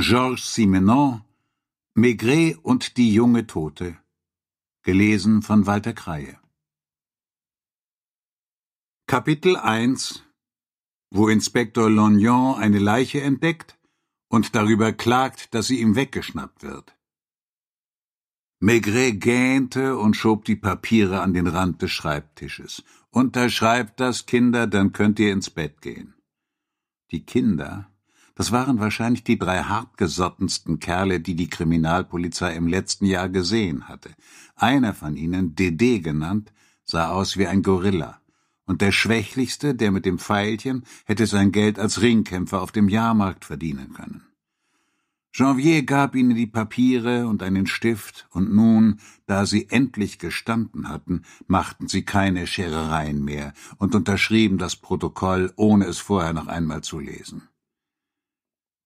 Georges Simenon Maigret und die junge Tote Gelesen von Walter Kreie Kapitel 1 Wo Inspektor Lognon eine Leiche entdeckt und darüber klagt, dass sie ihm weggeschnappt wird. Maigret gähnte und schob die Papiere an den Rand des Schreibtisches. Unterschreibt das, Kinder, dann könnt ihr ins Bett gehen. Die Kinder, das waren wahrscheinlich die drei hartgesottensten Kerle, die die Kriminalpolizei im letzten Jahr gesehen hatte. Einer von ihnen, Dede genannt, sah aus wie ein Gorilla. Und der Schwächlichste, der mit dem Pfeilchen, hätte sein Geld als Ringkämpfer auf dem Jahrmarkt verdienen können. Janvier gab ihnen die Papiere und einen Stift, und nun, da sie endlich gestanden hatten, machten sie keine Scherereien mehr und unterschrieben das Protokoll, ohne es vorher noch einmal zu lesen.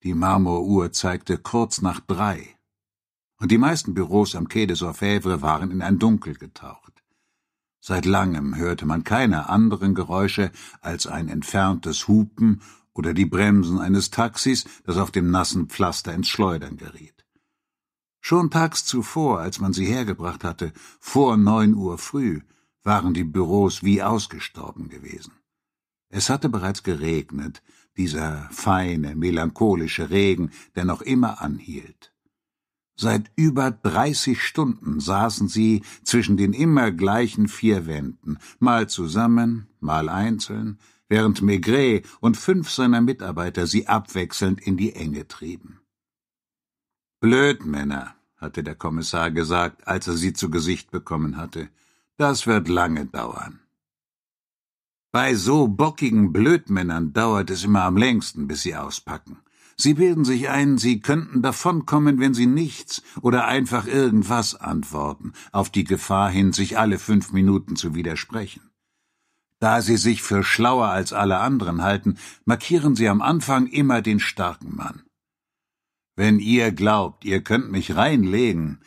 Die Marmoruhr zeigte kurz nach drei, und die meisten Büros am Quai des Orfèvres waren in ein Dunkel getaucht. Seit langem hörte man keine anderen Geräusche als ein entferntes Hupen oder die Bremsen eines Taxis, das auf dem nassen Pflaster ins Schleudern geriet. Schon tags zuvor, als man sie hergebracht hatte, vor neun Uhr früh, waren die Büros wie ausgestorben gewesen. Es hatte bereits geregnet, dieser feine, melancholische Regen, der noch immer anhielt. Seit über dreißig Stunden saßen sie zwischen den immer gleichen vier Wänden, mal zusammen, mal einzeln, während Maigret und fünf seiner Mitarbeiter sie abwechselnd in die Enge trieben. Blödmänner, hatte der Kommissar gesagt, als er sie zu Gesicht bekommen hatte. Das wird lange dauern. Bei so bockigen Blödmännern dauert es immer am längsten, bis sie auspacken. Sie bilden sich ein, sie könnten davonkommen, wenn sie nichts oder einfach irgendwas antworten, auf die Gefahr hin, sich alle fünf Minuten zu widersprechen. Da sie sich für schlauer als alle anderen halten, markieren sie am Anfang immer den starken Mann. Wenn ihr glaubt, ihr könnt mich reinlegen.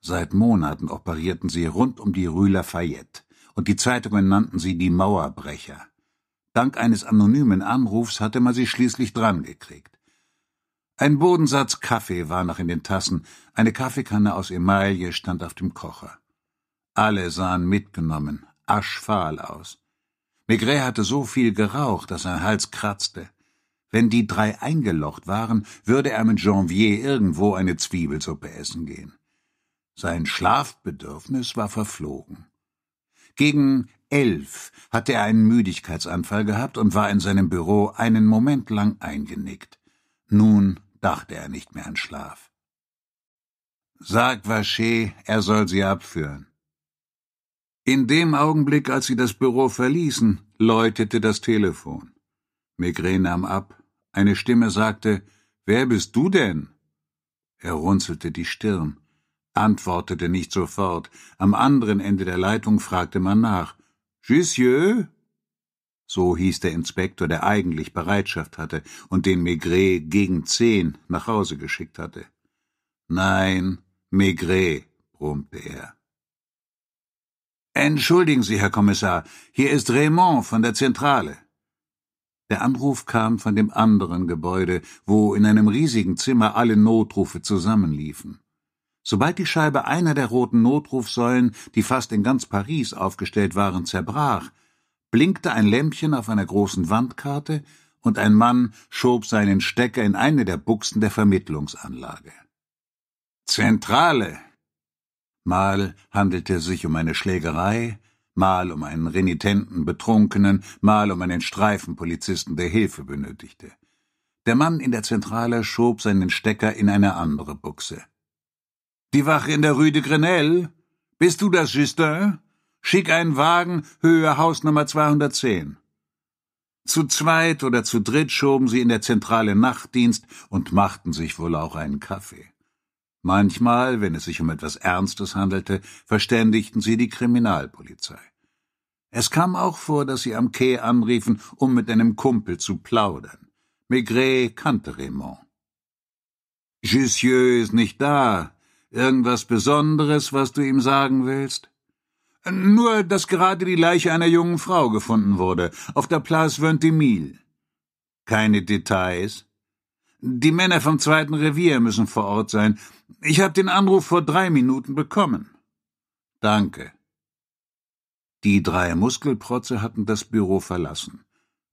Seit Monaten operierten sie rund um die Rue Lafayette, und die Zeitungen nannten sie die Mauerbrecher. Dank eines anonymen Anrufs hatte man sie schließlich drangekriegt. Ein Bodensatz Kaffee war noch in den Tassen, eine Kaffeekanne aus Emaille stand auf dem Kocher. Alle sahen mitgenommen, aschfahl aus. Maigret hatte so viel geraucht, dass sein Hals kratzte. Wenn die drei eingelocht waren, würde er mit Janvier irgendwo eine Zwiebelsuppe essen gehen. Sein Schlafbedürfnis war verflogen. Gegen elf hatte er einen Müdigkeitsanfall gehabt und war in seinem Büro einen Moment lang eingenickt. Nun dachte er nicht mehr an Schlaf. Sag Vacher, er soll sie abführen. In dem Augenblick, als sie das Büro verließen, läutete das Telefon. Maigret nahm ab. Eine Stimme sagte, Wer bist du denn? Er runzelte die Stirn, antwortete nicht sofort. Am anderen Ende der Leitung fragte man nach. Jussieu? So hieß der Inspektor, der eigentlich Bereitschaft hatte und den Maigret gegen zehn nach Hause geschickt hatte. Nein, Maigret, brummte er. Entschuldigen Sie, Herr Kommissar, hier ist Raymond von der Zentrale. Der Anruf kam von dem anderen Gebäude, wo in einem riesigen Zimmer alle Notrufe zusammenliefen. Sobald die Scheibe einer der roten Notrufsäulen, die fast in ganz Paris aufgestellt waren, zerbrach, blinkte ein Lämpchen auf einer großen Wandkarte und ein Mann schob seinen Stecker in eine der Buchsen der Vermittlungsanlage. Zentrale, Mal handelte es sich um eine Schlägerei, mal um einen renitenten Betrunkenen, mal um einen Streifenpolizisten, der Hilfe benötigte. Der Mann in der Zentrale schob seinen Stecker in eine andere Buchse. Die Wache in der Rue de Grenelle? Bist du das, Justin? Schick einen Wagen, Höhe Haus Nummer 210. Zu zweit oder zu dritt schoben sie in der Zentrale Nachtdienst und machten sich wohl auch einen Kaffee. Manchmal, wenn es sich um etwas Ernstes handelte, verständigten sie die Kriminalpolizei. Es kam auch vor, dass sie am Quai anriefen, um mit einem Kumpel zu plaudern. Maigret kannte Raymond. Jussieu ist nicht da. Irgendwas Besonderes, was du ihm sagen willst? Nur, dass gerade die Leiche einer jungen Frau gefunden wurde, auf der Place Ventimille. Keine Details? Die Männer vom zweiten Revier müssen vor Ort sein. Ich habe den Anruf vor drei Minuten bekommen. Danke. Die drei Muskelprotze hatten das Büro verlassen.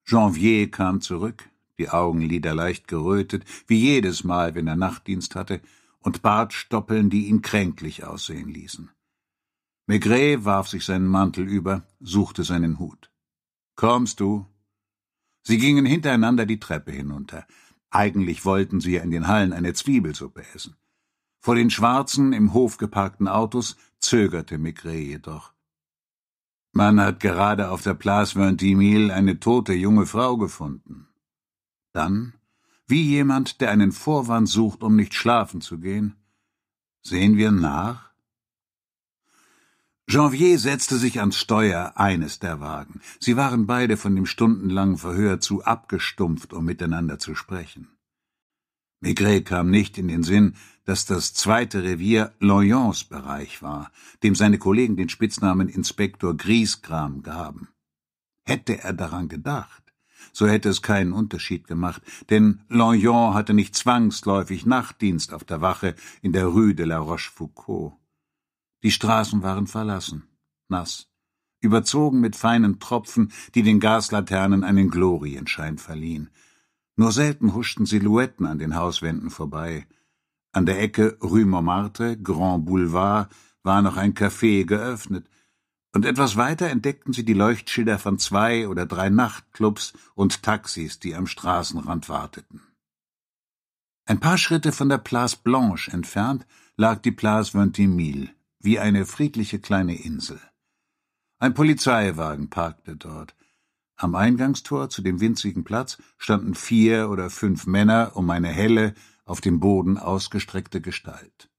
Janvier kam zurück, die Augenlider leicht gerötet, wie jedes Mal, wenn er Nachtdienst hatte, und Bartstoppeln, die ihn kränklich aussehen ließen. Maigret warf sich seinen Mantel über, suchte seinen Hut. Kommst du? Sie gingen hintereinander die Treppe hinunter. Eigentlich wollten sie ja in den Hallen eine Zwiebelsuppe essen. Vor den schwarzen, im Hof geparkten Autos zögerte Maigret jedoch. Man hat gerade auf der Place Vingt-Mille eine tote junge Frau gefunden. Dann, wie jemand, der einen Vorwand sucht, um nicht schlafen zu gehen, sehen wir nach? Janvier setzte sich ans Steuer eines der Wagen. Sie waren beide von dem stundenlangen Verhör zu abgestumpft, um miteinander zu sprechen. Maigret kam nicht in den Sinn, dass das zweite Revier Loyons Bereich war, dem seine Kollegen den Spitznamen Inspektor Griesgram gaben. Hätte er daran gedacht, so hätte es keinen Unterschied gemacht, denn Loyon hatte nicht zwangsläufig Nachtdienst auf der Wache in der Rue de la Rochefoucauld. Die Straßen waren verlassen, nass, überzogen mit feinen Tropfen, die den Gaslaternen einen Glorienschein verliehen. Nur selten huschten Silhouetten an den Hauswänden vorbei. An der Ecke Rue Montmartre, Grand Boulevard, war noch ein Café geöffnet, und etwas weiter entdeckten sie die Leuchtschilder von zwei oder drei Nachtclubs und Taxis, die am Straßenrand warteten. Ein paar Schritte von der Place Blanche entfernt lag die Place Vingt-Mille, wie eine friedliche kleine Insel. Ein Polizeiwagen parkte dort. Am Eingangstor zu dem winzigen Platz standen vier oder fünf Männer um eine helle, auf dem Boden ausgestreckte Gestalt.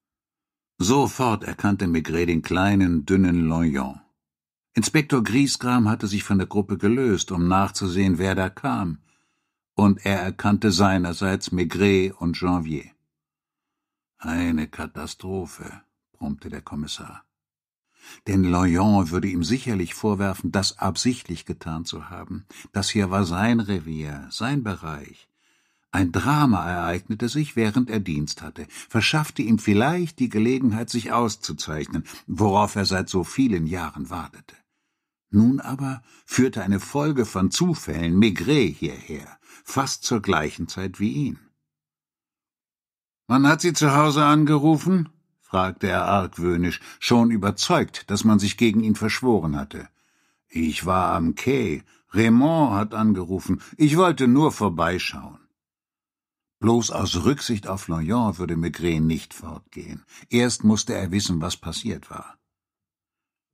Sofort erkannte Maigret den kleinen, dünnen Loyon. Inspektor Griesgram hatte sich von der Gruppe gelöst, um nachzusehen, wer da kam, und er erkannte seinerseits Maigret und Janvier. Eine Katastrophe, brummte der Kommissar. Denn Loyon würde ihm sicherlich vorwerfen, das absichtlich getan zu haben. Das hier war sein Revier, sein Bereich. Ein Drama ereignete sich, während er Dienst hatte, verschaffte ihm vielleicht die Gelegenheit, sich auszuzeichnen, worauf er seit so vielen Jahren wartete. Nun aber führte eine Folge von Zufällen Maigret hierher, fast zur gleichen Zeit wie ihn. Man hat Sie zu Hause angerufen? fragte er argwöhnisch, schon überzeugt, dass man sich gegen ihn verschworen hatte. Ich war am Quai. Raymond hat angerufen. Ich wollte nur vorbeischauen. Bloß aus Rücksicht auf Loyon würde Maigret nicht fortgehen. Erst musste er wissen, was passiert war.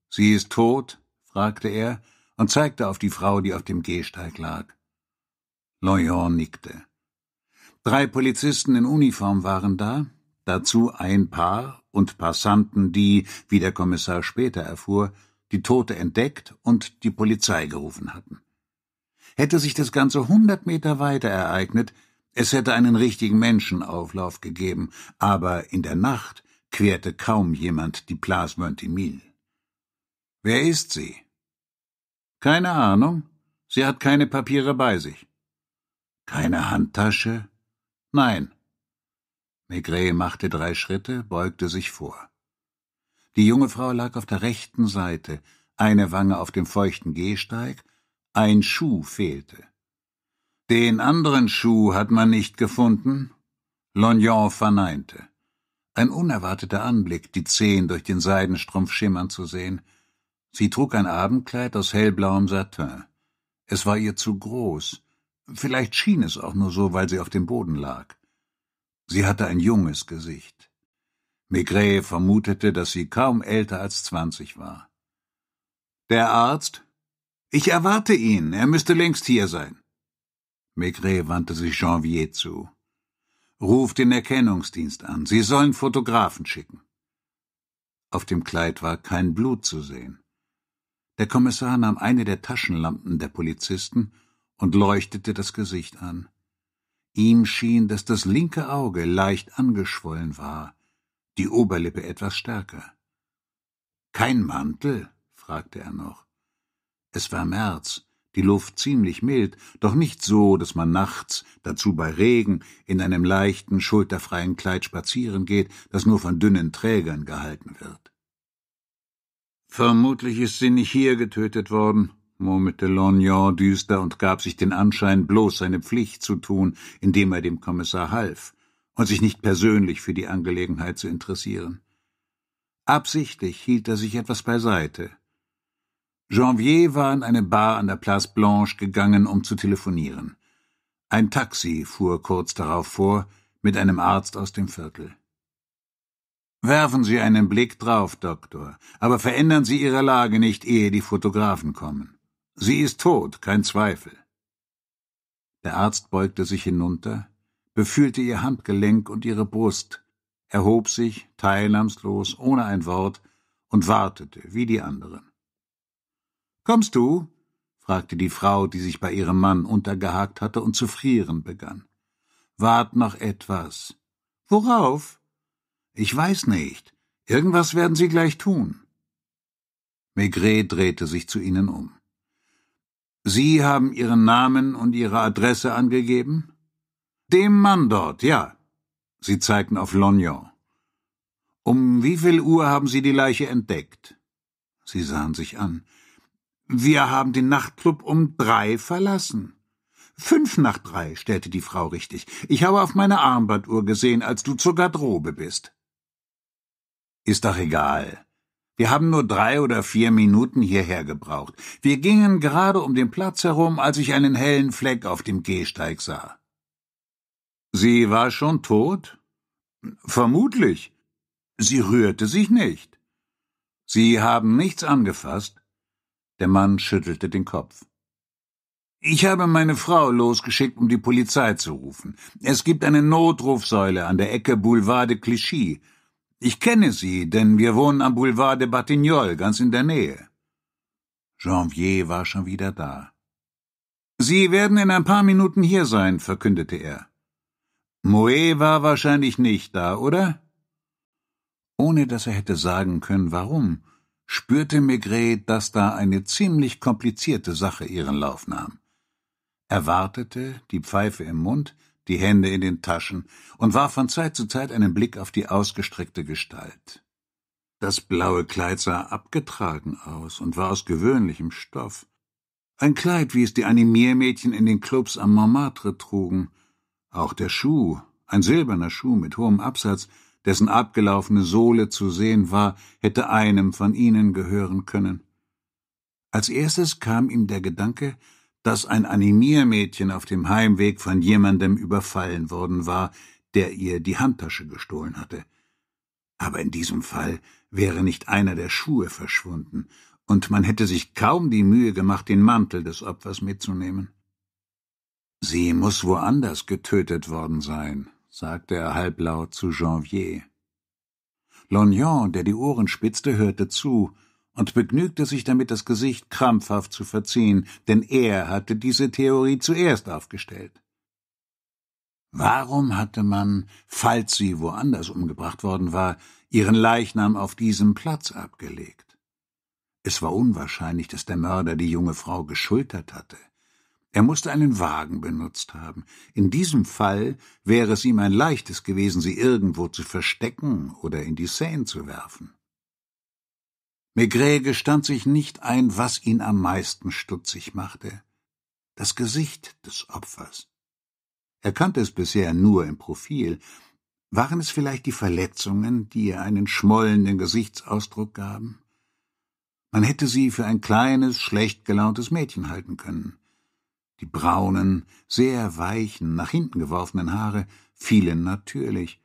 Sie ist tot? Fragte er und zeigte auf die Frau, die auf dem Gehsteig lag. Loyon nickte. Drei Polizisten in Uniform waren da, dazu ein Paar und Passanten, die, wie der Kommissar später erfuhr, die Tote entdeckt und die Polizei gerufen hatten. Hätte sich das Ganze hundert Meter weiter ereignet, es hätte einen richtigen Menschenauflauf gegeben, aber in der Nacht querte kaum jemand die Place Vingt-Mille. Wer ist sie? Keine Ahnung. Sie hat keine Papiere bei sich. Keine Handtasche? Nein. Maigret machte drei Schritte, beugte sich vor. Die junge Frau lag auf der rechten Seite, eine Wange auf dem feuchten Gehsteig, ein Schuh fehlte. Den anderen Schuh hat man nicht gefunden? Lognon verneinte. Ein unerwarteter Anblick, die Zehen durch den Seidenstrumpf schimmern zu sehen. Sie trug ein Abendkleid aus hellblauem Satin. Es war ihr zu groß. Vielleicht schien es auch nur so, weil sie auf dem Boden lag. Sie hatte ein junges Gesicht. Maigret vermutete, dass sie kaum älter als zwanzig war. Der Arzt? Ich erwarte ihn, er müsste längst hier sein. Maigret wandte sich Janvier zu. Ruf den Erkennungsdienst an, sie sollen Fotografen schicken. Auf dem Kleid war kein Blut zu sehen. Der Kommissar nahm eine der Taschenlampen der Polizisten und leuchtete das Gesicht an. Ihm schien, dass das linke Auge leicht angeschwollen war, die Oberlippe etwas stärker. Kein Mantel? fragte er noch. Es war März, die Luft ziemlich mild, doch nicht so, dass man nachts, dazu bei Regen, in einem leichten, schulterfreien Kleid spazieren geht, das nur von dünnen Trägern gehalten wird. Vermutlich ist sie nicht hier getötet worden, murmelte Lorgnon düster und gab sich den Anschein, bloß seine Pflicht zu tun, indem er dem Kommissar half und sich nicht persönlich für die Angelegenheit zu interessieren. Absichtlich hielt er sich etwas beiseite. Janvier war in eine Bar an der Place Blanche gegangen, um zu telefonieren. Ein Taxi fuhr kurz darauf vor, mit einem Arzt aus dem Viertel. Werfen Sie einen Blick drauf, Doktor, aber verändern Sie Ihre Lage nicht, ehe die Fotografen kommen. Sie ist tot, kein Zweifel. Der Arzt beugte sich hinunter, befühlte ihr Handgelenk und ihre Brust, erhob sich, teilnahmslos, ohne ein Wort, und wartete, wie die anderen. Kommst du? fragte die Frau, die sich bei ihrem Mann untergehakt hatte und zu frieren begann. Wart noch etwas. Worauf? Ich weiß nicht. Irgendwas werden Sie gleich tun. Maigret drehte sich zu ihnen um. Sie haben Ihren Namen und Ihre Adresse angegeben? Dem Mann dort, ja. Sie zeigten auf Lognon. Um wie viel Uhr haben Sie die Leiche entdeckt? Sie sahen sich an. Wir haben den Nachtclub um drei verlassen. Fünf nach drei, stellte die Frau richtig. Ich habe auf meine Armbanduhr gesehen, als du zur Garderobe bist. Ist doch egal. Wir haben nur drei oder vier Minuten hierher gebraucht. Wir gingen gerade um den Platz herum, als ich einen hellen Fleck auf dem Gehsteig sah. Sie war schon tot? Vermutlich. Sie rührte sich nicht. Sie haben nichts angefasst? Der Mann schüttelte den Kopf. Ich habe meine Frau losgeschickt, um die Polizei zu rufen. Es gibt eine Notrufsäule an der Ecke Boulevard de Clichy. Ich kenne sie, denn wir wohnen am Boulevard de Batignolles, ganz in der Nähe. Janvier war schon wieder da. Sie werden in ein paar Minuten hier sein, verkündete er. Moe war wahrscheinlich nicht da, oder? Ohne dass er hätte sagen können, warum, spürte Maigret, dass da eine ziemlich komplizierte Sache ihren Lauf nahm. Er wartete, die Pfeife im Mund, die Hände in den Taschen und warf von Zeit zu Zeit einen Blick auf die ausgestreckte Gestalt. Das blaue Kleid sah abgetragen aus und war aus gewöhnlichem Stoff. Ein Kleid, wie es die Animiermädchen in den Clubs am Montmartre trugen, auch der Schuh, ein silberner Schuh mit hohem Absatz, dessen abgelaufene Sohle zu sehen war, hätte einem von ihnen gehören können. Als erstes kam ihm der Gedanke, dass ein Animiermädchen auf dem Heimweg von jemandem überfallen worden war, der ihr die Handtasche gestohlen hatte. Aber in diesem Fall wäre nicht einer der Schuhe verschwunden, und man hätte sich kaum die Mühe gemacht, den Mantel des Opfers mitzunehmen. Sie muss woanders getötet worden sein, sagte er halblaut zu Janvier. Lognon, der die Ohren spitzte, hörte zu und begnügte sich damit, das Gesicht krampfhaft zu verziehen, denn er hatte diese Theorie zuerst aufgestellt. Warum hatte man, falls sie woanders umgebracht worden war, ihren Leichnam auf diesem Platz abgelegt? Es war unwahrscheinlich, dass der Mörder die junge Frau geschultert hatte. Er musste einen Wagen benutzt haben. In diesem Fall wäre es ihm ein leichtes gewesen, sie irgendwo zu verstecken oder in die Seine zu werfen. Maigret gestand sich nicht ein, was ihn am meisten stutzig machte. Das Gesicht des Opfers. Er kannte es bisher nur im Profil. Waren es vielleicht die Verletzungen, die ihr einen schmollenden Gesichtsausdruck gaben? Man hätte sie für ein kleines, schlecht gelauntes Mädchen halten können. Die braunen, sehr weichen, nach hinten geworfenen Haare fielen natürlich.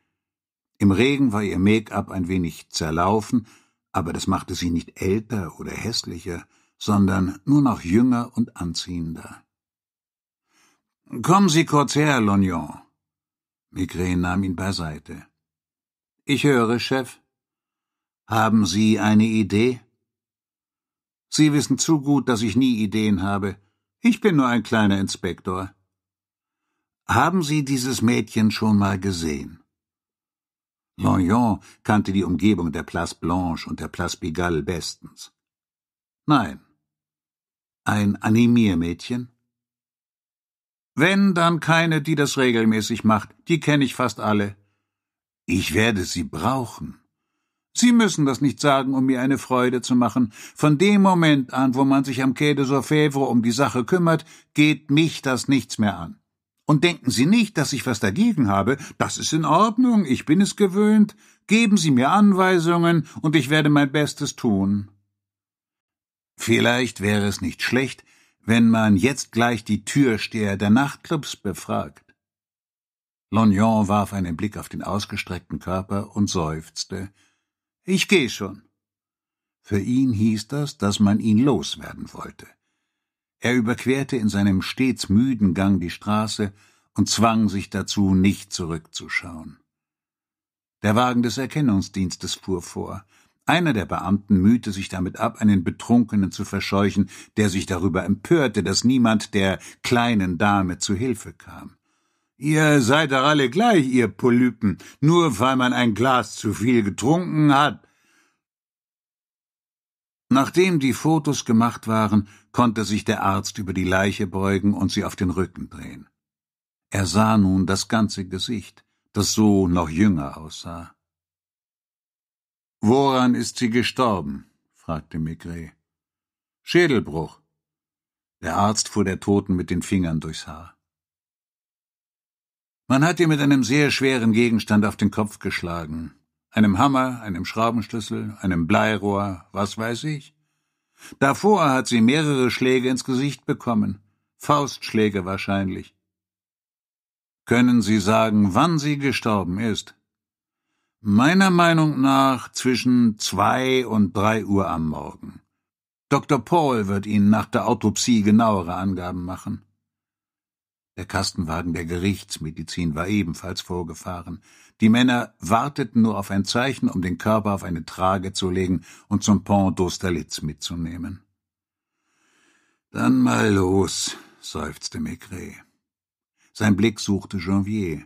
Im Regen war ihr Make-up ein wenig zerlaufen, aber das machte sie nicht älter oder hässlicher, sondern nur noch jünger und anziehender. Kommen Sie kurz her, Lognon. Maigret nahm ihn beiseite. Ich höre, Chef. Haben Sie eine Idee? Sie wissen zu gut, dass ich nie Ideen habe. Ich bin nur ein kleiner Inspektor. Haben Sie dieses Mädchen schon mal gesehen? Lognon kannte die Umgebung der Place Blanche und der Place Pigalle bestens. Nein. Ein Animiermädchen? Wenn, dann keine, die das regelmäßig macht. Die kenne ich fast alle. Ich werde sie brauchen. Sie müssen das nicht sagen, um mir eine Freude zu machen. Von dem Moment an, wo man sich am Quai de Orfèvre um die Sache kümmert, geht mich das nichts mehr an. Und denken Sie nicht, dass ich was dagegen habe. Das ist in Ordnung, ich bin es gewöhnt. Geben Sie mir Anweisungen, und ich werde mein Bestes tun. Vielleicht wäre es nicht schlecht, wenn man jetzt gleich die Türsteher der Nachtclubs befragt. Lognon warf einen Blick auf den ausgestreckten Körper und seufzte. Ich geh schon. Für ihn hieß das, dass man ihn loswerden wollte. Er überquerte in seinem stets müden Gang die Straße und zwang sich dazu, nicht zurückzuschauen. Der Wagen des Erkennungsdienstes fuhr vor. Einer der Beamten mühte sich damit ab, einen Betrunkenen zu verscheuchen, der sich darüber empörte, dass niemand der kleinen Dame zu Hilfe kam. Ihr seid doch alle gleich, ihr Polypen, nur weil man ein Glas zu viel getrunken hat. Nachdem die Fotos gemacht waren, konnte sich der Arzt über die Leiche beugen und sie auf den Rücken drehen. Er sah nun das ganze Gesicht, das so noch jünger aussah. Woran ist sie gestorben? fragte Maigret. Schädelbruch. Der Arzt fuhr der Toten mit den Fingern durchs Haar. Man hat ihr mit einem sehr schweren Gegenstand auf den Kopf geschlagen. Einem Hammer, einem Schraubenschlüssel, einem Bleirohr, was weiß ich. Davor hat sie mehrere Schläge ins Gesicht bekommen. Faustschläge wahrscheinlich. Können Sie sagen, wann sie gestorben ist? Meiner Meinung nach zwischen zwei und drei Uhr am Morgen. Dr. Paul wird Ihnen nach der Autopsie genauere Angaben machen. Der Kastenwagen der Gerichtsmedizin war ebenfalls vorgefahren. Die Männer warteten nur auf ein Zeichen, um den Körper auf eine Trage zu legen und zum Pont d'Austerlitz mitzunehmen. Dann mal los, seufzte Maigret. Sein Blick suchte Janvier.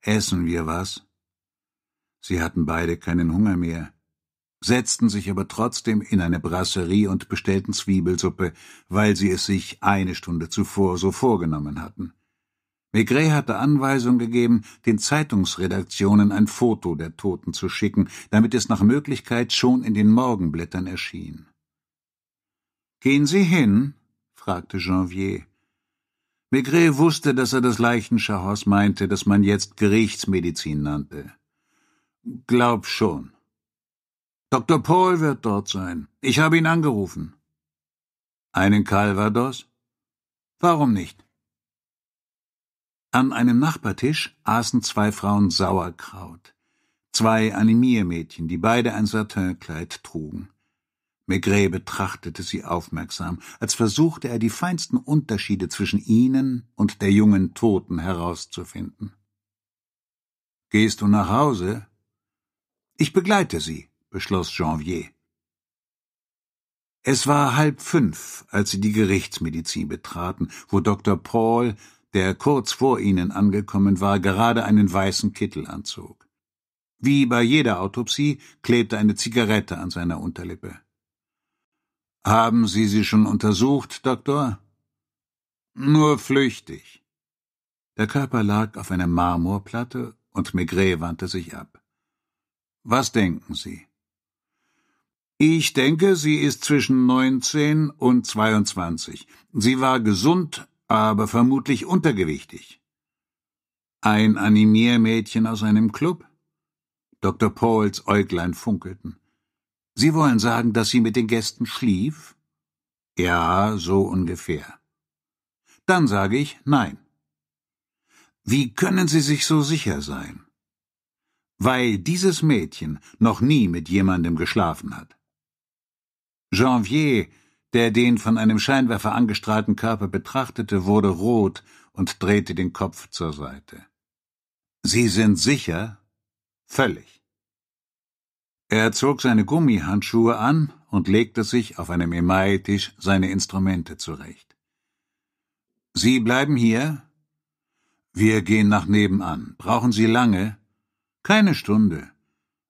Essen wir was? Sie hatten beide keinen Hunger mehr, setzten sich aber trotzdem in eine Brasserie und bestellten Zwiebelsuppe, weil sie es sich eine Stunde zuvor so vorgenommen hatten. Maigret hatte Anweisung gegeben, den Zeitungsredaktionen ein Foto der Toten zu schicken, damit es nach Möglichkeit schon in den Morgenblättern erschien. Gehen Sie hin? fragte Janvier. Maigret wusste, dass er das Leichenschauhaus meinte, das man jetzt Gerichtsmedizin nannte. Glaub schon. Dr. Paul wird dort sein. Ich habe ihn angerufen. Einen Calvados? Warum nicht? An einem Nachbartisch aßen zwei Frauen Sauerkraut, zwei Animiermädchen, die beide ein Satinkleid trugen. Maigret betrachtete sie aufmerksam, als versuchte er die feinsten Unterschiede zwischen ihnen und der jungen Toten herauszufinden. Gehst du nach Hause? Ich begleite Sie, beschloss Janvier. Es war halb fünf, als sie die Gerichtsmedizin betraten, wo Dr. Paul der kurz vor ihnen angekommen war, gerade einen weißen Kittel anzog. Wie bei jeder Autopsie klebte eine Zigarette an seiner Unterlippe. Haben Sie sie schon untersucht, Doktor? Nur flüchtig. Der Körper lag auf einer Marmorplatte und Maigret wandte sich ab. Was denken Sie? Ich denke, sie ist zwischen neunzehn und zweiundzwanzig. Sie war gesund, aber vermutlich untergewichtig. Ein Animiermädchen aus einem Club? Dr. Pauls Äuglein funkelten. Sie wollen sagen, dass sie mit den Gästen schlief? Ja, so ungefähr. Dann sage ich nein. Wie können Sie sich so sicher sein? Weil dieses Mädchen noch nie mit jemandem geschlafen hat. Janvier der den von einem Scheinwerfer angestrahlten Körper betrachtete, wurde rot und drehte den Kopf zur Seite. Sie sind sicher? Völlig. Er zog seine Gummihandschuhe an und legte sich auf einem Emailtisch seine Instrumente zurecht. Sie bleiben hier? Wir gehen nach nebenan. Brauchen Sie lange? Keine Stunde.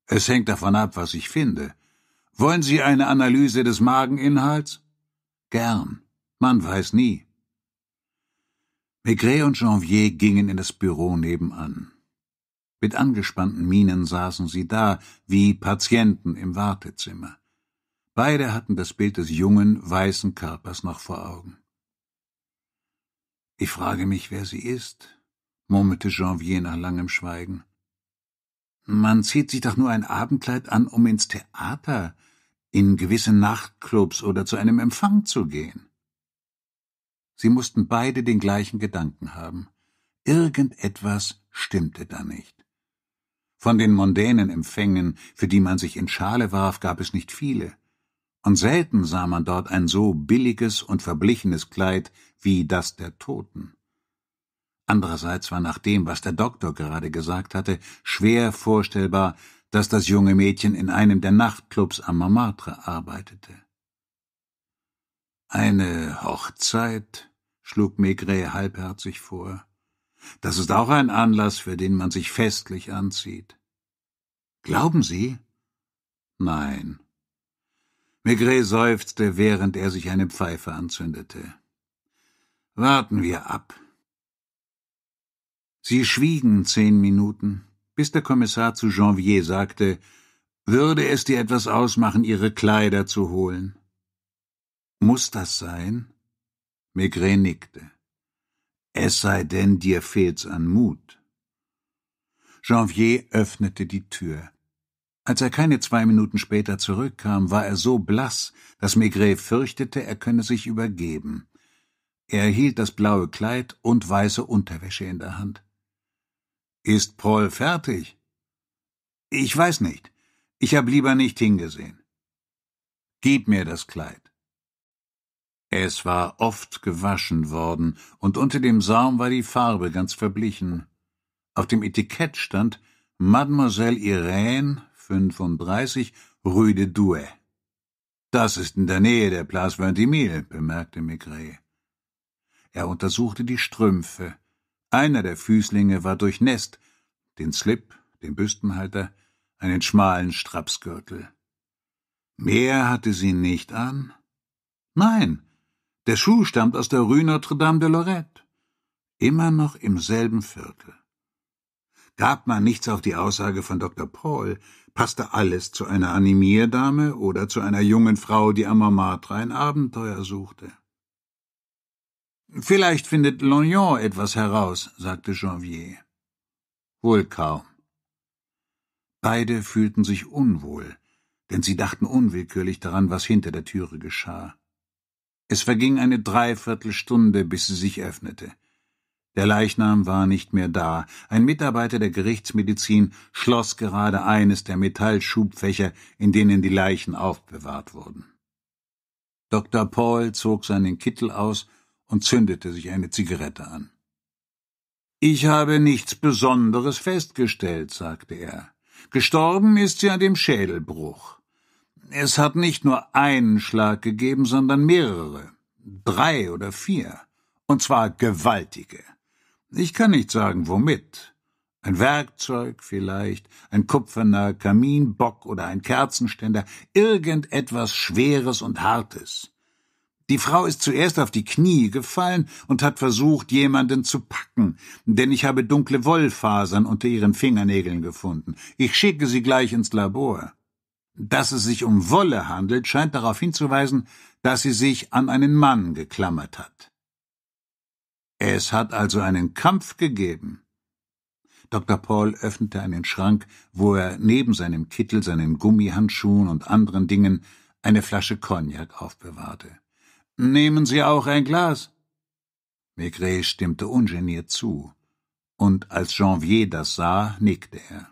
Es hängt davon ab, was ich finde. Wollen Sie eine Analyse des Mageninhalts? Gern. Man weiß nie. Maigret und Janvier gingen in das Büro nebenan. Mit angespannten Mienen saßen sie da, wie Patienten im Wartezimmer. Beide hatten das Bild des jungen, weißen Körpers noch vor Augen. Ich frage mich, wer sie ist, murmelte Janvier nach langem Schweigen. Man zieht sich doch nur ein Abendkleid an, um ins Theater, in gewisse Nachtclubs oder zu einem Empfang zu gehen. Sie mussten beide den gleichen Gedanken haben. Irgendetwas stimmte da nicht. Von den mondänen Empfängen, für die man sich in Schale warf, gab es nicht viele. Und selten sah man dort ein so billiges und verblichenes Kleid wie das der Toten. Andererseits war nach dem, was der Doktor gerade gesagt hatte, schwer vorstellbar, dass das junge Mädchen in einem der Nachtclubs am Montmartre arbeitete. Eine Hochzeit, schlug Maigret halbherzig vor. Das ist auch ein Anlass, für den man sich festlich anzieht. Glauben Sie? Nein. Maigret seufzte, während er sich eine Pfeife anzündete. Warten wir ab. Sie schwiegen zehn Minuten, bis der Kommissar zu Janvier sagte, würde es dir etwas ausmachen, ihre Kleider zu holen? Muss das sein? Maigret nickte. Es sei denn, dir fehlt's an Mut. Janvier öffnete die Tür. Als er keine zwei Minuten später zurückkam, war er so blass, dass Maigret fürchtete, er könne sich übergeben. Er hielt das blaue Kleid und weiße Unterwäsche in der Hand. Ist Paul fertig? Ich weiß nicht. Ich habe lieber nicht hingesehen. Gib mir das Kleid. Es war oft gewaschen worden, und unter dem Saum war die Farbe ganz verblichen. Auf dem Etikett stand Mademoiselle Irène, 35, Rue de Douai. Das ist in der Nähe der Place Vingt-Mille, bemerkte Maigret. Er untersuchte die Strümpfe, einer der Füßlinge war durchnässt, den Slip, den Büstenhalter, einen schmalen Strapsgürtel. Mehr hatte sie nicht an? Nein, der Schuh stammt aus der Rue Notre-Dame de Lorette. Immer noch im selben Viertel. Gab man nichts auf die Aussage von Dr. Paul, passte alles zu einer Animierdame oder zu einer jungen Frau, die am Montmartre ein Abenteuer suchte. Vielleicht findet Lognon etwas heraus, sagte Janvier. Wohl kaum. Beide fühlten sich unwohl, denn sie dachten unwillkürlich daran, was hinter der Türe geschah. Es verging eine Dreiviertelstunde, bis sie sich öffnete. Der Leichnam war nicht mehr da. Ein Mitarbeiter der Gerichtsmedizin schloss gerade eines der Metallschubfächer, in denen die Leichen aufbewahrt wurden. Dr. Paul zog seinen Kittel aus und zündete sich eine Zigarette an. Ich habe nichts Besonderes festgestellt, sagte er. Gestorben ist sie an dem Schädelbruch. Es hat nicht nur einen Schlag gegeben, sondern mehrere, drei oder vier, und zwar gewaltige. Ich kann nicht sagen, womit. Ein Werkzeug vielleicht, ein kupferner Kaminbock oder ein Kerzenständer, irgendetwas Schweres und Hartes. Die Frau ist zuerst auf die Knie gefallen und hat versucht, jemanden zu packen, denn ich habe dunkle Wollfasern unter ihren Fingernägeln gefunden. Ich schicke sie gleich ins Labor. Dass es sich um Wolle handelt, scheint darauf hinzuweisen, dass sie sich an einen Mann geklammert hat. Es hat also einen Kampf gegeben. Dr. Paul öffnete einen Schrank, wo er neben seinem Kittel, seinen Gummihandschuhen und anderen Dingen eine Flasche Cognac aufbewahrte. Nehmen Sie auch ein Glas? Maigret stimmte ungeniert zu, und als Janvier das sah, nickte er.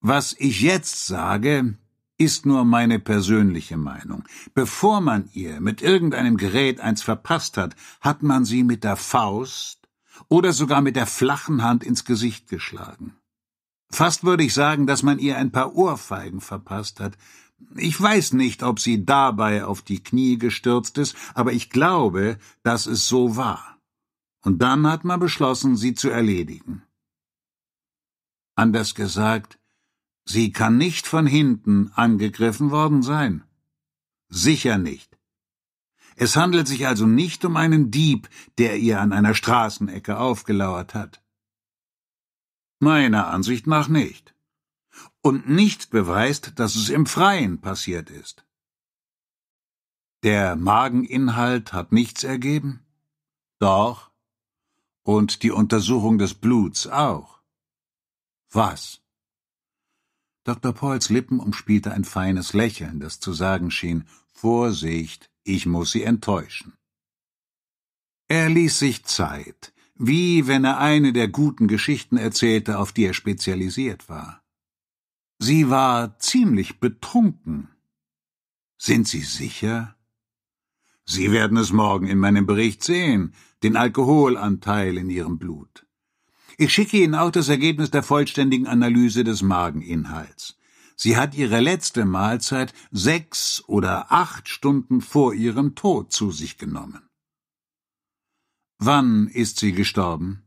Was ich jetzt sage, ist nur meine persönliche Meinung. Bevor man ihr mit irgendeinem Gerät eins verpasst hat, hat man sie mit der Faust oder sogar mit der flachen Hand ins Gesicht geschlagen. Fast würde ich sagen, dass man ihr ein paar Ohrfeigen verpasst hat, ich weiß nicht, ob sie dabei auf die Knie gestürzt ist, aber ich glaube, dass es so war. Und dann hat man beschlossen, sie zu erledigen. Anders gesagt, sie kann nicht von hinten angegriffen worden sein. Sicher nicht. Es handelt sich also nicht um einen Dieb, der ihr an einer Straßenecke aufgelauert hat. Meiner Ansicht nach nicht. Und nichts beweist, dass es im Freien passiert ist. Der Mageninhalt hat nichts ergeben? Doch. Und die Untersuchung des Bluts auch. Was? Dr. Pauls Lippen umspielte ein feines Lächeln, das zu sagen schien, Vorsicht, ich muss Sie enttäuschen. Er ließ sich Zeit, wie wenn er eine der guten Geschichten erzählte, auf die er spezialisiert war. Sie war ziemlich betrunken. Sind Sie sicher? Sie werden es morgen in meinem Bericht sehen, den Alkoholanteil in Ihrem Blut. Ich schicke Ihnen auch das Ergebnis der vollständigen Analyse des Mageninhalts. Sie hat ihre letzte Mahlzeit sechs oder acht Stunden vor ihrem Tod zu sich genommen. Wann ist sie gestorben?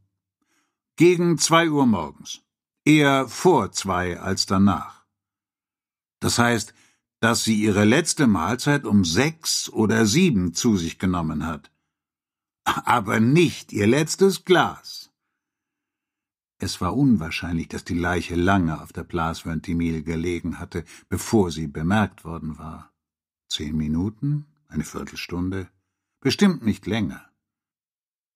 Gegen zwei Uhr morgens. Eher vor zwei als danach. Das heißt, dass sie ihre letzte Mahlzeit um sechs oder sieben zu sich genommen hat. Aber nicht ihr letztes Glas. Es war unwahrscheinlich, dass die Leiche lange auf der Place Ventimille gelegen hatte, bevor sie bemerkt worden war. Zehn Minuten? Eine Viertelstunde? Bestimmt nicht länger.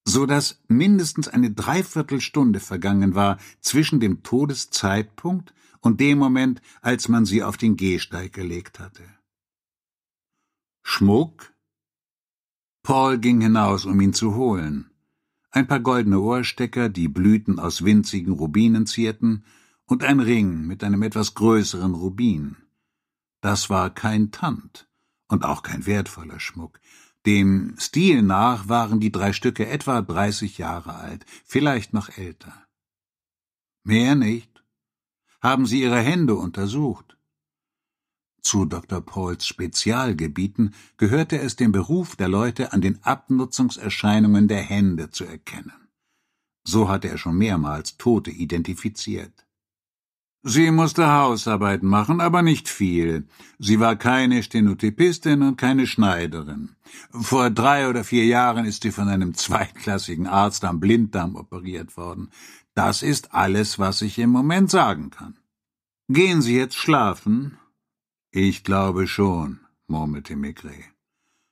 So dass mindestens eine Dreiviertelstunde vergangen war zwischen dem Todeszeitpunkt und dem Moment, als man sie auf den Gehsteig gelegt hatte. Schmuck? Paul ging hinaus, um ihn zu holen ein paar goldene Ohrstecker, die Blüten aus winzigen Rubinen zierten, und ein Ring mit einem etwas größeren Rubin. Das war kein Tand und auch kein wertvoller Schmuck. Dem Stil nach waren die drei Stücke etwa dreißig Jahre alt, vielleicht noch älter. Mehr nicht. Haben Sie Ihre Hände untersucht? Zu Dr. Pauls Spezialgebieten gehörte es dem Beruf der Leute, an den Abnutzungserscheinungen der Hände zu erkennen. So hatte er schon mehrmals Tote identifiziert. Sie musste Hausarbeit machen, aber nicht viel. Sie war keine Stenotypistin und keine Schneiderin. Vor drei oder vier Jahren ist sie von einem zweitklassigen Arzt am Blinddarm operiert worden. Das ist alles, was ich im Moment sagen kann. Gehen Sie jetzt schlafen ich glaube schon, murmelte Maigret.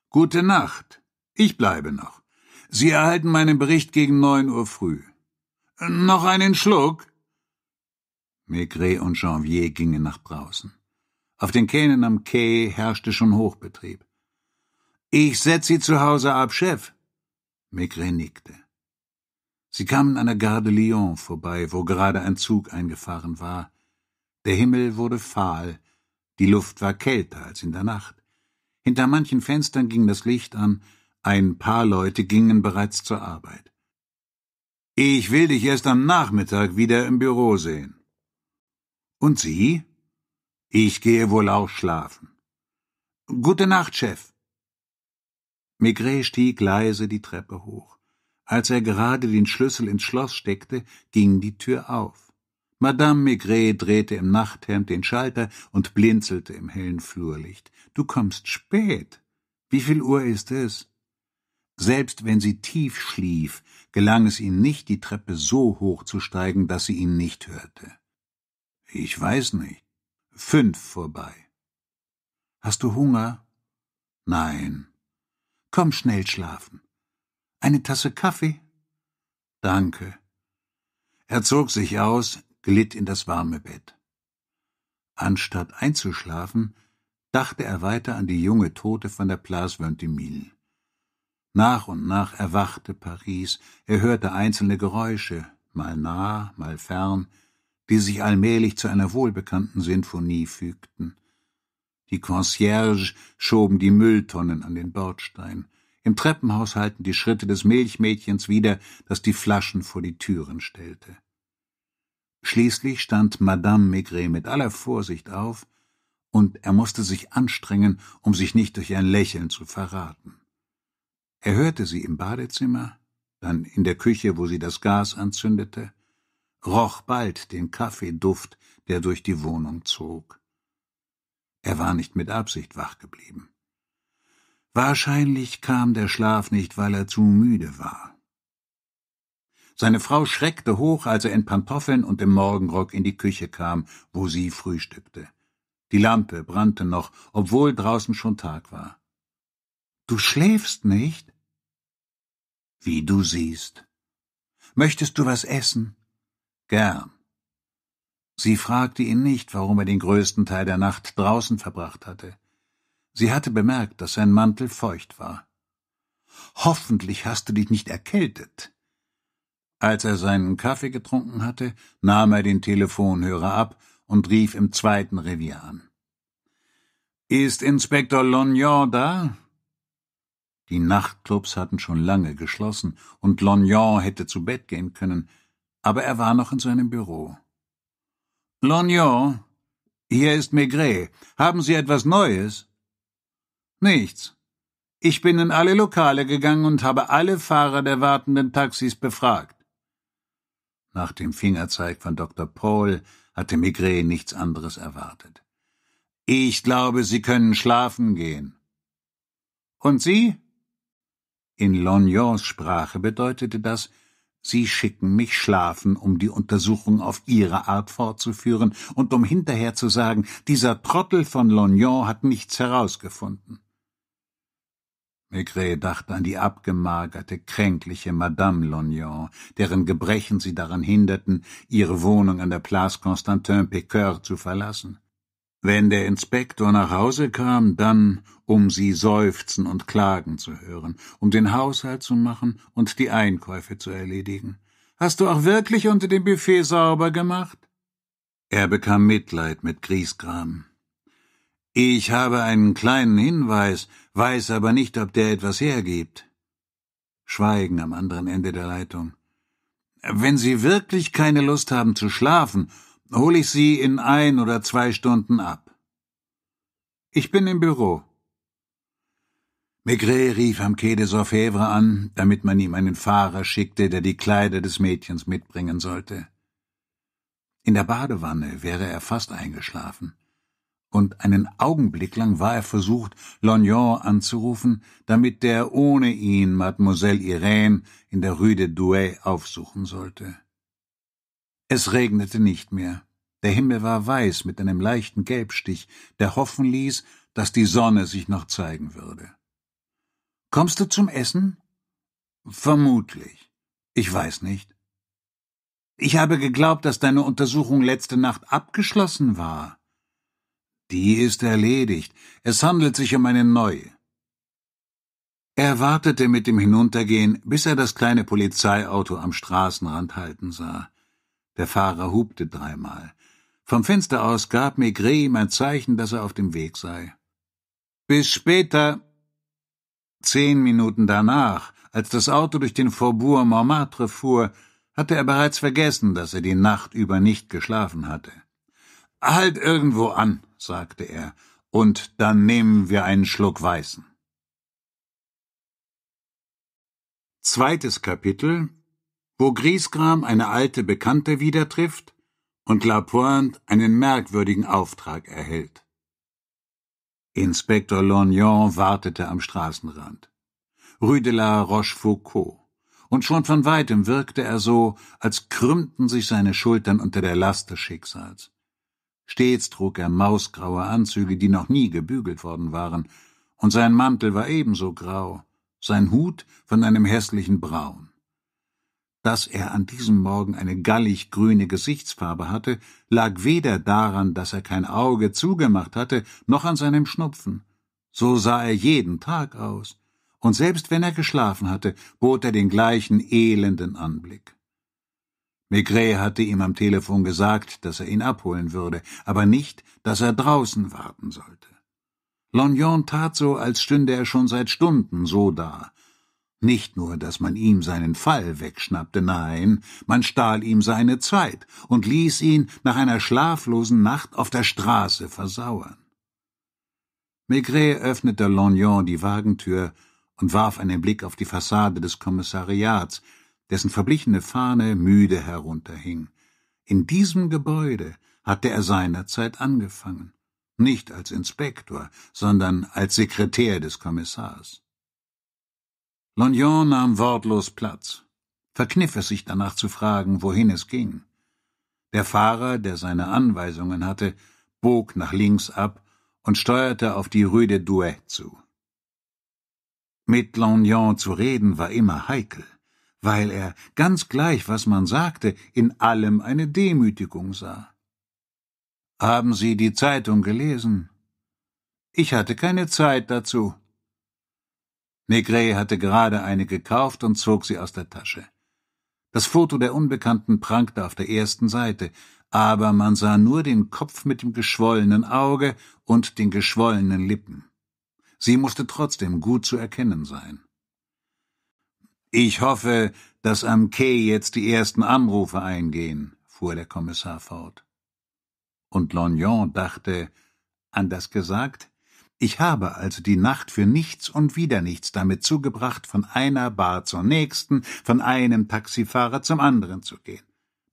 Gute Nacht. Ich bleibe noch. Sie erhalten meinen Bericht gegen neun Uhr früh. Noch einen Schluck? Maigret und Janvier gingen nach draußen. Auf den Kähnen am Quai herrschte schon Hochbetrieb. Ich setz Sie zu Hause ab, Chef. Maigret nickte. Sie kamen an der Gare de Lyon vorbei, wo gerade ein Zug eingefahren war. Der Himmel wurde fahl, die Luft war kälter als in der Nacht. Hinter manchen Fenstern ging das Licht an, ein paar Leute gingen bereits zur Arbeit. Ich will dich erst am Nachmittag wieder im Büro sehen. Und Sie? Ich gehe wohl auch schlafen. Gute Nacht, Chef. Maigret stieg leise die Treppe hoch. Als er gerade den Schlüssel ins Schloss steckte, ging die Tür auf. Madame Maigret drehte im Nachthemd den Schalter und blinzelte im hellen Flurlicht. Du kommst spät. Wie viel Uhr ist es? Selbst wenn sie tief schlief, gelang es ihnen nicht, die Treppe so hoch zu steigen, dass sie ihn nicht hörte. Ich weiß nicht. Fünf vorbei. Hast du Hunger? Nein. Komm schnell schlafen. Eine Tasse Kaffee? Danke. Er zog sich aus, glitt in das warme Bett. Anstatt einzuschlafen, dachte er weiter an die junge Tote von der Place Ventimille. Nach und nach erwachte Paris, er hörte einzelne Geräusche, mal nah, mal fern, die sich allmählich zu einer wohlbekannten Sinfonie fügten. Die Concierge schoben die Mülltonnen an den Bordstein. Im Treppenhaus halten die Schritte des Milchmädchens wieder, das die Flaschen vor die Türen stellte. Schließlich stand Madame Maigret mit aller Vorsicht auf, und er musste sich anstrengen, um sich nicht durch ein Lächeln zu verraten. Er hörte sie im Badezimmer, dann in der Küche, wo sie das Gas anzündete, roch bald den Kaffeeduft, der durch die Wohnung zog. Er war nicht mit Absicht wach geblieben. Wahrscheinlich kam der Schlaf nicht, weil er zu müde war. Seine Frau schreckte hoch, als er in Pantoffeln und im Morgenrock in die Küche kam, wo sie frühstückte. Die Lampe brannte noch, obwohl draußen schon Tag war. Du schläfst nicht? Wie du siehst. Möchtest du was essen? Gern. Sie fragte ihn nicht, warum er den größten Teil der Nacht draußen verbracht hatte. Sie hatte bemerkt, dass sein Mantel feucht war. Hoffentlich hast du dich nicht erkältet. Als er seinen Kaffee getrunken hatte, nahm er den Telefonhörer ab und rief im zweiten Revier an. Ist Inspektor Lognon da? Die Nachtclubs hatten schon lange geschlossen und Lognon hätte zu Bett gehen können, aber er war noch in seinem Büro. Lognon, hier ist Maigret. Haben Sie etwas Neues? Nichts. Ich bin in alle Lokale gegangen und habe alle Fahrer der wartenden Taxis befragt. Nach dem Fingerzeig von Dr. Paul hatte Maigret nichts anderes erwartet. Ich glaube, Sie können schlafen gehen. Und Sie? In Lognons Sprache bedeutete das, Sie schicken mich schlafen, um die Untersuchung auf Ihre Art fortzuführen und um hinterher zu sagen, dieser Trottel von Lognon hat nichts herausgefunden. Maigret dachte an die abgemagerte, kränkliche Madame Lognon, deren Gebrechen sie daran hinderten, ihre Wohnung an der Place Constantin-Piqueur zu verlassen. Wenn der Inspektor nach Hause kam, dann, um sie seufzen und klagen zu hören, um den Haushalt zu machen und die Einkäufe zu erledigen. Hast du auch wirklich unter dem Buffet sauber gemacht? Er bekam Mitleid mit Griesgram. Ich habe einen kleinen Hinweis, weiß aber nicht, ob der etwas hergibt. Schweigen am anderen Ende der Leitung. Wenn Sie wirklich keine Lust haben zu schlafen hol ich Sie in ein oder zwei Stunden ab. Ich bin im Büro. Maigret rief am Quai des Orfèvres an, damit man ihm einen Fahrer schickte, der die Kleider des Mädchens mitbringen sollte. In der Badewanne wäre er fast eingeschlafen, und einen Augenblick lang war er versucht, Lognon anzurufen, damit der ohne ihn Mademoiselle Irene in der Rue de Douai aufsuchen sollte. Es regnete nicht mehr. Der Himmel war weiß mit einem leichten Gelbstich, der hoffen ließ, dass die Sonne sich noch zeigen würde. Kommst du zum Essen? Vermutlich. Ich weiß nicht. Ich habe geglaubt, dass deine Untersuchung letzte Nacht abgeschlossen war. Die ist erledigt. Es handelt sich um eine neue. Er wartete mit dem Hinuntergehen, bis er das kleine Polizeiauto am Straßenrand halten sah. Der Fahrer hupte dreimal. Vom Fenster aus gab Maigret ihm ein Zeichen, dass er auf dem Weg sei. Bis später. Zehn Minuten danach, als das Auto durch den Faubourg Montmartre fuhr, hatte er bereits vergessen, dass er die Nacht über nicht geschlafen hatte. Halt irgendwo an, sagte er, und dann nehmen wir einen Schluck Weißen. Zweites Kapitel wo Griesgram eine alte Bekannte wieder trifft und Lapointe einen merkwürdigen Auftrag erhält. Inspektor Lognon wartete am Straßenrand. Rue de la Rochefoucauld. Und schon von weitem wirkte er so, als krümmten sich seine Schultern unter der Last des Schicksals. Stets trug er mausgraue Anzüge, die noch nie gebügelt worden waren, und sein Mantel war ebenso grau, sein Hut von einem hässlichen Braun. Dass er an diesem Morgen eine gallig-grüne Gesichtsfarbe hatte, lag weder daran, dass er kein Auge zugemacht hatte, noch an seinem Schnupfen. So sah er jeden Tag aus, und selbst wenn er geschlafen hatte, bot er den gleichen elenden Anblick. Maigret hatte ihm am Telefon gesagt, dass er ihn abholen würde, aber nicht, dass er draußen warten sollte. Lognon tat so, als stünde er schon seit Stunden so da, nicht nur, dass man ihm seinen Fall wegschnappte, nein, man stahl ihm seine Zeit und ließ ihn nach einer schlaflosen Nacht auf der Straße versauern. Maigret öffnete Lognon die Wagentür und warf einen Blick auf die Fassade des Kommissariats, dessen verblichene Fahne müde herunterhing. In diesem Gebäude hatte er seinerzeit angefangen. nicht als Inspektor, sondern als Sekretär des Kommissars. Lognon nahm wortlos Platz, verkniff es sich danach zu fragen, wohin es ging. Der Fahrer, der seine Anweisungen hatte, bog nach links ab und steuerte auf die Rue de Douai zu. Mit Lognon zu reden war immer heikel, weil er, ganz gleich, was man sagte, in allem eine Demütigung sah. Haben Sie die Zeitung gelesen? Ich hatte keine Zeit dazu. Maigret hatte gerade eine gekauft und zog sie aus der Tasche. Das Foto der Unbekannten prangte auf der ersten Seite, aber man sah nur den Kopf mit dem geschwollenen Auge und den geschwollenen Lippen. Sie musste trotzdem gut zu erkennen sein. Ich hoffe, dass am Quai jetzt die ersten Anrufe eingehen, fuhr der Kommissar fort und Lognon dachte, anders gesagt, ich habe also die Nacht für nichts und wieder nichts damit zugebracht, von einer Bar zur nächsten, von einem Taxifahrer zum anderen zu gehen.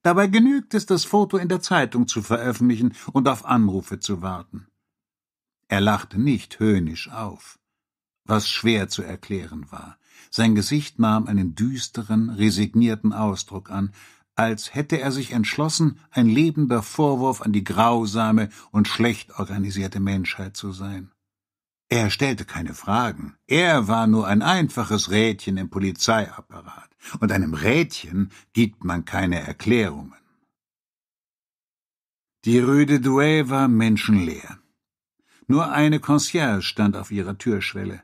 Dabei genügt es, das Foto in der Zeitung zu veröffentlichen und auf Anrufe zu warten. Er lachte nicht höhnisch auf, was schwer zu erklären war. Sein Gesicht nahm einen düsteren, resignierten Ausdruck an, als hätte er sich entschlossen, ein lebender Vorwurf an die grausame und schlecht organisierte Menschheit zu sein. Er stellte keine Fragen. Er war nur ein einfaches Rädchen im Polizeiapparat, und einem Rädchen gibt man keine Erklärungen. Die Rue de Douai war menschenleer. Nur eine Concierge stand auf ihrer Türschwelle.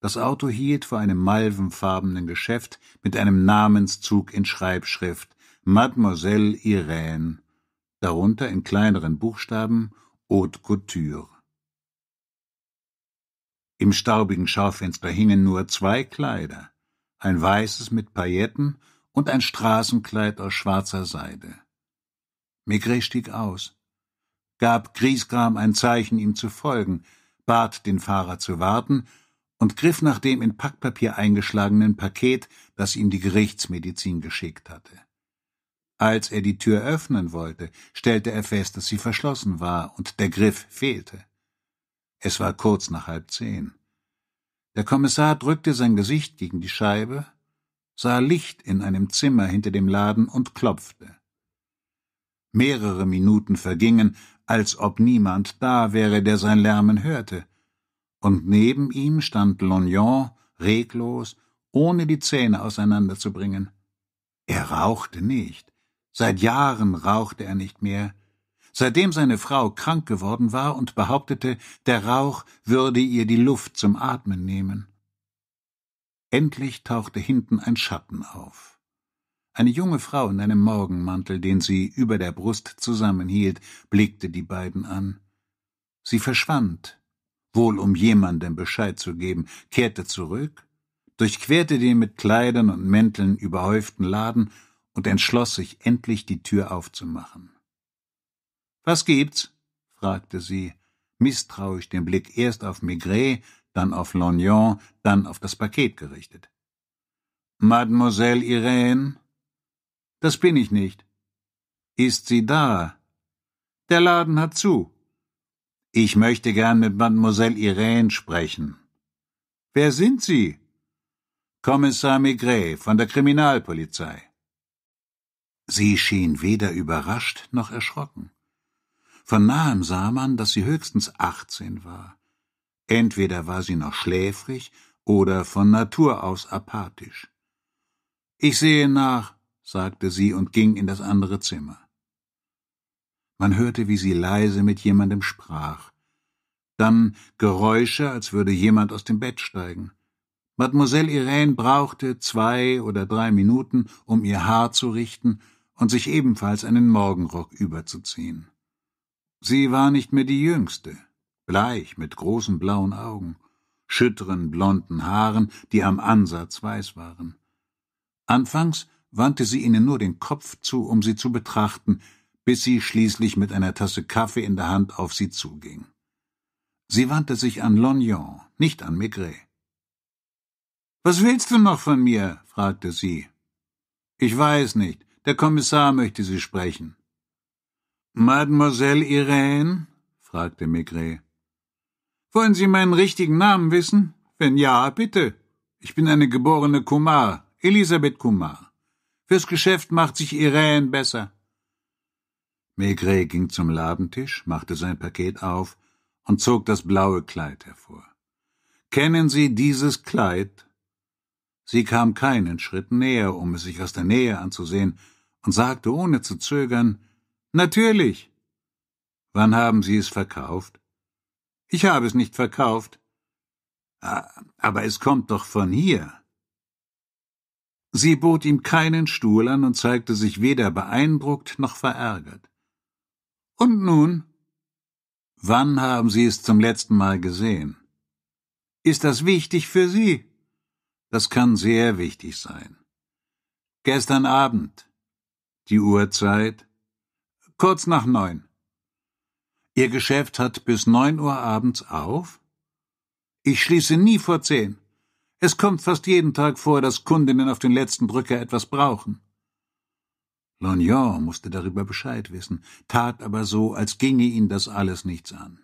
Das Auto hielt vor einem malvenfarbenen Geschäft mit einem Namenszug in Schreibschrift Mademoiselle Irène, darunter in kleineren Buchstaben Haute Couture. Im staubigen Schaufenster hingen nur zwei Kleider, ein weißes mit Pailletten und ein Straßenkleid aus schwarzer Seide. Maigret stieg aus, gab Griesgram ein Zeichen, ihm zu folgen, bat den Fahrer zu warten und griff nach dem in Packpapier eingeschlagenen Paket, das ihm die Gerichtsmedizin geschickt hatte. Als er die Tür öffnen wollte, stellte er fest, dass sie verschlossen war und der Griff fehlte. Es war kurz nach halb zehn. Der Kommissar drückte sein Gesicht gegen die Scheibe, sah Licht in einem Zimmer hinter dem Laden und klopfte. Mehrere Minuten vergingen, als ob niemand da wäre, der sein Lärmen hörte, und neben ihm stand Lognon, reglos, ohne die Zähne auseinanderzubringen. Er rauchte nicht, Seit Jahren rauchte er nicht mehr, seitdem seine Frau krank geworden war und behauptete, der Rauch würde ihr die Luft zum Atmen nehmen. Endlich tauchte hinten ein Schatten auf. Eine junge Frau in einem Morgenmantel, den sie über der Brust zusammenhielt, blickte die beiden an. Sie verschwand, wohl um jemandem Bescheid zu geben, kehrte zurück, durchquerte den mit Kleidern und Mänteln überhäuften Laden und entschloss sich endlich die Tür aufzumachen. Was gibt's? fragte sie, misstrauisch den Blick erst auf Maigret, dann auf Lognon, dann auf das Paket gerichtet. Mademoiselle Irene? Das bin ich nicht. Ist sie da? Der Laden hat zu. Ich möchte gern mit Mademoiselle Irene sprechen. Wer sind Sie? Kommissar Maigret von der Kriminalpolizei. Sie schien weder überrascht noch erschrocken. Von nahem sah man, dass sie höchstens achtzehn war. Entweder war sie noch schläfrig oder von Natur aus apathisch. Ich sehe nach, sagte sie und ging in das andere Zimmer. Man hörte, wie sie leise mit jemandem sprach. Dann Geräusche, als würde jemand aus dem Bett steigen. Mademoiselle Irene brauchte zwei oder drei Minuten, um ihr Haar zu richten und sich ebenfalls einen Morgenrock überzuziehen. Sie war nicht mehr die Jüngste, bleich mit großen blauen Augen, schütteren blonden Haaren, die am Ansatz weiß waren. Anfangs wandte sie ihnen nur den Kopf zu, um sie zu betrachten, bis sie schließlich mit einer Tasse Kaffee in der Hand auf sie zuging. Sie wandte sich an Lognon, nicht an Maigret. Was willst du noch von mir? fragte sie. Ich weiß nicht. Der Kommissar möchte Sie sprechen. Mademoiselle Irene? fragte Maigret. Wollen Sie meinen richtigen Namen wissen? Wenn ja, bitte. Ich bin eine geborene Kumar, Elisabeth Kumar. Fürs Geschäft macht sich Irene besser. Maigret ging zum Labentisch, machte sein Paket auf und zog das blaue Kleid hervor. Kennen Sie dieses Kleid? Sie kam keinen Schritt näher, um es sich aus der Nähe anzusehen, und sagte ohne zu zögern Natürlich. Wann haben Sie es verkauft? Ich habe es nicht verkauft. Aber es kommt doch von hier. Sie bot ihm keinen Stuhl an und zeigte sich weder beeindruckt noch verärgert. Und nun? Wann haben Sie es zum letzten Mal gesehen? Ist das wichtig für Sie? Das kann sehr wichtig sein. Gestern Abend. Die Uhrzeit? Kurz nach neun. Ihr Geschäft hat bis neun Uhr abends auf? Ich schließe nie vor zehn. Es kommt fast jeden Tag vor, dass Kundinnen auf den letzten Drücker etwas brauchen. Lognon musste darüber Bescheid wissen, tat aber so, als ginge ihn das alles nichts an.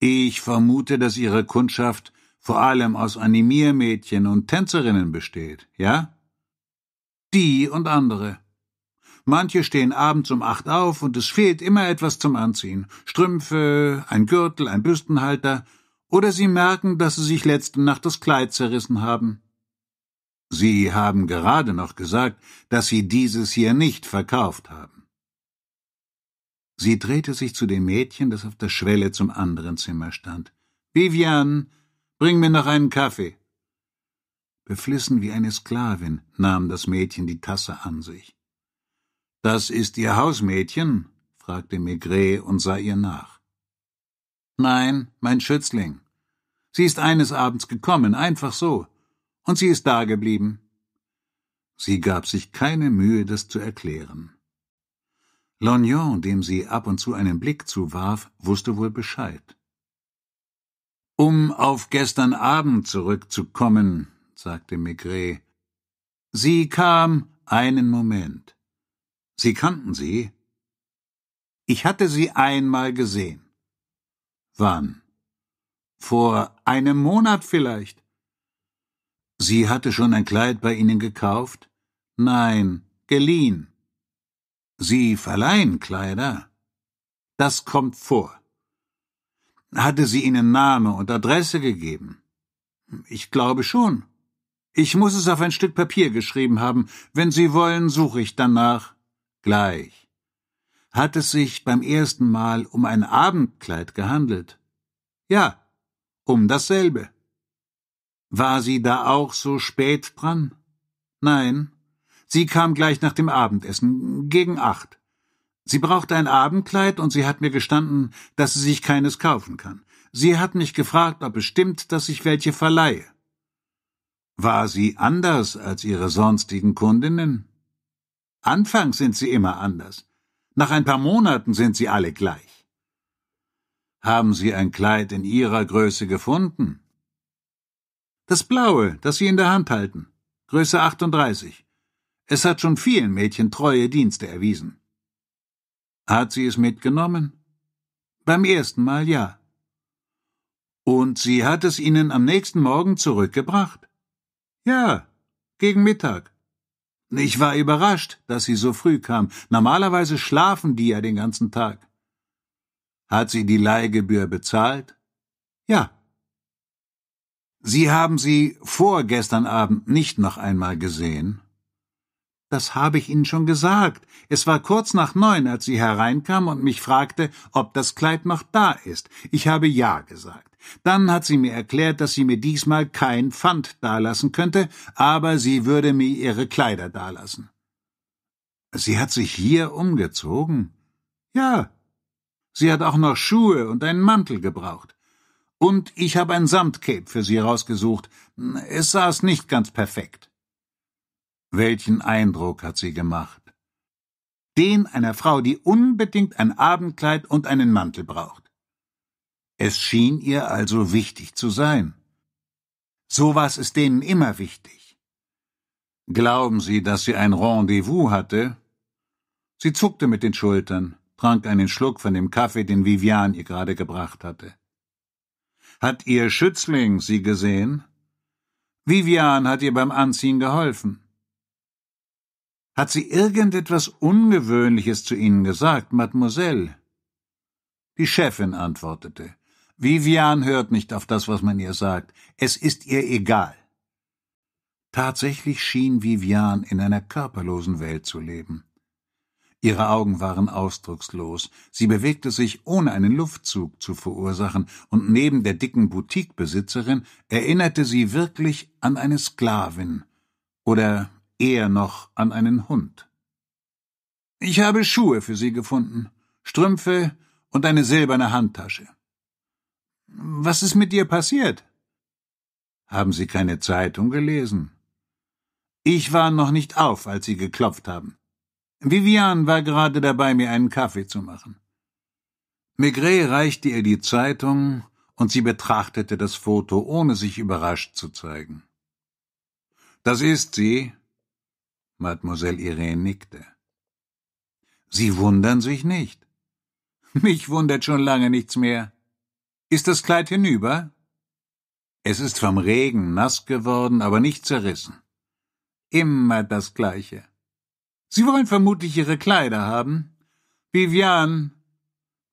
Ich vermute, dass Ihre Kundschaft vor allem aus Animiermädchen und Tänzerinnen besteht, ja? Die und andere. Manche stehen abends um acht auf und es fehlt immer etwas zum Anziehen. Strümpfe, ein Gürtel, ein Büstenhalter, oder Sie merken, dass Sie sich letzte Nacht das Kleid zerrissen haben. Sie haben gerade noch gesagt, dass Sie dieses hier nicht verkauft haben. Sie drehte sich zu dem Mädchen, das auf der Schwelle zum anderen Zimmer stand. Vivian, bring mir noch einen Kaffee. Beflissen wie eine Sklavin nahm das Mädchen die Tasse an sich. Das ist Ihr Hausmädchen? fragte Maigret und sah ihr nach. Nein, mein Schützling. Sie ist eines Abends gekommen, einfach so. Und sie ist dageblieben. Sie gab sich keine Mühe, das zu erklären. Lognon, dem sie ab und zu einen Blick zuwarf, wusste wohl Bescheid. Um auf gestern Abend zurückzukommen, sagte Maigret. Sie kam einen Moment. Sie kannten sie? Ich hatte sie einmal gesehen. Wann? Vor einem Monat vielleicht. Sie hatte schon ein Kleid bei Ihnen gekauft? Nein, geliehen. Sie verleihen Kleider? Das kommt vor. Hatte sie Ihnen Name und Adresse gegeben? Ich glaube schon. Ich muss es auf ein Stück Papier geschrieben haben. Wenn Sie wollen, suche ich danach. Gleich. Hat es sich beim ersten Mal um ein Abendkleid gehandelt? Ja um dasselbe. War sie da auch so spät dran? Nein, sie kam gleich nach dem Abendessen, gegen acht. Sie brauchte ein Abendkleid und sie hat mir gestanden, dass sie sich keines kaufen kann. Sie hat mich gefragt, ob es stimmt, dass ich welche verleihe. War sie anders als ihre sonstigen Kundinnen? Anfangs sind sie immer anders. Nach ein paar Monaten sind sie alle gleich. Haben Sie ein Kleid in Ihrer Größe gefunden? Das blaue, das Sie in der Hand halten. Größe 38. Es hat schon vielen Mädchen treue Dienste erwiesen. Hat sie es mitgenommen? Beim ersten Mal ja. Und sie hat es Ihnen am nächsten Morgen zurückgebracht? Ja, gegen Mittag. Ich war überrascht, dass sie so früh kam. Normalerweise schlafen die ja den ganzen Tag. Hat sie die Leihgebühr bezahlt? Ja. Sie haben sie vorgestern Abend nicht noch einmal gesehen? Das habe ich Ihnen schon gesagt. Es war kurz nach neun, als sie hereinkam und mich fragte, ob das Kleid noch da ist. Ich habe ja gesagt. Dann hat sie mir erklärt, dass sie mir diesmal kein Pfand dalassen könnte, aber sie würde mir ihre Kleider dalassen. Sie hat sich hier umgezogen? Ja, Sie hat auch noch Schuhe und einen Mantel gebraucht. Und ich habe ein Samtcape für sie rausgesucht. Es saß nicht ganz perfekt. Welchen Eindruck hat sie gemacht? Den einer Frau, die unbedingt ein Abendkleid und einen Mantel braucht. Es schien ihr also wichtig zu sein. Sowas ist denen immer wichtig. Glauben Sie, dass sie ein Rendezvous hatte? Sie zuckte mit den Schultern trank einen Schluck von dem Kaffee, den Vivian ihr gerade gebracht hatte. Hat Ihr Schützling Sie gesehen? Vivian hat ihr beim Anziehen geholfen. Hat sie irgendetwas Ungewöhnliches zu Ihnen gesagt, Mademoiselle? Die Chefin antwortete. Vivian hört nicht auf das, was man ihr sagt. Es ist ihr egal. Tatsächlich schien Vivian in einer körperlosen Welt zu leben. Ihre Augen waren ausdruckslos, sie bewegte sich, ohne einen Luftzug zu verursachen, und neben der dicken Boutiquebesitzerin erinnerte sie wirklich an eine Sklavin oder eher noch an einen Hund. Ich habe Schuhe für Sie gefunden, Strümpfe und eine silberne Handtasche. Was ist mit dir passiert? Haben Sie keine Zeitung gelesen? Ich war noch nicht auf, als Sie geklopft haben. Vivian war gerade dabei, mir einen Kaffee zu machen. Maigret reichte ihr die Zeitung und sie betrachtete das Foto, ohne sich überrascht zu zeigen. Das ist sie, Mademoiselle Irene nickte. Sie wundern sich nicht. Mich wundert schon lange nichts mehr. Ist das Kleid hinüber? Es ist vom Regen nass geworden, aber nicht zerrissen. Immer das Gleiche. Sie wollen vermutlich Ihre Kleider haben? Vivian,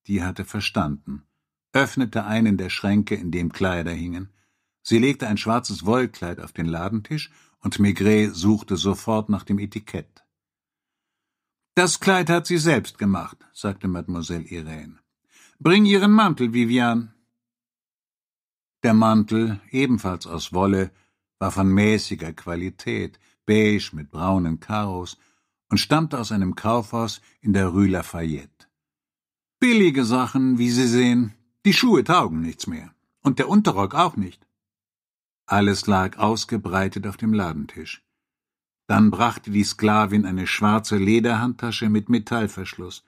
die hatte verstanden, öffnete einen der Schränke, in dem Kleider hingen. Sie legte ein schwarzes Wollkleid auf den Ladentisch und Maigret suchte sofort nach dem Etikett. Das Kleid hat sie selbst gemacht, sagte Mademoiselle Irene. Bring Ihren Mantel, Vivian. Der Mantel, ebenfalls aus Wolle, war von mäßiger Qualität, beige mit braunen Karos und stammte aus einem Kaufhaus in der Rue Lafayette. Billige Sachen, wie Sie sehen. Die Schuhe taugen nichts mehr. Und der Unterrock auch nicht. Alles lag ausgebreitet auf dem Ladentisch. Dann brachte die Sklavin eine schwarze Lederhandtasche mit Metallverschluss.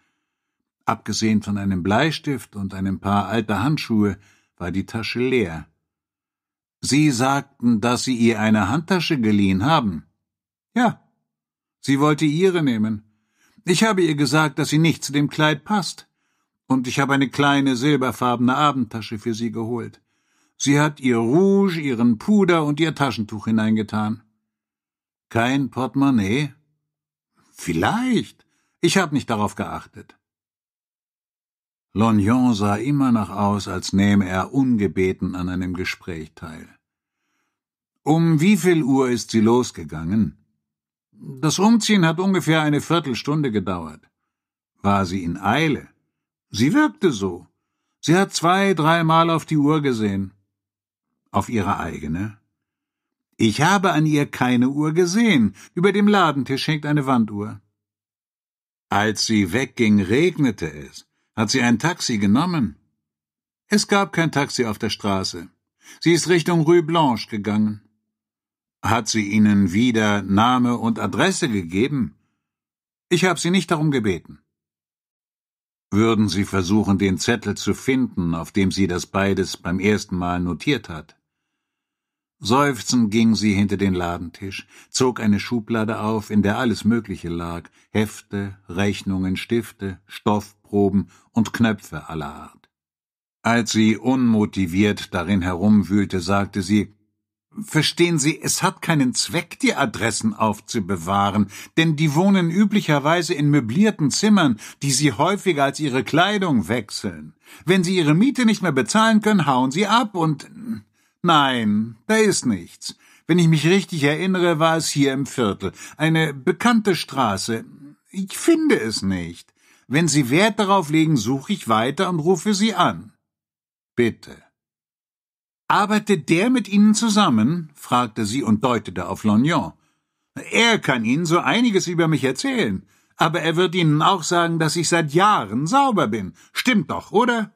Abgesehen von einem Bleistift und einem paar alter Handschuhe war die Tasche leer. Sie sagten, dass Sie ihr eine Handtasche geliehen haben. Ja. Sie wollte ihre nehmen. Ich habe ihr gesagt, dass sie nicht zu dem Kleid passt. Und ich habe eine kleine silberfarbene Abendtasche für sie geholt. Sie hat ihr Rouge, ihren Puder und ihr Taschentuch hineingetan. Kein Portemonnaie? Vielleicht. Ich habe nicht darauf geachtet. Lognon sah immer noch aus, als nähme er ungebeten an einem Gespräch teil. Um wie viel Uhr ist sie losgegangen? Das Umziehen hat ungefähr eine Viertelstunde gedauert. War sie in Eile? Sie wirkte so. Sie hat zwei, dreimal auf die Uhr gesehen auf ihre eigene? Ich habe an ihr keine Uhr gesehen. Über dem Ladentisch hängt eine Wanduhr. Als sie wegging, regnete es. Hat sie ein Taxi genommen? Es gab kein Taxi auf der Straße. Sie ist Richtung Rue Blanche gegangen. Hat sie Ihnen wieder Name und Adresse gegeben? Ich habe sie nicht darum gebeten. Würden Sie versuchen, den Zettel zu finden, auf dem sie das beides beim ersten Mal notiert hat? Seufzend ging sie hinter den Ladentisch, zog eine Schublade auf, in der alles Mögliche lag, Hefte, Rechnungen, Stifte, Stoffproben und Knöpfe aller Art. Als sie unmotiviert darin herumwühlte, sagte sie Verstehen Sie, es hat keinen Zweck, die Adressen aufzubewahren, denn die wohnen üblicherweise in möblierten Zimmern, die Sie häufiger als Ihre Kleidung wechseln. Wenn Sie Ihre Miete nicht mehr bezahlen können, hauen Sie ab und Nein, da ist nichts. Wenn ich mich richtig erinnere, war es hier im Viertel. Eine bekannte Straße. Ich finde es nicht. Wenn Sie Wert darauf legen, suche ich weiter und rufe Sie an. Bitte. Arbeitet der mit Ihnen zusammen? fragte sie und deutete auf Lognon. Er kann Ihnen so einiges über mich erzählen, aber er wird Ihnen auch sagen, dass ich seit Jahren sauber bin. Stimmt doch, oder?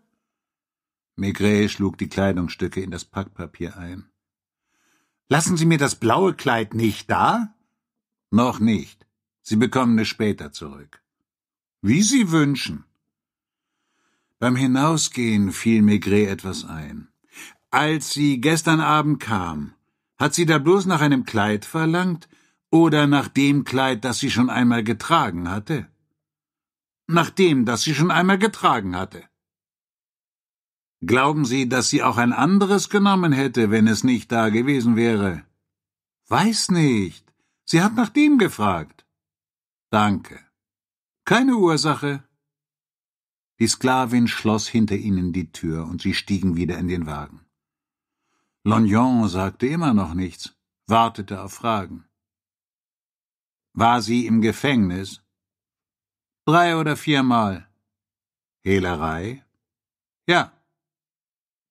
Maigret schlug die Kleidungsstücke in das Packpapier ein. Lassen Sie mir das blaue Kleid nicht da? Noch nicht. Sie bekommen es später zurück. Wie Sie wünschen. Beim Hinausgehen fiel Maigret etwas ein. Als sie gestern Abend kam, hat sie da bloß nach einem Kleid verlangt oder nach dem Kleid, das sie schon einmal getragen hatte? nachdem das sie schon einmal getragen hatte. Glauben Sie, dass sie auch ein anderes genommen hätte, wenn es nicht da gewesen wäre? Weiß nicht. Sie hat nach dem gefragt. Danke. Keine Ursache. Die Sklavin schloss hinter ihnen die Tür und sie stiegen wieder in den Wagen. Lognon sagte immer noch nichts, wartete auf Fragen. War sie im Gefängnis? Drei oder viermal. Hehlerei? Ja.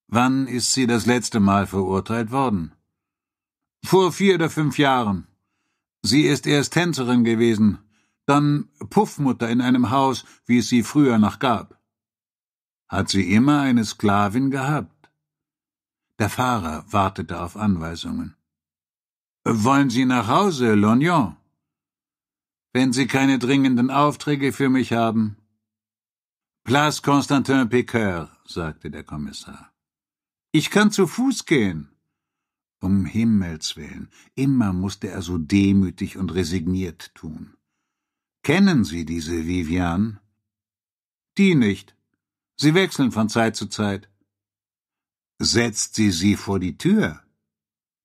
Wann ist sie das letzte Mal verurteilt worden? Vor vier oder fünf Jahren. Sie ist erst Tänzerin gewesen, dann Puffmutter in einem Haus, wie es sie früher noch gab. Hat sie immer eine Sklavin gehabt? Der Fahrer wartete auf Anweisungen. Wollen Sie nach Hause, Lognon? Wenn Sie keine dringenden Aufträge für mich haben. Place Constantin Piqueur, sagte der Kommissar. Ich kann zu Fuß gehen. Um Himmels willen, immer musste er so demütig und resigniert tun. Kennen Sie diese Vivian? Die nicht. Sie wechseln von Zeit zu Zeit. Setzt sie sie vor die Tür?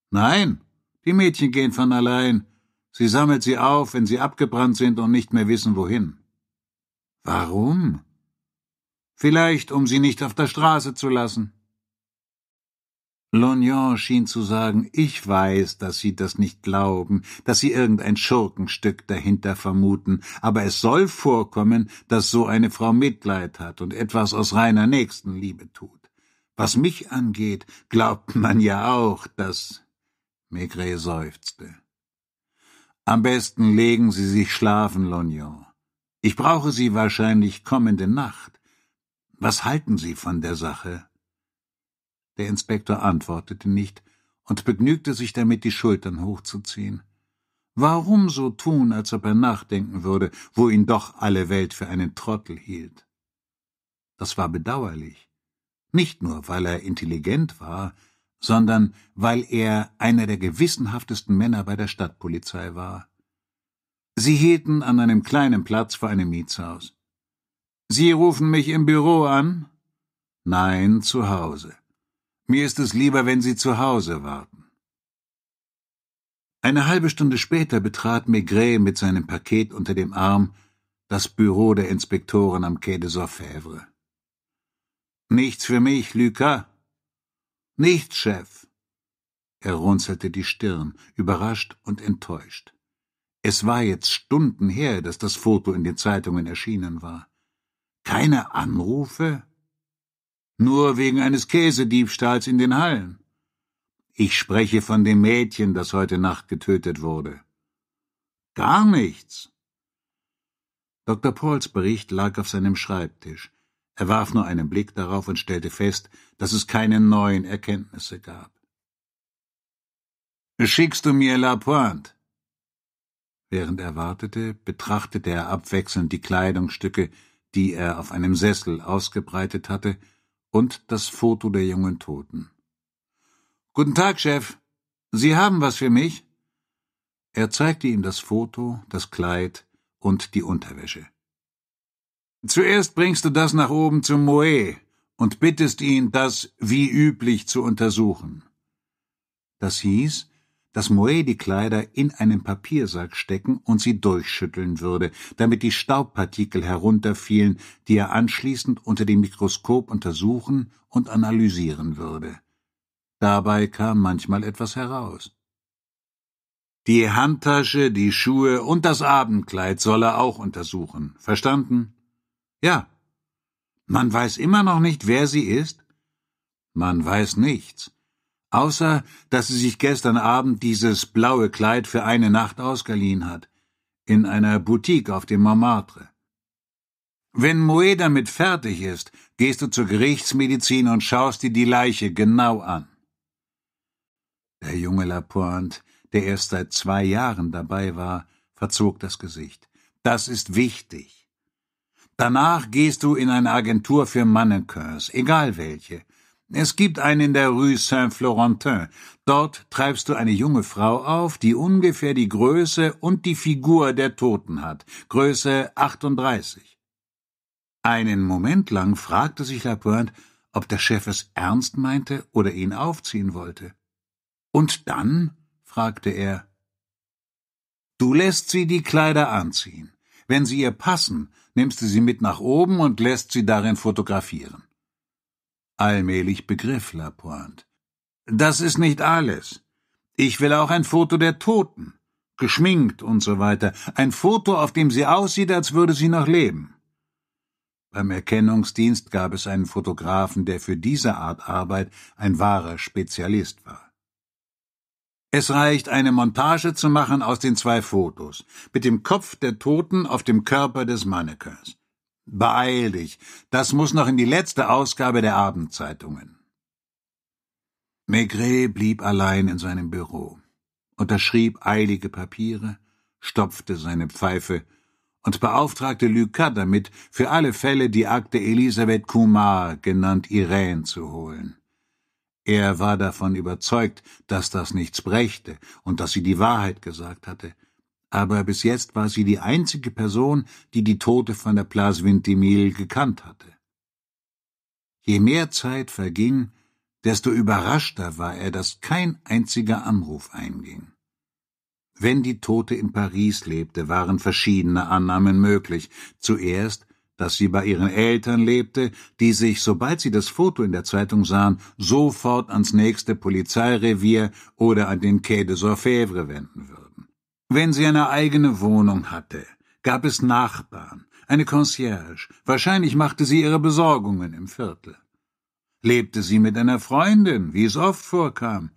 Nein, die Mädchen gehen von allein. Sie sammelt sie auf, wenn sie abgebrannt sind und nicht mehr wissen, wohin. Warum? Vielleicht, um sie nicht auf der Straße zu lassen. Lognon schien zu sagen, ich weiß, dass Sie das nicht glauben, dass Sie irgendein Schurkenstück dahinter vermuten, aber es soll vorkommen, dass so eine Frau Mitleid hat und etwas aus reiner Nächstenliebe tut. Was mich angeht, glaubt man ja auch, dass... Maigret seufzte. Am besten legen Sie sich schlafen, Lognon. Ich brauche Sie wahrscheinlich kommende Nacht. Was halten Sie von der Sache? Der Inspektor antwortete nicht und begnügte sich damit, die Schultern hochzuziehen. Warum so tun, als ob er nachdenken würde, wo ihn doch alle Welt für einen Trottel hielt? Das war bedauerlich. Nicht nur, weil er intelligent war, sondern weil er einer der gewissenhaftesten Männer bei der Stadtpolizei war. Sie hielten an einem kleinen Platz vor einem Mietshaus. Sie rufen mich im Büro an? Nein, zu Hause. Mir ist es lieber, wenn Sie zu Hause warten. Eine halbe Stunde später betrat Maigret mit seinem Paket unter dem Arm das Büro der Inspektoren am Quai des Orfèvres. Nichts für mich, Lucas? Nichts, Chef. Er runzelte die Stirn, überrascht und enttäuscht. Es war jetzt Stunden her, dass das Foto in den Zeitungen erschienen war. Keine Anrufe? Nur wegen eines Käsediebstahls in den Hallen. Ich spreche von dem Mädchen, das heute Nacht getötet wurde. Gar nichts. Dr. Pauls Bericht lag auf seinem Schreibtisch. Er warf nur einen Blick darauf und stellte fest, dass es keine neuen Erkenntnisse gab. Schickst du mir La Pointe? Während er wartete, betrachtete er abwechselnd die Kleidungsstücke, die er auf einem Sessel ausgebreitet hatte, und das Foto der jungen Toten. Guten Tag, Chef. Sie haben was für mich? Er zeigte ihm das Foto, das Kleid und die Unterwäsche. Zuerst bringst du das nach oben zum Moe und bittest ihn, das wie üblich zu untersuchen. Das hieß, dass Moe die Kleider in einen Papiersack stecken und sie durchschütteln würde, damit die Staubpartikel herunterfielen, die er anschließend unter dem Mikroskop untersuchen und analysieren würde. Dabei kam manchmal etwas heraus. Die Handtasche, die Schuhe und das Abendkleid soll er auch untersuchen. Verstanden? Ja. Man weiß immer noch nicht, wer sie ist? Man weiß nichts außer dass sie sich gestern Abend dieses blaue Kleid für eine Nacht ausgeliehen hat, in einer Boutique auf dem Montmartre. Wenn Moe damit fertig ist, gehst du zur Gerichtsmedizin und schaust dir die Leiche genau an. Der junge Lapointe, der erst seit zwei Jahren dabei war, verzog das Gesicht. Das ist wichtig. Danach gehst du in eine Agentur für Mannequins, egal welche, es gibt einen in der Rue Saint-Florentin. Dort treibst du eine junge Frau auf, die ungefähr die Größe und die Figur der Toten hat. Größe 38. Einen Moment lang fragte sich Lapointe, ob der Chef es ernst meinte oder ihn aufziehen wollte. Und dann? fragte er. Du lässt sie die Kleider anziehen. Wenn sie ihr passen, nimmst du sie mit nach oben und lässt sie darin fotografieren. Allmählich begriff Lapointe. Das ist nicht alles. Ich will auch ein Foto der Toten, geschminkt und so weiter, ein Foto, auf dem sie aussieht, als würde sie noch leben. Beim Erkennungsdienst gab es einen Fotografen, der für diese Art Arbeit ein wahrer Spezialist war. Es reicht, eine Montage zu machen aus den zwei Fotos, mit dem Kopf der Toten auf dem Körper des Mannequins. Beeil dich, das muss noch in die letzte Ausgabe der Abendzeitungen. Maigret blieb allein in seinem Büro, unterschrieb eilige Papiere, stopfte seine Pfeife und beauftragte Lucas damit, für alle Fälle die Akte Elisabeth Kumar, genannt Irene, zu holen. Er war davon überzeugt, dass das nichts brächte und dass sie die Wahrheit gesagt hatte. Aber bis jetzt war sie die einzige Person, die die Tote von der Place Vintimille gekannt hatte. Je mehr Zeit verging, desto überraschter war er, dass kein einziger Anruf einging. Wenn die Tote in Paris lebte, waren verschiedene Annahmen möglich. Zuerst, dass sie bei ihren Eltern lebte, die sich, sobald sie das Foto in der Zeitung sahen, sofort ans nächste Polizeirevier oder an den Quai des Orfèvres wenden würden. Wenn sie eine eigene Wohnung hatte, gab es Nachbarn, eine Concierge, wahrscheinlich machte sie ihre Besorgungen im Viertel. Lebte sie mit einer Freundin, wie es oft vorkam,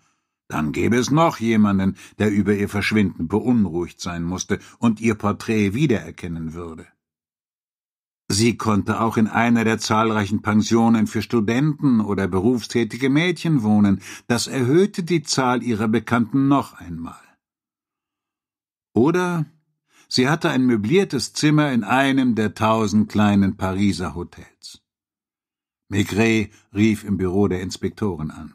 dann gäbe es noch jemanden, der über ihr Verschwinden beunruhigt sein musste und ihr Porträt wiedererkennen würde. Sie konnte auch in einer der zahlreichen Pensionen für Studenten oder berufstätige Mädchen wohnen, das erhöhte die Zahl ihrer Bekannten noch einmal. Oder sie hatte ein möbliertes Zimmer in einem der tausend kleinen Pariser Hotels. Maigret rief im Büro der Inspektoren an.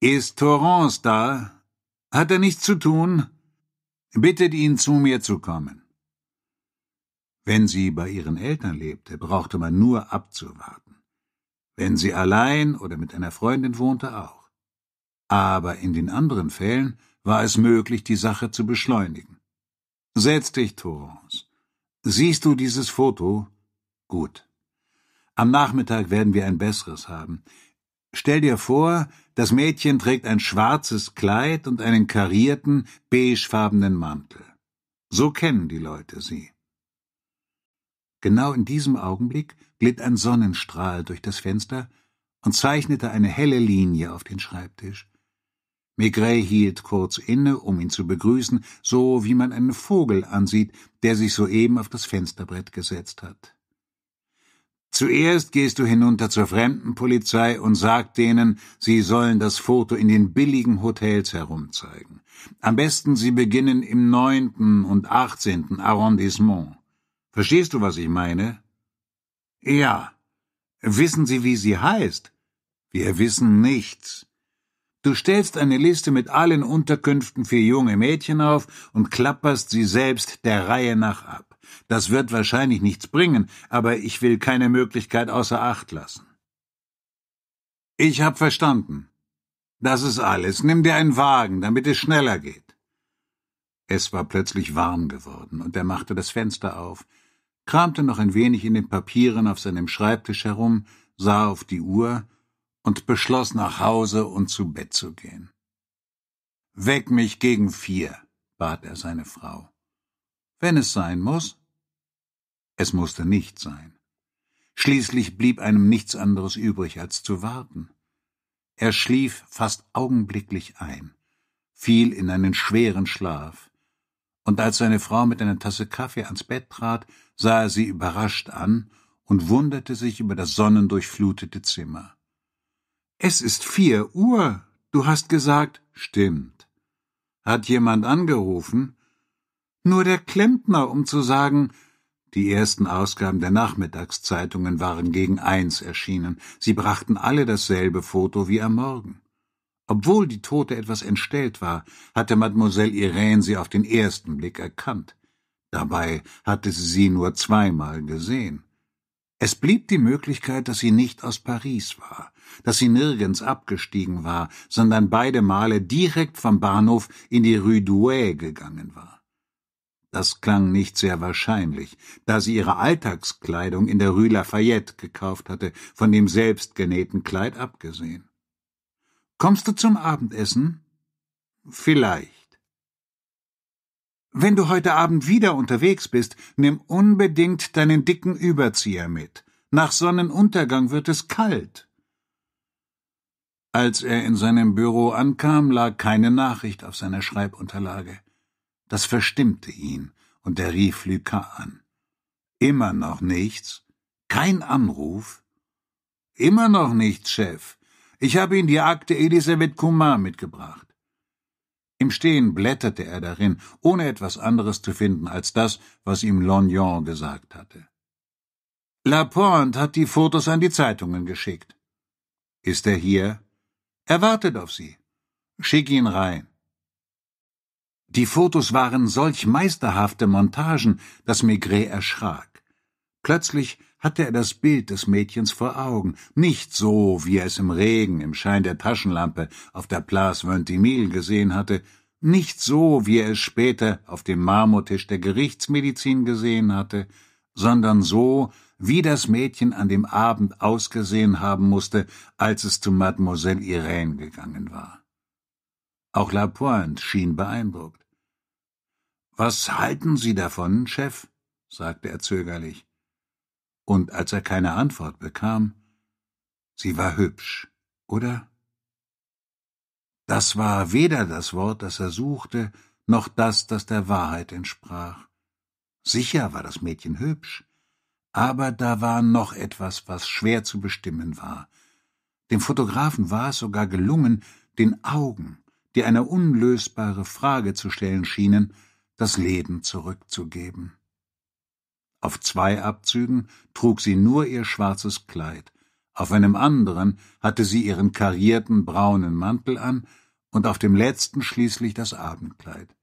Ist Torrance da? Hat er nichts zu tun? Bittet ihn, zu mir zu kommen. Wenn sie bei ihren Eltern lebte, brauchte man nur abzuwarten. Wenn sie allein oder mit einer Freundin wohnte, auch. Aber in den anderen Fällen war es möglich, die Sache zu beschleunigen. Setz dich, Torrance. Siehst du dieses Foto? Gut. Am Nachmittag werden wir ein besseres haben. Stell dir vor, das Mädchen trägt ein schwarzes Kleid und einen karierten, beigefarbenen Mantel. So kennen die Leute sie. Genau in diesem Augenblick glitt ein Sonnenstrahl durch das Fenster und zeichnete eine helle Linie auf den Schreibtisch. Maigret hielt kurz inne, um ihn zu begrüßen, so wie man einen Vogel ansieht, der sich soeben auf das Fensterbrett gesetzt hat. Zuerst gehst du hinunter zur Fremdenpolizei und sag denen, sie sollen das Foto in den billigen Hotels herumzeigen. Am besten sie beginnen im neunten und achtzehnten Arrondissement. Verstehst du, was ich meine? Ja. Wissen Sie, wie sie heißt? Wir wissen nichts. Du stellst eine Liste mit allen Unterkünften für junge Mädchen auf und klapperst sie selbst der Reihe nach ab. Das wird wahrscheinlich nichts bringen, aber ich will keine Möglichkeit außer Acht lassen. Ich hab verstanden. Das ist alles. Nimm dir einen Wagen, damit es schneller geht. Es war plötzlich warm geworden, und er machte das Fenster auf, kramte noch ein wenig in den Papieren auf seinem Schreibtisch herum, sah auf die Uhr und beschloss, nach Hause und zu Bett zu gehen. Weck mich gegen vier, bat er seine Frau. Wenn es sein muss. Es musste nicht sein. Schließlich blieb einem nichts anderes übrig, als zu warten. Er schlief fast augenblicklich ein, fiel in einen schweren Schlaf, und als seine Frau mit einer Tasse Kaffee ans Bett trat, sah er sie überrascht an und wunderte sich über das sonnendurchflutete Zimmer. Es ist vier Uhr. Du hast gesagt. Stimmt. Hat jemand angerufen? Nur der Klempner, um zu sagen, die ersten Ausgaben der Nachmittagszeitungen waren gegen eins erschienen. Sie brachten alle dasselbe Foto wie am Morgen. Obwohl die Tote etwas entstellt war, hatte Mademoiselle Irene sie auf den ersten Blick erkannt. Dabei hatte sie sie nur zweimal gesehen. Es blieb die Möglichkeit, dass sie nicht aus Paris war, dass sie nirgends abgestiegen war, sondern beide Male direkt vom Bahnhof in die Rue Douai gegangen war. Das klang nicht sehr wahrscheinlich, da sie ihre Alltagskleidung in der Rue Lafayette gekauft hatte, von dem selbstgenähten Kleid abgesehen. Kommst du zum Abendessen? Vielleicht. Wenn du heute Abend wieder unterwegs bist, nimm unbedingt deinen dicken Überzieher mit. Nach Sonnenuntergang wird es kalt. Als er in seinem Büro ankam, lag keine Nachricht auf seiner Schreibunterlage. Das verstimmte ihn, und er rief Lucas an. Immer noch nichts? Kein Anruf? Immer noch nichts, Chef. Ich habe Ihnen die Akte Elisabeth Coumar mitgebracht. Im Stehen blätterte er darin, ohne etwas anderes zu finden als das, was ihm Lognon gesagt hatte. Lapointe hat die Fotos an die Zeitungen geschickt. Ist er hier? Er wartet auf Sie. Schick ihn rein. Die Fotos waren solch meisterhafte Montagen, dass Maigret erschrak. Plötzlich hatte er das Bild des Mädchens vor Augen, nicht so, wie er es im Regen, im Schein der Taschenlampe auf der Place Ventimille gesehen hatte, nicht so, wie er es später auf dem Marmortisch der Gerichtsmedizin gesehen hatte, sondern so, wie das Mädchen an dem Abend ausgesehen haben musste, als es zu Mademoiselle Irene gegangen war. Auch Lapointe schien beeindruckt. Was halten Sie davon, Chef? sagte er zögerlich und als er keine Antwort bekam, sie war hübsch, oder? Das war weder das Wort, das er suchte, noch das, das der Wahrheit entsprach. Sicher war das Mädchen hübsch, aber da war noch etwas, was schwer zu bestimmen war. Dem Fotografen war es sogar gelungen, den Augen, die eine unlösbare Frage zu stellen schienen, das Leben zurückzugeben. Auf zwei Abzügen trug sie nur ihr schwarzes Kleid, auf einem anderen hatte sie ihren karierten braunen Mantel an und auf dem letzten schließlich das Abendkleid.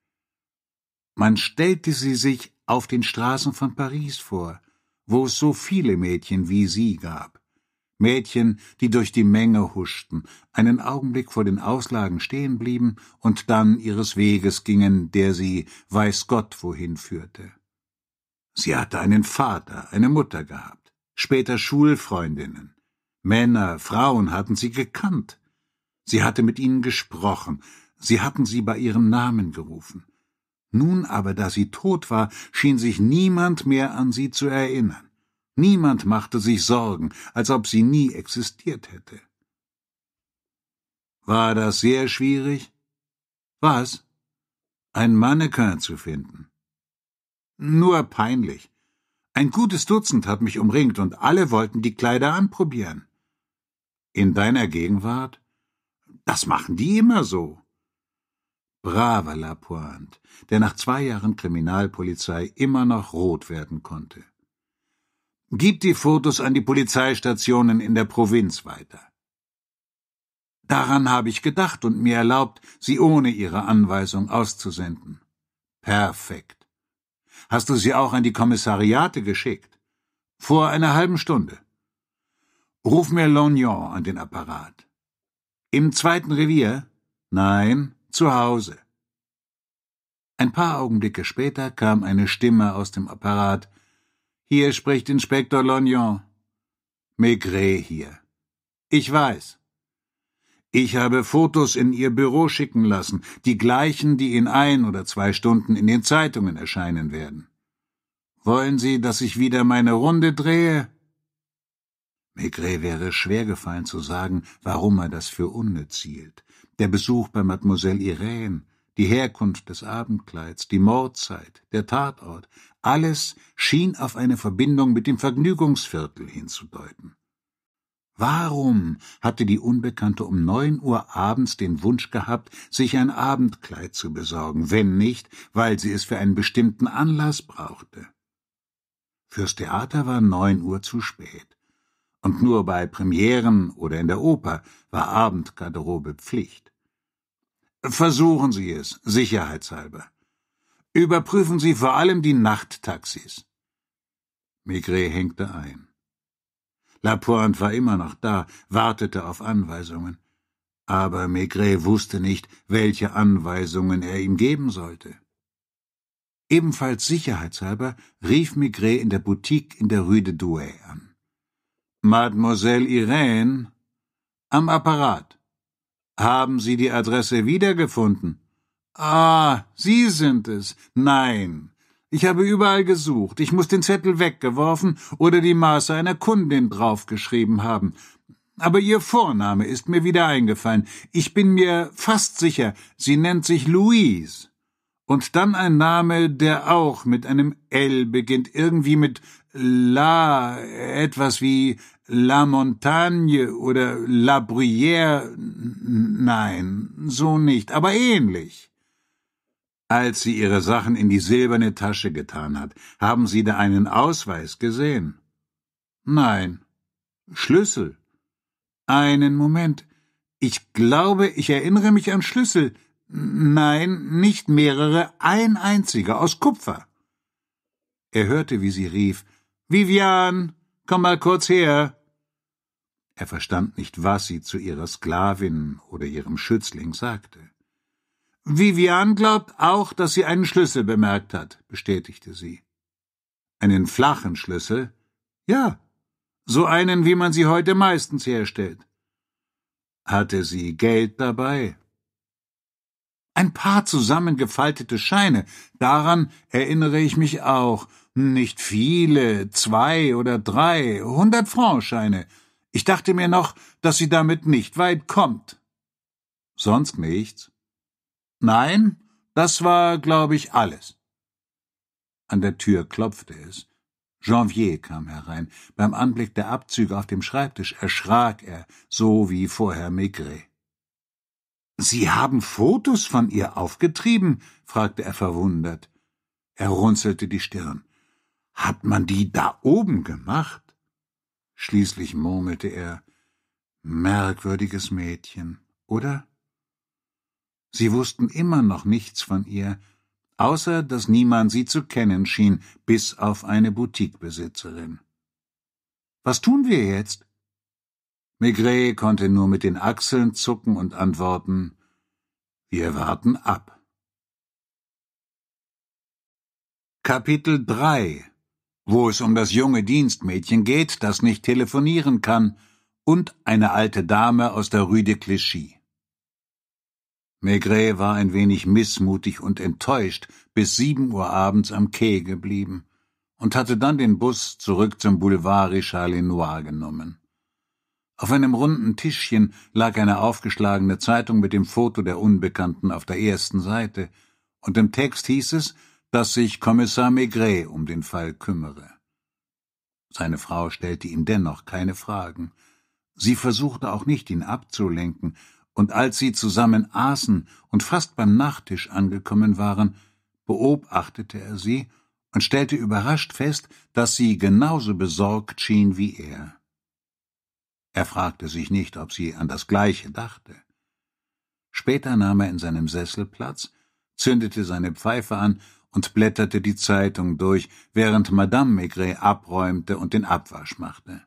Man stellte sie sich auf den Straßen von Paris vor, wo es so viele Mädchen wie sie gab. Mädchen, die durch die Menge huschten, einen Augenblick vor den Auslagen stehen blieben und dann ihres Weges gingen, der sie weiß Gott wohin führte. Sie hatte einen Vater, eine Mutter gehabt, später Schulfreundinnen. Männer, Frauen hatten sie gekannt. Sie hatte mit ihnen gesprochen, sie hatten sie bei ihrem Namen gerufen. Nun aber, da sie tot war, schien sich niemand mehr an sie zu erinnern. Niemand machte sich Sorgen, als ob sie nie existiert hätte. War das sehr schwierig? Was? Ein Mannequin zu finden. Nur peinlich. Ein gutes Dutzend hat mich umringt und alle wollten die Kleider anprobieren. In deiner Gegenwart? Das machen die immer so. Braver Lapointe, der nach zwei Jahren Kriminalpolizei immer noch rot werden konnte. Gib die Fotos an die Polizeistationen in der Provinz weiter. Daran habe ich gedacht und mir erlaubt, sie ohne ihre Anweisung auszusenden. Perfekt. Hast du sie auch an die Kommissariate geschickt? Vor einer halben Stunde. Ruf mir Lognon an den Apparat. Im zweiten Revier? Nein, zu Hause. Ein paar Augenblicke später kam eine Stimme aus dem Apparat. Hier spricht Inspektor Lognon. Maigret hier. Ich weiß. Ich habe Fotos in Ihr Büro schicken lassen, die gleichen, die in ein oder zwei Stunden in den Zeitungen erscheinen werden. Wollen Sie, dass ich wieder meine Runde drehe? Maigret wäre schwer gefallen zu sagen, warum er das für unnütz hielt. Der Besuch bei Mademoiselle Irene, die Herkunft des Abendkleids, die Mordzeit, der Tatort, alles schien auf eine Verbindung mit dem Vergnügungsviertel hinzudeuten. Warum hatte die Unbekannte um neun Uhr abends den Wunsch gehabt, sich ein Abendkleid zu besorgen, wenn nicht, weil sie es für einen bestimmten Anlass brauchte? Fürs Theater war neun Uhr zu spät. Und nur bei Premieren oder in der Oper war Abendgarderobe Pflicht. Versuchen Sie es, sicherheitshalber. Überprüfen Sie vor allem die Nachttaxis. Maigret hängte ein. Lapointe war immer noch da, wartete auf Anweisungen. Aber Maigret wusste nicht, welche Anweisungen er ihm geben sollte. Ebenfalls sicherheitshalber rief Maigret in der Boutique in der Rue de Douai an. Mademoiselle Irène am Apparat. Haben Sie die Adresse wiedergefunden? Ah, Sie sind es. Nein. Ich habe überall gesucht. Ich muss den Zettel weggeworfen oder die Maße einer Kundin draufgeschrieben haben. Aber Ihr Vorname ist mir wieder eingefallen. Ich bin mir fast sicher, sie nennt sich Louise. Und dann ein Name, der auch mit einem L beginnt, irgendwie mit La, etwas wie La Montagne oder La Bruyère. Nein, so nicht, aber ähnlich. Als sie ihre Sachen in die silberne Tasche getan hat, haben Sie da einen Ausweis gesehen? Nein. Schlüssel? Einen Moment. Ich glaube, ich erinnere mich an Schlüssel. Nein, nicht mehrere, ein einziger aus Kupfer. Er hörte, wie sie rief Vivian, komm mal kurz her. Er verstand nicht, was sie zu ihrer Sklavin oder ihrem Schützling sagte. Vivian glaubt auch, dass sie einen Schlüssel bemerkt hat, bestätigte sie. Einen flachen Schlüssel? Ja, so einen, wie man sie heute meistens herstellt. Hatte sie Geld dabei? Ein paar zusammengefaltete Scheine, daran erinnere ich mich auch. Nicht viele, zwei oder drei, hundert Franc-Scheine. Ich dachte mir noch, dass sie damit nicht weit kommt. Sonst nichts? Nein, das war, glaube ich, alles. An der Tür klopfte es. Janvier kam herein. Beim Anblick der Abzüge auf dem Schreibtisch erschrak er, so wie vorher Maigret. Sie haben Fotos von ihr aufgetrieben? fragte er verwundert. Er runzelte die Stirn. Hat man die da oben gemacht? Schließlich murmelte er Merkwürdiges Mädchen, oder? Sie wussten immer noch nichts von ihr, außer dass niemand sie zu kennen schien, bis auf eine Boutiquebesitzerin. Was tun wir jetzt? Maigret konnte nur mit den Achseln zucken und antworten Wir warten ab. Kapitel 3 Wo es um das junge Dienstmädchen geht, das nicht telefonieren kann, und eine alte Dame aus der Rue de Clichy. Maigret war ein wenig missmutig und enttäuscht bis sieben Uhr abends am Quai geblieben und hatte dann den Bus zurück zum Boulevard Richard Lenoir genommen. Auf einem runden Tischchen lag eine aufgeschlagene Zeitung mit dem Foto der Unbekannten auf der ersten Seite, und im Text hieß es, dass sich Kommissar Maigret um den Fall kümmere. Seine Frau stellte ihm dennoch keine Fragen. Sie versuchte auch nicht, ihn abzulenken, und als sie zusammen aßen und fast beim Nachtisch angekommen waren, beobachtete er sie und stellte überrascht fest, dass sie genauso besorgt schien wie er. Er fragte sich nicht, ob sie an das Gleiche dachte. Später nahm er in seinem Sessel Platz, zündete seine Pfeife an und blätterte die Zeitung durch, während Madame Maigret abräumte und den Abwasch machte.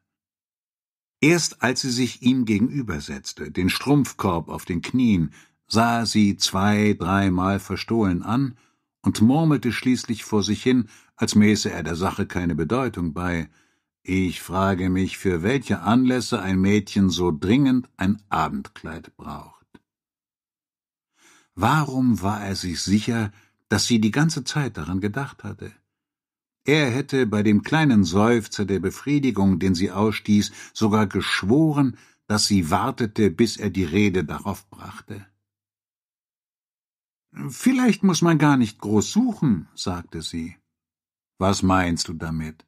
Erst als sie sich ihm gegenübersetzte, den Strumpfkorb auf den Knien, sah er sie zwei, dreimal verstohlen an und murmelte schließlich vor sich hin, als mäße er der Sache keine Bedeutung bei. Ich frage mich, für welche Anlässe ein Mädchen so dringend ein Abendkleid braucht. Warum war er sich sicher, dass sie die ganze Zeit daran gedacht hatte? Er hätte bei dem kleinen Seufzer der Befriedigung, den sie ausstieß, sogar geschworen, dass sie wartete, bis er die Rede darauf brachte. Vielleicht muss man gar nicht groß suchen, sagte sie. Was meinst du damit?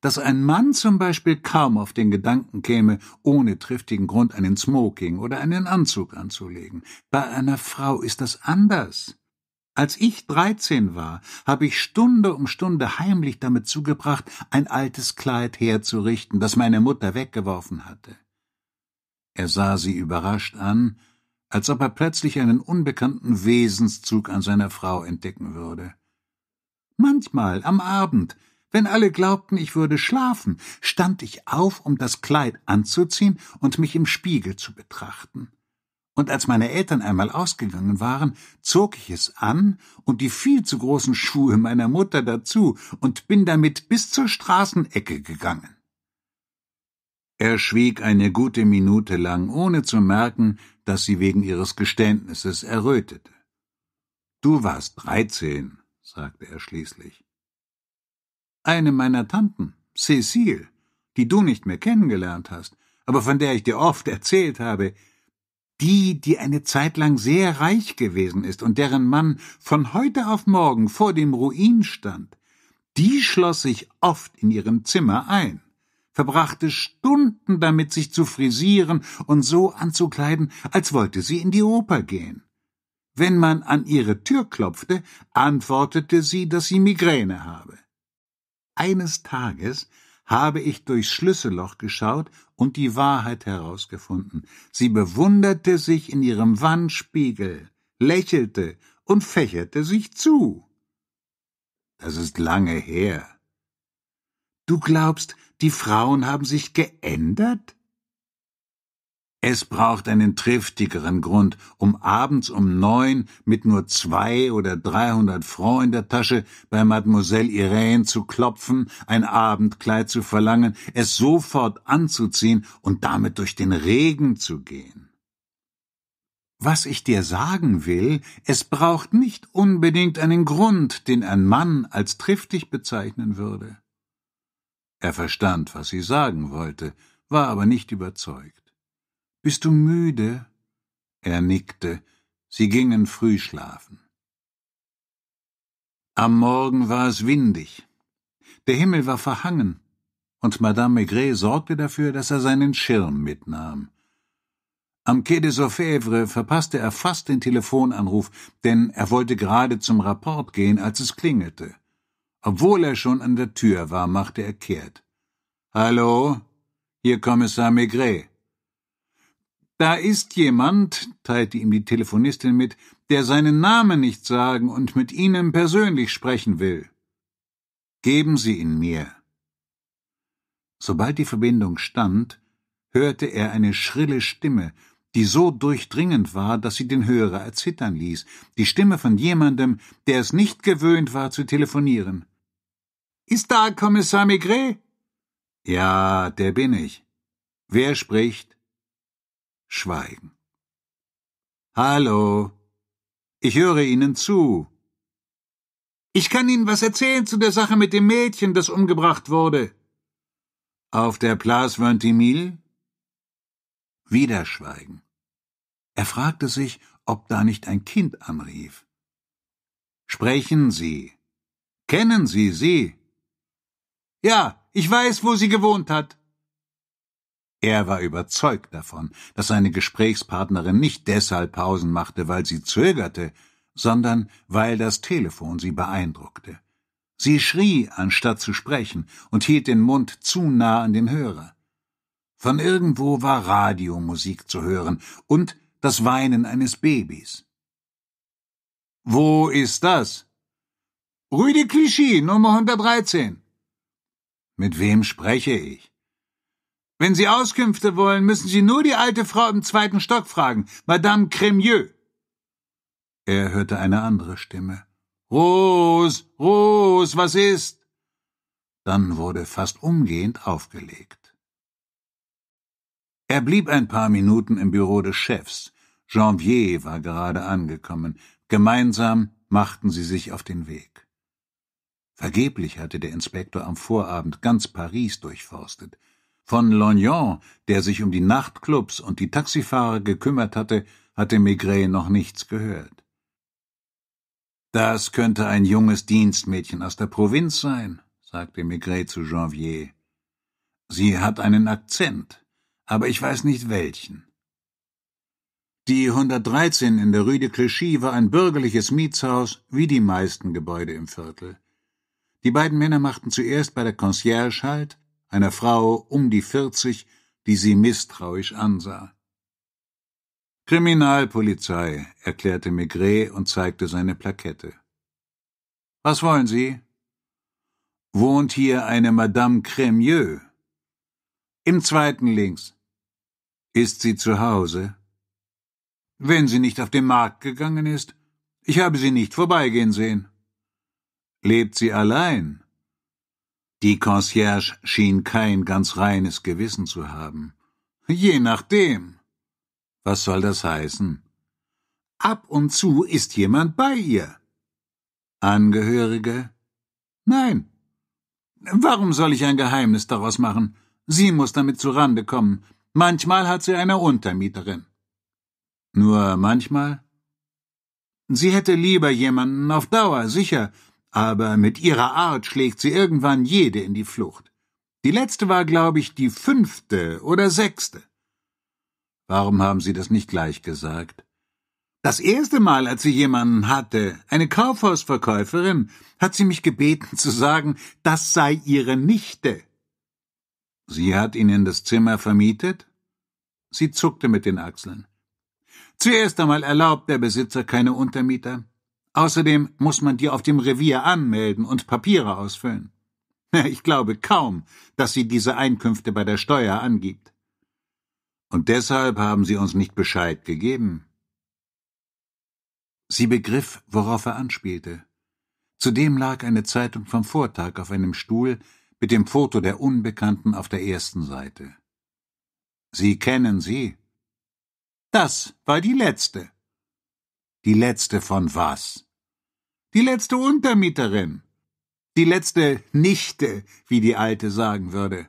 Dass ein Mann zum Beispiel kaum auf den Gedanken käme, ohne triftigen Grund einen Smoking oder einen Anzug anzulegen. Bei einer Frau ist das anders. Als ich dreizehn war, habe ich Stunde um Stunde heimlich damit zugebracht, ein altes Kleid herzurichten, das meine Mutter weggeworfen hatte. Er sah sie überrascht an, als ob er plötzlich einen unbekannten Wesenszug an seiner Frau entdecken würde. Manchmal, am Abend, Wenn alle glaubten, ich würde schlafen, stand ich auf, um das Kleid anzuziehen und mich im Spiegel zu betrachten. Und als meine Eltern einmal ausgegangen waren, zog ich es an und die viel zu großen Schuhe meiner Mutter dazu und bin damit bis zur Straßenecke gegangen. Er schwieg eine gute Minute lang, ohne zu merken, dass sie wegen ihres Geständnisses errötete. Du warst dreizehn, sagte er schließlich. Eine meiner Tanten, Cecile, die du nicht mehr kennengelernt hast, aber von der ich dir oft erzählt habe, die, die eine Zeit lang sehr reich gewesen ist und deren Mann von heute auf morgen vor dem Ruin stand, die schloss sich oft in ihrem Zimmer ein verbrachte Stunden damit, sich zu frisieren und so anzukleiden, als wollte sie in die Oper gehen. Wenn man an ihre Tür klopfte, antwortete sie, dass sie Migräne habe. Eines Tages habe ich durchs Schlüsselloch geschaut und die Wahrheit herausgefunden. Sie bewunderte sich in ihrem Wandspiegel, lächelte und fächerte sich zu. Das ist lange her. Du glaubst, die Frauen haben sich geändert? Es braucht einen triftigeren Grund, um abends um neun mit nur zwei oder dreihundert Francs in der Tasche bei Mademoiselle Irene zu klopfen, ein Abendkleid zu verlangen, es sofort anzuziehen und damit durch den Regen zu gehen. Was ich dir sagen will, es braucht nicht unbedingt einen Grund, den ein Mann als triftig bezeichnen würde. Er verstand, was sie sagen wollte, war aber nicht überzeugt. Bist du müde? Er nickte. Sie gingen früh schlafen. Am Morgen war es windig. Der Himmel war verhangen, und Madame Maigret sorgte dafür, dass er seinen Schirm mitnahm. Am Quai des Orfèvres verpasste er fast den Telefonanruf, denn er wollte gerade zum Rapport gehen, als es klingelte. Obwohl er schon an der Tür war, machte er kehrt. Hallo, hier Kommissar Maigret. Da ist jemand, teilte ihm die Telefonistin mit, der seinen Namen nicht sagen und mit Ihnen persönlich sprechen will. Geben Sie ihn mir. Sobald die Verbindung stand, hörte er eine schrille Stimme, die so durchdringend war, dass sie den Hörer erzittern ließ, die Stimme von jemandem, der es nicht gewöhnt war zu telefonieren. Ist da Kommissar Maigret? Ja, der bin ich. Wer spricht? Schweigen. Hallo. Ich höre Ihnen zu. Ich kann Ihnen was erzählen zu der Sache mit dem Mädchen, das umgebracht wurde. Auf der Place Ventimille? Wieder Schweigen. Er fragte sich, ob da nicht ein Kind anrief. Sprechen Sie. Kennen Sie sie? Ja, ich weiß, wo sie gewohnt hat. Er war überzeugt davon, dass seine Gesprächspartnerin nicht deshalb Pausen machte, weil sie zögerte, sondern weil das Telefon sie beeindruckte. Sie schrie, anstatt zu sprechen, und hielt den Mund zu nah an den Hörer. Von irgendwo war Radiomusik zu hören und das Weinen eines Babys. Wo ist das? Rue de Clichy, Nummer 113. Mit wem spreche ich? Wenn Sie Auskünfte wollen, müssen Sie nur die alte Frau im zweiten Stock fragen, Madame Cremieux. Er hörte eine andere Stimme. Rose, Rose, was ist? Dann wurde fast umgehend aufgelegt. Er blieb ein paar Minuten im Büro des Chefs. Janvier war gerade angekommen. Gemeinsam machten sie sich auf den Weg. Vergeblich hatte der Inspektor am Vorabend ganz Paris durchforstet. Von Lognon, der sich um die Nachtclubs und die Taxifahrer gekümmert hatte, hatte Maigret noch nichts gehört. Das könnte ein junges Dienstmädchen aus der Provinz sein, sagte Maigret zu Janvier. Sie hat einen Akzent, aber ich weiß nicht welchen. Die 113 in der Rue de Clichy war ein bürgerliches Mietshaus, wie die meisten Gebäude im Viertel. Die beiden Männer machten zuerst bei der Concierge Halt, einer Frau um die vierzig, die sie misstrauisch ansah. Kriminalpolizei, erklärte Maigret und zeigte seine Plakette. Was wollen Sie? Wohnt hier eine Madame Crémieux? Im zweiten links. Ist sie zu Hause? Wenn sie nicht auf den Markt gegangen ist, ich habe sie nicht vorbeigehen sehen. Lebt sie allein? Die Concierge schien kein ganz reines Gewissen zu haben. Je nachdem. Was soll das heißen? Ab und zu ist jemand bei ihr. Angehörige? Nein. Warum soll ich ein Geheimnis daraus machen? Sie muss damit zu Rande kommen. Manchmal hat sie eine Untermieterin. Nur manchmal? Sie hätte lieber jemanden auf Dauer, sicher, aber mit ihrer Art schlägt sie irgendwann jede in die Flucht. Die letzte war, glaube ich, die fünfte oder sechste. Warum haben Sie das nicht gleich gesagt? Das erste Mal, als sie jemanden hatte, eine Kaufhausverkäuferin, hat sie mich gebeten zu sagen, das sei ihre Nichte. Sie hat Ihnen das Zimmer vermietet? Sie zuckte mit den Achseln. Zuerst einmal erlaubt der Besitzer keine Untermieter. Außerdem muss man die auf dem Revier anmelden und Papiere ausfüllen. Ich glaube kaum, dass sie diese Einkünfte bei der Steuer angibt. Und deshalb haben Sie uns nicht Bescheid gegeben. Sie begriff, worauf er anspielte. Zudem lag eine Zeitung vom Vortag auf einem Stuhl mit dem Foto der Unbekannten auf der ersten Seite. Sie kennen sie? Das war die letzte. Die letzte von was? Die letzte Untermieterin. Die letzte Nichte, wie die Alte sagen würde.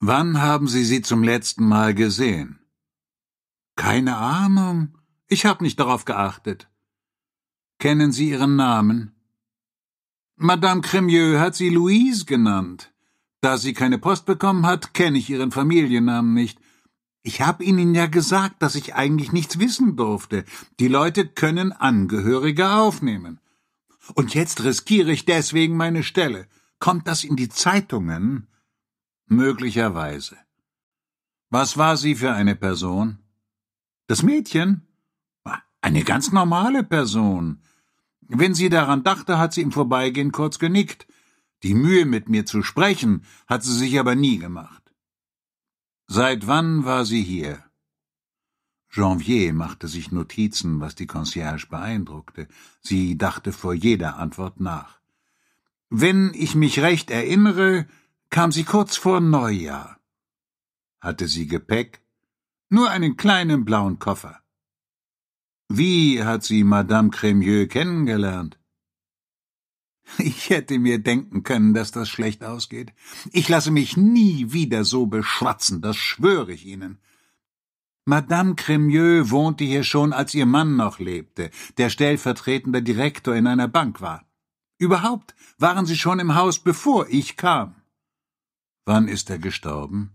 Wann haben Sie sie zum letzten Mal gesehen? Keine Ahnung. Ich habe nicht darauf geachtet. Kennen Sie Ihren Namen? Madame Cremieux hat sie Louise genannt. Da sie keine Post bekommen hat, kenne ich ihren Familiennamen nicht. Ich habe Ihnen ja gesagt, dass ich eigentlich nichts wissen durfte. Die Leute können Angehörige aufnehmen. Und jetzt riskiere ich deswegen meine Stelle. Kommt das in die Zeitungen? Möglicherweise. Was war sie für eine Person? Das Mädchen? Eine ganz normale Person. Wenn sie daran dachte, hat sie im Vorbeigehen kurz genickt. Die Mühe, mit mir zu sprechen, hat sie sich aber nie gemacht. Seit wann war sie hier? Janvier machte sich Notizen, was die Concierge beeindruckte. Sie dachte vor jeder Antwort nach. Wenn ich mich recht erinnere, kam sie kurz vor Neujahr. Hatte sie Gepäck? Nur einen kleinen blauen Koffer. Wie hat sie Madame Crémieux kennengelernt? Ich hätte mir denken können, dass das schlecht ausgeht. Ich lasse mich nie wieder so beschwatzen, das schwöre ich Ihnen. Madame Crémieux wohnte hier schon, als ihr Mann noch lebte, der stellvertretender Direktor in einer Bank war. Überhaupt waren sie schon im Haus, bevor ich kam. Wann ist er gestorben?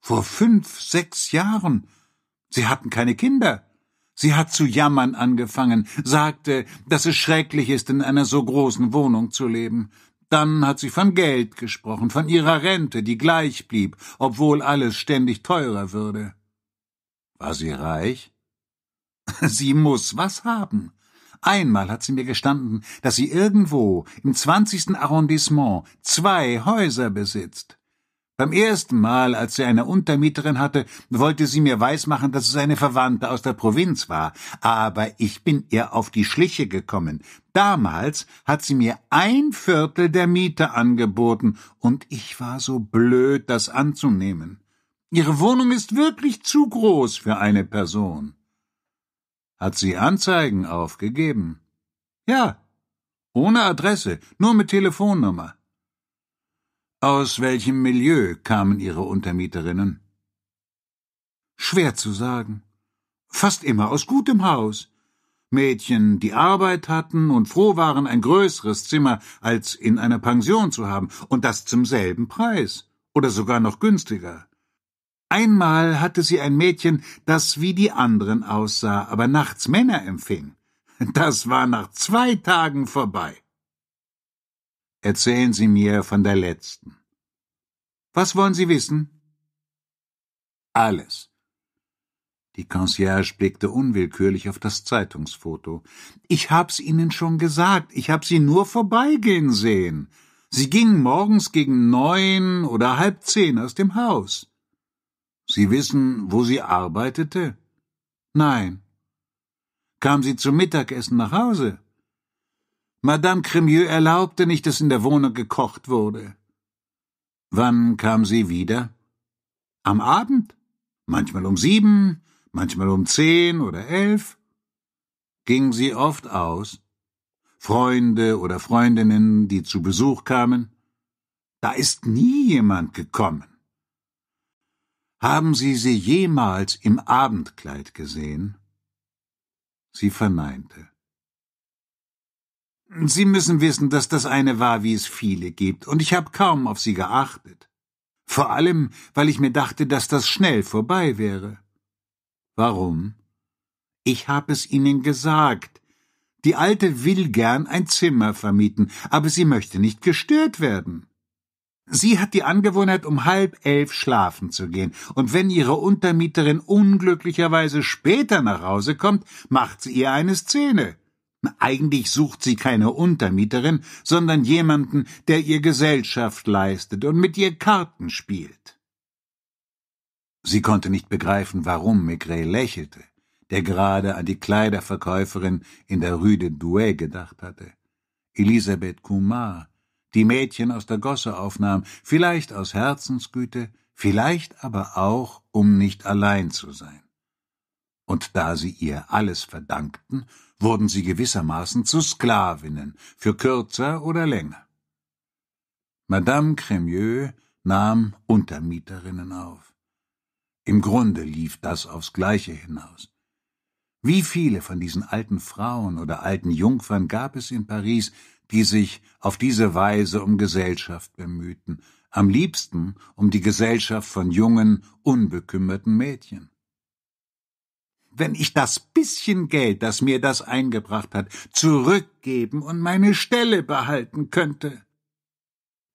Vor fünf, sechs Jahren. Sie hatten keine Kinder. Sie hat zu jammern angefangen, sagte, dass es schrecklich ist, in einer so großen Wohnung zu leben. Dann hat sie von Geld gesprochen, von ihrer Rente, die gleich blieb, obwohl alles ständig teurer würde. War sie reich? Sie muss was haben. Einmal hat sie mir gestanden, dass sie irgendwo im zwanzigsten Arrondissement zwei Häuser besitzt. Beim ersten Mal, als sie eine Untermieterin hatte, wollte sie mir weismachen, dass es eine Verwandte aus der Provinz war, aber ich bin ihr auf die Schliche gekommen. Damals hat sie mir ein Viertel der Miete angeboten, und ich war so blöd, das anzunehmen. Ihre Wohnung ist wirklich zu groß für eine Person. Hat sie Anzeigen aufgegeben? Ja, ohne Adresse, nur mit Telefonnummer. Aus welchem Milieu kamen Ihre Untermieterinnen? Schwer zu sagen. Fast immer aus gutem Haus. Mädchen, die Arbeit hatten und froh waren, ein größeres Zimmer als in einer Pension zu haben, und das zum selben Preis oder sogar noch günstiger. Einmal hatte sie ein Mädchen, das wie die anderen aussah, aber nachts Männer empfing. Das war nach zwei Tagen vorbei. Erzählen Sie mir von der letzten. Was wollen Sie wissen? Alles. Die Concierge blickte unwillkürlich auf das Zeitungsfoto. Ich hab's Ihnen schon gesagt, ich hab Sie nur vorbeigehen sehen. Sie ging morgens gegen neun oder halb zehn aus dem Haus. Sie wissen, wo sie arbeitete? Nein. Kam sie zum Mittagessen nach Hause? Madame Cremieux erlaubte nicht, dass in der Wohnung gekocht wurde. Wann kam sie wieder? Am Abend? Manchmal um sieben, manchmal um zehn oder elf. Ging sie oft aus? Freunde oder Freundinnen, die zu Besuch kamen? Da ist nie jemand gekommen. Haben Sie sie jemals im Abendkleid gesehen? Sie verneinte. Sie müssen wissen, dass das eine war, wie es viele gibt, und ich habe kaum auf sie geachtet. Vor allem, weil ich mir dachte, dass das schnell vorbei wäre. Warum? Ich hab es Ihnen gesagt. Die Alte will gern ein Zimmer vermieten, aber sie möchte nicht gestört werden. Sie hat die Angewohnheit, um halb elf schlafen zu gehen, und wenn ihre Untermieterin unglücklicherweise später nach Hause kommt, macht sie ihr eine Szene. Eigentlich sucht sie keine Untermieterin, sondern jemanden, der ihr Gesellschaft leistet und mit ihr Karten spielt. Sie konnte nicht begreifen, warum Maigret lächelte, der gerade an die Kleiderverkäuferin in der Rue de Douai gedacht hatte. Elisabeth Kumar, die Mädchen aus der Gosse aufnahm, vielleicht aus Herzensgüte, vielleicht aber auch, um nicht allein zu sein. Und da sie ihr alles verdankten, wurden sie gewissermaßen zu Sklavinnen, für kürzer oder länger. Madame Cremieux nahm Untermieterinnen auf. Im Grunde lief das aufs Gleiche hinaus. Wie viele von diesen alten Frauen oder alten Jungfern gab es in Paris, die sich auf diese Weise um Gesellschaft bemühten, am liebsten um die Gesellschaft von jungen, unbekümmerten Mädchen wenn ich das bisschen Geld, das mir das eingebracht hat, zurückgeben und meine Stelle behalten könnte.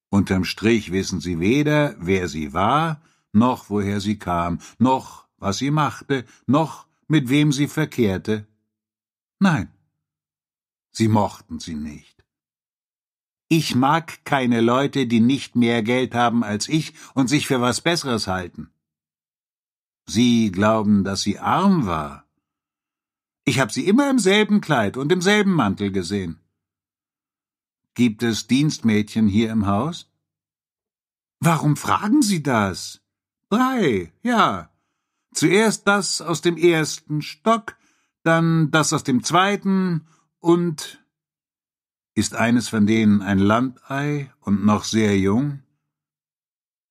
Unterm Strich wissen Sie weder, wer sie war, noch woher sie kam, noch was sie machte, noch mit wem sie verkehrte. Nein, sie mochten sie nicht. Ich mag keine Leute, die nicht mehr Geld haben als ich und sich für was Besseres halten. Sie glauben, dass sie arm war? Ich habe sie immer im selben Kleid und im selben Mantel gesehen. Gibt es Dienstmädchen hier im Haus? Warum fragen Sie das? Drei, ja. Zuerst das aus dem ersten Stock, dann das aus dem zweiten und ist eines von denen ein Landei und noch sehr jung?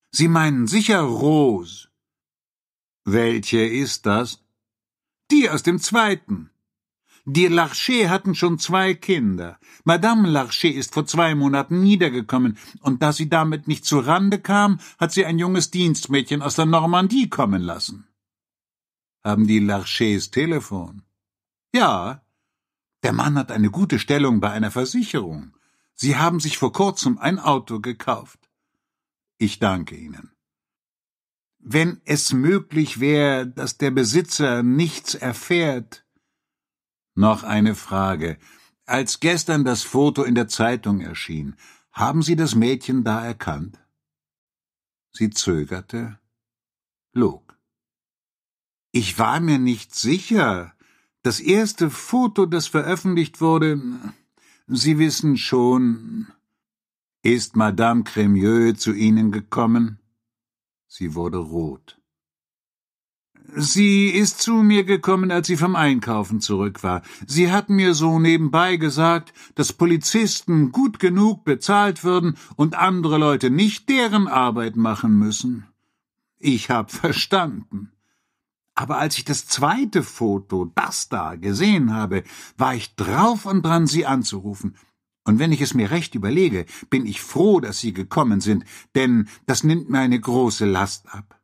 Sie meinen sicher Rose. Welche ist das? Die aus dem zweiten. Die Larcher hatten schon zwei Kinder. Madame Larcher ist vor zwei Monaten niedergekommen, und da sie damit nicht zu Rande kam, hat sie ein junges Dienstmädchen aus der Normandie kommen lassen. Haben die Larchers Telefon? Ja. Der Mann hat eine gute Stellung bei einer Versicherung. Sie haben sich vor kurzem ein Auto gekauft. Ich danke Ihnen. Wenn es möglich wäre, dass der Besitzer nichts erfährt. Noch eine Frage. Als gestern das Foto in der Zeitung erschien, haben Sie das Mädchen da erkannt? Sie zögerte, log. Ich war mir nicht sicher. Das erste Foto, das veröffentlicht wurde, Sie wissen schon. Ist Madame Cremieux zu Ihnen gekommen? Sie wurde rot. Sie ist zu mir gekommen, als sie vom Einkaufen zurück war. Sie hat mir so nebenbei gesagt, dass Polizisten gut genug bezahlt würden und andere Leute nicht deren Arbeit machen müssen. Ich hab verstanden. Aber als ich das zweite Foto, das da, gesehen habe, war ich drauf und dran, Sie anzurufen. Und wenn ich es mir recht überlege, bin ich froh, dass Sie gekommen sind, denn das nimmt mir eine große Last ab.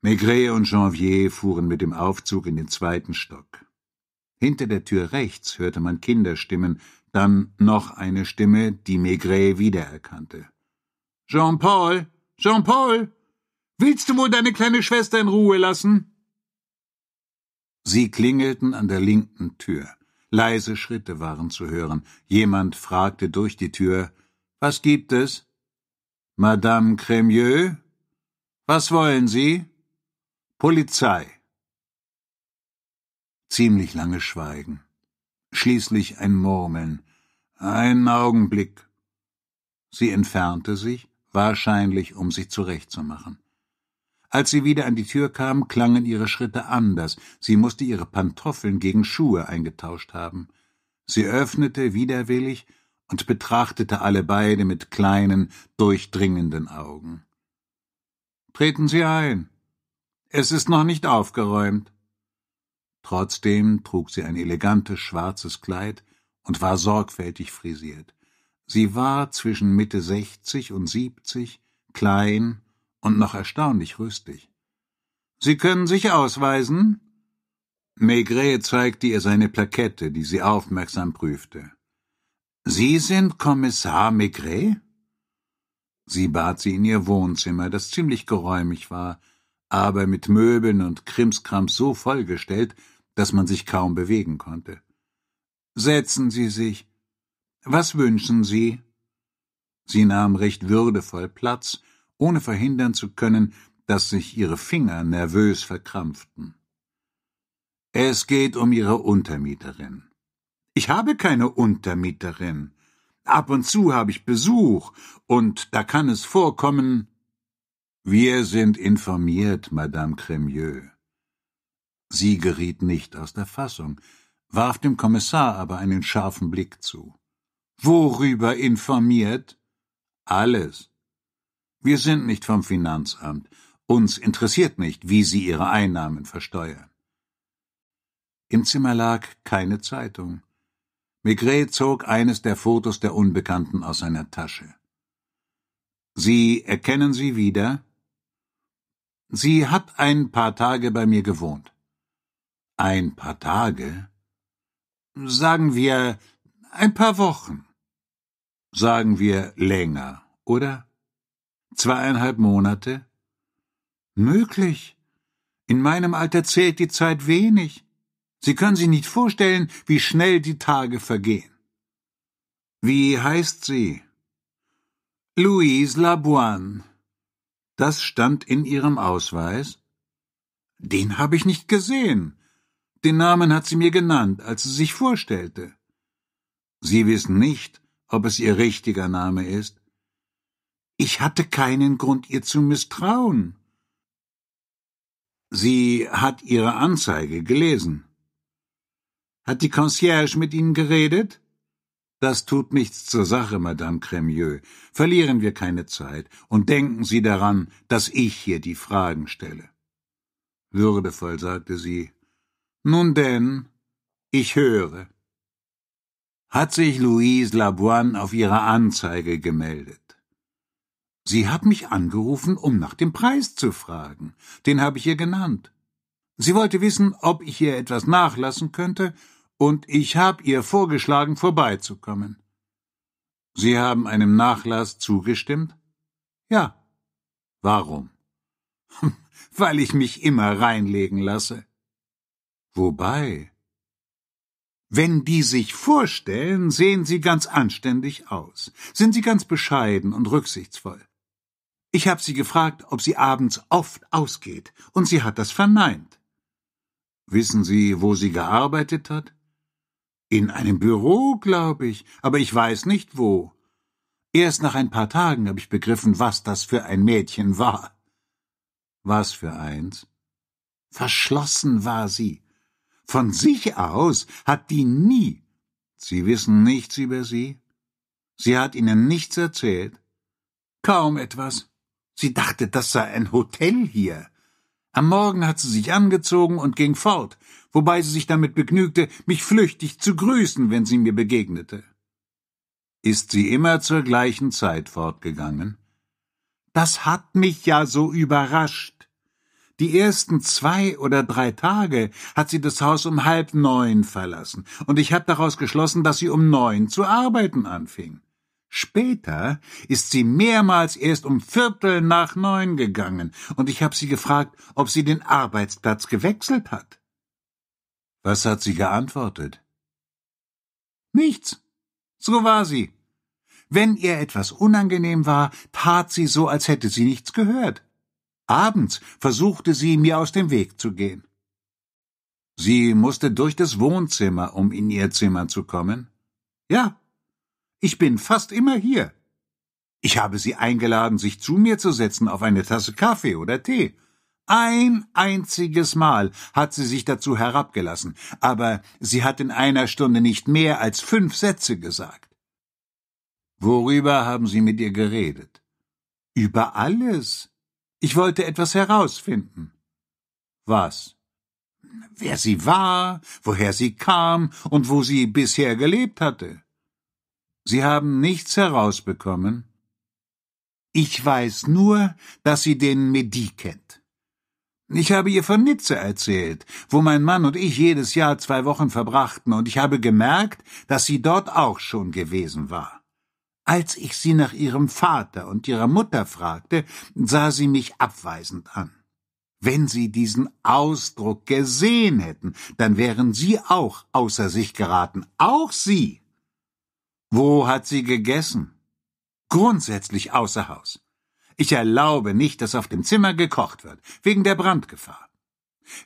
Maigret und Janvier fuhren mit dem Aufzug in den zweiten Stock. Hinter der Tür rechts hörte man Kinderstimmen, dann noch eine Stimme, die Maigret wiedererkannte. Jean-Paul, Jean-Paul, willst du wohl deine kleine Schwester in Ruhe lassen? Sie klingelten an der linken Tür. Leise Schritte waren zu hören. Jemand fragte durch die Tür Was gibt es? Madame Cremieux? Was wollen Sie? Polizei. Ziemlich lange Schweigen. Schließlich ein Murmeln. Einen Augenblick. Sie entfernte sich, wahrscheinlich um sich zurechtzumachen. Als sie wieder an die Tür kam, klangen ihre Schritte anders. Sie musste ihre Pantoffeln gegen Schuhe eingetauscht haben. Sie öffnete widerwillig und betrachtete alle beide mit kleinen, durchdringenden Augen. Treten Sie ein. Es ist noch nicht aufgeräumt. Trotzdem trug sie ein elegantes schwarzes Kleid und war sorgfältig frisiert. Sie war zwischen Mitte sechzig und siebzig, klein und noch erstaunlich rüstig. Sie können sich ausweisen? Maigret zeigte ihr seine Plakette, die sie aufmerksam prüfte. Sie sind Kommissar Maigret? Sie bat sie in ihr Wohnzimmer, das ziemlich geräumig war, aber mit Möbeln und Krimskrams so vollgestellt, dass man sich kaum bewegen konnte. Setzen Sie sich, was wünschen Sie? Sie nahm recht würdevoll Platz, ohne verhindern zu können, dass sich ihre Finger nervös verkrampften. Es geht um Ihre Untermieterin. Ich habe keine Untermieterin. Ab und zu habe ich Besuch, und da kann es vorkommen. Wir sind informiert, Madame Cremieux. Sie geriet nicht aus der Fassung, warf dem Kommissar aber einen scharfen Blick zu. Worüber informiert? Alles. Wir sind nicht vom Finanzamt. Uns interessiert nicht, wie Sie Ihre Einnahmen versteuern. Im Zimmer lag keine Zeitung. Maigret zog eines der Fotos der Unbekannten aus seiner Tasche. Sie erkennen sie wieder? Sie hat ein paar Tage bei mir gewohnt. Ein paar Tage? Sagen wir ein paar Wochen. Sagen wir länger, oder? Zweieinhalb Monate? Möglich. In meinem Alter zählt die Zeit wenig. Sie können sich nicht vorstellen, wie schnell die Tage vergehen. Wie heißt sie? Louise Laboine. Das stand in ihrem Ausweis? Den habe ich nicht gesehen. Den Namen hat sie mir genannt, als sie sich vorstellte. Sie wissen nicht, ob es ihr richtiger Name ist? Ich hatte keinen Grund, ihr zu misstrauen. Sie hat Ihre Anzeige gelesen. Hat die Concierge mit Ihnen geredet? Das tut nichts zur Sache, Madame Cremieux. Verlieren wir keine Zeit und denken Sie daran, dass ich hier die Fragen stelle. Würdevoll sagte sie. Nun denn, ich höre hat sich Louise Laboine auf ihre Anzeige gemeldet. Sie hat mich angerufen, um nach dem Preis zu fragen. Den habe ich ihr genannt. Sie wollte wissen, ob ich ihr etwas nachlassen könnte, und ich habe ihr vorgeschlagen, vorbeizukommen. Sie haben einem Nachlass zugestimmt? Ja. Warum? Weil ich mich immer reinlegen lasse. Wobei? Wenn die sich vorstellen, sehen sie ganz anständig aus, sind sie ganz bescheiden und rücksichtsvoll. Ich habe sie gefragt, ob sie abends oft ausgeht, und sie hat das verneint. Wissen Sie, wo sie gearbeitet hat? In einem Büro, glaube ich, aber ich weiß nicht wo. Erst nach ein paar Tagen habe ich begriffen, was das für ein Mädchen war. Was für eins? Verschlossen war sie, von sich aus hat die nie. Sie wissen nichts über sie? Sie hat Ihnen nichts erzählt? Kaum etwas. Sie dachte, das sei ein Hotel hier. Am Morgen hat sie sich angezogen und ging fort, wobei sie sich damit begnügte, mich flüchtig zu grüßen, wenn sie mir begegnete. Ist sie immer zur gleichen Zeit fortgegangen? Das hat mich ja so überrascht. Die ersten zwei oder drei Tage hat sie das Haus um halb neun verlassen, und ich habe daraus geschlossen, dass sie um neun zu arbeiten anfing. Später ist sie mehrmals erst um Viertel nach neun gegangen, und ich habe sie gefragt, ob sie den Arbeitsplatz gewechselt hat. Was hat sie geantwortet? Nichts. So war sie. Wenn ihr etwas unangenehm war, tat sie so, als hätte sie nichts gehört. Abends versuchte sie, mir aus dem Weg zu gehen. Sie musste durch das Wohnzimmer, um in ihr Zimmer zu kommen? Ja. Ich bin fast immer hier. Ich habe sie eingeladen, sich zu mir zu setzen auf eine Tasse Kaffee oder Tee. Ein einziges Mal hat sie sich dazu herabgelassen, aber sie hat in einer Stunde nicht mehr als fünf Sätze gesagt. Worüber haben Sie mit ihr geredet? Über alles. Ich wollte etwas herausfinden. Was? Wer sie war, woher sie kam und wo sie bisher gelebt hatte. Sie haben nichts herausbekommen? Ich weiß nur, dass sie den Medi kennt. Ich habe ihr von Nizza erzählt, wo mein Mann und ich jedes Jahr zwei Wochen verbrachten, und ich habe gemerkt, dass sie dort auch schon gewesen war. Als ich sie nach ihrem Vater und ihrer Mutter fragte, sah sie mich abweisend an. Wenn Sie diesen Ausdruck gesehen hätten, dann wären Sie auch außer sich geraten, auch Sie. Wo hat sie gegessen? Grundsätzlich außer Haus. Ich erlaube nicht, dass auf dem Zimmer gekocht wird, wegen der Brandgefahr.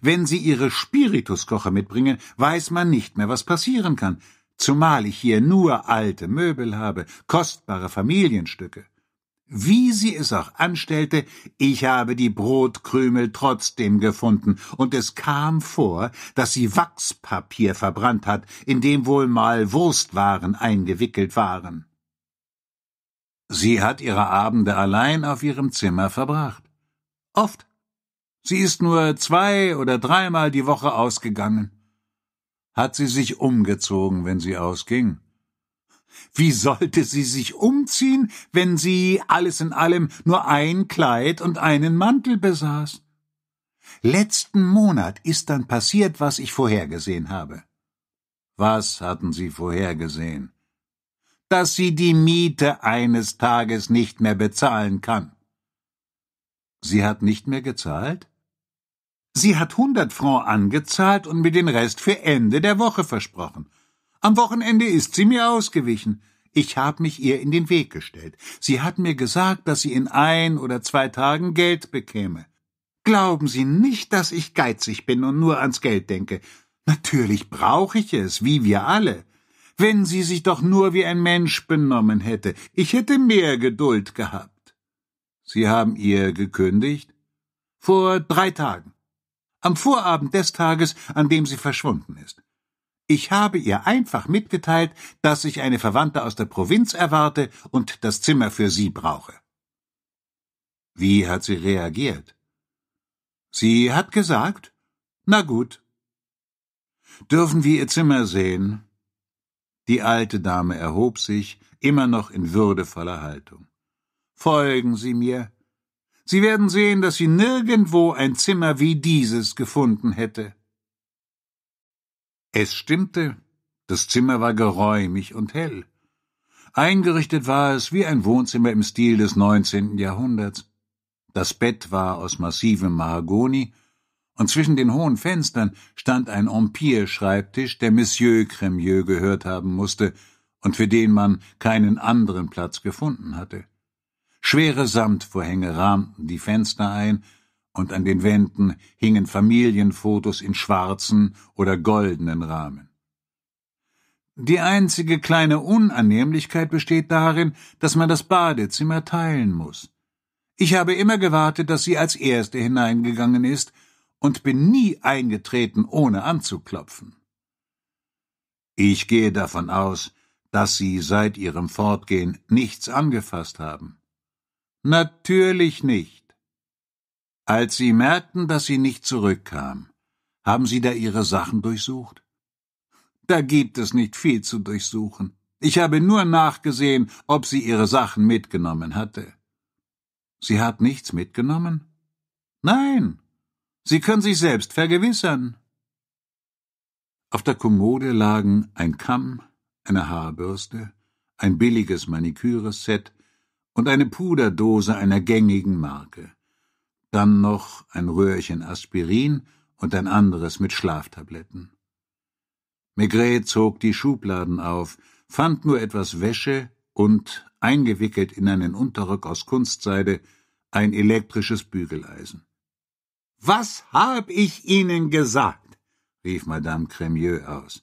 Wenn Sie Ihre Spirituskocher mitbringen, weiß man nicht mehr, was passieren kann, zumal ich hier nur alte Möbel habe, kostbare Familienstücke. Wie sie es auch anstellte, ich habe die Brotkrümel trotzdem gefunden, und es kam vor, dass sie Wachspapier verbrannt hat, in dem wohl mal Wurstwaren eingewickelt waren. Sie hat ihre Abende allein auf ihrem Zimmer verbracht. Oft. Sie ist nur zwei oder dreimal die Woche ausgegangen. Hat sie sich umgezogen, wenn sie ausging? Wie sollte sie sich umziehen, wenn sie alles in allem nur ein Kleid und einen Mantel besaß? Letzten Monat ist dann passiert, was ich vorhergesehen habe. Was hatten Sie vorhergesehen? dass sie die Miete eines Tages nicht mehr bezahlen kann. Sie hat nicht mehr gezahlt? Sie hat hundert Franc angezahlt und mir den Rest für Ende der Woche versprochen. Am Wochenende ist sie mir ausgewichen. Ich habe mich ihr in den Weg gestellt. Sie hat mir gesagt, dass sie in ein oder zwei Tagen Geld bekäme. Glauben Sie nicht, dass ich geizig bin und nur ans Geld denke. Natürlich brauche ich es, wie wir alle. Wenn sie sich doch nur wie ein Mensch benommen hätte, ich hätte mehr Geduld gehabt. Sie haben ihr gekündigt? Vor drei Tagen. Am Vorabend des Tages, an dem sie verschwunden ist. Ich habe ihr einfach mitgeteilt, dass ich eine Verwandte aus der Provinz erwarte und das Zimmer für sie brauche. Wie hat sie reagiert? Sie hat gesagt, na gut. Dürfen wir ihr Zimmer sehen? Die alte Dame erhob sich, immer noch in würdevoller Haltung. Folgen Sie mir. Sie werden sehen, dass sie nirgendwo ein Zimmer wie dieses gefunden hätte. Es stimmte, das Zimmer war geräumig und hell. Eingerichtet war es wie ein Wohnzimmer im Stil des neunzehnten Jahrhunderts. Das Bett war aus massivem Mahagoni und zwischen den hohen Fenstern stand ein Empire-Schreibtisch, der Monsieur Cremieux gehört haben musste und für den man keinen anderen Platz gefunden hatte. Schwere Samtvorhänge rahmten die Fenster ein, und an den Wänden hingen Familienfotos in schwarzen oder goldenen Rahmen. Die einzige kleine Unannehmlichkeit besteht darin, dass man das Badezimmer teilen muss. Ich habe immer gewartet, dass sie als Erste hineingegangen ist und bin nie eingetreten, ohne anzuklopfen. Ich gehe davon aus, dass Sie seit Ihrem Fortgehen nichts angefasst haben. Natürlich nicht. Als Sie merkten, dass sie nicht zurückkam, haben Sie da Ihre Sachen durchsucht? Da gibt es nicht viel zu durchsuchen. Ich habe nur nachgesehen, ob sie ihre Sachen mitgenommen hatte. Sie hat nichts mitgenommen? Nein, Sie können sich selbst vergewissern. Auf der Kommode lagen ein Kamm, eine Haarbürste, ein billiges Maniküre-Set und eine Puderdose einer gängigen Marke. Dann noch ein Röhrchen Aspirin und ein anderes mit Schlaftabletten. Maigret zog die Schubladen auf, fand nur etwas Wäsche und, eingewickelt in einen Unterrock aus Kunstseide, ein elektrisches Bügeleisen. Was hab ich Ihnen gesagt? rief Madame Cremieux aus.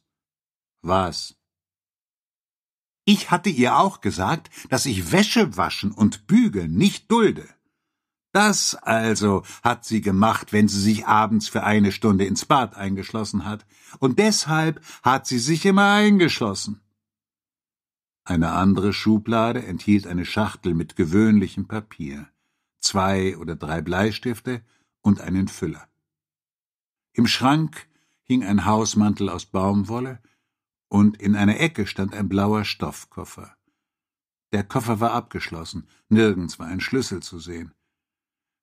Was? Ich hatte ihr auch gesagt, dass ich Wäsche waschen und bügeln nicht dulde. Das also hat sie gemacht, wenn sie sich abends für eine Stunde ins Bad eingeschlossen hat, und deshalb hat sie sich immer eingeschlossen. Eine andere Schublade enthielt eine Schachtel mit gewöhnlichem Papier, zwei oder drei Bleistifte und einen Füller. Im Schrank hing ein Hausmantel aus Baumwolle, und in einer Ecke stand ein blauer Stoffkoffer. Der Koffer war abgeschlossen, nirgends war ein Schlüssel zu sehen.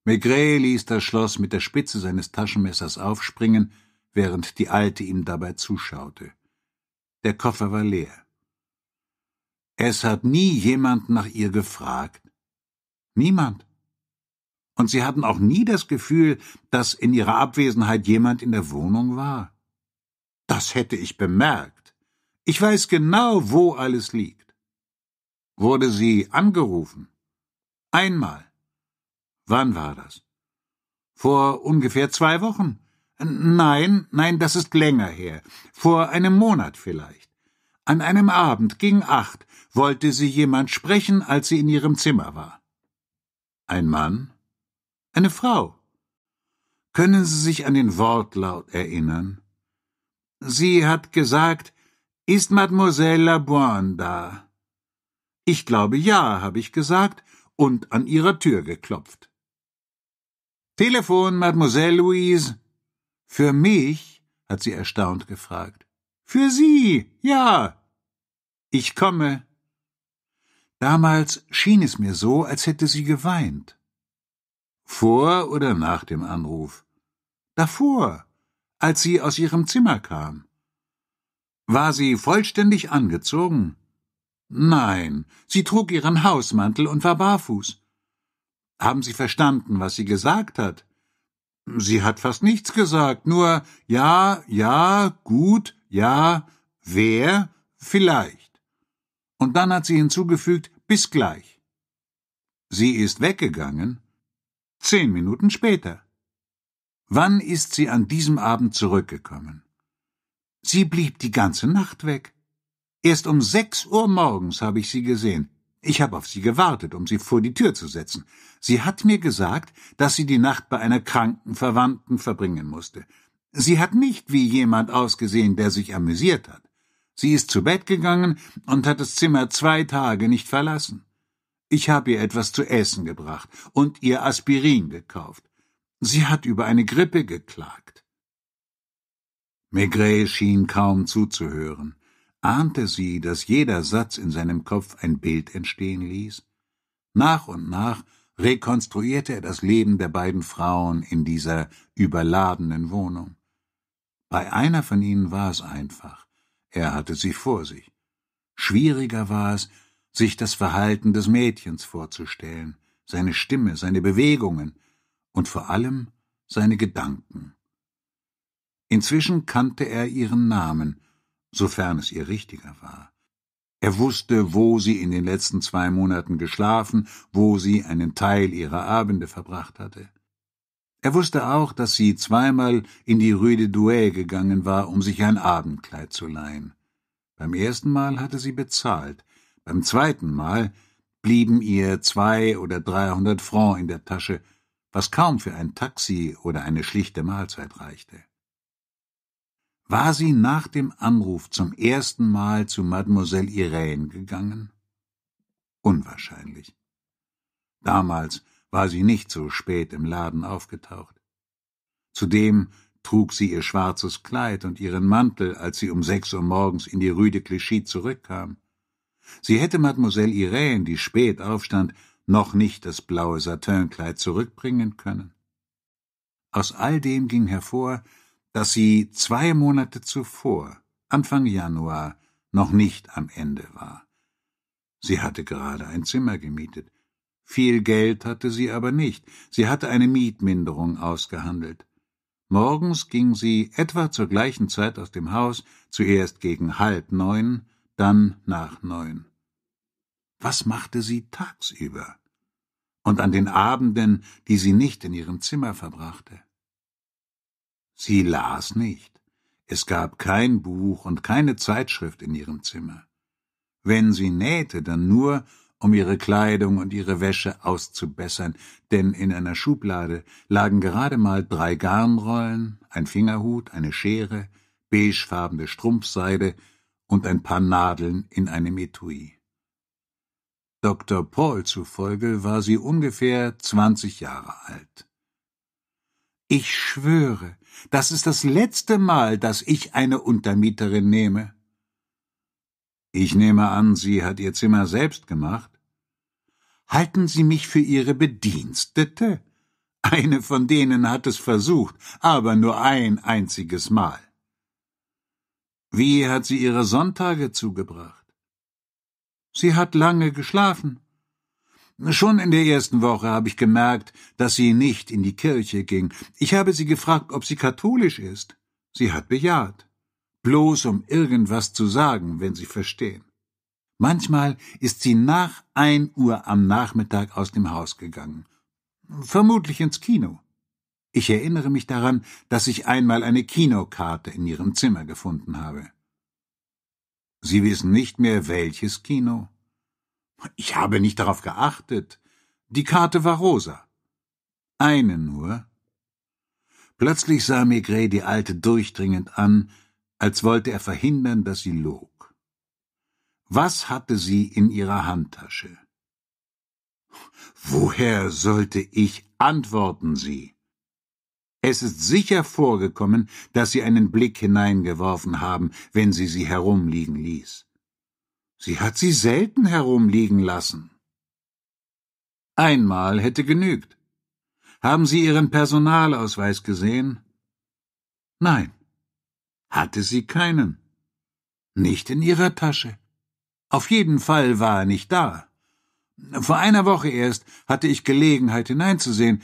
Maigret ließ das Schloss mit der Spitze seines Taschenmessers aufspringen, während die Alte ihm dabei zuschaute. Der Koffer war leer. Es hat nie jemand nach ihr gefragt. Niemand. Und sie hatten auch nie das Gefühl, dass in ihrer Abwesenheit jemand in der Wohnung war. Das hätte ich bemerkt. Ich weiß genau, wo alles liegt. Wurde sie angerufen? Einmal. Wann war das? Vor ungefähr zwei Wochen. Nein, nein, das ist länger her. Vor einem Monat vielleicht. An einem Abend gegen acht wollte sie jemand sprechen, als sie in ihrem Zimmer war. Ein Mann? Eine Frau? Können Sie sich an den Wortlaut erinnern? Sie hat gesagt, ist Mademoiselle Laboine da? Ich glaube ja, habe ich gesagt und an ihrer Tür geklopft. Telefon, Mademoiselle Louise. Für mich? hat sie erstaunt gefragt. Für Sie, ja. Ich komme. Damals schien es mir so, als hätte sie geweint. Vor oder nach dem Anruf? Davor, als sie aus ihrem Zimmer kam. War sie vollständig angezogen? Nein, sie trug ihren Hausmantel und war barfuß. Haben Sie verstanden, was sie gesagt hat? Sie hat fast nichts gesagt, nur ja, ja, gut, ja, wer, vielleicht. Und dann hat sie hinzugefügt, bis gleich. Sie ist weggegangen? Zehn Minuten später. Wann ist sie an diesem Abend zurückgekommen? Sie blieb die ganze Nacht weg. Erst um sechs Uhr morgens habe ich sie gesehen. Ich habe auf sie gewartet, um sie vor die Tür zu setzen. Sie hat mir gesagt, dass sie die Nacht bei einer kranken Verwandten verbringen musste. Sie hat nicht wie jemand ausgesehen, der sich amüsiert hat. Sie ist zu Bett gegangen und hat das Zimmer zwei Tage nicht verlassen. Ich habe ihr etwas zu essen gebracht und ihr Aspirin gekauft. Sie hat über eine Grippe geklagt. Maigret schien kaum zuzuhören ahnte sie, dass jeder Satz in seinem Kopf ein Bild entstehen ließ? Nach und nach rekonstruierte er das Leben der beiden Frauen in dieser überladenen Wohnung. Bei einer von ihnen war es einfach, er hatte sie vor sich. Schwieriger war es, sich das Verhalten des Mädchens vorzustellen, seine Stimme, seine Bewegungen und vor allem seine Gedanken. Inzwischen kannte er ihren Namen sofern es ihr richtiger war. Er wusste, wo sie in den letzten zwei Monaten geschlafen, wo sie einen Teil ihrer Abende verbracht hatte. Er wusste auch, dass sie zweimal in die Rue de Douai gegangen war, um sich ein Abendkleid zu leihen. Beim ersten Mal hatte sie bezahlt, beim zweiten Mal blieben ihr zwei oder dreihundert Francs in der Tasche, was kaum für ein Taxi oder eine schlichte Mahlzeit reichte. War sie nach dem Anruf zum ersten Mal zu Mademoiselle Irene gegangen? Unwahrscheinlich. Damals war sie nicht so spät im Laden aufgetaucht. Zudem trug sie ihr schwarzes Kleid und ihren Mantel, als sie um sechs Uhr morgens in die Rue de Clichy zurückkam. Sie hätte Mademoiselle Irene, die spät aufstand, noch nicht das blaue Satinkleid zurückbringen können. Aus all dem ging hervor, dass sie zwei Monate zuvor, Anfang Januar, noch nicht am Ende war. Sie hatte gerade ein Zimmer gemietet. Viel Geld hatte sie aber nicht. Sie hatte eine Mietminderung ausgehandelt. Morgens ging sie etwa zur gleichen Zeit aus dem Haus, zuerst gegen halb neun, dann nach neun. Was machte sie tagsüber? Und an den Abenden, die sie nicht in ihrem Zimmer verbrachte? Sie las nicht. Es gab kein Buch und keine Zeitschrift in ihrem Zimmer. Wenn sie nähte, dann nur, um ihre Kleidung und ihre Wäsche auszubessern, denn in einer Schublade lagen gerade mal drei Garnrollen, ein Fingerhut, eine Schere, beigefarbene Strumpfseide und ein paar Nadeln in einem Etui. Dr. Paul zufolge war sie ungefähr zwanzig Jahre alt. Ich schwöre, das ist das letzte Mal, dass ich eine Untermieterin nehme, ich nehme an, sie hat ihr Zimmer selbst gemacht? Halten Sie mich für Ihre Bedienstete? Eine von denen hat es versucht, aber nur ein einziges Mal. Wie hat sie ihre Sonntage zugebracht? Sie hat lange geschlafen. Schon in der ersten Woche habe ich gemerkt, dass sie nicht in die Kirche ging. Ich habe sie gefragt, ob sie katholisch ist. Sie hat bejaht bloß um irgendwas zu sagen, wenn Sie verstehen. Manchmal ist sie nach ein Uhr am Nachmittag aus dem Haus gegangen. Vermutlich ins Kino. Ich erinnere mich daran, dass ich einmal eine Kinokarte in ihrem Zimmer gefunden habe. Sie wissen nicht mehr, welches Kino? Ich habe nicht darauf geachtet. Die Karte war rosa. Eine nur. Plötzlich sah Maigret die Alte durchdringend an, als wollte er verhindern, dass sie log. Was hatte sie in ihrer Handtasche? Woher sollte ich antworten Sie? Es ist sicher vorgekommen, dass Sie einen Blick hineingeworfen haben, wenn sie sie herumliegen ließ. Sie hat sie selten herumliegen lassen. Einmal hätte genügt. Haben Sie Ihren Personalausweis gesehen? Nein. Hatte sie keinen. Nicht in ihrer Tasche. Auf jeden Fall war er nicht da. Vor einer Woche erst hatte ich Gelegenheit hineinzusehen.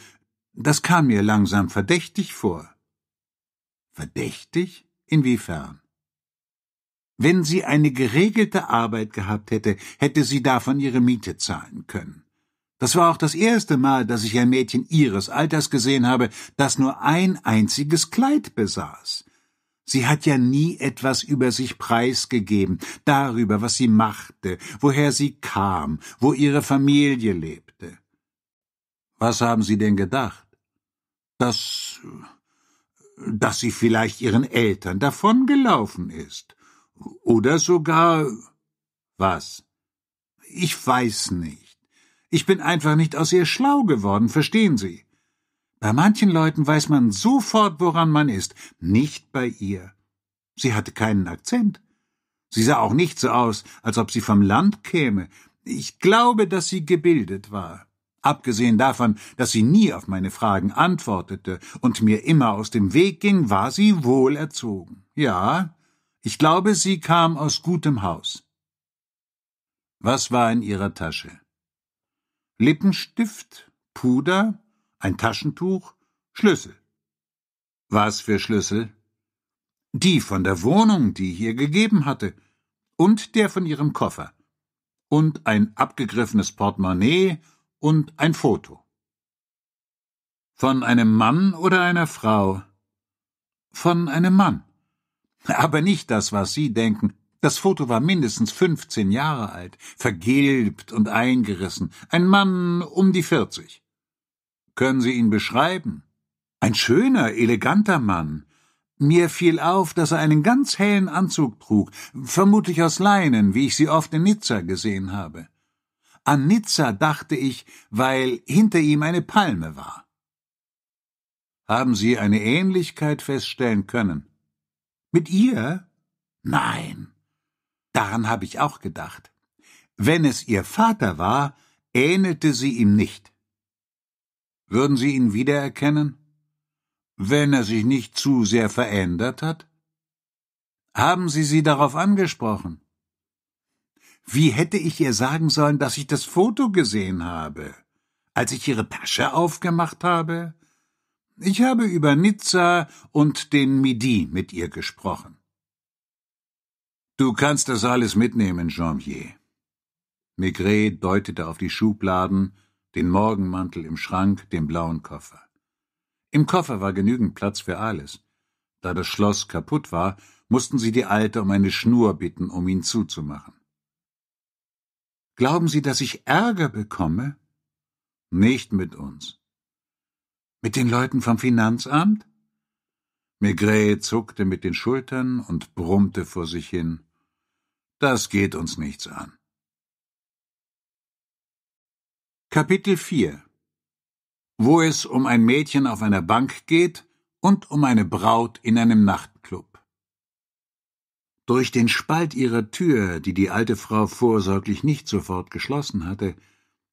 Das kam mir langsam verdächtig vor. Verdächtig? Inwiefern? Wenn sie eine geregelte Arbeit gehabt hätte, hätte sie davon ihre Miete zahlen können. Das war auch das erste Mal, dass ich ein Mädchen ihres Alters gesehen habe, das nur ein einziges Kleid besaß. Sie hat ja nie etwas über sich preisgegeben, darüber, was sie machte, woher sie kam, wo ihre Familie lebte. Was haben Sie denn gedacht? Dass, dass sie vielleicht ihren Eltern davongelaufen ist. Oder sogar, was? Ich weiß nicht. Ich bin einfach nicht aus ihr schlau geworden, verstehen Sie? Bei manchen Leuten weiß man sofort, woran man ist, nicht bei ihr. Sie hatte keinen Akzent. Sie sah auch nicht so aus, als ob sie vom Land käme. Ich glaube, dass sie gebildet war. Abgesehen davon, dass sie nie auf meine Fragen antwortete und mir immer aus dem Weg ging, war sie wohlerzogen. Ja, ich glaube, sie kam aus gutem Haus. Was war in ihrer Tasche? Lippenstift, Puder, ein Taschentuch, Schlüssel. Was für Schlüssel? Die von der Wohnung, die hier gegeben hatte, und der von ihrem Koffer, und ein abgegriffenes Portemonnaie und ein Foto. Von einem Mann oder einer Frau? Von einem Mann. Aber nicht das, was Sie denken. Das Foto war mindestens fünfzehn Jahre alt, vergilbt und eingerissen, ein Mann um die vierzig. Können Sie ihn beschreiben? Ein schöner, eleganter Mann. Mir fiel auf, dass er einen ganz hellen Anzug trug, vermutlich aus Leinen, wie ich sie oft in Nizza gesehen habe. An Nizza dachte ich, weil hinter ihm eine Palme war. Haben Sie eine Ähnlichkeit feststellen können? Mit ihr? Nein. Daran habe ich auch gedacht. Wenn es Ihr Vater war, ähnelte sie ihm nicht. Würden Sie ihn wiedererkennen? Wenn er sich nicht zu sehr verändert hat? Haben Sie sie darauf angesprochen? Wie hätte ich ihr sagen sollen, dass ich das Foto gesehen habe? Als ich ihre Tasche aufgemacht habe? Ich habe über Nizza und den Midi mit ihr gesprochen. Du kannst das alles mitnehmen, Janvier. Maigret deutete auf die Schubladen, den Morgenmantel im Schrank, den blauen Koffer. Im Koffer war genügend Platz für alles. Da das Schloss kaputt war, mussten sie die Alte um eine Schnur bitten, um ihn zuzumachen. Glauben Sie, dass ich Ärger bekomme? Nicht mit uns. Mit den Leuten vom Finanzamt? Maigret zuckte mit den Schultern und brummte vor sich hin. Das geht uns nichts an. Kapitel 4 Wo es um ein Mädchen auf einer Bank geht und um eine Braut in einem Nachtclub. Durch den Spalt ihrer Tür, die die alte Frau vorsorglich nicht sofort geschlossen hatte,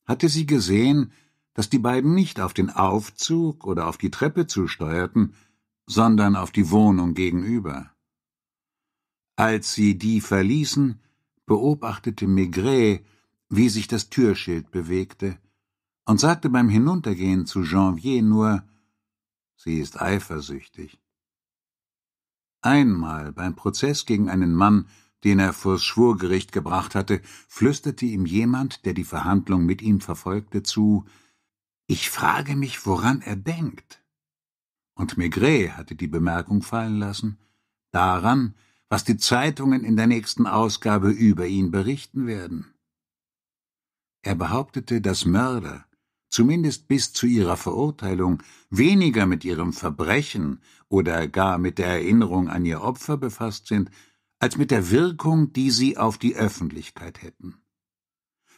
hatte sie gesehen, dass die beiden nicht auf den Aufzug oder auf die Treppe zusteuerten, sondern auf die Wohnung gegenüber. Als sie die verließen, beobachtete Maigret, wie sich das Türschild bewegte, und sagte beim Hinuntergehen zu Janvier nur, sie ist eifersüchtig. Einmal beim Prozess gegen einen Mann, den er vors Schwurgericht gebracht hatte, flüsterte ihm jemand, der die Verhandlung mit ihm verfolgte, zu Ich frage mich, woran er denkt. Und Maigret hatte die Bemerkung fallen lassen, daran, was die Zeitungen in der nächsten Ausgabe über ihn berichten werden. Er behauptete, dass Mörder, zumindest bis zu ihrer Verurteilung, weniger mit ihrem Verbrechen oder gar mit der Erinnerung an ihr Opfer befasst sind, als mit der Wirkung, die sie auf die Öffentlichkeit hätten.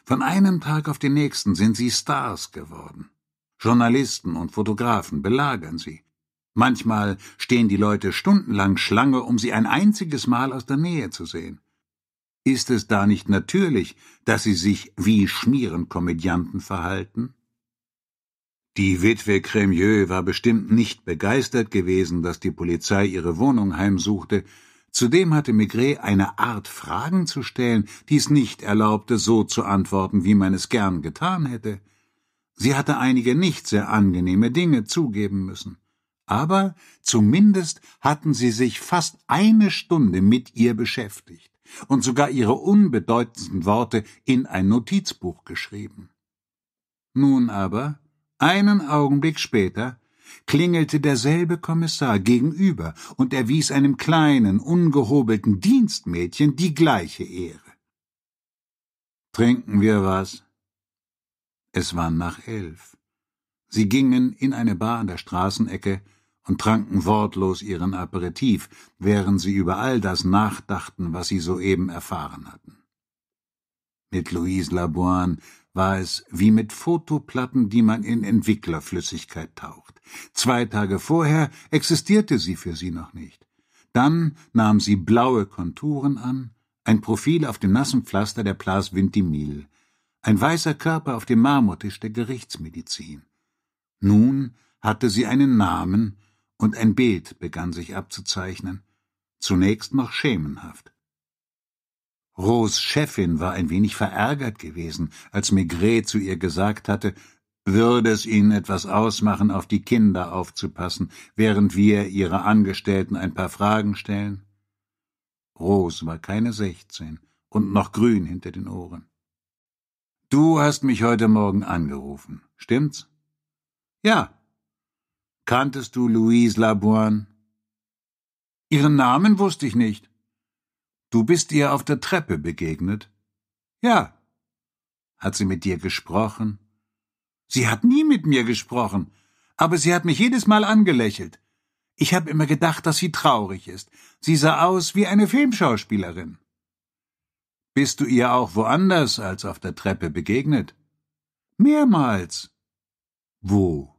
Von einem Tag auf den nächsten sind sie Stars geworden. Journalisten und Fotografen belagern sie. Manchmal stehen die Leute stundenlang Schlange, um sie ein einziges Mal aus der Nähe zu sehen. Ist es da nicht natürlich, dass sie sich wie Schmierenkomödianten verhalten? Die Witwe Cremieux war bestimmt nicht begeistert gewesen, dass die Polizei ihre Wohnung heimsuchte. Zudem hatte Maigret eine Art Fragen zu stellen, die es nicht erlaubte, so zu antworten, wie man es gern getan hätte. Sie hatte einige nicht sehr angenehme Dinge zugeben müssen. Aber zumindest hatten sie sich fast eine Stunde mit ihr beschäftigt und sogar ihre unbedeutendsten Worte in ein Notizbuch geschrieben. Nun aber einen Augenblick später klingelte derselbe Kommissar gegenüber und erwies einem kleinen, ungehobelten Dienstmädchen die gleiche Ehre. Trinken wir was? Es war nach elf. Sie gingen in eine Bar an der Straßenecke und tranken wortlos ihren Aperitif, während sie über all das nachdachten, was sie soeben erfahren hatten. Mit Louise Laboine war es wie mit Fotoplatten, die man in Entwicklerflüssigkeit taucht. Zwei Tage vorher existierte sie für sie noch nicht. Dann nahm sie blaue Konturen an, ein Profil auf dem nassen Pflaster der Place Vintimille, ein weißer Körper auf dem Marmortisch der Gerichtsmedizin. Nun hatte sie einen Namen und ein Bild begann sich abzuzeichnen, zunächst noch schemenhaft. Rose Chefin war ein wenig verärgert gewesen, als Maigret zu ihr gesagt hatte, würde es Ihnen etwas ausmachen, auf die Kinder aufzupassen, während wir Ihre Angestellten ein paar Fragen stellen? Rose war keine sechzehn und noch grün hinter den Ohren. Du hast mich heute Morgen angerufen, stimmt's? Ja. Kanntest du Louise Laboine? Ihren Namen wusste ich nicht. Du bist ihr auf der Treppe begegnet? Ja. Hat sie mit dir gesprochen? Sie hat nie mit mir gesprochen, aber sie hat mich jedes Mal angelächelt. Ich habe immer gedacht, dass sie traurig ist. Sie sah aus wie eine Filmschauspielerin. Bist du ihr auch woanders als auf der Treppe begegnet? Mehrmals. Wo?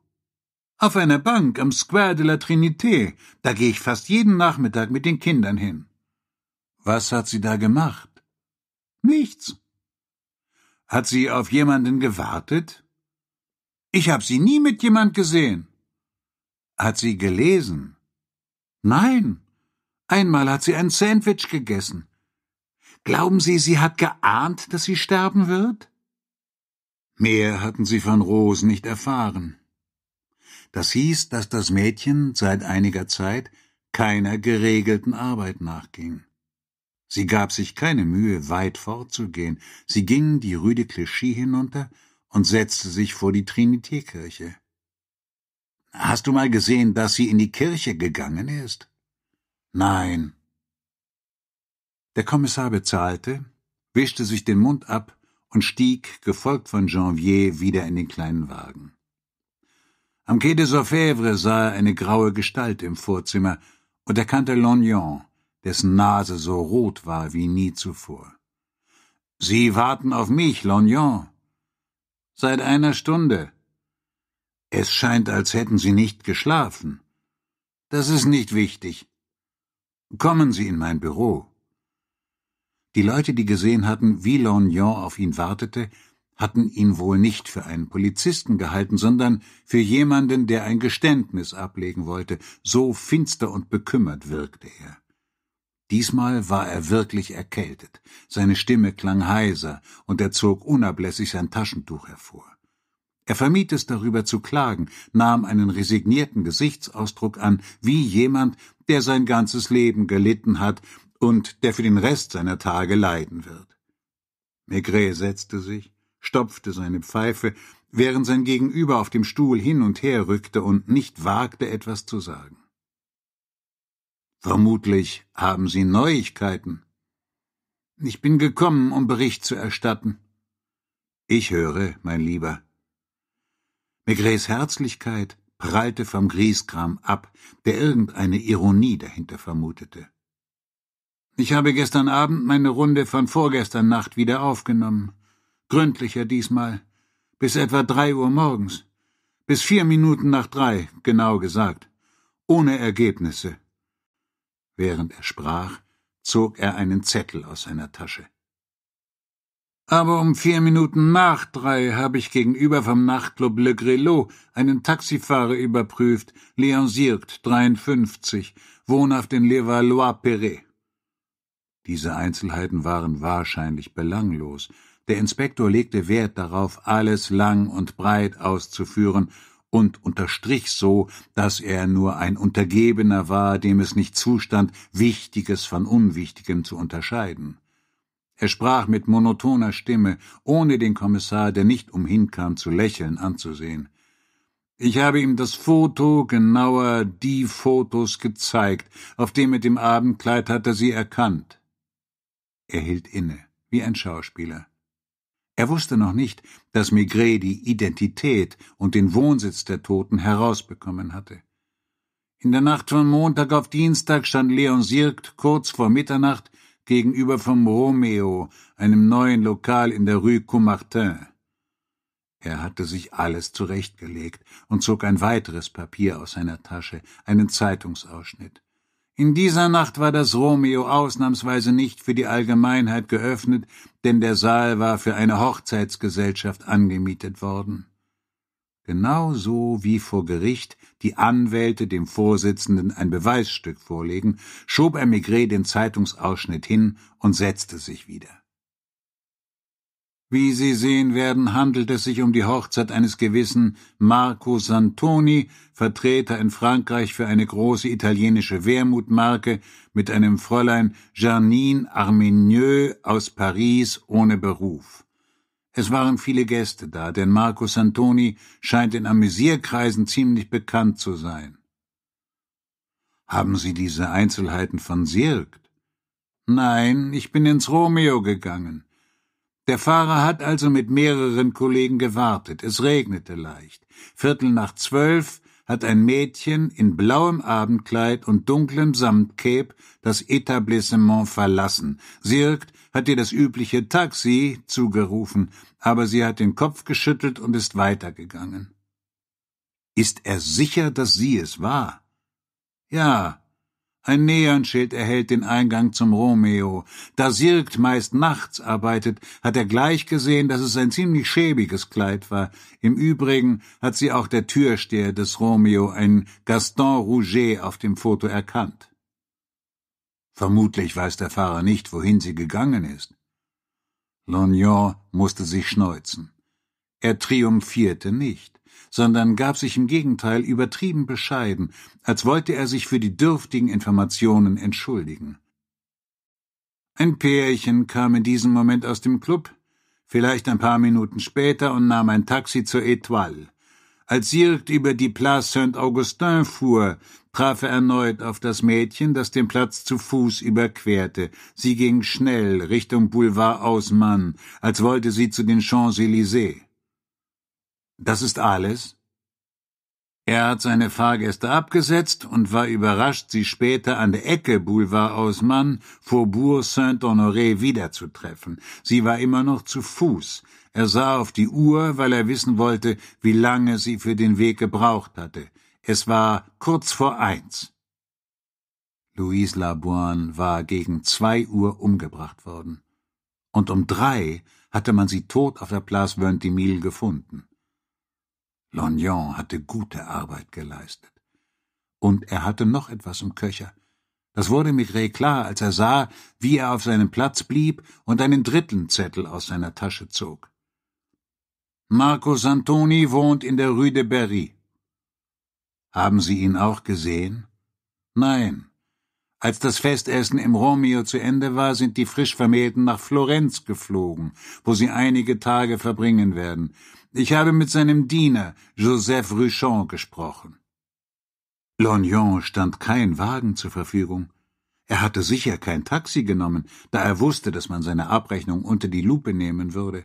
Auf einer Bank am Square de la Trinité. Da gehe ich fast jeden Nachmittag mit den Kindern hin. Was hat sie da gemacht? Nichts. Hat sie auf jemanden gewartet? Ich habe sie nie mit jemand gesehen. Hat sie gelesen? Nein. Einmal hat sie ein Sandwich gegessen. Glauben Sie, sie hat geahnt, dass sie sterben wird? Mehr hatten sie von Rose nicht erfahren. Das hieß, dass das Mädchen seit einiger Zeit keiner geregelten Arbeit nachging. Sie gab sich keine Mühe, weit fortzugehen. Sie ging die Rue de Clichy hinunter und setzte sich vor die Trinitätkirche. Hast du mal gesehen, dass sie in die Kirche gegangen ist? Nein. Der Kommissar bezahlte, wischte sich den Mund ab und stieg, gefolgt von Janvier, wieder in den kleinen Wagen. Am Quai des Orfèvres sah er eine graue Gestalt im Vorzimmer und erkannte Lognon, dessen Nase so rot war wie nie zuvor. Sie warten auf mich, Lognon. Seit einer Stunde. Es scheint, als hätten Sie nicht geschlafen. Das ist nicht wichtig. Kommen Sie in mein Büro. Die Leute, die gesehen hatten, wie Lorgnon auf ihn wartete, hatten ihn wohl nicht für einen Polizisten gehalten, sondern für jemanden, der ein Geständnis ablegen wollte, so finster und bekümmert wirkte er. Diesmal war er wirklich erkältet, seine Stimme klang heiser, und er zog unablässig sein Taschentuch hervor. Er vermied es darüber zu klagen, nahm einen resignierten Gesichtsausdruck an, wie jemand, der sein ganzes Leben gelitten hat und der für den Rest seiner Tage leiden wird. Maigret setzte sich, stopfte seine Pfeife, während sein Gegenüber auf dem Stuhl hin und her rückte und nicht wagte, etwas zu sagen. Vermutlich haben Sie Neuigkeiten. Ich bin gekommen, um Bericht zu erstatten. Ich höre, mein Lieber. Maigrets Herzlichkeit prallte vom Grieskram ab, der irgendeine Ironie dahinter vermutete. Ich habe gestern Abend meine Runde von vorgestern Nacht wieder aufgenommen. Gründlicher diesmal. Bis etwa drei Uhr morgens. Bis vier Minuten nach drei, genau gesagt. Ohne Ergebnisse. Während er sprach, zog er einen Zettel aus seiner Tasche. Aber um vier Minuten nach drei habe ich gegenüber vom Nachtclub Le Grelot einen Taxifahrer überprüft, Leon Sirkt, 53, wohnhaft in Levallois-Perret. Diese Einzelheiten waren wahrscheinlich belanglos. Der Inspektor legte Wert darauf, alles lang und breit auszuführen und unterstrich so, dass er nur ein Untergebener war, dem es nicht zustand, Wichtiges von Unwichtigem zu unterscheiden. Er sprach mit monotoner Stimme, ohne den Kommissar, der nicht umhinkam, zu lächeln, anzusehen. Ich habe ihm das Foto, genauer die Fotos gezeigt, auf dem mit dem Abendkleid hat er sie erkannt. Er hielt inne, wie ein Schauspieler. Er wusste noch nicht, dass Maigret die Identität und den Wohnsitz der Toten herausbekommen hatte. In der Nacht von Montag auf Dienstag stand Leon Sirkt kurz vor Mitternacht gegenüber vom Romeo, einem neuen Lokal in der Rue Coumartin. Er hatte sich alles zurechtgelegt und zog ein weiteres Papier aus seiner Tasche, einen Zeitungsausschnitt. In dieser Nacht war das Romeo ausnahmsweise nicht für die Allgemeinheit geöffnet, denn der Saal war für eine Hochzeitsgesellschaft angemietet worden. Genau so wie vor Gericht die Anwälte dem Vorsitzenden ein Beweisstück vorlegen, schob er Maigret den Zeitungsausschnitt hin und setzte sich wieder. Wie Sie sehen werden, handelt es sich um die Hochzeit eines gewissen Marco Santoni, Vertreter in Frankreich für eine große italienische Wermutmarke, mit einem Fräulein Janine Armenieux aus Paris ohne Beruf. Es waren viele Gäste da, denn Marco Santoni scheint in Amüsierkreisen ziemlich bekannt zu sein. Haben Sie diese Einzelheiten von Sirkt? Nein, ich bin ins Romeo gegangen. Der Fahrer hat also mit mehreren Kollegen gewartet. Es regnete leicht. Viertel nach zwölf hat ein Mädchen in blauem Abendkleid und dunklem Samtcape das Etablissement verlassen. Sirkt hat ihr das übliche Taxi zugerufen, aber sie hat den Kopf geschüttelt und ist weitergegangen. Ist er sicher, dass sie es war? Ja, ein Neonschild erhält den Eingang zum Romeo. Da Sirkt meist nachts arbeitet, hat er gleich gesehen, dass es ein ziemlich schäbiges Kleid war. Im Übrigen hat sie auch der Türsteher des Romeo, ein Gaston Rouget, auf dem Foto erkannt. Vermutlich weiß der Fahrer nicht, wohin sie gegangen ist. Lognon musste sich schneuzen. Er triumphierte nicht. Sondern gab sich im Gegenteil übertrieben bescheiden, als wollte er sich für die dürftigen Informationen entschuldigen. Ein Pärchen kam in diesem Moment aus dem Club, vielleicht ein paar Minuten später, und nahm ein Taxi zur Etoile. Als Sirk über die Place Saint-Augustin fuhr, traf er erneut auf das Mädchen, das den Platz zu Fuß überquerte. Sie ging schnell Richtung Boulevard Haussmann, als wollte sie zu den Champs-Élysées. Das ist alles? Er hat seine Fahrgäste abgesetzt und war überrascht, sie später an der Ecke Boulevard Haussmann, Faubourg Saint-Honoré wiederzutreffen. Sie war immer noch zu Fuß. Er sah auf die Uhr, weil er wissen wollte, wie lange sie für den Weg gebraucht hatte. Es war kurz vor eins. Louise Laboine war gegen zwei Uhr umgebracht worden. Und um drei hatte man sie tot auf der Place Vingt-Mille gefunden. Lognon hatte gute Arbeit geleistet. Und er hatte noch etwas im Köcher. Das wurde Migré klar, als er sah, wie er auf seinem Platz blieb und einen dritten Zettel aus seiner Tasche zog. Marco Santoni wohnt in der Rue de Berry. Haben Sie ihn auch gesehen? Nein. Als das Festessen im Romeo zu Ende war, sind die Frischvermählten nach Florenz geflogen, wo sie einige Tage verbringen werden. Ich habe mit seinem Diener, Joseph Ruchon, gesprochen. Lognon stand kein Wagen zur Verfügung. Er hatte sicher kein Taxi genommen, da er wusste, dass man seine Abrechnung unter die Lupe nehmen würde.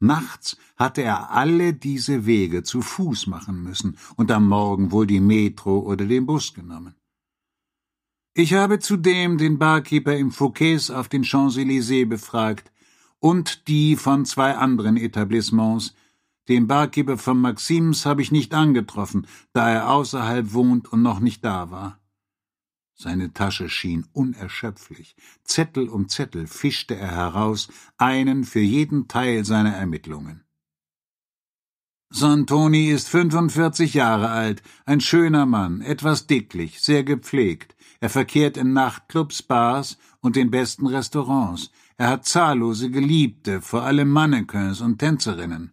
Nachts hatte er alle diese Wege zu Fuß machen müssen und am Morgen wohl die Metro oder den Bus genommen. Ich habe zudem den Barkeeper im Fouquets auf den Champs-Élysées befragt und die von zwei anderen Etablissements, den Barkeeper von Maxims habe ich nicht angetroffen, da er außerhalb wohnt und noch nicht da war. Seine Tasche schien unerschöpflich. Zettel um Zettel fischte er heraus, einen für jeden Teil seiner Ermittlungen. Santoni ist 45 Jahre alt, ein schöner Mann, etwas dicklich, sehr gepflegt. Er verkehrt in Nachtclubs, Bars und den besten Restaurants. Er hat zahllose Geliebte, vor allem Mannequins und Tänzerinnen.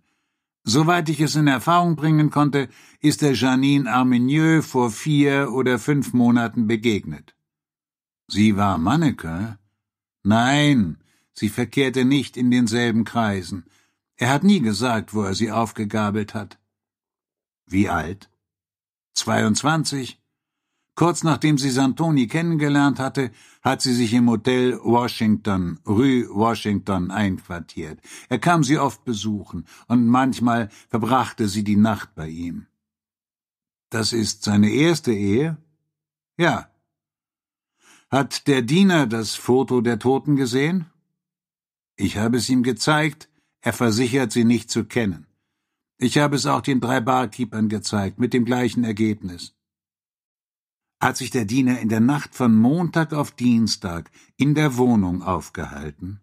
Soweit ich es in Erfahrung bringen konnte, ist er Janine Arminieux vor vier oder fünf Monaten begegnet. Sie war Mannequin? Nein, sie verkehrte nicht in denselben Kreisen. Er hat nie gesagt, wo er sie aufgegabelt hat. Wie alt? Zweiundzwanzig? Kurz nachdem sie Santoni kennengelernt hatte, hat sie sich im Hotel Washington, Rue Washington einquartiert. Er kam sie oft besuchen, und manchmal verbrachte sie die Nacht bei ihm. Das ist seine erste Ehe? Ja. Hat der Diener das Foto der Toten gesehen? Ich habe es ihm gezeigt, er versichert, sie nicht zu kennen. Ich habe es auch den drei Barkeepern gezeigt, mit dem gleichen Ergebnis hat sich der Diener in der Nacht von Montag auf Dienstag in der Wohnung aufgehalten.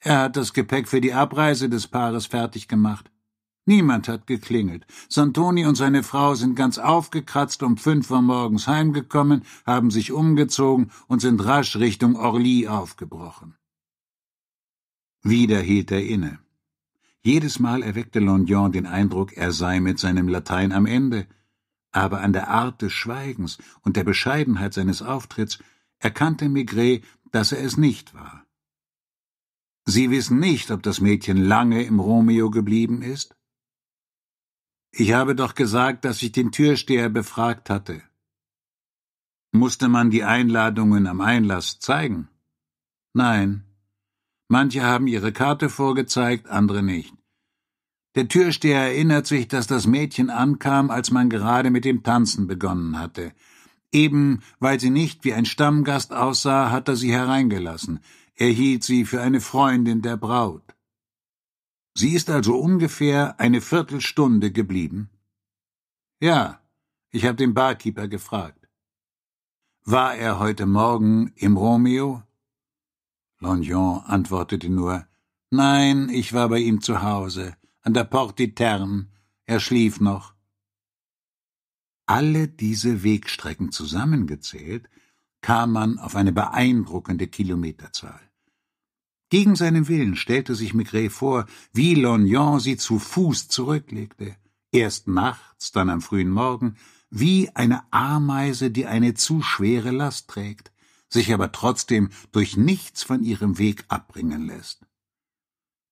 Er hat das Gepäck für die Abreise des Paares fertig gemacht. Niemand hat geklingelt. Santoni und seine Frau sind ganz aufgekratzt um fünf Uhr morgens heimgekommen, haben sich umgezogen und sind rasch Richtung Orly aufgebrochen. Wieder hielt er inne. Jedes Mal erweckte Londion den Eindruck, er sei mit seinem Latein am Ende, aber an der Art des Schweigens und der Bescheidenheit seines Auftritts erkannte Maigret, dass er es nicht war. Sie wissen nicht, ob das Mädchen lange im Romeo geblieben ist? Ich habe doch gesagt, dass ich den Türsteher befragt hatte. Musste man die Einladungen am Einlass zeigen? Nein. Manche haben ihre Karte vorgezeigt, andere nicht. Der Türsteher erinnert sich, dass das Mädchen ankam, als man gerade mit dem Tanzen begonnen hatte. Eben weil sie nicht wie ein Stammgast aussah, hat er sie hereingelassen. Er hielt sie für eine Freundin der Braut. Sie ist also ungefähr eine Viertelstunde geblieben? Ja, ich habe den Barkeeper gefragt. War er heute Morgen im Romeo? Longyon antwortete nur Nein, ich war bei ihm zu Hause an der Porte d'Iterne. Er schlief noch. Alle diese Wegstrecken zusammengezählt, kam man auf eine beeindruckende Kilometerzahl. Gegen seinen Willen stellte sich Maigret vor, wie Lognon sie zu Fuß zurücklegte. erst nachts, dann am frühen Morgen, wie eine Ameise, die eine zu schwere Last trägt, sich aber trotzdem durch nichts von ihrem Weg abbringen lässt.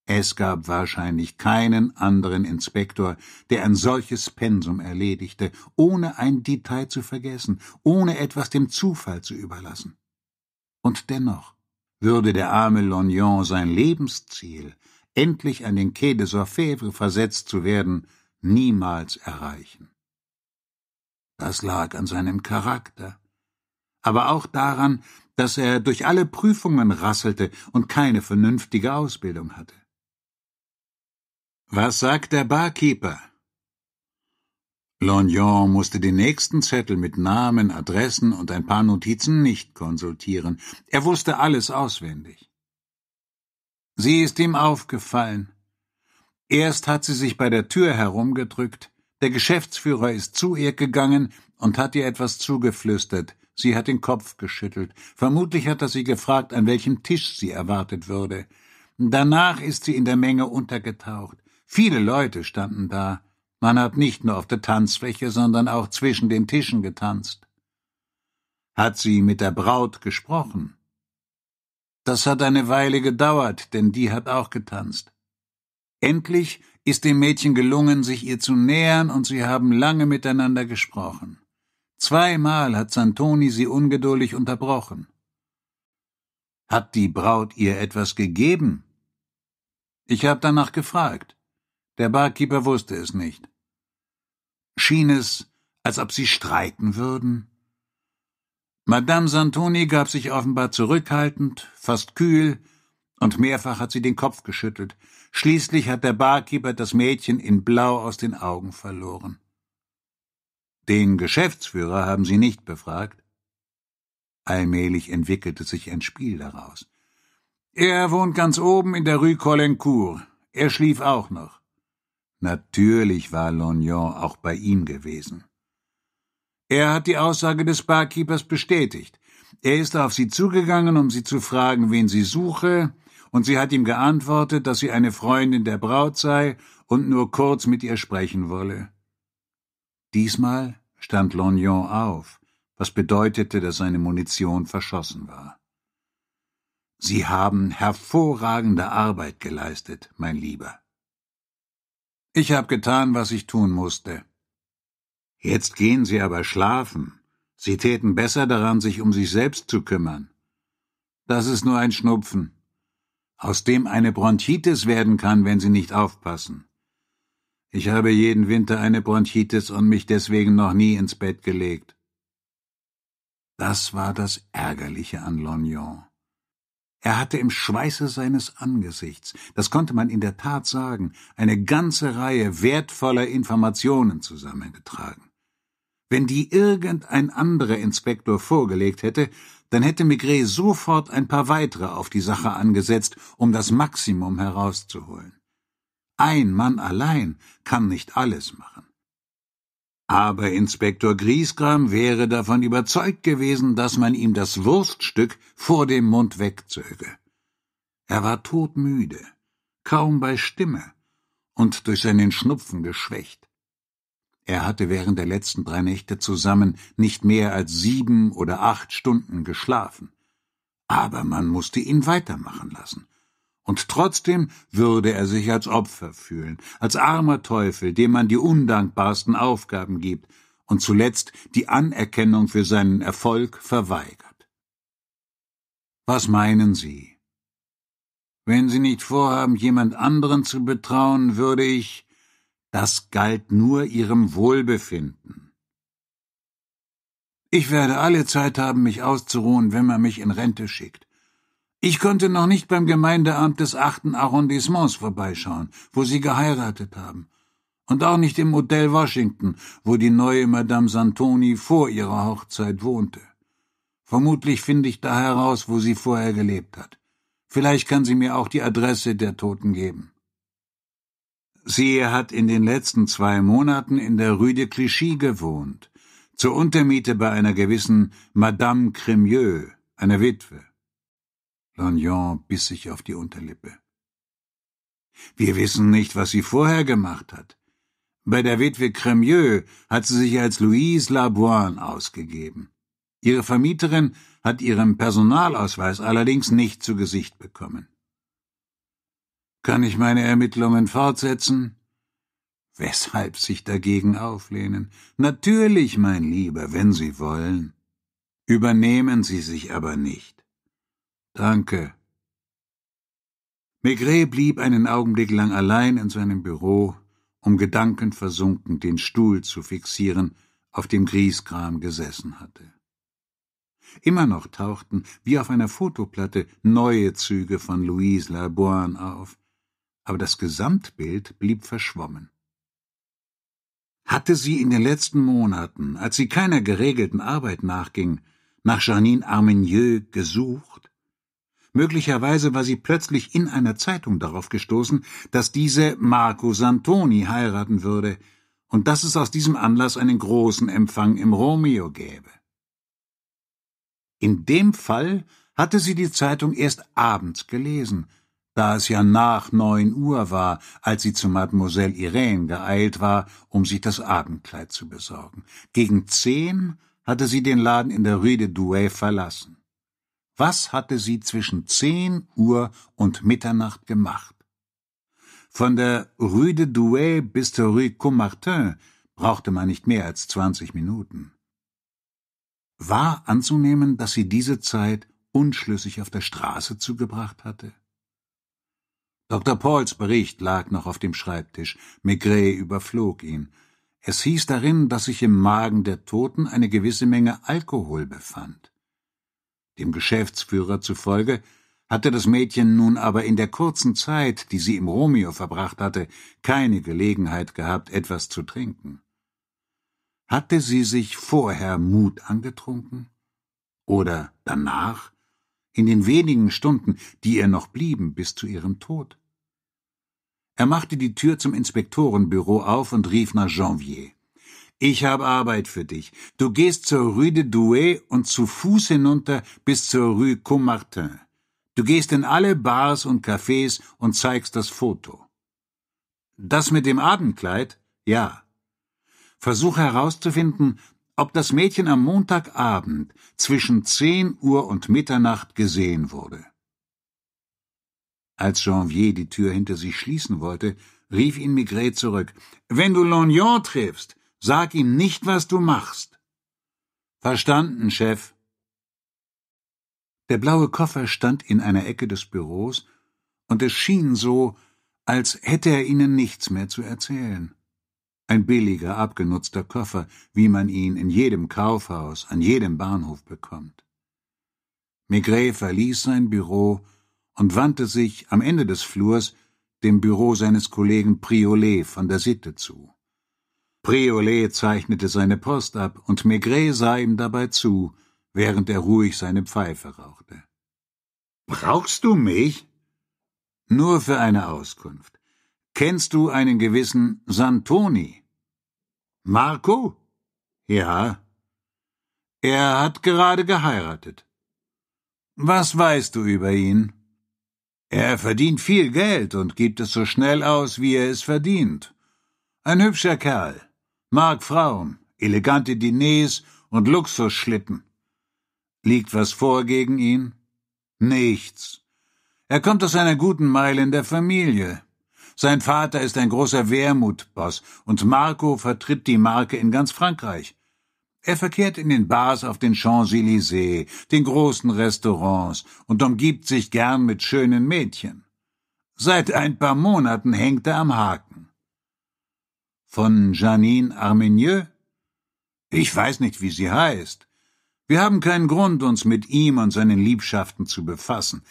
Es gab wahrscheinlich keinen anderen Inspektor, der ein solches Pensum erledigte, ohne ein Detail zu vergessen, ohne etwas dem Zufall zu überlassen. Und dennoch würde der arme Lognon sein Lebensziel, endlich an den Quai des Orfèvres versetzt zu werden, niemals erreichen. Das lag an seinem Charakter, aber auch daran, dass er durch alle Prüfungen rasselte und keine vernünftige Ausbildung hatte. Was sagt der Barkeeper? Lognon musste den nächsten Zettel mit Namen, Adressen und ein paar Notizen nicht konsultieren. Er wusste alles auswendig. Sie ist ihm aufgefallen. Erst hat sie sich bei der Tür herumgedrückt, der Geschäftsführer ist zu ihr gegangen und hat ihr etwas zugeflüstert. Sie hat den Kopf geschüttelt. Vermutlich hat er sie gefragt, an welchem Tisch sie erwartet würde. Danach ist sie in der Menge untergetaucht. Viele Leute standen da. Man hat nicht nur auf der Tanzfläche, sondern auch zwischen den Tischen getanzt. Hat sie mit der Braut gesprochen? Das hat eine Weile gedauert, denn die hat auch getanzt. Endlich ist dem Mädchen gelungen, sich ihr zu nähern, und sie haben lange miteinander gesprochen. Zweimal hat Santoni sie ungeduldig unterbrochen. Hat die Braut ihr etwas gegeben? Ich habe danach gefragt. Der Barkeeper wusste es nicht. Schien es, als ob sie streiten würden? Madame Santoni gab sich offenbar zurückhaltend, fast kühl, und mehrfach hat sie den Kopf geschüttelt. Schließlich hat der Barkeeper das Mädchen in Blau aus den Augen verloren. Den Geschäftsführer haben Sie nicht befragt? Allmählich entwickelte sich ein Spiel daraus. Er wohnt ganz oben in der Rue Colincourt. Er schlief auch noch. Natürlich war Lognon auch bei ihm gewesen. Er hat die Aussage des Barkeepers bestätigt. Er ist auf sie zugegangen, um sie zu fragen, wen sie suche, und sie hat ihm geantwortet, dass sie eine Freundin der Braut sei und nur kurz mit ihr sprechen wolle. Diesmal stand Lognon auf, was bedeutete, dass seine Munition verschossen war. Sie haben hervorragende Arbeit geleistet, mein Lieber. Ich habe getan, was ich tun musste. Jetzt gehen Sie aber schlafen. Sie täten besser daran, sich um sich selbst zu kümmern. Das ist nur ein Schnupfen, aus dem eine Bronchitis werden kann, wenn Sie nicht aufpassen. Ich habe jeden Winter eine Bronchitis und mich deswegen noch nie ins Bett gelegt. Das war das Ärgerliche an Lognon. Er hatte im Schweiße seines Angesichts, das konnte man in der Tat sagen, eine ganze Reihe wertvoller Informationen zusammengetragen. Wenn die irgendein anderer Inspektor vorgelegt hätte, dann hätte Maigret sofort ein paar weitere auf die Sache angesetzt, um das Maximum herauszuholen. Ein Mann allein kann nicht alles machen. Aber Inspektor Griesgram wäre davon überzeugt gewesen, dass man ihm das Wurststück vor dem Mund wegzöge. Er war todmüde, kaum bei Stimme und durch seinen Schnupfen geschwächt. Er hatte während der letzten drei Nächte zusammen nicht mehr als sieben oder acht Stunden geschlafen. Aber man musste ihn weitermachen lassen. Und trotzdem würde er sich als Opfer fühlen, als armer Teufel, dem man die undankbarsten Aufgaben gibt und zuletzt die Anerkennung für seinen Erfolg verweigert. Was meinen Sie? Wenn Sie nicht vorhaben, jemand anderen zu betrauen, würde ich, das galt nur Ihrem Wohlbefinden. Ich werde alle Zeit haben, mich auszuruhen, wenn man mich in Rente schickt. Ich konnte noch nicht beim Gemeindeamt des achten Arrondissements vorbeischauen, wo Sie geheiratet haben. Und auch nicht im Hotel Washington, wo die neue Madame Santoni vor ihrer Hochzeit wohnte. Vermutlich finde ich da heraus, wo sie vorher gelebt hat. Vielleicht kann sie mir auch die Adresse der Toten geben. Sie hat in den letzten zwei Monaten in der Rue de Clichy gewohnt, zur Untermiete bei einer gewissen Madame Cremieux, einer Witwe. Lognon biss sich auf die Unterlippe. Wir wissen nicht, was sie vorher gemacht hat. Bei der Witwe Cremieux hat sie sich als Louise Laboine ausgegeben. Ihre Vermieterin hat ihren Personalausweis allerdings nicht zu Gesicht bekommen. Kann ich meine Ermittlungen fortsetzen? Weshalb sich dagegen auflehnen? Natürlich, mein Lieber, wenn Sie wollen. Übernehmen Sie sich aber nicht. Danke. Maigret blieb einen Augenblick lang allein in seinem Büro, um gedankenversunken den Stuhl zu fixieren, auf dem Griesgram gesessen hatte. Immer noch tauchten, wie auf einer Fotoplatte, neue Züge von Louise Laboine auf, aber das Gesamtbild blieb verschwommen. Hatte sie in den letzten Monaten, als sie keiner geregelten Arbeit nachging, nach Janine Armenieux gesucht? Möglicherweise war sie plötzlich in einer Zeitung darauf gestoßen, dass diese Marco Santoni heiraten würde und dass es aus diesem Anlass einen großen Empfang im Romeo gäbe. In dem Fall hatte sie die Zeitung erst abends gelesen, da es ja nach neun Uhr war, als sie zu Mademoiselle Irene geeilt war, um sich das Abendkleid zu besorgen. Gegen zehn hatte sie den Laden in der Rue de Douai verlassen. Was hatte sie zwischen zehn Uhr und Mitternacht gemacht? Von der Rue de Douai bis zur Rue Commartin brauchte man nicht mehr als zwanzig Minuten. War anzunehmen, dass sie diese Zeit unschlüssig auf der Straße zugebracht hatte? Dr. Pauls Bericht lag noch auf dem Schreibtisch. Maigret überflog ihn. Es hieß darin, dass sich im Magen der Toten eine gewisse Menge Alkohol befand. Dem Geschäftsführer zufolge hatte das Mädchen nun aber in der kurzen Zeit, die sie im Romeo verbracht hatte, keine Gelegenheit gehabt, etwas zu trinken. Hatte sie sich vorher Mut angetrunken? Oder danach? in den wenigen Stunden, die ihr noch blieben bis zu ihrem Tod. Er machte die Tür zum Inspektorenbüro auf und rief nach Janvier. Ich habe Arbeit für dich. Du gehst zur Rue de Douai und zu Fuß hinunter bis zur Rue Commartin. Du gehst in alle Bars und Cafés und zeigst das Foto. Das mit dem Abendkleid? Ja. Versuch herauszufinden, ob das Mädchen am Montagabend zwischen zehn Uhr und Mitternacht gesehen wurde. Als Janvier die Tür hinter sich schließen wollte, rief ihn Migret zurück. Wenn du Lognon triffst, sag ihm nicht, was du machst. Verstanden, Chef. Der blaue Koffer stand in einer Ecke des Büros, und es schien so, als hätte er ihnen nichts mehr zu erzählen. Ein billiger, abgenutzter Koffer, wie man ihn in jedem Kaufhaus, an jedem Bahnhof bekommt. Maigret verließ sein Büro und wandte sich am Ende des Flurs dem Büro seines Kollegen Priolet von der Sitte zu. Priolet zeichnete seine Post ab, und Maigret sah ihm dabei zu, während er ruhig seine Pfeife rauchte. Brauchst du mich? Nur für eine Auskunft. Kennst du einen gewissen Santoni? Marco? Ja. Er hat gerade geheiratet. Was weißt du über ihn? Er verdient viel Geld und gibt es so schnell aus, wie er es verdient. Ein hübscher Kerl, mag Frauen, elegante Diners und Luxusschlitten. Liegt was vor gegen ihn? Nichts. Er kommt aus einer guten Meile in der Familie. Sein Vater ist ein großer Wermutboss und Marco vertritt die Marke in ganz Frankreich. Er verkehrt in den Bars auf den Champs-Élysées, den großen Restaurants und umgibt sich gern mit schönen Mädchen. Seit ein paar Monaten hängt er am Haken. Von Janine Armenieux? Ich weiß nicht, wie sie heißt. Wir haben keinen Grund, uns mit ihm und seinen Liebschaften zu befassen.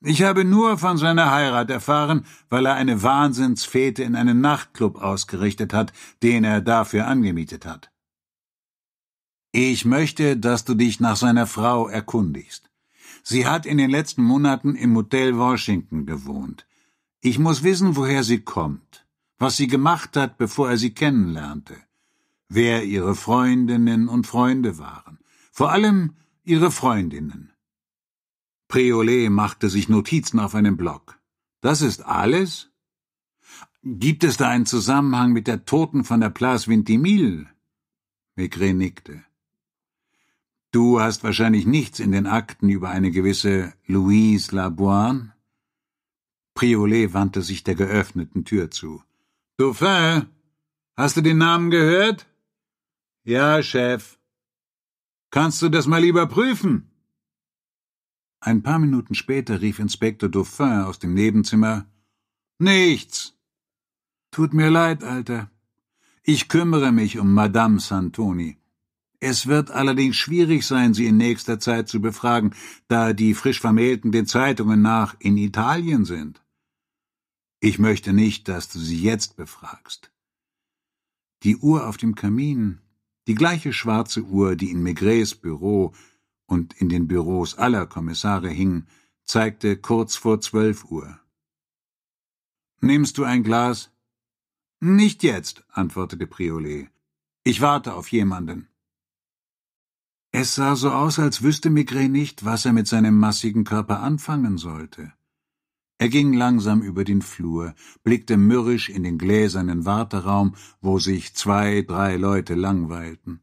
Ich habe nur von seiner Heirat erfahren, weil er eine Wahnsinnsfete in einem Nachtclub ausgerichtet hat, den er dafür angemietet hat. Ich möchte, dass du dich nach seiner Frau erkundigst. Sie hat in den letzten Monaten im Hotel Washington gewohnt. Ich muss wissen, woher sie kommt, was sie gemacht hat, bevor er sie kennenlernte, wer ihre Freundinnen und Freunde waren, vor allem ihre Freundinnen. Priolet machte sich Notizen auf einem Block. Das ist alles? Gibt es da einen Zusammenhang mit der Toten von der Place Vintimille? Maigret nickte. Du hast wahrscheinlich nichts in den Akten über eine gewisse Louise Laboine? Priolet wandte sich der geöffneten Tür zu. Dauphin, hast du den Namen gehört? Ja, Chef. Kannst du das mal überprüfen? Ein paar Minuten später rief Inspektor Dauphin aus dem Nebenzimmer Nichts. Tut mir leid, Alter. Ich kümmere mich um Madame Santoni. Es wird allerdings schwierig sein, sie in nächster Zeit zu befragen, da die frisch Vermählten den Zeitungen nach in Italien sind. Ich möchte nicht, dass du sie jetzt befragst. Die Uhr auf dem Kamin, die gleiche schwarze Uhr, die in Maigrets Büro und in den Büros aller Kommissare hing, zeigte kurz vor zwölf Uhr. Nimmst du ein Glas? Nicht jetzt, antwortete Priolet. Ich warte auf jemanden. Es sah so aus, als wüsste Maigret nicht, was er mit seinem massigen Körper anfangen sollte. Er ging langsam über den Flur, blickte mürrisch in den gläsernen Warteraum, wo sich zwei, drei Leute langweilten.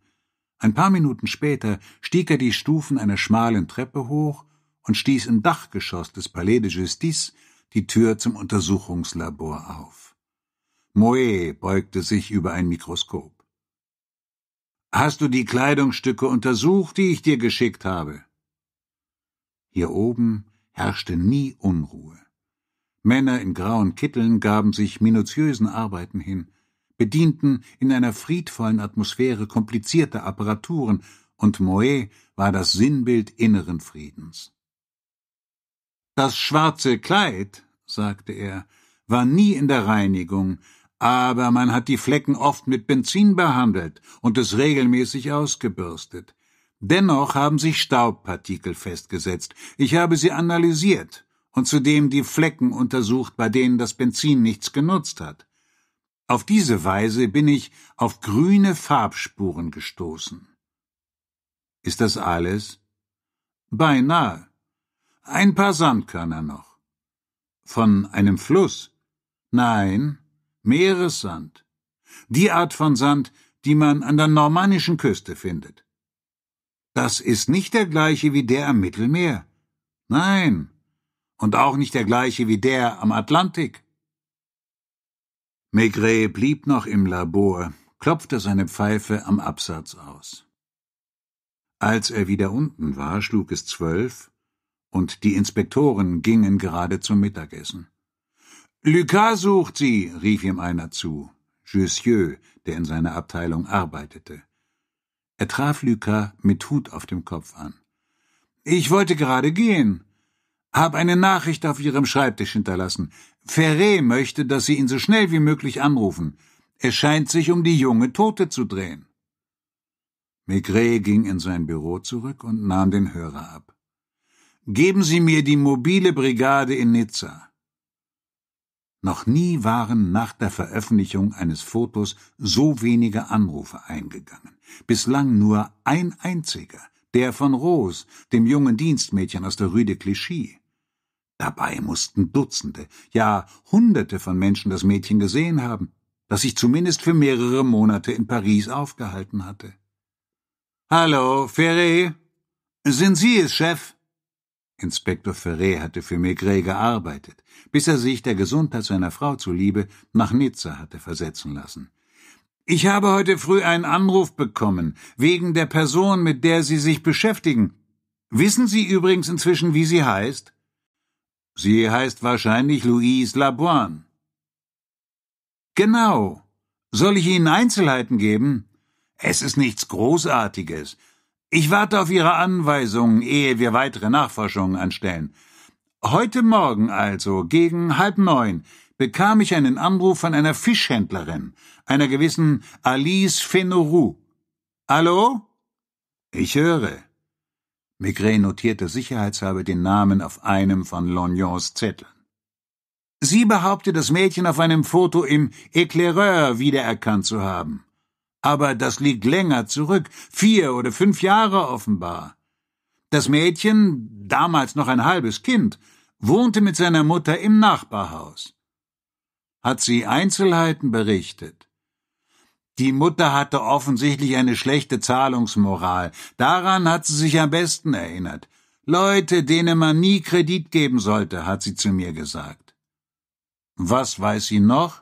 Ein paar Minuten später stieg er die Stufen einer schmalen Treppe hoch und stieß im Dachgeschoss des Palais de Justice die Tür zum Untersuchungslabor auf. Moe beugte sich über ein Mikroskop. Hast du die Kleidungsstücke untersucht, die ich dir geschickt habe? Hier oben herrschte nie Unruhe. Männer in grauen Kitteln gaben sich minutiösen Arbeiten hin, bedienten in einer friedvollen Atmosphäre komplizierte Apparaturen, und Moe war das Sinnbild inneren Friedens. Das schwarze Kleid, sagte er, war nie in der Reinigung, aber man hat die Flecken oft mit Benzin behandelt und es regelmäßig ausgebürstet. Dennoch haben sich Staubpartikel festgesetzt. Ich habe sie analysiert und zudem die Flecken untersucht, bei denen das Benzin nichts genutzt hat. Auf diese Weise bin ich auf grüne Farbspuren gestoßen. Ist das alles? Beinahe. Ein paar Sandkörner noch. Von einem Fluss? Nein, Meeressand. Die Art von Sand, die man an der normannischen Küste findet. Das ist nicht der gleiche wie der am Mittelmeer. Nein, und auch nicht der gleiche wie der am Atlantik. Maigret blieb noch im Labor, klopfte seine Pfeife am Absatz aus. Als er wieder unten war, schlug es zwölf, und die Inspektoren gingen gerade zum Mittagessen. Lucas sucht Sie, rief ihm einer zu, Jussieu, der in seiner Abteilung arbeitete. Er traf Lucas mit Hut auf dem Kopf an. Ich wollte gerade gehen. Hab eine Nachricht auf Ihrem Schreibtisch hinterlassen. Ferré möchte, dass Sie ihn so schnell wie möglich anrufen. Es scheint sich um die junge Tote zu drehen. Maigret ging in sein Büro zurück und nahm den Hörer ab. Geben Sie mir die mobile Brigade in Nizza. Noch nie waren nach der Veröffentlichung eines Fotos so wenige Anrufe eingegangen. Bislang nur ein einziger, der von Rose, dem jungen Dienstmädchen aus der Rue de Clichy. Dabei mussten Dutzende, ja Hunderte von Menschen das Mädchen gesehen haben, das sich zumindest für mehrere Monate in Paris aufgehalten hatte. Hallo, Ferré. Sind Sie es, Chef? Inspektor Ferré hatte für Maigret gearbeitet, bis er sich der Gesundheit seiner Frau zuliebe nach Nizza hatte versetzen lassen. Ich habe heute früh einen Anruf bekommen, wegen der Person, mit der Sie sich beschäftigen. Wissen Sie übrigens inzwischen, wie sie heißt? Sie heißt wahrscheinlich Louise Laboine. Genau. Soll ich Ihnen Einzelheiten geben? Es ist nichts Großartiges. Ich warte auf Ihre Anweisungen, ehe wir weitere Nachforschungen anstellen. Heute Morgen also, gegen halb neun, bekam ich einen Anruf von einer Fischhändlerin, einer gewissen Alice Fenourou. Hallo? Ich höre. Maigret notierte sicherheitshalber den Namen auf einem von Lognons Zetteln. Sie behauptet, das Mädchen auf einem Foto im Éclaireur wiedererkannt zu haben. Aber das liegt länger zurück, vier oder fünf Jahre offenbar. Das Mädchen, damals noch ein halbes Kind, wohnte mit seiner Mutter im Nachbarhaus. Hat sie Einzelheiten berichtet? Die Mutter hatte offensichtlich eine schlechte Zahlungsmoral. Daran hat sie sich am besten erinnert. Leute, denen man nie Kredit geben sollte, hat sie zu mir gesagt. Was weiß sie noch?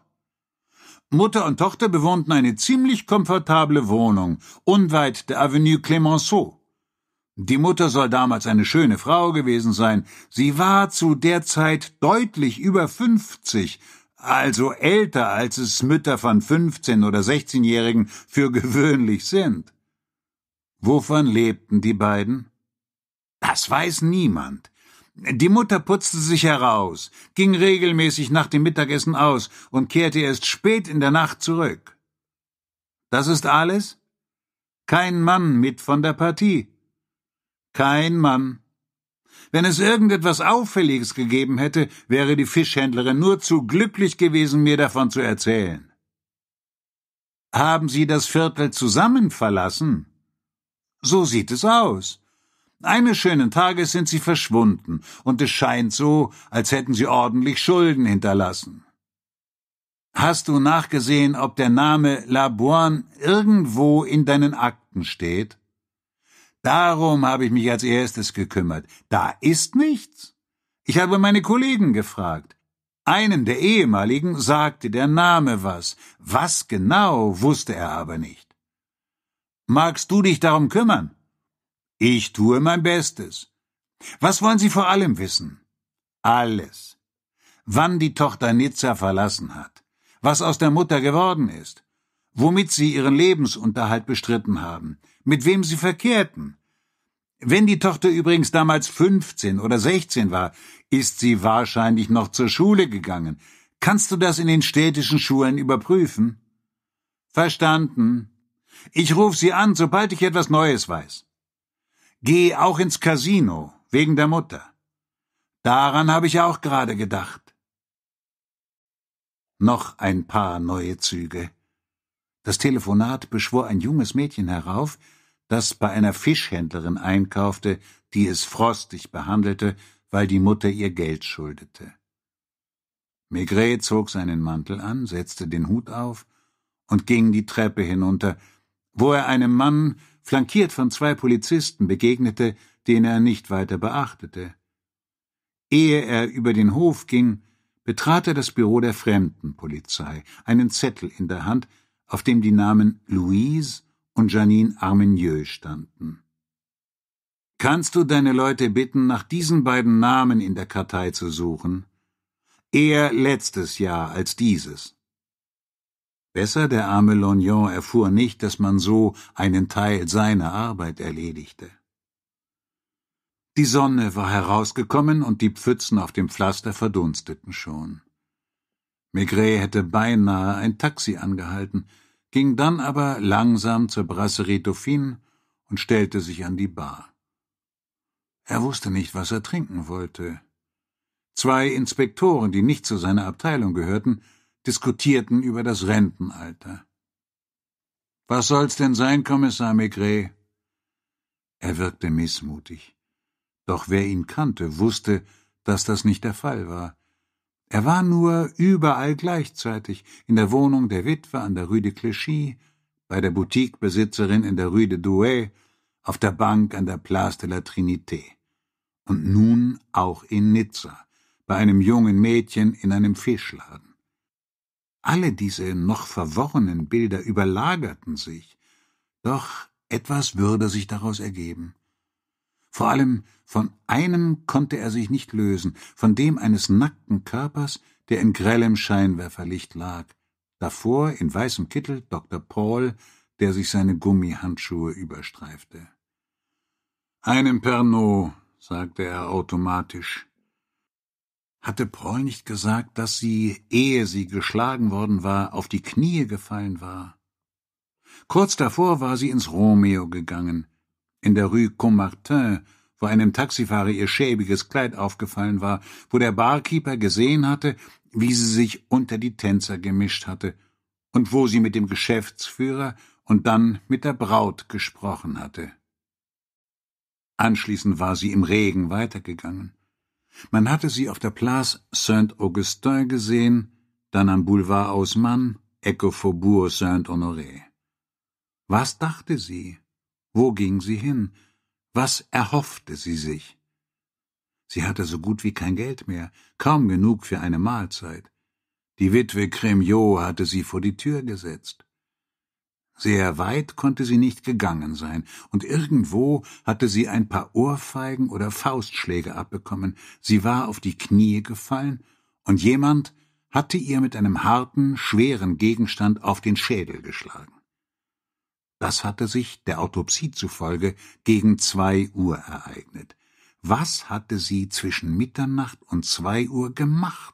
Mutter und Tochter bewohnten eine ziemlich komfortable Wohnung unweit der Avenue Clemenceau. Die Mutter soll damals eine schöne Frau gewesen sein. Sie war zu der Zeit deutlich über fünfzig, also älter, als es Mütter von fünfzehn oder sechzehnjährigen für gewöhnlich sind. Wovon lebten die beiden? Das weiß niemand. Die Mutter putzte sich heraus, ging regelmäßig nach dem Mittagessen aus und kehrte erst spät in der Nacht zurück. Das ist alles? Kein Mann mit von der Partie. Kein Mann. Wenn es irgendetwas Auffälliges gegeben hätte, wäre die Fischhändlerin nur zu glücklich gewesen, mir davon zu erzählen. Haben Sie das Viertel zusammen verlassen? So sieht es aus. Eines schönen Tages sind Sie verschwunden, und es scheint so, als hätten Sie ordentlich Schulden hinterlassen. Hast du nachgesehen, ob der Name Laboine irgendwo in deinen Akten steht? Darum habe ich mich als erstes gekümmert. Da ist nichts. Ich habe meine Kollegen gefragt. Einem der ehemaligen sagte der Name was. Was genau, wusste er aber nicht. Magst du dich darum kümmern? Ich tue mein Bestes. Was wollen Sie vor allem wissen? Alles. Wann die Tochter Nizza verlassen hat, was aus der Mutter geworden ist, womit sie ihren Lebensunterhalt bestritten haben, mit wem sie verkehrten. Wenn die Tochter übrigens damals 15 oder 16 war, ist sie wahrscheinlich noch zur Schule gegangen. Kannst du das in den städtischen Schulen überprüfen? Verstanden. Ich ruf sie an, sobald ich etwas Neues weiß. Geh auch ins Casino, wegen der Mutter. Daran habe ich auch gerade gedacht. Noch ein paar neue Züge. Das Telefonat beschwor ein junges Mädchen herauf, das bei einer Fischhändlerin einkaufte, die es frostig behandelte, weil die Mutter ihr Geld schuldete. Maigret zog seinen Mantel an, setzte den Hut auf und ging die Treppe hinunter, wo er einem Mann, flankiert von zwei Polizisten, begegnete, den er nicht weiter beachtete. Ehe er über den Hof ging, betrat er das Büro der Fremdenpolizei, einen Zettel in der Hand, auf dem die Namen Louise und Janine Armenieux standen. Kannst du deine Leute bitten, nach diesen beiden Namen in der Kartei zu suchen? Eher letztes Jahr als dieses. Besser der arme Lognon erfuhr nicht, dass man so einen Teil seiner Arbeit erledigte. Die Sonne war herausgekommen und die Pfützen auf dem Pflaster verdunsteten schon. Maigret hätte beinahe ein Taxi angehalten, ging dann aber langsam zur Brasserie Dauphine und stellte sich an die Bar. Er wusste nicht, was er trinken wollte. Zwei Inspektoren, die nicht zu seiner Abteilung gehörten, diskutierten über das Rentenalter. Was soll's denn sein, Kommissar Maigret? Er wirkte missmutig. Doch wer ihn kannte, wusste, dass das nicht der Fall war. Er war nur überall gleichzeitig, in der Wohnung der Witwe an der Rue de Clichy, bei der Boutiquebesitzerin in der Rue de Douai, auf der Bank an der Place de la Trinité. Und nun auch in Nizza, bei einem jungen Mädchen in einem Fischladen. Alle diese noch verworrenen Bilder überlagerten sich, doch etwas würde sich daraus ergeben. Vor allem von einem konnte er sich nicht lösen, von dem eines nackten Körpers, der in grellem Scheinwerferlicht lag. Davor in weißem Kittel Dr. Paul, der sich seine Gummihandschuhe überstreifte. Einem Pernod, sagte er automatisch. Hatte Paul nicht gesagt, dass sie, ehe sie geschlagen worden war, auf die Knie gefallen war? Kurz davor war sie ins Romeo gegangen, in der Rue Commartin, wo einem Taxifahrer ihr schäbiges Kleid aufgefallen war, wo der Barkeeper gesehen hatte, wie sie sich unter die Tänzer gemischt hatte und wo sie mit dem Geschäftsführer und dann mit der Braut gesprochen hatte. Anschließend war sie im Regen weitergegangen. Man hatte sie auf der Place Saint-Augustin gesehen, dann am Boulevard Haussmann, Ecke Faubourg Saint-Honoré. Was dachte sie? Wo ging sie hin? Was erhoffte sie sich? Sie hatte so gut wie kein Geld mehr, kaum genug für eine Mahlzeit. Die Witwe Cremiot hatte sie vor die Tür gesetzt. Sehr weit konnte sie nicht gegangen sein, und irgendwo hatte sie ein paar Ohrfeigen oder Faustschläge abbekommen, sie war auf die Knie gefallen, und jemand hatte ihr mit einem harten, schweren Gegenstand auf den Schädel geschlagen. Das hatte sich, der Autopsie zufolge, gegen zwei Uhr ereignet. Was hatte sie zwischen Mitternacht und zwei Uhr gemacht?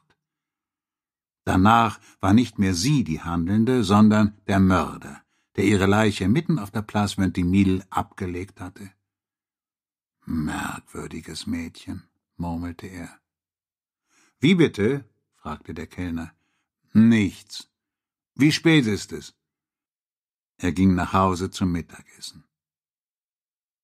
Danach war nicht mehr sie die Handelnde, sondern der Mörder, der ihre Leiche mitten auf der Place Ventimille abgelegt hatte. Merkwürdiges Mädchen, murmelte er. Wie bitte? fragte der Kellner. Nichts. Wie spät ist es? Er ging nach Hause zum Mittagessen.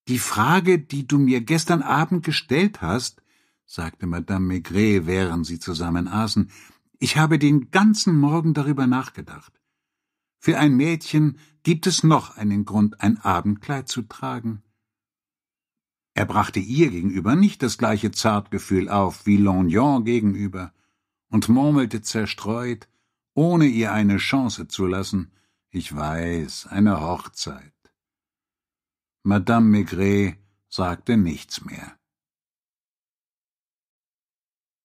Die Frage, die du mir gestern Abend gestellt hast, sagte Madame Maigret, während sie zusammen aßen, ich habe den ganzen Morgen darüber nachgedacht. Für ein Mädchen gibt es noch einen Grund, ein Abendkleid zu tragen. Er brachte ihr gegenüber nicht das gleiche Zartgefühl auf wie Longyon gegenüber und murmelte zerstreut, ohne ihr eine Chance zu lassen, ich weiß, eine Hochzeit. Madame Maigret sagte nichts mehr.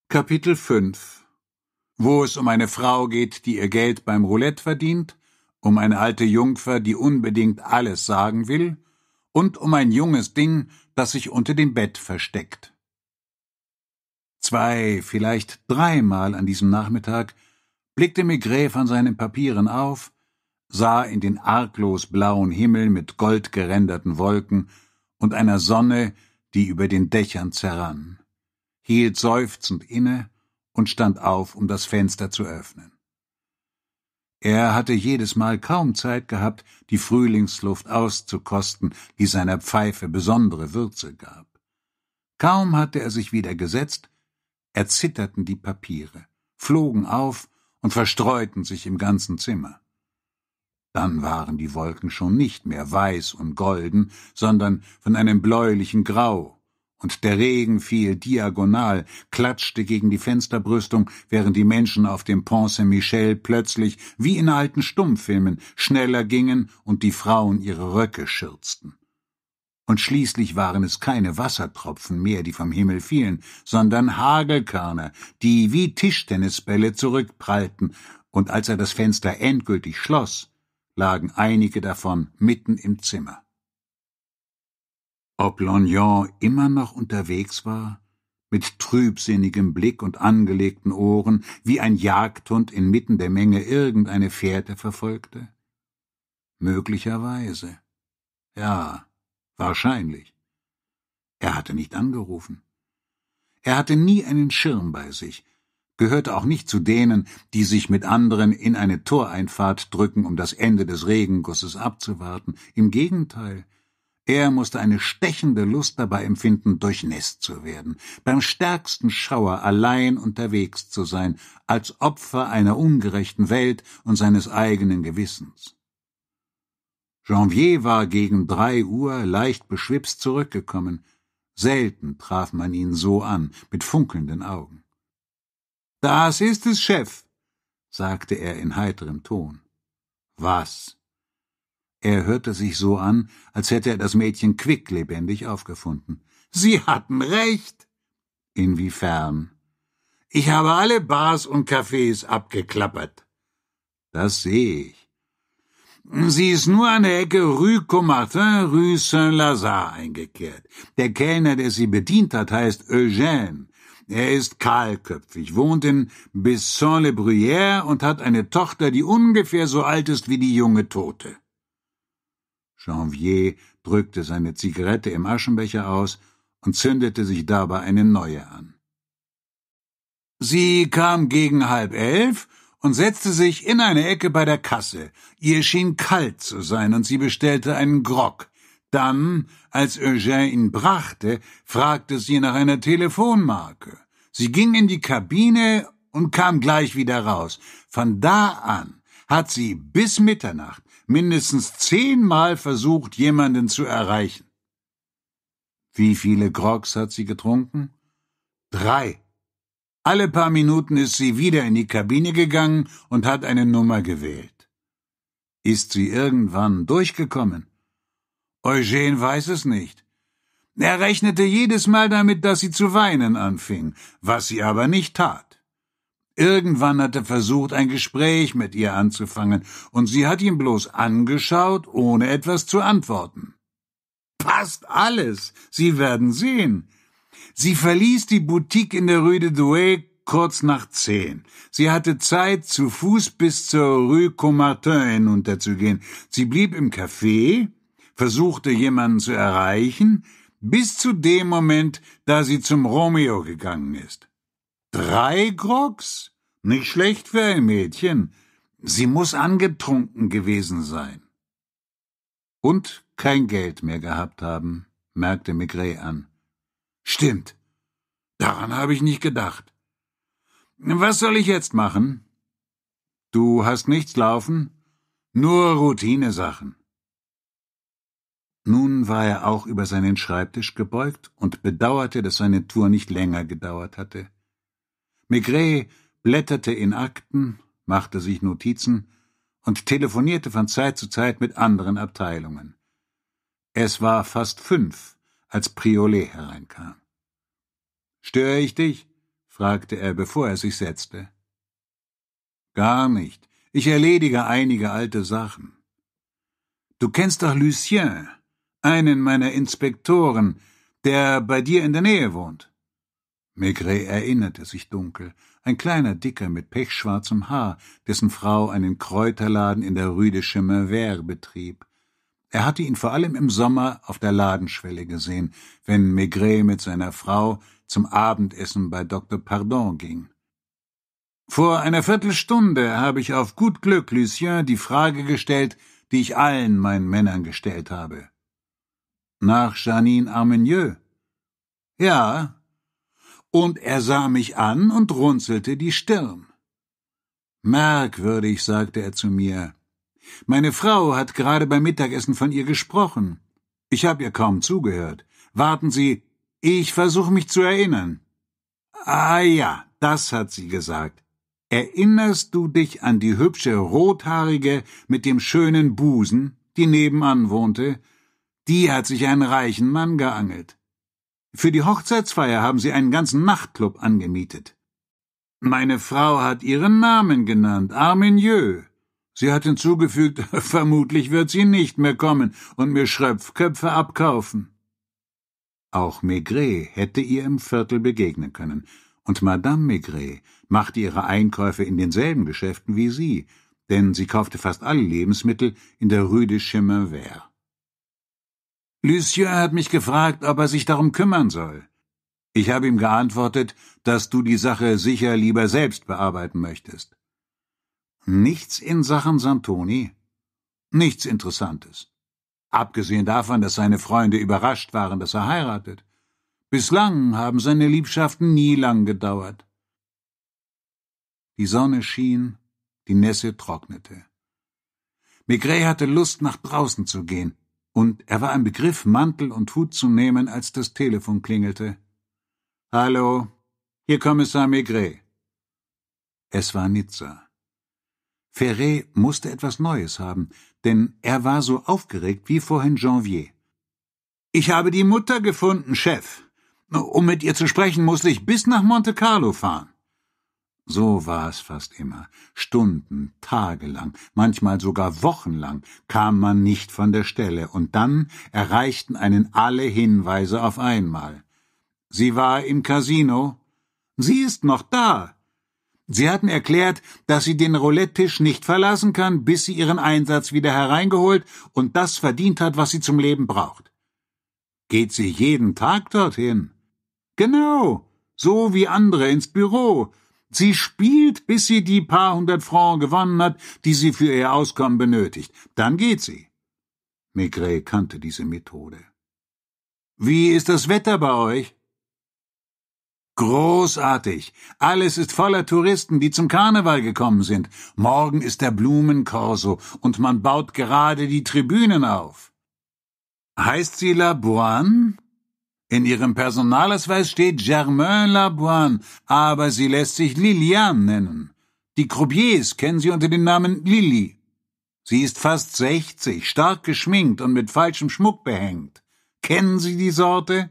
Kapitel 5 Wo es um eine Frau geht, die ihr Geld beim Roulette verdient, um eine alte Jungfer, die unbedingt alles sagen will, und um ein junges Ding, das sich unter dem Bett versteckt. Zwei, vielleicht dreimal an diesem Nachmittag blickte Maigret von seinen Papieren auf, sah in den arglos blauen Himmel mit goldgeränderten Wolken und einer Sonne, die über den Dächern zerrann, hielt seufzend inne und stand auf, um das Fenster zu öffnen. Er hatte jedes Mal kaum Zeit gehabt, die Frühlingsluft auszukosten, die seiner Pfeife besondere Würze gab. Kaum hatte er sich wieder gesetzt, erzitterten die Papiere, flogen auf und verstreuten sich im ganzen Zimmer. Dann waren die Wolken schon nicht mehr weiß und golden, sondern von einem bläulichen Grau, und der Regen fiel diagonal, klatschte gegen die Fensterbrüstung, während die Menschen auf dem Pont Saint-Michel plötzlich, wie in alten Stummfilmen, schneller gingen und die Frauen ihre Röcke schürzten. Und schließlich waren es keine Wassertropfen mehr, die vom Himmel fielen, sondern Hagelkörner, die wie Tischtennisbälle zurückprallten, und als er das Fenster endgültig schloss, lagen einige davon mitten im Zimmer. Ob Lognon immer noch unterwegs war, mit trübsinnigem Blick und angelegten Ohren, wie ein Jagdhund inmitten der Menge irgendeine Fährte verfolgte? Möglicherweise. Ja, wahrscheinlich. Er hatte nicht angerufen. Er hatte nie einen Schirm bei sich, gehörte auch nicht zu denen, die sich mit anderen in eine Toreinfahrt drücken, um das Ende des Regengusses abzuwarten. Im Gegenteil, er musste eine stechende Lust dabei empfinden, durchnässt zu werden, beim stärksten Schauer allein unterwegs zu sein, als Opfer einer ungerechten Welt und seines eigenen Gewissens. Janvier war gegen drei Uhr leicht beschwipst zurückgekommen. Selten traf man ihn so an, mit funkelnden Augen. Das ist es, Chef, sagte er in heiterem Ton. Was? Er hörte sich so an, als hätte er das Mädchen quicklebendig aufgefunden. Sie hatten recht. Inwiefern? Ich habe alle Bars und Cafés abgeklappert. Das sehe ich. Sie ist nur an der Ecke Rue Comartin, Rue Saint-Lazare eingekehrt. Der Kellner, der sie bedient hat, heißt Eugène. Er ist kahlköpfig, wohnt in Besson-le-Bruyère und hat eine Tochter, die ungefähr so alt ist wie die junge Tote. Janvier drückte seine Zigarette im Aschenbecher aus und zündete sich dabei eine neue an. Sie kam gegen halb elf und setzte sich in eine Ecke bei der Kasse. Ihr schien kalt zu sein und sie bestellte einen Grog. Dann, als Eugène ihn brachte, fragte sie nach einer Telefonmarke. Sie ging in die Kabine und kam gleich wieder raus. Von da an hat sie bis Mitternacht mindestens zehnmal versucht, jemanden zu erreichen. Wie viele Grogs hat sie getrunken? Drei. Alle paar Minuten ist sie wieder in die Kabine gegangen und hat eine Nummer gewählt. Ist sie irgendwann durchgekommen? Eugene weiß es nicht. Er rechnete jedes Mal damit, dass sie zu weinen anfing, was sie aber nicht tat. Irgendwann hat er versucht, ein Gespräch mit ihr anzufangen, und sie hat ihn bloß angeschaut, ohne etwas zu antworten. Passt alles, Sie werden sehen. Sie verließ die Boutique in der Rue de Douai kurz nach zehn. Sie hatte Zeit, zu Fuß bis zur Rue Comartin hinunterzugehen. Sie blieb im Café, versuchte jemanden zu erreichen, bis zu dem Moment, da sie zum Romeo gegangen ist. Drei Grogs? Nicht schlecht für ein Mädchen. Sie muss angetrunken gewesen sein. Und kein Geld mehr gehabt haben, merkte Maigret an. Stimmt. Daran habe ich nicht gedacht. Was soll ich jetzt machen? Du hast nichts laufen? Nur Routinesachen. Nun war er auch über seinen Schreibtisch gebeugt und bedauerte, dass seine Tour nicht länger gedauert hatte. Maigret blätterte in Akten, machte sich Notizen und telefonierte von Zeit zu Zeit mit anderen Abteilungen. Es war fast fünf, als Priolet hereinkam. Störe ich dich? fragte er, bevor er sich setzte. Gar nicht. Ich erledige einige alte Sachen. Du kennst doch Lucien, einen meiner Inspektoren, der bei dir in der Nähe wohnt. Maigret erinnerte sich dunkel, ein kleiner Dicker mit pechschwarzem Haar, dessen Frau einen Kräuterladen in der Rue de Chemin betrieb. Er hatte ihn vor allem im Sommer auf der Ladenschwelle gesehen, wenn Maigret mit seiner Frau zum Abendessen bei Dr. Pardon ging. Vor einer Viertelstunde habe ich auf gut Glück Lucien die Frage gestellt, die ich allen meinen Männern gestellt habe. Nach Janine Armenieux? Ja. Und er sah mich an und runzelte die Stirn. Merkwürdig, sagte er zu mir. Meine Frau hat gerade beim Mittagessen von ihr gesprochen. Ich habe ihr kaum zugehört. Warten Sie, ich versuche mich zu erinnern. Ah ja, das hat sie gesagt. Erinnerst du dich an die hübsche Rothaarige mit dem schönen Busen, die nebenan wohnte? Die hat sich einen reichen Mann geangelt. Für die Hochzeitsfeier haben sie einen ganzen Nachtclub angemietet. Meine Frau hat ihren Namen genannt, Armenieux. Sie hat hinzugefügt, vermutlich wird sie nicht mehr kommen und mir Schröpfköpfe abkaufen. Auch Maigret hätte ihr im Viertel begegnen können, und Madame Maigret machte ihre Einkäufe in denselben Geschäften wie sie, denn sie kaufte fast alle Lebensmittel in der Rue de Chemin Vert. Lucien hat mich gefragt, ob er sich darum kümmern soll. Ich habe ihm geantwortet, dass du die Sache sicher lieber selbst bearbeiten möchtest. Nichts in Sachen Santoni? Nichts Interessantes. Abgesehen davon, dass seine Freunde überrascht waren, dass er heiratet. Bislang haben seine Liebschaften nie lang gedauert. Die Sonne schien, die Nässe trocknete. Maigret hatte Lust, nach draußen zu gehen, und er war im Begriff, Mantel und Hut zu nehmen, als das Telefon klingelte. Hallo, hier Kommissar Maigret. Es war Nizza. Ferret musste etwas Neues haben, denn er war so aufgeregt wie vorhin Janvier. Ich habe die Mutter gefunden, Chef. Um mit ihr zu sprechen, musste ich bis nach Monte Carlo fahren. So war es fast immer. Stunden, tagelang, manchmal sogar wochenlang kam man nicht von der Stelle, und dann erreichten einen alle Hinweise auf einmal. Sie war im Casino. Sie ist noch da. Sie hatten erklärt, dass sie den Roulette-Tisch nicht verlassen kann, bis sie ihren Einsatz wieder hereingeholt und das verdient hat, was sie zum Leben braucht. Geht sie jeden Tag dorthin? Genau, so wie andere ins Büro. Sie spielt, bis sie die paar hundert Francs gewonnen hat, die sie für ihr Auskommen benötigt. Dann geht sie. Maigret kannte diese Methode. Wie ist das Wetter bei euch? Großartig. Alles ist voller Touristen, die zum Karneval gekommen sind. Morgen ist der Blumenkorso und man baut gerade die Tribünen auf. Heißt sie Laboine? In ihrem Personalausweis steht Germain Laboine, aber sie lässt sich Liliane nennen. Die Croubiers kennen sie unter dem Namen Lilly. Sie ist fast sechzig, stark geschminkt und mit falschem Schmuck behängt. Kennen Sie die Sorte?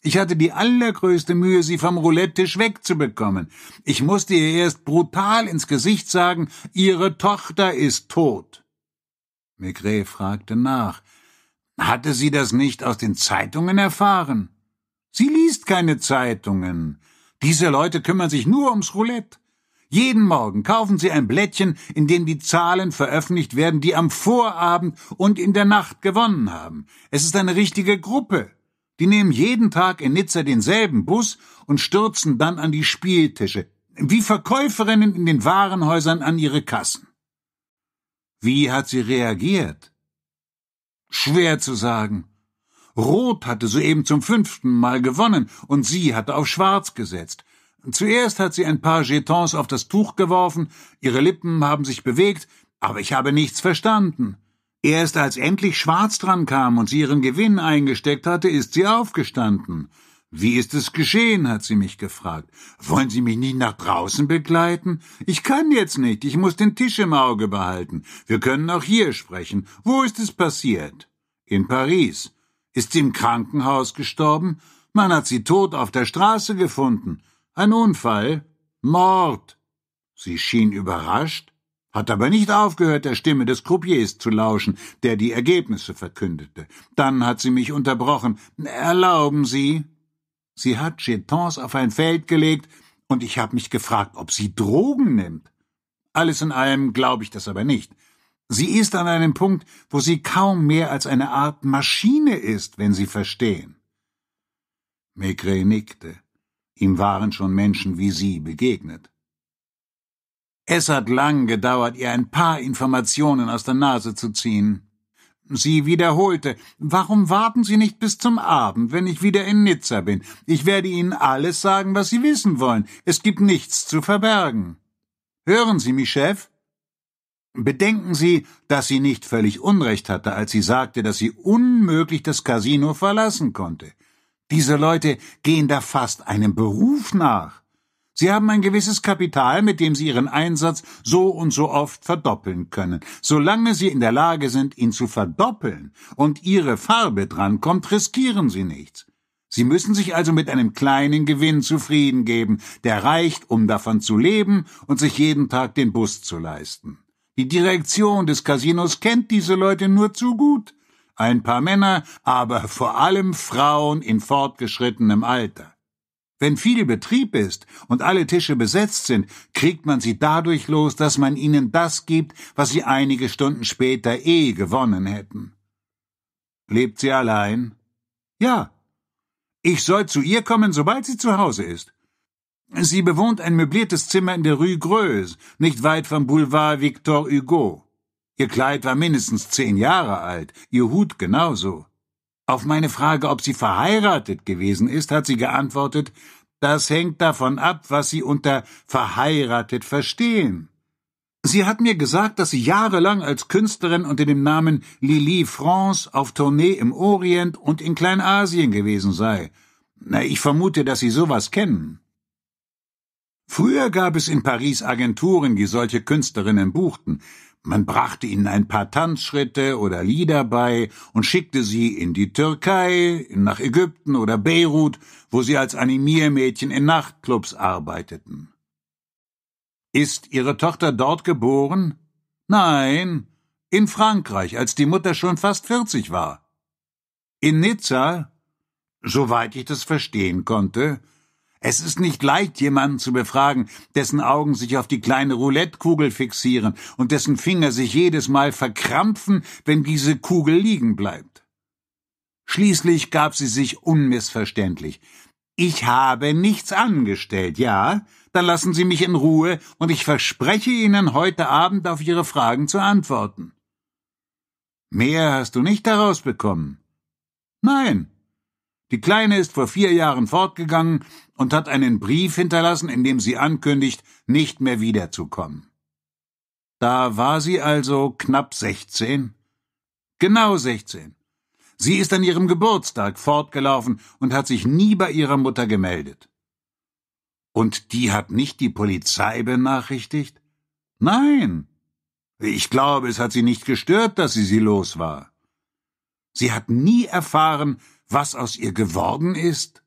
Ich hatte die allergrößte Mühe, sie vom Roulette-Tisch wegzubekommen. Ich musste ihr erst brutal ins Gesicht sagen, ihre Tochter ist tot. Maigret fragte nach. Hatte sie das nicht aus den Zeitungen erfahren? Sie liest keine Zeitungen. Diese Leute kümmern sich nur ums Roulette. Jeden Morgen kaufen sie ein Blättchen, in dem die Zahlen veröffentlicht werden, die am Vorabend und in der Nacht gewonnen haben. Es ist eine richtige Gruppe. Die nehmen jeden Tag in Nizza denselben Bus und stürzen dann an die Spieltische, wie Verkäuferinnen in den Warenhäusern an ihre Kassen. Wie hat sie reagiert? Schwer zu sagen. Rot hatte soeben zum fünften Mal gewonnen und sie hatte auf Schwarz gesetzt. Zuerst hat sie ein paar Jetons auf das Tuch geworfen, ihre Lippen haben sich bewegt, aber ich habe nichts verstanden. Erst als endlich Schwarz dran kam und sie ihren Gewinn eingesteckt hatte, ist sie aufgestanden. Wie ist es geschehen? hat sie mich gefragt. Wollen Sie mich nicht nach draußen begleiten? Ich kann jetzt nicht, ich muss den Tisch im Auge behalten. Wir können auch hier sprechen. Wo ist es passiert? In Paris. Ist sie im Krankenhaus gestorben? Man hat sie tot auf der Straße gefunden. Ein Unfall? Mord. Sie schien überrascht hat aber nicht aufgehört, der Stimme des Croupiers zu lauschen, der die Ergebnisse verkündete. Dann hat sie mich unterbrochen. Erlauben Sie? Sie hat Jetons auf ein Feld gelegt, und ich habe mich gefragt, ob sie Drogen nimmt. Alles in allem glaube ich das aber nicht. Sie ist an einem Punkt, wo sie kaum mehr als eine Art Maschine ist, wenn Sie verstehen. Maigret nickte. Ihm waren schon Menschen wie sie begegnet. Es hat lang gedauert, ihr ein paar Informationen aus der Nase zu ziehen. Sie wiederholte, warum warten Sie nicht bis zum Abend, wenn ich wieder in Nizza bin? Ich werde Ihnen alles sagen, was Sie wissen wollen. Es gibt nichts zu verbergen. Hören Sie mich, Chef? Bedenken Sie, dass sie nicht völlig Unrecht hatte, als sie sagte, dass sie unmöglich das Casino verlassen konnte. Diese Leute gehen da fast einem Beruf nach. Sie haben ein gewisses Kapital, mit dem Sie Ihren Einsatz so und so oft verdoppeln können. Solange Sie in der Lage sind, ihn zu verdoppeln und Ihre Farbe drankommt, riskieren Sie nichts. Sie müssen sich also mit einem kleinen Gewinn zufrieden geben, der reicht, um davon zu leben und sich jeden Tag den Bus zu leisten. Die Direktion des Casinos kennt diese Leute nur zu gut. Ein paar Männer, aber vor allem Frauen in fortgeschrittenem Alter. Wenn viel Betrieb ist und alle Tische besetzt sind, kriegt man sie dadurch los, dass man ihnen das gibt, was sie einige Stunden später eh gewonnen hätten. Lebt sie allein? Ja. Ich soll zu ihr kommen, sobald sie zu Hause ist. Sie bewohnt ein möbliertes Zimmer in der Rue Greuze, nicht weit vom Boulevard Victor Hugo. Ihr Kleid war mindestens zehn Jahre alt, ihr Hut genauso. Auf meine Frage, ob sie verheiratet gewesen ist, hat sie geantwortet, das hängt davon ab, was Sie unter verheiratet verstehen. Sie hat mir gesagt, dass sie jahrelang als Künstlerin unter dem Namen Lili France auf Tournee im Orient und in Kleinasien gewesen sei. Na, ich vermute, dass Sie sowas kennen. Früher gab es in Paris Agenturen, die solche Künstlerinnen buchten. Man brachte ihnen ein paar Tanzschritte oder Lieder bei und schickte sie in die Türkei, nach Ägypten oder Beirut, wo sie als Animiermädchen in Nachtclubs arbeiteten. Ist Ihre Tochter dort geboren? Nein, in Frankreich, als die Mutter schon fast vierzig war. In Nizza? Soweit ich das verstehen konnte, es ist nicht leicht, jemanden zu befragen, dessen Augen sich auf die kleine Roulettekugel fixieren und dessen Finger sich jedes Mal verkrampfen, wenn diese Kugel liegen bleibt. Schließlich gab sie sich unmissverständlich. Ich habe nichts angestellt, ja? Dann lassen Sie mich in Ruhe, und ich verspreche Ihnen, heute Abend auf Ihre Fragen zu antworten. Mehr hast du nicht daraus bekommen. Nein, Die Kleine ist vor vier Jahren fortgegangen und hat einen Brief hinterlassen, in dem sie ankündigt, nicht mehr wiederzukommen. Da war sie also knapp sechzehn? Genau sechzehn. Sie ist an ihrem Geburtstag fortgelaufen und hat sich nie bei ihrer Mutter gemeldet. Und die hat nicht die Polizei benachrichtigt? Nein. Ich glaube, es hat sie nicht gestört, dass sie sie los war. Sie hat nie erfahren, was aus ihr geworden ist?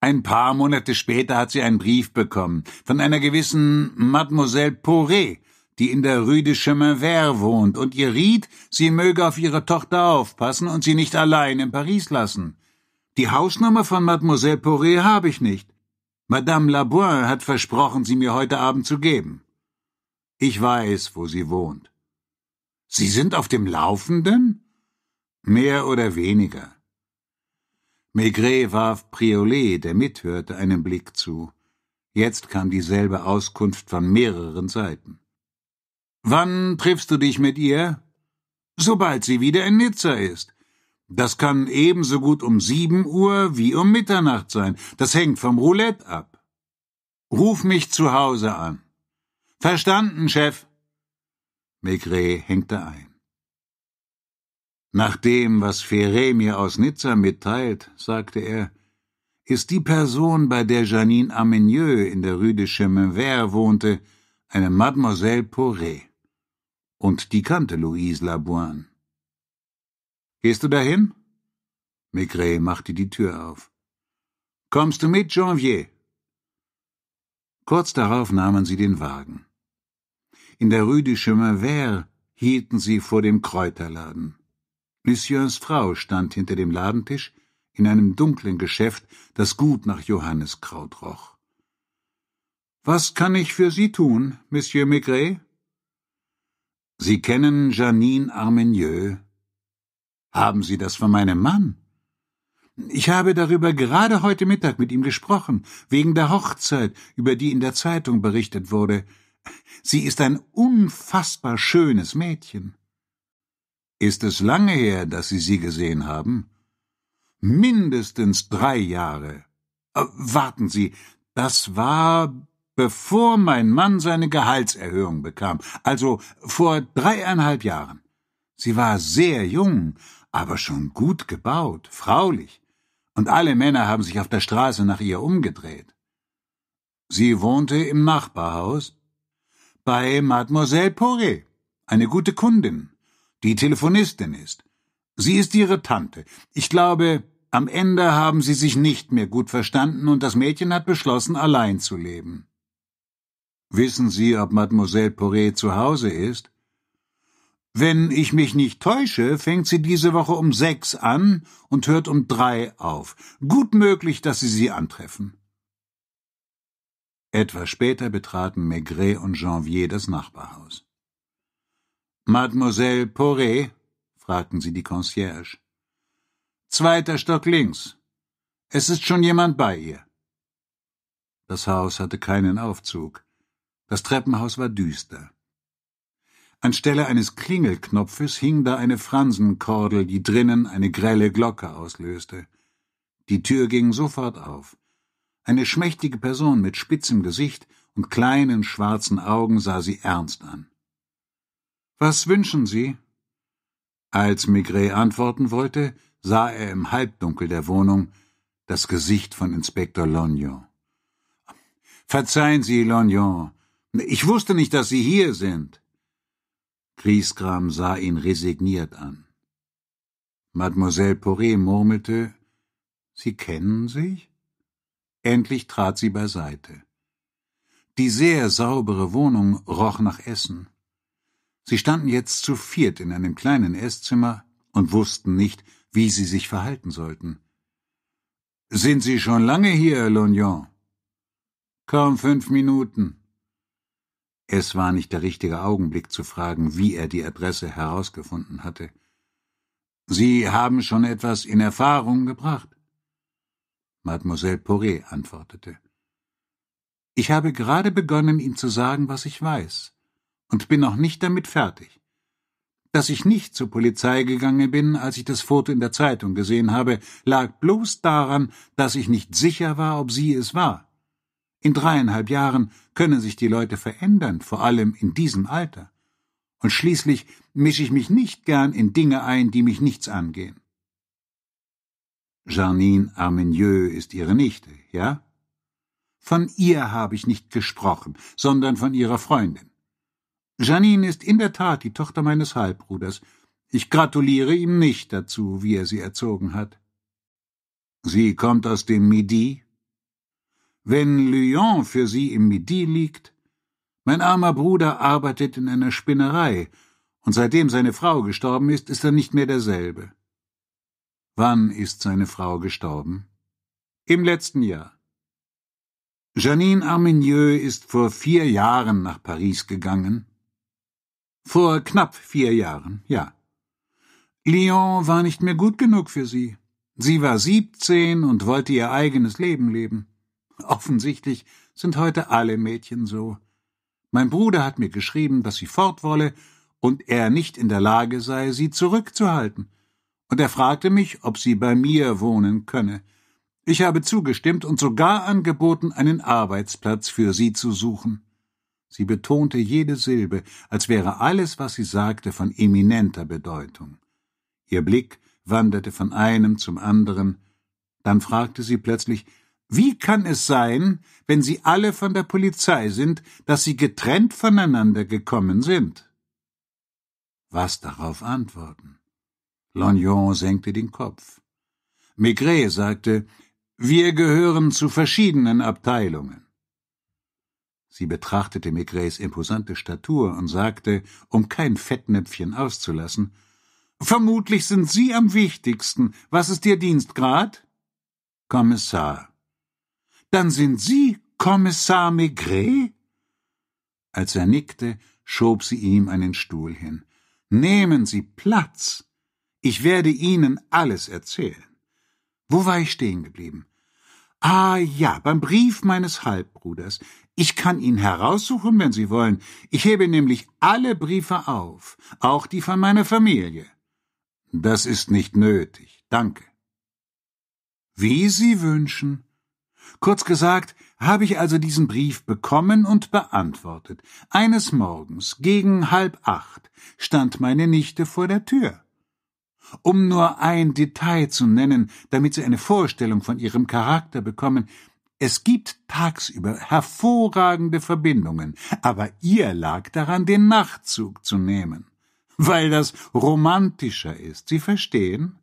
Ein paar Monate später hat sie einen Brief bekommen von einer gewissen Mademoiselle Poré, die in der Rue de Chemin Vert wohnt und ihr riet, sie möge auf ihre Tochter aufpassen und sie nicht allein in Paris lassen. Die Hausnummer von Mademoiselle Poré habe ich nicht. Madame Laboin hat versprochen, sie mir heute Abend zu geben. Ich weiß, wo sie wohnt. Sie sind auf dem Laufenden? Mehr oder weniger. Maigret warf Priolet, der mithörte, einen Blick zu. Jetzt kam dieselbe Auskunft von mehreren Seiten. Wann triffst du dich mit ihr? Sobald sie wieder in Nizza ist. Das kann ebenso gut um sieben Uhr wie um Mitternacht sein. Das hängt vom Roulette ab. Ruf mich zu Hause an. Verstanden, Chef. Maigret hängte ein. Nach dem, was Ferré mir aus Nizza mitteilt, sagte er, ist die Person, bei der Janine Amenieux in der Rue de Chemin Vert wohnte, eine Mademoiselle Poré. Und die kannte Louise Laboine. Gehst du dahin? Maigret machte die Tür auf. Kommst du mit, Janvier? Kurz darauf nahmen sie den Wagen. In der Rue du Chemin Vert hielten sie vor dem Kräuterladen. Luciens Frau stand hinter dem Ladentisch in einem dunklen Geschäft, das gut nach Johanniskraut roch. Was kann ich für Sie tun, Monsieur Maigret? Sie kennen Janine Armenieux. Haben Sie das von meinem Mann? Ich habe darüber gerade heute Mittag mit ihm gesprochen, wegen der Hochzeit, über die in der Zeitung berichtet wurde. Sie ist ein unfassbar schönes Mädchen. Ist es lange her, dass Sie sie gesehen haben? Mindestens drei Jahre. Äh, warten Sie, das war bevor mein Mann seine Gehaltserhöhung bekam, also vor dreieinhalb Jahren. Sie war sehr jung, aber schon gut gebaut, fraulich, und alle Männer haben sich auf der Straße nach ihr umgedreht. Sie wohnte im Nachbarhaus bei Mademoiselle Poré, eine gute Kundin, die Telefonistin ist. Sie ist ihre Tante. Ich glaube, am Ende haben sie sich nicht mehr gut verstanden und das Mädchen hat beschlossen, allein zu leben. Wissen Sie, ob Mademoiselle Poré zu Hause ist? Wenn ich mich nicht täusche, fängt sie diese Woche um sechs an und hört um drei auf. Gut möglich, dass Sie sie antreffen. Etwas später betraten Maigret und Janvier das Nachbarhaus. Mademoiselle Poré? fragten sie die Concierge. Zweiter Stock links. Es ist schon jemand bei ihr. Das Haus hatte keinen Aufzug. Das Treppenhaus war düster. Anstelle eines Klingelknopfes hing da eine Fransenkordel, die drinnen eine grelle Glocke auslöste. Die Tür ging sofort auf. Eine schmächtige Person mit spitzem Gesicht und kleinen schwarzen Augen sah sie ernst an. Was wünschen Sie? Als Maigret antworten wollte, sah er im Halbdunkel der Wohnung das Gesicht von Inspektor Lognon. Verzeihen Sie, Lognon, ich wusste nicht, dass Sie hier sind. Griesgram sah ihn resigniert an. Mademoiselle Poré murmelte, Sie kennen sich? Endlich trat sie beiseite. Die sehr saubere Wohnung roch nach Essen. Sie standen jetzt zu viert in einem kleinen Esszimmer und wussten nicht, wie sie sich verhalten sollten. Sind Sie schon lange hier, Lognon? Kaum fünf Minuten. Es war nicht der richtige Augenblick zu fragen, wie er die Adresse herausgefunden hatte. Sie haben schon etwas in Erfahrung gebracht. Mademoiselle Poré antwortete. Ich habe gerade begonnen, ihm zu sagen, was ich weiß, und bin noch nicht damit fertig. Dass ich nicht zur Polizei gegangen bin, als ich das Foto in der Zeitung gesehen habe, lag bloß daran, dass ich nicht sicher war, ob sie es war. In dreieinhalb Jahren können sich die Leute verändern, vor allem in diesem Alter. Und schließlich mische ich mich nicht gern in Dinge ein, die mich nichts angehen. Janine Armenieux ist ihre Nichte, ja? Von ihr habe ich nicht gesprochen, sondern von ihrer Freundin. Janine ist in der Tat die Tochter meines Halbbruders. Ich gratuliere ihm nicht dazu, wie er sie erzogen hat. Sie kommt aus dem Midi? Wenn Lyon für sie im Midi liegt? Mein armer Bruder arbeitet in einer Spinnerei, und seitdem seine Frau gestorben ist, ist er nicht mehr derselbe. Wann ist seine Frau gestorben? Im letzten Jahr. Janine Armenieux ist vor vier Jahren nach Paris gegangen. Vor knapp vier Jahren, ja. Lyon war nicht mehr gut genug für sie. Sie war siebzehn und wollte ihr eigenes Leben leben. Offensichtlich sind heute alle Mädchen so. Mein Bruder hat mir geschrieben, dass sie fort wolle und er nicht in der Lage sei, sie zurückzuhalten und er fragte mich, ob sie bei mir wohnen könne. Ich habe zugestimmt und sogar angeboten, einen Arbeitsplatz für sie zu suchen. Sie betonte jede Silbe, als wäre alles, was sie sagte, von eminenter Bedeutung. Ihr Blick wanderte von einem zum anderen, dann fragte sie plötzlich Wie kann es sein, wenn Sie alle von der Polizei sind, dass Sie getrennt voneinander gekommen sind? Was darauf antworten? Lognon senkte den Kopf. Maigret sagte, wir gehören zu verschiedenen Abteilungen. Sie betrachtete Maigrets imposante Statur und sagte, um kein Fettnäpfchen auszulassen, Vermutlich sind Sie am wichtigsten. Was ist Ihr Dienstgrad? Kommissar. Dann sind Sie Kommissar Maigret? Als er nickte, schob sie ihm einen Stuhl hin. Nehmen Sie Platz. Ich werde Ihnen alles erzählen. Wo war ich stehen geblieben? Ah ja, beim Brief meines Halbbruders. Ich kann ihn heraussuchen, wenn Sie wollen. Ich hebe nämlich alle Briefe auf, auch die von meiner Familie. Das ist nicht nötig, danke. Wie Sie wünschen. Kurz gesagt, habe ich also diesen Brief bekommen und beantwortet. Eines Morgens gegen halb acht stand meine Nichte vor der Tür. Um nur ein Detail zu nennen, damit Sie eine Vorstellung von ihrem Charakter bekommen, es gibt tagsüber hervorragende Verbindungen, aber ihr lag daran, den Nachtzug zu nehmen, weil das romantischer ist. Sie verstehen?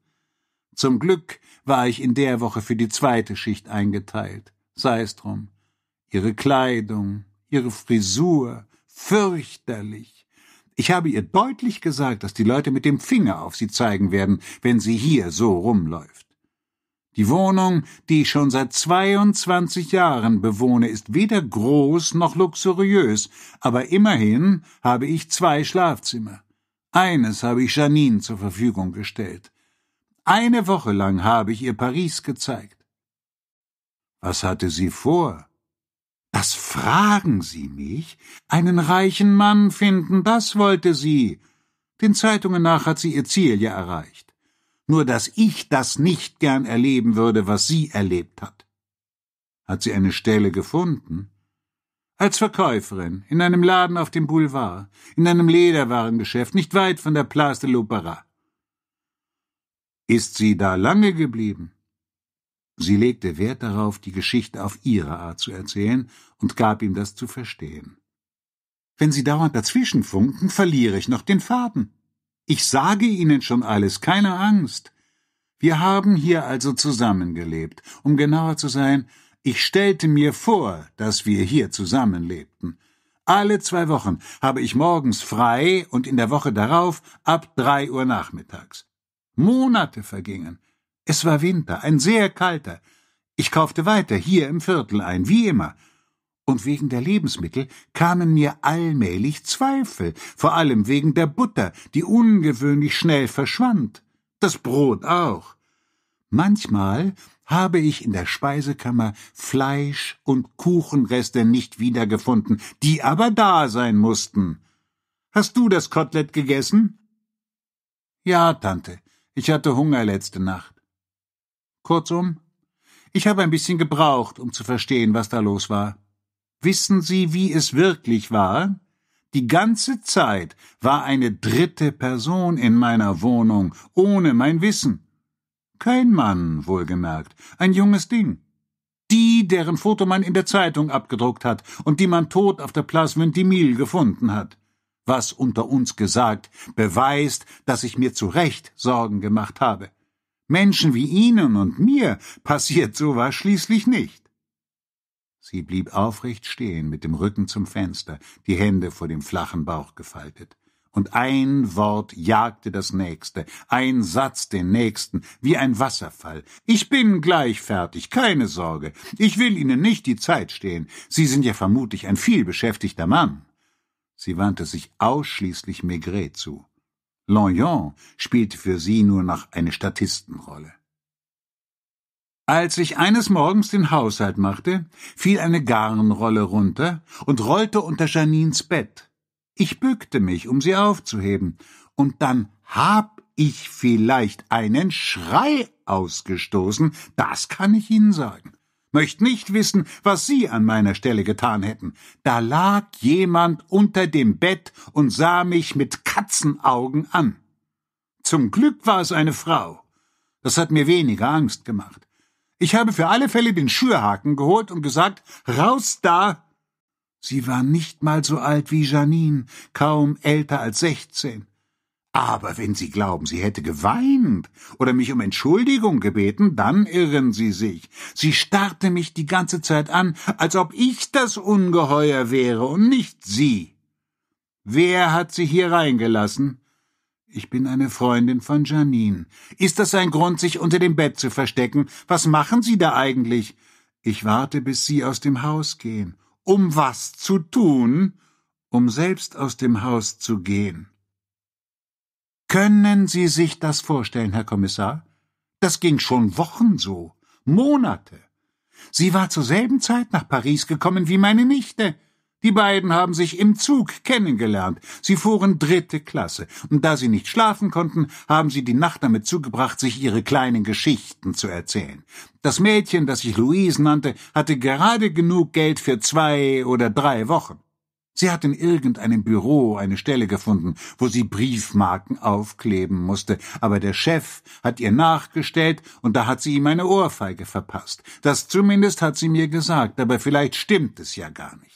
Zum Glück war ich in der Woche für die zweite Schicht eingeteilt. Sei es drum. Ihre Kleidung, ihre Frisur, fürchterlich. Ich habe ihr deutlich gesagt, dass die Leute mit dem Finger auf sie zeigen werden, wenn sie hier so rumläuft. Die Wohnung, die ich schon seit 22 Jahren bewohne, ist weder groß noch luxuriös, aber immerhin habe ich zwei Schlafzimmer. Eines habe ich Janine zur Verfügung gestellt. Eine Woche lang habe ich ihr Paris gezeigt. Was hatte sie vor? Das fragen Sie mich? Einen reichen Mann finden, das wollte sie. Den Zeitungen nach hat sie ihr Ziel ja erreicht. Nur dass ich das nicht gern erleben würde, was sie erlebt hat. Hat sie eine Stelle gefunden? Als Verkäuferin, in einem Laden auf dem Boulevard, in einem Lederwarengeschäft, nicht weit von der Place de l'Opéra. Ist sie da lange geblieben? Sie legte Wert darauf, die Geschichte auf ihre Art zu erzählen und gab ihm das zu verstehen. Wenn Sie dauernd dazwischenfunken, verliere ich noch den Faden. Ich sage Ihnen schon alles, keine Angst. Wir haben hier also zusammengelebt. Um genauer zu sein, ich stellte mir vor, dass wir hier zusammenlebten. Alle zwei Wochen habe ich morgens frei und in der Woche darauf ab drei Uhr nachmittags. Monate vergingen. Es war Winter, ein sehr kalter. Ich kaufte weiter hier im Viertel ein, wie immer. Und wegen der Lebensmittel kamen mir allmählich Zweifel, vor allem wegen der Butter, die ungewöhnlich schnell verschwand. Das Brot auch. Manchmal habe ich in der Speisekammer Fleisch und Kuchenreste nicht wiedergefunden, die aber da sein mussten. Hast du das Kotelett gegessen? Ja, Tante, ich hatte Hunger letzte Nacht. Kurzum, ich habe ein bisschen gebraucht, um zu verstehen, was da los war. Wissen Sie, wie es wirklich war? Die ganze Zeit war eine dritte Person in meiner Wohnung, ohne mein Wissen. Kein Mann, wohlgemerkt, ein junges Ding. Die, deren Foto man in der Zeitung abgedruckt hat und die man tot auf der Place Ventimille gefunden hat. Was unter uns gesagt beweist, dass ich mir zu Recht Sorgen gemacht habe. Menschen wie Ihnen und mir passiert sowas schließlich nicht. Sie blieb aufrecht stehen, mit dem Rücken zum Fenster, die Hände vor dem flachen Bauch gefaltet. Und ein Wort jagte das nächste, ein Satz den nächsten, wie ein Wasserfall. Ich bin gleich fertig, keine Sorge. Ich will Ihnen nicht die Zeit stehen. Sie sind ja vermutlich ein vielbeschäftigter Mann. Sie wandte sich ausschließlich Maigret zu. Longyon spielte für sie nur noch eine Statistenrolle. Als ich eines Morgens den Haushalt machte, fiel eine Garnrolle runter und rollte unter Janins Bett. Ich bückte mich, um sie aufzuheben, und dann hab ich vielleicht einen Schrei ausgestoßen, das kann ich Ihnen sagen. Möcht nicht wissen, was Sie an meiner Stelle getan hätten. Da lag jemand unter dem Bett und sah mich mit Katzenaugen an. Zum Glück war es eine Frau. Das hat mir weniger Angst gemacht. Ich habe für alle Fälle den Schürhaken geholt und gesagt, raus da! Sie war nicht mal so alt wie Janine, kaum älter als sechzehn. Aber wenn Sie glauben, sie hätte geweint oder mich um Entschuldigung gebeten, dann irren Sie sich. Sie starrte mich die ganze Zeit an, als ob ich das Ungeheuer wäre und nicht Sie. Wer hat Sie hier reingelassen? Ich bin eine Freundin von Janine. Ist das ein Grund, sich unter dem Bett zu verstecken? Was machen Sie da eigentlich? Ich warte, bis Sie aus dem Haus gehen. Um was zu tun? Um selbst aus dem Haus zu gehen. Können Sie sich das vorstellen, Herr Kommissar? Das ging schon Wochen so, Monate. Sie war zur selben Zeit nach Paris gekommen wie meine Nichte. Die beiden haben sich im Zug kennengelernt. Sie fuhren dritte Klasse, und da sie nicht schlafen konnten, haben sie die Nacht damit zugebracht, sich ihre kleinen Geschichten zu erzählen. Das Mädchen, das sich Louise nannte, hatte gerade genug Geld für zwei oder drei Wochen. Sie hat in irgendeinem Büro eine Stelle gefunden, wo sie Briefmarken aufkleben musste, aber der Chef hat ihr nachgestellt und da hat sie ihm eine Ohrfeige verpasst. Das zumindest hat sie mir gesagt, aber vielleicht stimmt es ja gar nicht.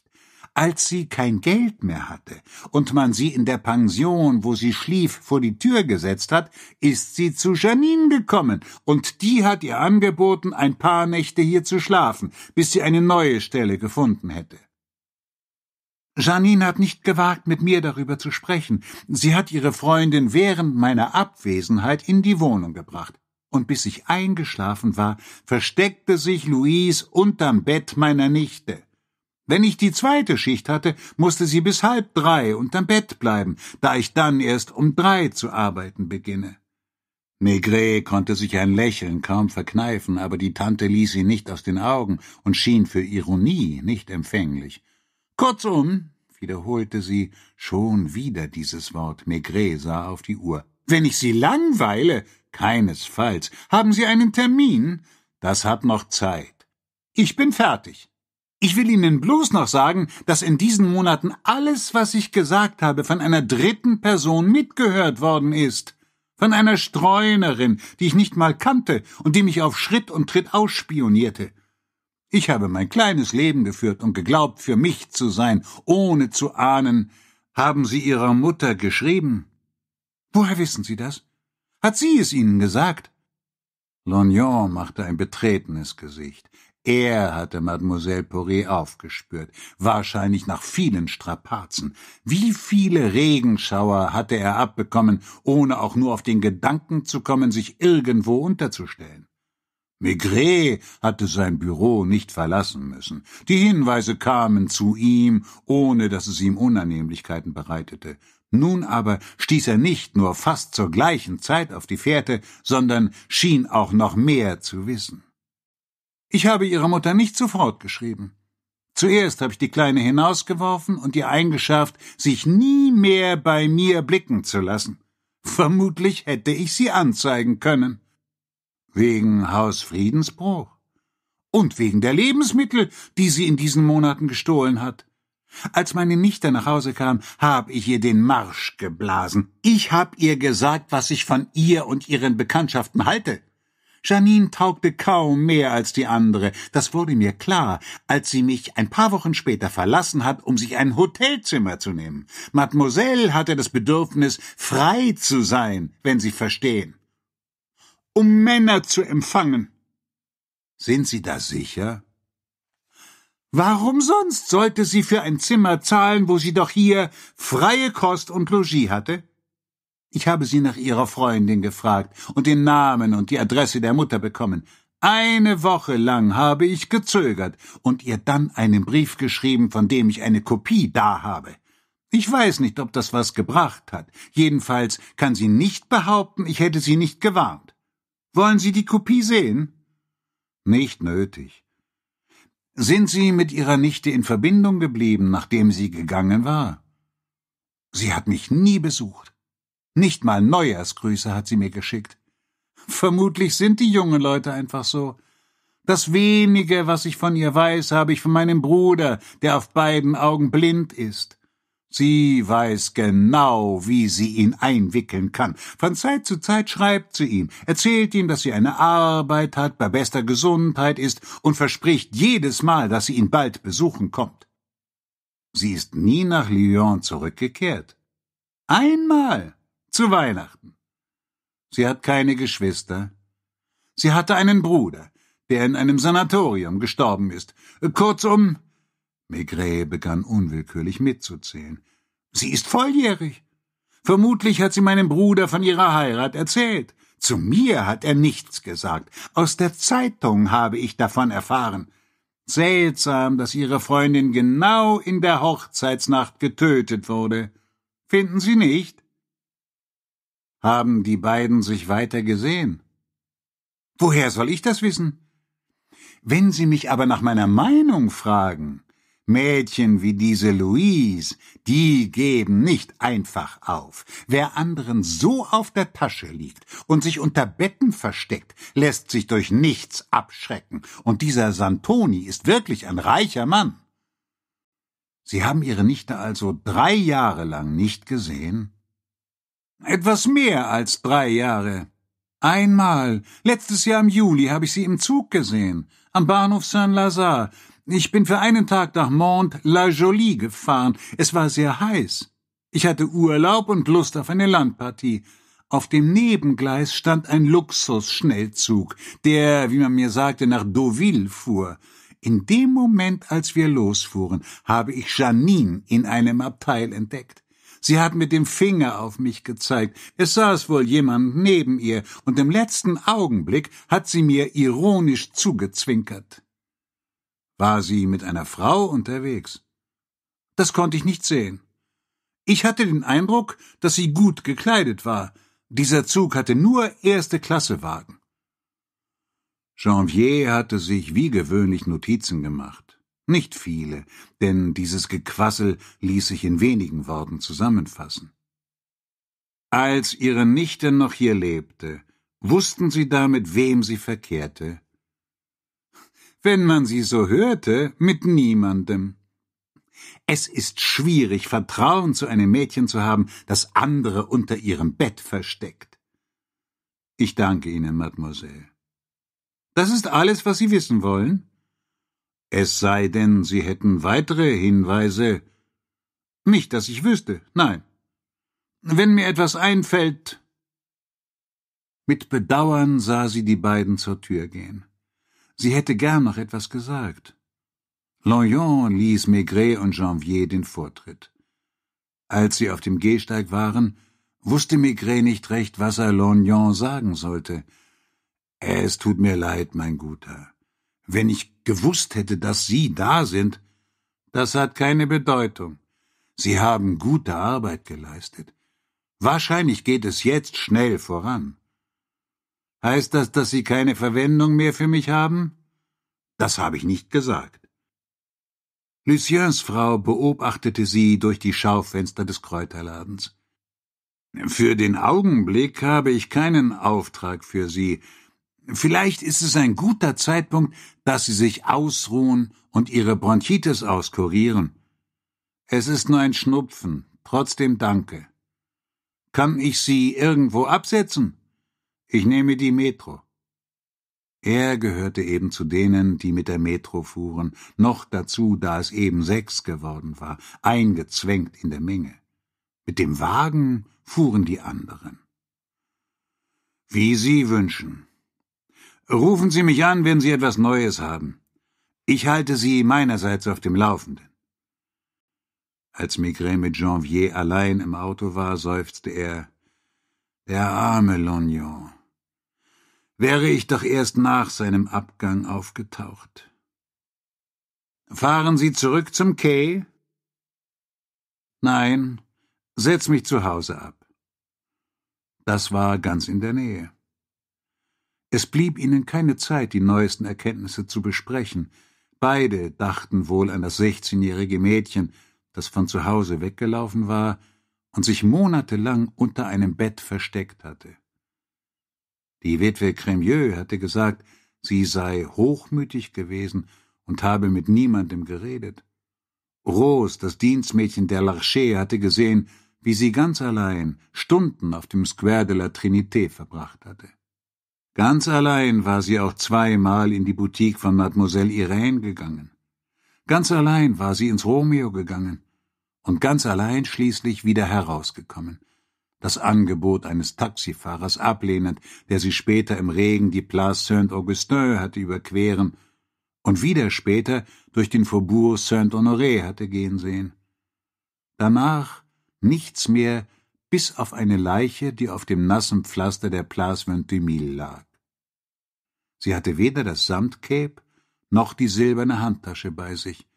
Als sie kein Geld mehr hatte und man sie in der Pension, wo sie schlief, vor die Tür gesetzt hat, ist sie zu Janine gekommen, und die hat ihr angeboten, ein paar Nächte hier zu schlafen, bis sie eine neue Stelle gefunden hätte. Janine hat nicht gewagt, mit mir darüber zu sprechen. Sie hat ihre Freundin während meiner Abwesenheit in die Wohnung gebracht. Und bis ich eingeschlafen war, versteckte sich Louise unterm Bett meiner Nichte. Wenn ich die zweite Schicht hatte, musste sie bis halb drei unterm Bett bleiben, da ich dann erst um drei zu arbeiten beginne. Maigret konnte sich ein Lächeln kaum verkneifen, aber die Tante ließ ihn nicht aus den Augen und schien für Ironie nicht empfänglich. Kurzum, wiederholte sie, schon wieder dieses Wort. Maigret sah auf die Uhr. Wenn ich Sie langweile? Keinesfalls. Haben Sie einen Termin? Das hat noch Zeit. Ich bin fertig. Ich will Ihnen bloß noch sagen, dass in diesen Monaten alles, was ich gesagt habe, von einer dritten Person mitgehört worden ist. Von einer Streunerin, die ich nicht mal kannte und die mich auf Schritt und Tritt ausspionierte. Ich habe mein kleines Leben geführt und geglaubt, für mich zu sein, ohne zu ahnen. Haben Sie Ihrer Mutter geschrieben? Woher wissen Sie das? Hat sie es Ihnen gesagt? Lognon machte ein betretenes Gesicht. Er hatte Mademoiselle Poré aufgespürt, wahrscheinlich nach vielen Strapazen. Wie viele Regenschauer hatte er abbekommen, ohne auch nur auf den Gedanken zu kommen, sich irgendwo unterzustellen. Maigret hatte sein Büro nicht verlassen müssen. Die Hinweise kamen zu ihm, ohne dass es ihm Unannehmlichkeiten bereitete. Nun aber stieß er nicht nur fast zur gleichen Zeit auf die Fährte, sondern schien auch noch mehr zu wissen. Ich habe ihrer Mutter nicht sofort geschrieben. Zuerst habe ich die Kleine hinausgeworfen und ihr eingeschärft, sich nie mehr bei mir blicken zu lassen. Vermutlich hätte ich sie anzeigen können. Wegen Hausfriedensbruch. Und wegen der Lebensmittel, die sie in diesen Monaten gestohlen hat. Als meine Nichte nach Hause kam, hab ich ihr den Marsch geblasen. Ich hab ihr gesagt, was ich von ihr und ihren Bekanntschaften halte. Janine taugte kaum mehr als die andere. Das wurde mir klar, als sie mich ein paar Wochen später verlassen hat, um sich ein Hotelzimmer zu nehmen. Mademoiselle hatte das Bedürfnis, frei zu sein, wenn Sie verstehen. Um Männer zu empfangen. Sind Sie da sicher? Warum sonst sollte sie für ein Zimmer zahlen, wo sie doch hier freie Kost und Logis hatte? Ich habe sie nach ihrer Freundin gefragt und den Namen und die Adresse der Mutter bekommen. Eine Woche lang habe ich gezögert und ihr dann einen Brief geschrieben, von dem ich eine Kopie da habe. Ich weiß nicht, ob das was gebracht hat. Jedenfalls kann sie nicht behaupten, ich hätte sie nicht gewarnt. Wollen Sie die Kopie sehen? Nicht nötig. Sind Sie mit Ihrer Nichte in Verbindung geblieben, nachdem sie gegangen war? Sie hat mich nie besucht. Nicht mal Neujahrsgrüße hat sie mir geschickt. Vermutlich sind die jungen Leute einfach so. Das wenige, was ich von ihr weiß, habe ich von meinem Bruder, der auf beiden Augen blind ist. Sie weiß genau, wie sie ihn einwickeln kann. Von Zeit zu Zeit schreibt sie ihm, erzählt ihm, dass sie eine Arbeit hat, bei bester Gesundheit ist und verspricht jedes Mal, dass sie ihn bald besuchen kommt. Sie ist nie nach Lyon zurückgekehrt. Einmal zu Weihnachten. Sie hat keine Geschwister. Sie hatte einen Bruder, der in einem Sanatorium gestorben ist. Kurzum, Maigret begann unwillkürlich mitzuzählen. Sie ist volljährig. Vermutlich hat sie meinem Bruder von ihrer Heirat erzählt. Zu mir hat er nichts gesagt. Aus der Zeitung habe ich davon erfahren. Seltsam, dass ihre Freundin genau in der Hochzeitsnacht getötet wurde. Finden Sie nicht? Haben die beiden sich weiter gesehen? Woher soll ich das wissen? Wenn Sie mich aber nach meiner Meinung fragen, Mädchen wie diese Louise, die geben nicht einfach auf. Wer anderen so auf der Tasche liegt und sich unter Betten versteckt, lässt sich durch nichts abschrecken. Und dieser Santoni ist wirklich ein reicher Mann. Sie haben Ihre Nichte also drei Jahre lang nicht gesehen? Etwas mehr als drei Jahre. Einmal, letztes Jahr im Juli, habe ich sie im Zug gesehen, am Bahnhof Saint-Lazare. Ich bin für einen Tag nach Mont-la-Jolie gefahren. Es war sehr heiß. Ich hatte Urlaub und Lust auf eine Landpartie. Auf dem Nebengleis stand ein Luxusschnellzug, der, wie man mir sagte, nach Deauville fuhr. In dem Moment, als wir losfuhren, habe ich Janine in einem Abteil entdeckt. Sie hat mit dem Finger auf mich gezeigt. Es saß wohl jemand neben ihr, und im letzten Augenblick hat sie mir ironisch zugezwinkert. War sie mit einer Frau unterwegs? Das konnte ich nicht sehen. Ich hatte den Eindruck, dass sie gut gekleidet war. Dieser Zug hatte nur erste Klasse Wagen. Janvier hatte sich wie gewöhnlich Notizen gemacht. Nicht viele, denn dieses Gequassel ließ sich in wenigen Worten zusammenfassen. Als ihre Nichte noch hier lebte, wussten Sie da, mit wem sie verkehrte? wenn man sie so hörte, mit niemandem. Es ist schwierig, Vertrauen zu einem Mädchen zu haben, das andere unter ihrem Bett versteckt. Ich danke Ihnen, Mademoiselle. Das ist alles, was Sie wissen wollen? Es sei denn, Sie hätten weitere Hinweise. Nicht, dass ich wüsste, nein. Wenn mir etwas einfällt. Mit Bedauern sah sie die beiden zur Tür gehen. Sie hätte gern noch etwas gesagt. Lorient ließ Maigret und Janvier den Vortritt. Als sie auf dem Gehsteig waren, wusste Maigret nicht recht, was er Lorient sagen sollte. Es tut mir leid, mein Guter. Wenn ich gewusst hätte, dass Sie da sind, das hat keine Bedeutung. Sie haben gute Arbeit geleistet. Wahrscheinlich geht es jetzt schnell voran. Heißt das, dass Sie keine Verwendung mehr für mich haben? Das habe ich nicht gesagt. Luciens Frau beobachtete sie durch die Schaufenster des Kräuterladens. Für den Augenblick habe ich keinen Auftrag für Sie. Vielleicht ist es ein guter Zeitpunkt, dass Sie sich ausruhen und Ihre Bronchitis auskurieren. Es ist nur ein Schnupfen, trotzdem danke. Kann ich Sie irgendwo absetzen? Ich nehme die Metro. Er gehörte eben zu denen, die mit der Metro fuhren, noch dazu, da es eben sechs geworden war, eingezwängt in der Menge. Mit dem Wagen fuhren die anderen. Wie Sie wünschen. Rufen Sie mich an, wenn Sie etwas Neues haben. Ich halte Sie meinerseits auf dem Laufenden. Als Maigret mit Janvier allein im Auto war, seufzte er, der arme Lognon. Wäre ich doch erst nach seinem Abgang aufgetaucht. Fahren Sie zurück zum Quai? Nein, setz mich zu Hause ab. Das war ganz in der Nähe. Es blieb ihnen keine Zeit, die neuesten Erkenntnisse zu besprechen. Beide dachten wohl an das sechzehnjährige Mädchen, das von zu Hause weggelaufen war und sich monatelang unter einem Bett versteckt hatte. Die Witwe Cremieux hatte gesagt, sie sei hochmütig gewesen und habe mit niemandem geredet. Rose, das Dienstmädchen der Larcher, hatte gesehen, wie sie ganz allein Stunden auf dem Square de la Trinité verbracht hatte. Ganz allein war sie auch zweimal in die Boutique von Mademoiselle Irene gegangen. Ganz allein war sie ins Romeo gegangen und ganz allein schließlich wieder herausgekommen das Angebot eines Taxifahrers ablehnend, der sie später im Regen die Place Saint-Augustin hatte überqueren und wieder später durch den Faubourg Saint-Honoré hatte gehen sehen. Danach nichts mehr, bis auf eine Leiche, die auf dem nassen Pflaster der Place Ventimille lag. Sie hatte weder das Samtcape noch die silberne Handtasche bei sich,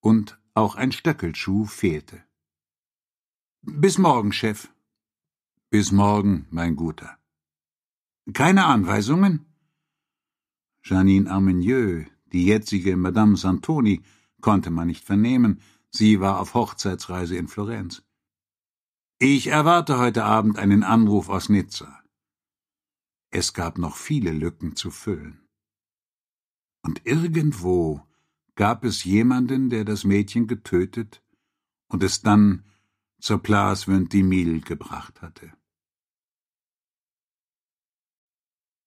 und auch ein Stöckelschuh fehlte. Bis morgen, Chef, bis morgen, mein Guter. Keine Anweisungen? Janine Armenieux, die jetzige Madame Santoni, konnte man nicht vernehmen, sie war auf Hochzeitsreise in Florenz. Ich erwarte heute Abend einen Anruf aus Nizza. Es gab noch viele Lücken zu füllen. Und irgendwo gab es jemanden, der das Mädchen getötet und es dann zur Place Ventimille gebracht hatte.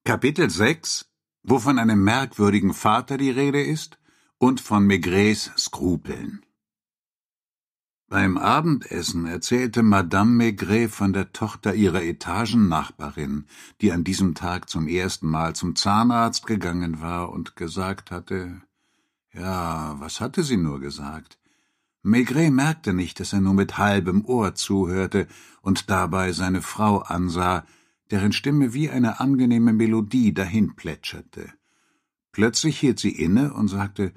Kapitel 6, wo von einem merkwürdigen Vater die Rede ist und von Maigrets Skrupeln. Beim Abendessen erzählte Madame Maigret von der Tochter ihrer Etagennachbarin, die an diesem Tag zum ersten Mal zum Zahnarzt gegangen war und gesagt hatte, ja, was hatte sie nur gesagt? Maigret merkte nicht, dass er nur mit halbem Ohr zuhörte und dabei seine Frau ansah, deren Stimme wie eine angenehme Melodie dahinplätscherte. Plötzlich hielt sie inne und sagte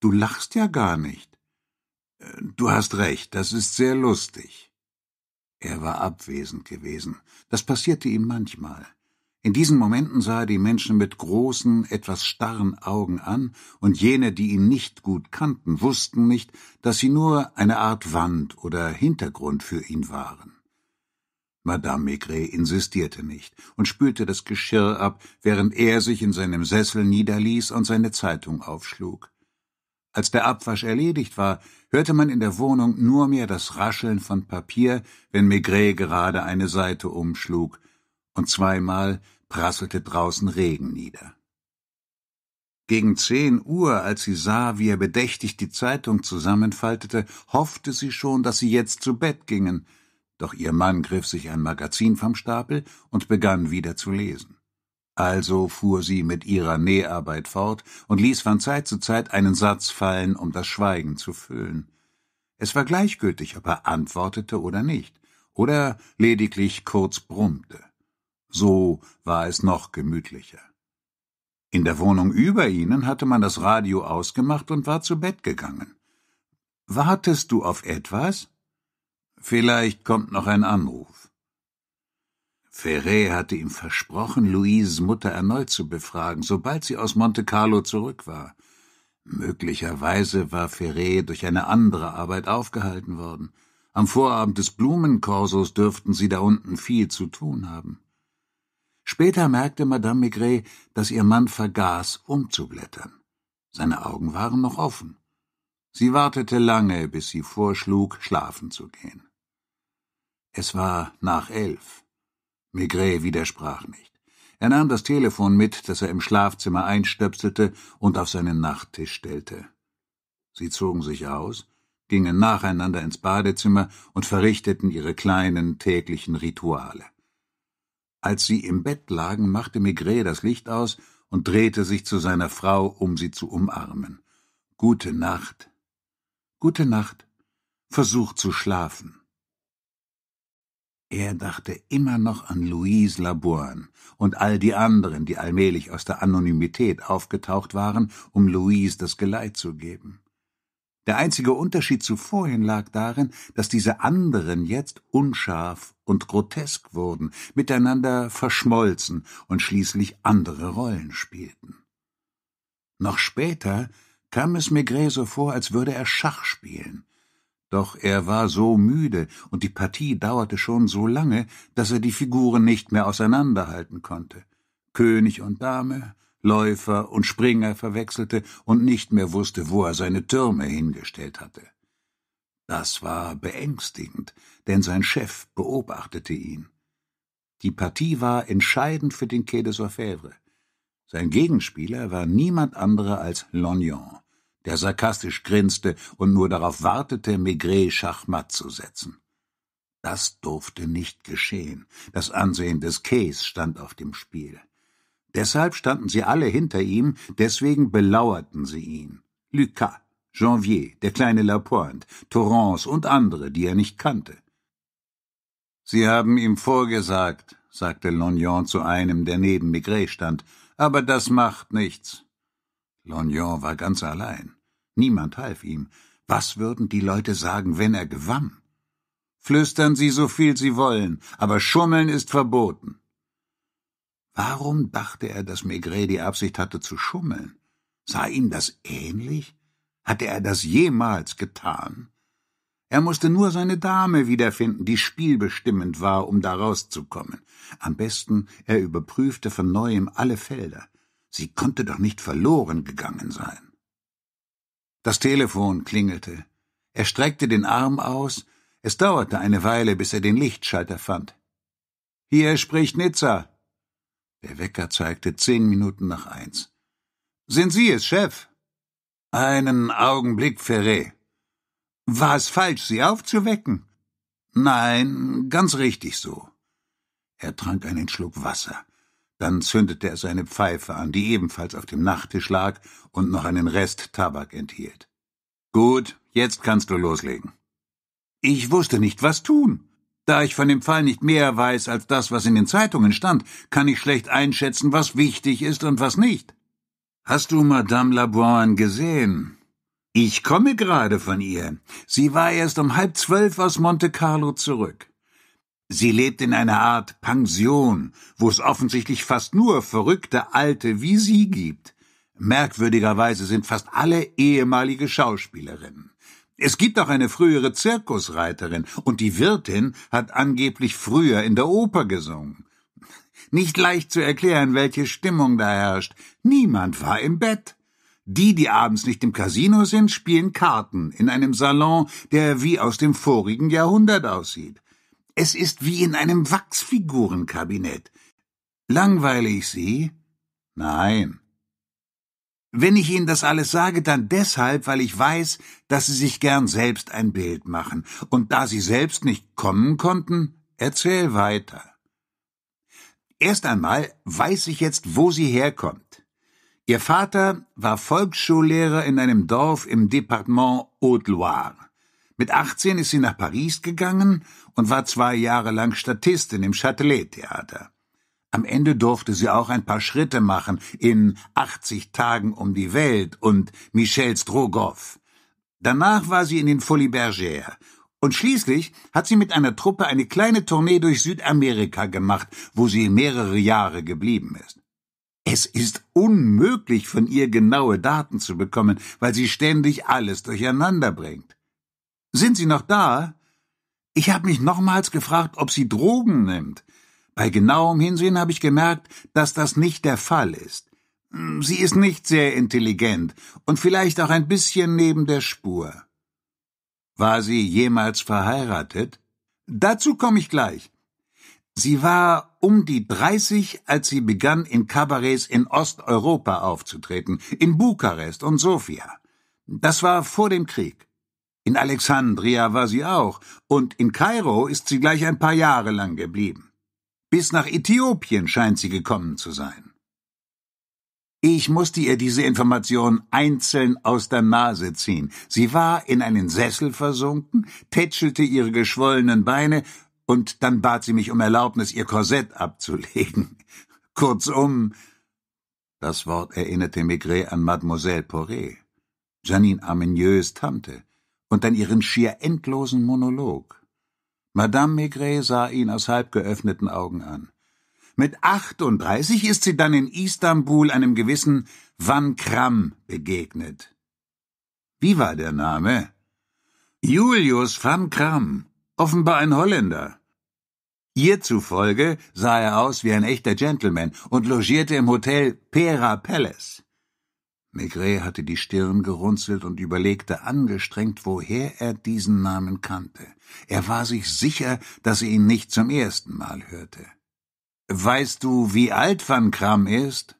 Du lachst ja gar nicht. Du hast recht, das ist sehr lustig. Er war abwesend gewesen. Das passierte ihm manchmal. In diesen Momenten sah er die Menschen mit großen, etwas starren Augen an, und jene, die ihn nicht gut kannten, wussten nicht, dass sie nur eine Art Wand oder Hintergrund für ihn waren. Madame Maigret insistierte nicht und spülte das Geschirr ab, während er sich in seinem Sessel niederließ und seine Zeitung aufschlug. Als der Abwasch erledigt war, hörte man in der Wohnung nur mehr das Rascheln von Papier, wenn Maigret gerade eine Seite umschlug, und zweimal prasselte draußen Regen nieder. Gegen zehn Uhr, als sie sah, wie er bedächtig die Zeitung zusammenfaltete, hoffte sie schon, dass sie jetzt zu Bett gingen, doch ihr Mann griff sich ein Magazin vom Stapel und begann wieder zu lesen. Also fuhr sie mit ihrer Näharbeit fort und ließ von Zeit zu Zeit einen Satz fallen, um das Schweigen zu füllen. Es war gleichgültig, ob er antwortete oder nicht, oder lediglich kurz brummte. So war es noch gemütlicher. In der Wohnung über ihnen hatte man das Radio ausgemacht und war zu Bett gegangen. Wartest du auf etwas? Vielleicht kommt noch ein Anruf. Ferret hatte ihm versprochen, Louises Mutter erneut zu befragen, sobald sie aus Monte Carlo zurück war. Möglicherweise war Ferret durch eine andere Arbeit aufgehalten worden. Am Vorabend des Blumenkorsos dürften sie da unten viel zu tun haben. Später merkte Madame Maigret, dass ihr Mann vergaß, umzublättern. Seine Augen waren noch offen. Sie wartete lange, bis sie vorschlug, schlafen zu gehen. Es war nach elf. Maigret widersprach nicht. Er nahm das Telefon mit, das er im Schlafzimmer einstöpselte und auf seinen Nachttisch stellte. Sie zogen sich aus, gingen nacheinander ins Badezimmer und verrichteten ihre kleinen täglichen Rituale. Als sie im Bett lagen, machte Maigret das Licht aus und drehte sich zu seiner Frau, um sie zu umarmen. Gute Nacht. Gute Nacht. Versuch zu schlafen. Er dachte immer noch an Louise Labourne und all die anderen, die allmählich aus der Anonymität aufgetaucht waren, um Louise das Geleit zu geben. Der einzige Unterschied zu vorhin lag darin, dass diese anderen jetzt unscharf und grotesk wurden, miteinander verschmolzen und schließlich andere Rollen spielten. Noch später kam es Maigret so vor, als würde er Schach spielen, doch er war so müde und die Partie dauerte schon so lange, dass er die Figuren nicht mehr auseinanderhalten konnte. König und Dame, Läufer und Springer verwechselte und nicht mehr wusste, wo er seine Türme hingestellt hatte. Das war beängstigend, denn sein Chef beobachtete ihn. Die Partie war entscheidend für den Quai des Orfèvres. Sein Gegenspieler war niemand anderer als Lognon der sarkastisch grinste und nur darauf wartete, Maigret schachmatt zu setzen. Das durfte nicht geschehen. Das Ansehen des Quais stand auf dem Spiel. Deshalb standen sie alle hinter ihm, deswegen belauerten sie ihn. Lucas, Janvier, der kleine Lapointe, Torrance und andere, die er nicht kannte. Sie haben ihm vorgesagt, sagte Lognon zu einem, der neben Maigret stand, aber das macht nichts. Lognon war ganz allein. Niemand half ihm. Was würden die Leute sagen, wenn er gewann? Flüstern Sie so viel Sie wollen, aber Schummeln ist verboten. Warum dachte er, dass Maigret die Absicht hatte zu schummeln? Sah ihm das ähnlich? Hatte er das jemals getan? Er musste nur seine Dame wiederfinden, die spielbestimmend war, um da rauszukommen. Am besten, er überprüfte von neuem alle Felder. Sie konnte doch nicht verloren gegangen sein. Das Telefon klingelte. Er streckte den Arm aus. Es dauerte eine Weile, bis er den Lichtschalter fand. Hier spricht Nizza. Der Wecker zeigte zehn Minuten nach eins. Sind Sie es, Chef? Einen Augenblick, Ferré. War es falsch, Sie aufzuwecken? Nein, ganz richtig so. Er trank einen Schluck Wasser. Dann zündete er seine Pfeife an, die ebenfalls auf dem Nachttisch lag und noch einen Rest Tabak enthielt. Gut, jetzt kannst du loslegen. Ich wusste nicht, was tun. Da ich von dem Fall nicht mehr weiß als das, was in den Zeitungen stand, kann ich schlecht einschätzen, was wichtig ist und was nicht. Hast du Madame Laboine gesehen? Ich komme gerade von ihr. Sie war erst um halb zwölf aus Monte Carlo zurück. Sie lebt in einer Art Pension, wo es offensichtlich fast nur verrückte Alte wie sie gibt. Merkwürdigerweise sind fast alle ehemalige Schauspielerinnen. Es gibt auch eine frühere Zirkusreiterin, und die Wirtin hat angeblich früher in der Oper gesungen. Nicht leicht zu erklären, welche Stimmung da herrscht. Niemand war im Bett. Die, die abends nicht im Casino sind, spielen Karten in einem Salon, der wie aus dem vorigen Jahrhundert aussieht. Es ist wie in einem Wachsfigurenkabinett. Langweile ich Sie? Nein. Wenn ich Ihnen das alles sage, dann deshalb, weil ich weiß, dass Sie sich gern selbst ein Bild machen. Und da Sie selbst nicht kommen konnten, erzähl weiter. Erst einmal weiß ich jetzt, wo sie herkommt. Ihr Vater war Volksschullehrer in einem Dorf im Departement Haute-Loire. Mit 18 ist sie nach Paris gegangen und war zwei Jahre lang Statistin im Châtelet-Theater. Am Ende durfte sie auch ein paar Schritte machen in 80 Tagen um die Welt und Michel Strogoff. Danach war sie in den Folies Bergère und schließlich hat sie mit einer Truppe eine kleine Tournee durch Südamerika gemacht, wo sie mehrere Jahre geblieben ist. Es ist unmöglich, von ihr genaue Daten zu bekommen, weil sie ständig alles durcheinander bringt. Sind Sie noch da? Ich habe mich nochmals gefragt, ob sie Drogen nimmt. Bei genauem Hinsehen habe ich gemerkt, dass das nicht der Fall ist. Sie ist nicht sehr intelligent und vielleicht auch ein bisschen neben der Spur. War sie jemals verheiratet? Dazu komme ich gleich. Sie war um die 30, als sie begann, in Kabarets in Osteuropa aufzutreten, in Bukarest und Sofia. Das war vor dem Krieg. In Alexandria war sie auch, und in Kairo ist sie gleich ein paar Jahre lang geblieben. Bis nach Äthiopien scheint sie gekommen zu sein. Ich musste ihr diese Information einzeln aus der Nase ziehen. Sie war in einen Sessel versunken, tätschelte ihre geschwollenen Beine und dann bat sie mich um Erlaubnis, ihr Korsett abzulegen. Kurzum, das Wort erinnerte Maigret an Mademoiselle Poré, Janine Armigneus Tante, und an ihren schier endlosen Monolog. Madame Maigret sah ihn aus halb geöffneten Augen an. Mit 38 ist sie dann in Istanbul einem gewissen Van Kram begegnet. Wie war der Name? Julius van Kram, offenbar ein Holländer. Ihr zufolge sah er aus wie ein echter Gentleman und logierte im Hotel Pera Palace. Maigret hatte die Stirn gerunzelt und überlegte angestrengt, woher er diesen Namen kannte. Er war sich sicher, dass er ihn nicht zum ersten Mal hörte. Weißt du, wie alt Van Kram ist?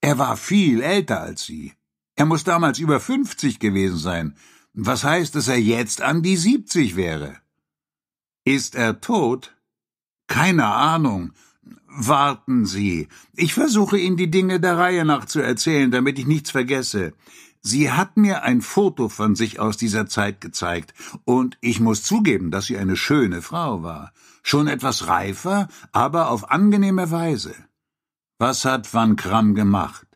Er war viel älter als Sie. Er muss damals über fünfzig gewesen sein. Was heißt, dass er jetzt an die siebzig wäre? Ist er tot? Keine Ahnung. Warten Sie. Ich versuche Ihnen die Dinge der Reihe nach zu erzählen, damit ich nichts vergesse. Sie hat mir ein Foto von sich aus dieser Zeit gezeigt, und ich muss zugeben, dass sie eine schöne Frau war. Schon etwas reifer, aber auf angenehme Weise. Was hat Van Kram gemacht?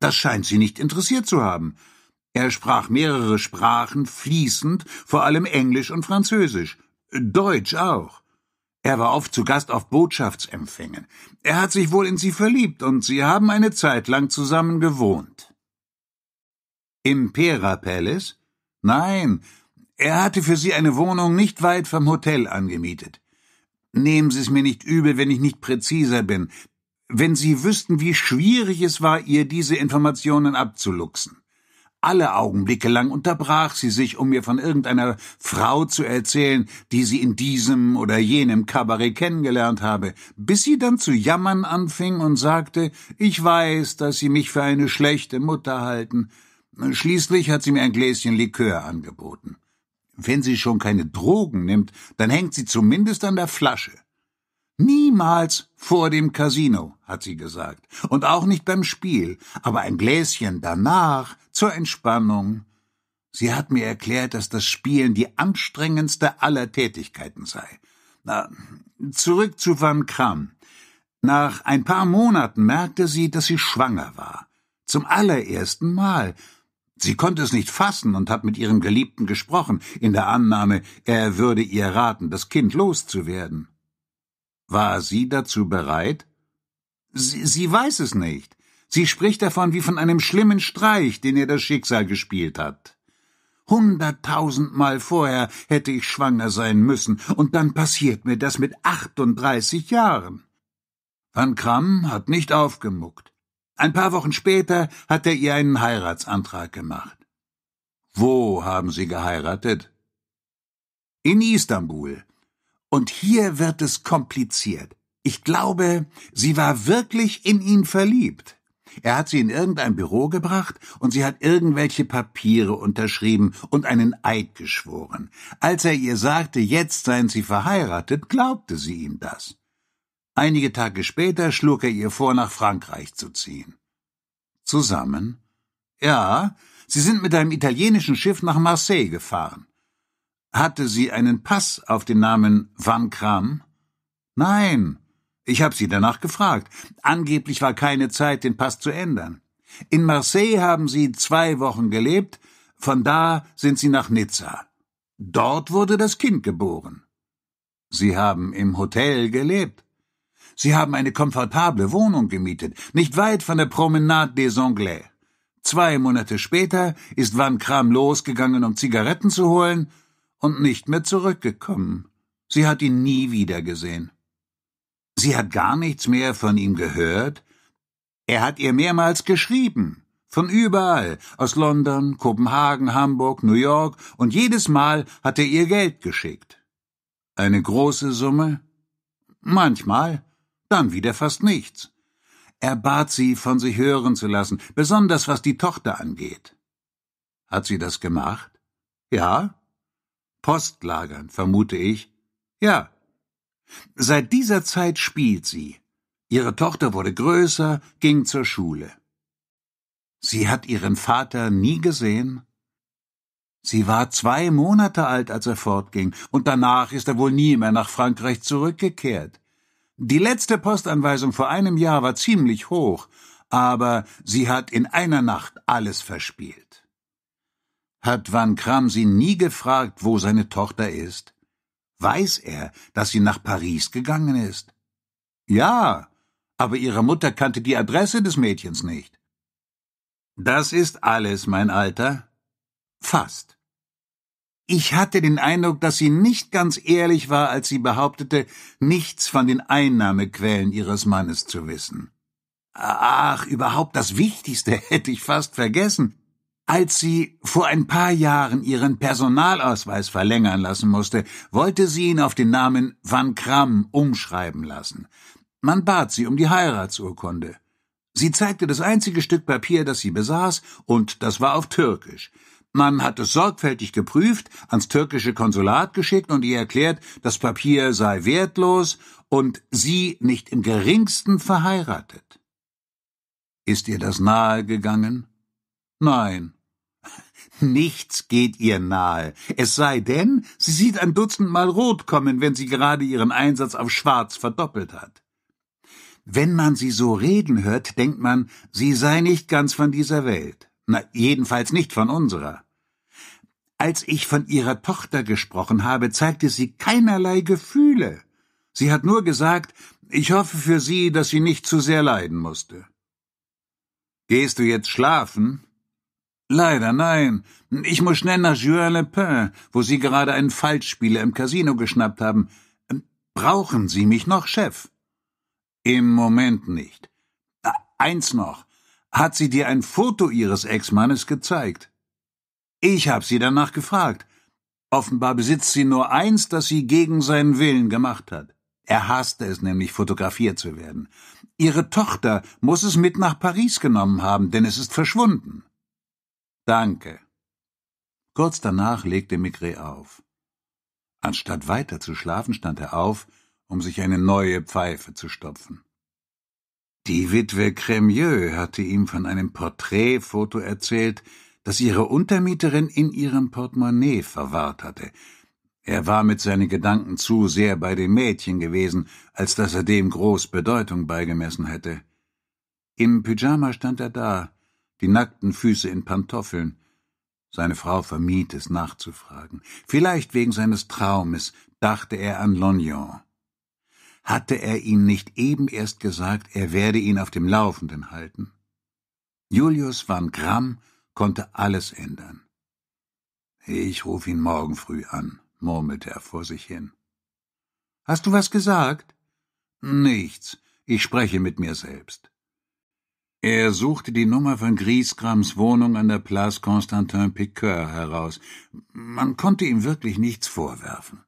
Das scheint sie nicht interessiert zu haben. Er sprach mehrere Sprachen fließend, vor allem Englisch und Französisch. Deutsch auch. Er war oft zu Gast auf Botschaftsempfängen. Er hat sich wohl in sie verliebt und sie haben eine Zeit lang zusammen gewohnt. Im Pera Palace? Nein, er hatte für sie eine Wohnung nicht weit vom Hotel angemietet. Nehmen Sie es mir nicht übel, wenn ich nicht präziser bin. Wenn Sie wüssten, wie schwierig es war, ihr diese Informationen abzuluxen. Alle Augenblicke lang unterbrach sie sich, um mir von irgendeiner Frau zu erzählen, die sie in diesem oder jenem Kabarett kennengelernt habe, bis sie dann zu jammern anfing und sagte, ich weiß, dass Sie mich für eine schlechte Mutter halten. Schließlich hat sie mir ein Gläschen Likör angeboten. Wenn sie schon keine Drogen nimmt, dann hängt sie zumindest an der Flasche. Niemals vor dem Casino, hat sie gesagt, und auch nicht beim Spiel, aber ein Gläschen danach zur Entspannung. Sie hat mir erklärt, dass das Spielen die anstrengendste aller Tätigkeiten sei. Na, zurück zu Van Kram. Nach ein paar Monaten merkte sie, dass sie schwanger war. Zum allerersten Mal. Sie konnte es nicht fassen und hat mit ihrem Geliebten gesprochen, in der Annahme, er würde ihr raten, das Kind loszuwerden. War sie dazu bereit? Sie, sie weiß es nicht. Sie spricht davon wie von einem schlimmen Streich, den ihr das Schicksal gespielt hat. Hunderttausendmal vorher hätte ich schwanger sein müssen, und dann passiert mir das mit achtunddreißig Jahren. Van Kram hat nicht aufgemuckt. Ein paar Wochen später hat er ihr einen Heiratsantrag gemacht. Wo haben Sie geheiratet? In Istanbul. Und hier wird es kompliziert. Ich glaube, sie war wirklich in ihn verliebt. Er hat sie in irgendein Büro gebracht und sie hat irgendwelche Papiere unterschrieben und einen Eid geschworen. Als er ihr sagte, jetzt seien sie verheiratet, glaubte sie ihm das. Einige Tage später schlug er ihr vor, nach Frankreich zu ziehen. Zusammen? Ja, sie sind mit einem italienischen Schiff nach Marseille gefahren. Hatte sie einen Pass auf den Namen Van Kram? Nein. Ich habe sie danach gefragt. Angeblich war keine Zeit, den Pass zu ändern. In Marseille haben sie zwei Wochen gelebt, von da sind sie nach Nizza. Dort wurde das Kind geboren. Sie haben im Hotel gelebt. Sie haben eine komfortable Wohnung gemietet, nicht weit von der Promenade des Anglais. Zwei Monate später ist Van Kram losgegangen, um Zigaretten zu holen, und nicht mehr zurückgekommen. Sie hat ihn nie wiedergesehen. Sie hat gar nichts mehr von ihm gehört. Er hat ihr mehrmals geschrieben. Von überall, aus London, Kopenhagen, Hamburg, New York, und jedes Mal hat er ihr Geld geschickt. Eine große Summe? Manchmal, dann wieder fast nichts. Er bat sie, von sich hören zu lassen, besonders was die Tochter angeht. Hat sie das gemacht? Ja. Postlagern, vermute ich. Ja. Seit dieser Zeit spielt sie. Ihre Tochter wurde größer, ging zur Schule. Sie hat ihren Vater nie gesehen? Sie war zwei Monate alt, als er fortging, und danach ist er wohl nie mehr nach Frankreich zurückgekehrt. Die letzte Postanweisung vor einem Jahr war ziemlich hoch, aber sie hat in einer Nacht alles verspielt. Hat Van Kram sie nie gefragt, wo seine Tochter ist? Weiß er, dass sie nach Paris gegangen ist? Ja, aber ihre Mutter kannte die Adresse des Mädchens nicht. Das ist alles, mein Alter. Fast. Ich hatte den Eindruck, dass sie nicht ganz ehrlich war, als sie behauptete, nichts von den Einnahmequellen ihres Mannes zu wissen. Ach, überhaupt das Wichtigste hätte ich fast vergessen. Als sie vor ein paar Jahren ihren Personalausweis verlängern lassen musste, wollte sie ihn auf den Namen Van Kram umschreiben lassen. Man bat sie um die Heiratsurkunde. Sie zeigte das einzige Stück Papier, das sie besaß, und das war auf Türkisch. Man hat es sorgfältig geprüft, ans türkische Konsulat geschickt und ihr erklärt, das Papier sei wertlos und sie nicht im geringsten verheiratet. Ist ihr das nahe gegangen? Nein. Nichts geht ihr nahe. Es sei denn, sie sieht ein Dutzend Mal rot kommen, wenn sie gerade ihren Einsatz auf Schwarz verdoppelt hat. Wenn man sie so reden hört, denkt man, sie sei nicht ganz von dieser Welt. Na, jedenfalls nicht von unserer. Als ich von ihrer Tochter gesprochen habe, zeigte sie keinerlei Gefühle. Sie hat nur gesagt, ich hoffe für sie, dass sie nicht zu sehr leiden musste. Gehst du jetzt schlafen? Leider nein. Ich muss schnell nach Juin-le-Pin, wo Sie gerade einen Falschspieler im Casino geschnappt haben. Brauchen Sie mich noch, Chef? Im Moment nicht. Eins noch. Hat sie dir ein Foto ihres Ex-Mannes gezeigt? Ich hab sie danach gefragt. Offenbar besitzt sie nur eins, das sie gegen seinen Willen gemacht hat. Er hasste es nämlich, fotografiert zu werden. Ihre Tochter muss es mit nach Paris genommen haben, denn es ist verschwunden. Danke. Kurz danach legte Migré auf. Anstatt weiter zu schlafen, stand er auf um sich eine neue Pfeife zu stopfen. Die Witwe Cremieux hatte ihm von einem Porträtfoto erzählt, das ihre Untermieterin in ihrem Portemonnaie verwahrt hatte. Er war mit seinen Gedanken zu sehr bei dem Mädchen gewesen, als dass er dem groß Bedeutung beigemessen hätte. Im Pyjama stand er da, die nackten Füße in Pantoffeln. Seine Frau vermied es nachzufragen. Vielleicht wegen seines Traumes dachte er an Lognon. Hatte er ihm nicht eben erst gesagt, er werde ihn auf dem Laufenden halten? Julius van Gramm konnte alles ändern. Ich ruf ihn morgen früh an, murmelte er vor sich hin. Hast du was gesagt? Nichts. Ich spreche mit mir selbst. Er suchte die Nummer von Griesgrams Wohnung an der Place Constantin Piqueur heraus. Man konnte ihm wirklich nichts vorwerfen.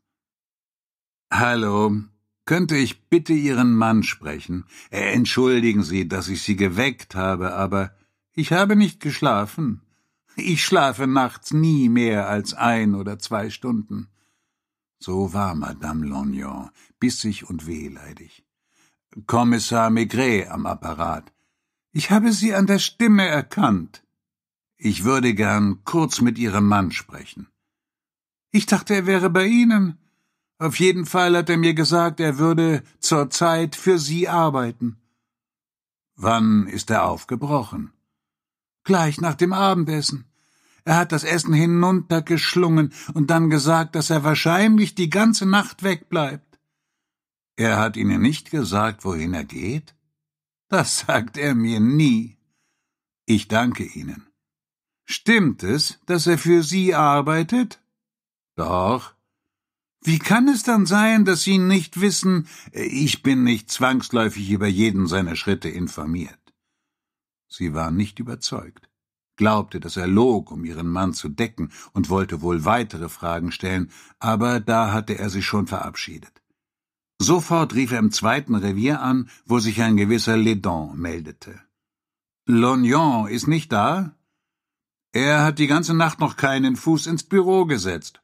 Hallo, könnte ich bitte Ihren Mann sprechen? Äh, entschuldigen Sie, dass ich Sie geweckt habe, aber ich habe nicht geschlafen. Ich schlafe nachts nie mehr als ein oder zwei Stunden. So war Madame Lognon, bissig und wehleidig. Kommissar Maigret am Apparat. Ich habe Sie an der Stimme erkannt. Ich würde gern kurz mit Ihrem Mann sprechen. Ich dachte, er wäre bei Ihnen. Auf jeden Fall hat er mir gesagt, er würde zur Zeit für Sie arbeiten. Wann ist er aufgebrochen? Gleich nach dem Abendessen. Er hat das Essen hinuntergeschlungen und dann gesagt, dass er wahrscheinlich die ganze Nacht wegbleibt. Er hat Ihnen nicht gesagt, wohin er geht? Das sagt er mir nie. Ich danke Ihnen. Stimmt es, dass er für Sie arbeitet? Doch. Wie kann es dann sein, dass Sie nicht wissen, ich bin nicht zwangsläufig über jeden seiner Schritte informiert? Sie war nicht überzeugt, glaubte, dass er log, um ihren Mann zu decken, und wollte wohl weitere Fragen stellen, aber da hatte er sich schon verabschiedet. Sofort rief er im zweiten Revier an, wo sich ein gewisser Ledon meldete. Lognon ist nicht da? Er hat die ganze Nacht noch keinen Fuß ins Büro gesetzt.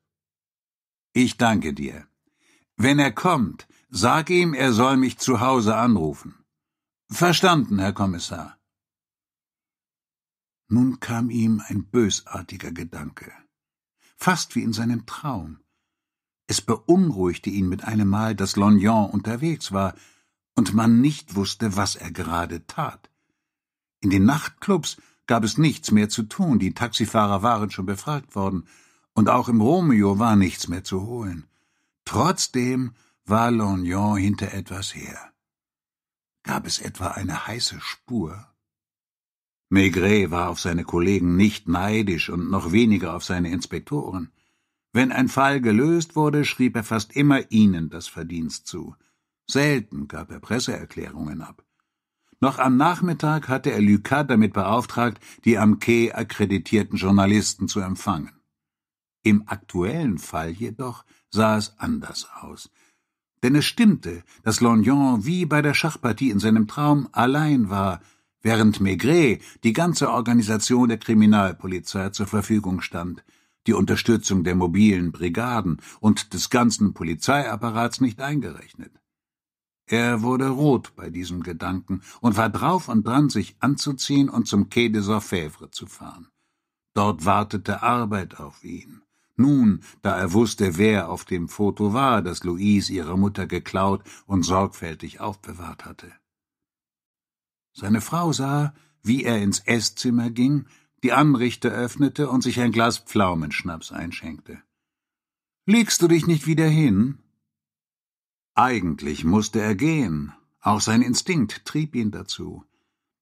Ich danke dir. Wenn er kommt, sag ihm, er soll mich zu Hause anrufen. Verstanden, Herr Kommissar. Nun kam ihm ein bösartiger Gedanke, fast wie in seinem Traum. Es beunruhigte ihn mit einem Mal, dass Lognon unterwegs war und man nicht wusste, was er gerade tat. In den Nachtclubs gab es nichts mehr zu tun, die Taxifahrer waren schon befragt worden, und auch im Romeo war nichts mehr zu holen. Trotzdem war Lognon hinter etwas her. Gab es etwa eine heiße Spur? Maigret war auf seine Kollegen nicht neidisch und noch weniger auf seine Inspektoren. Wenn ein Fall gelöst wurde, schrieb er fast immer ihnen das Verdienst zu. Selten gab er Presseerklärungen ab. Noch am Nachmittag hatte er Lucas damit beauftragt, die am Quai akkreditierten Journalisten zu empfangen. Im aktuellen Fall jedoch sah es anders aus. Denn es stimmte, dass Lognon wie bei der Schachpartie in seinem Traum allein war, während Maigret die ganze Organisation der Kriminalpolizei zur Verfügung stand, die Unterstützung der mobilen Brigaden und des ganzen Polizeiapparats nicht eingerechnet. Er wurde rot bei diesem Gedanken und war drauf und dran, sich anzuziehen und zum Quai des Orfèvres zu fahren. Dort wartete Arbeit auf ihn. Nun, da er wusste, wer auf dem Foto war, das Louise ihrer Mutter geklaut und sorgfältig aufbewahrt hatte. Seine Frau sah, wie er ins Esszimmer ging, die Anrichte öffnete und sich ein Glas Pflaumenschnaps einschenkte. Legst du dich nicht wieder hin? Eigentlich musste er gehen, auch sein Instinkt trieb ihn dazu.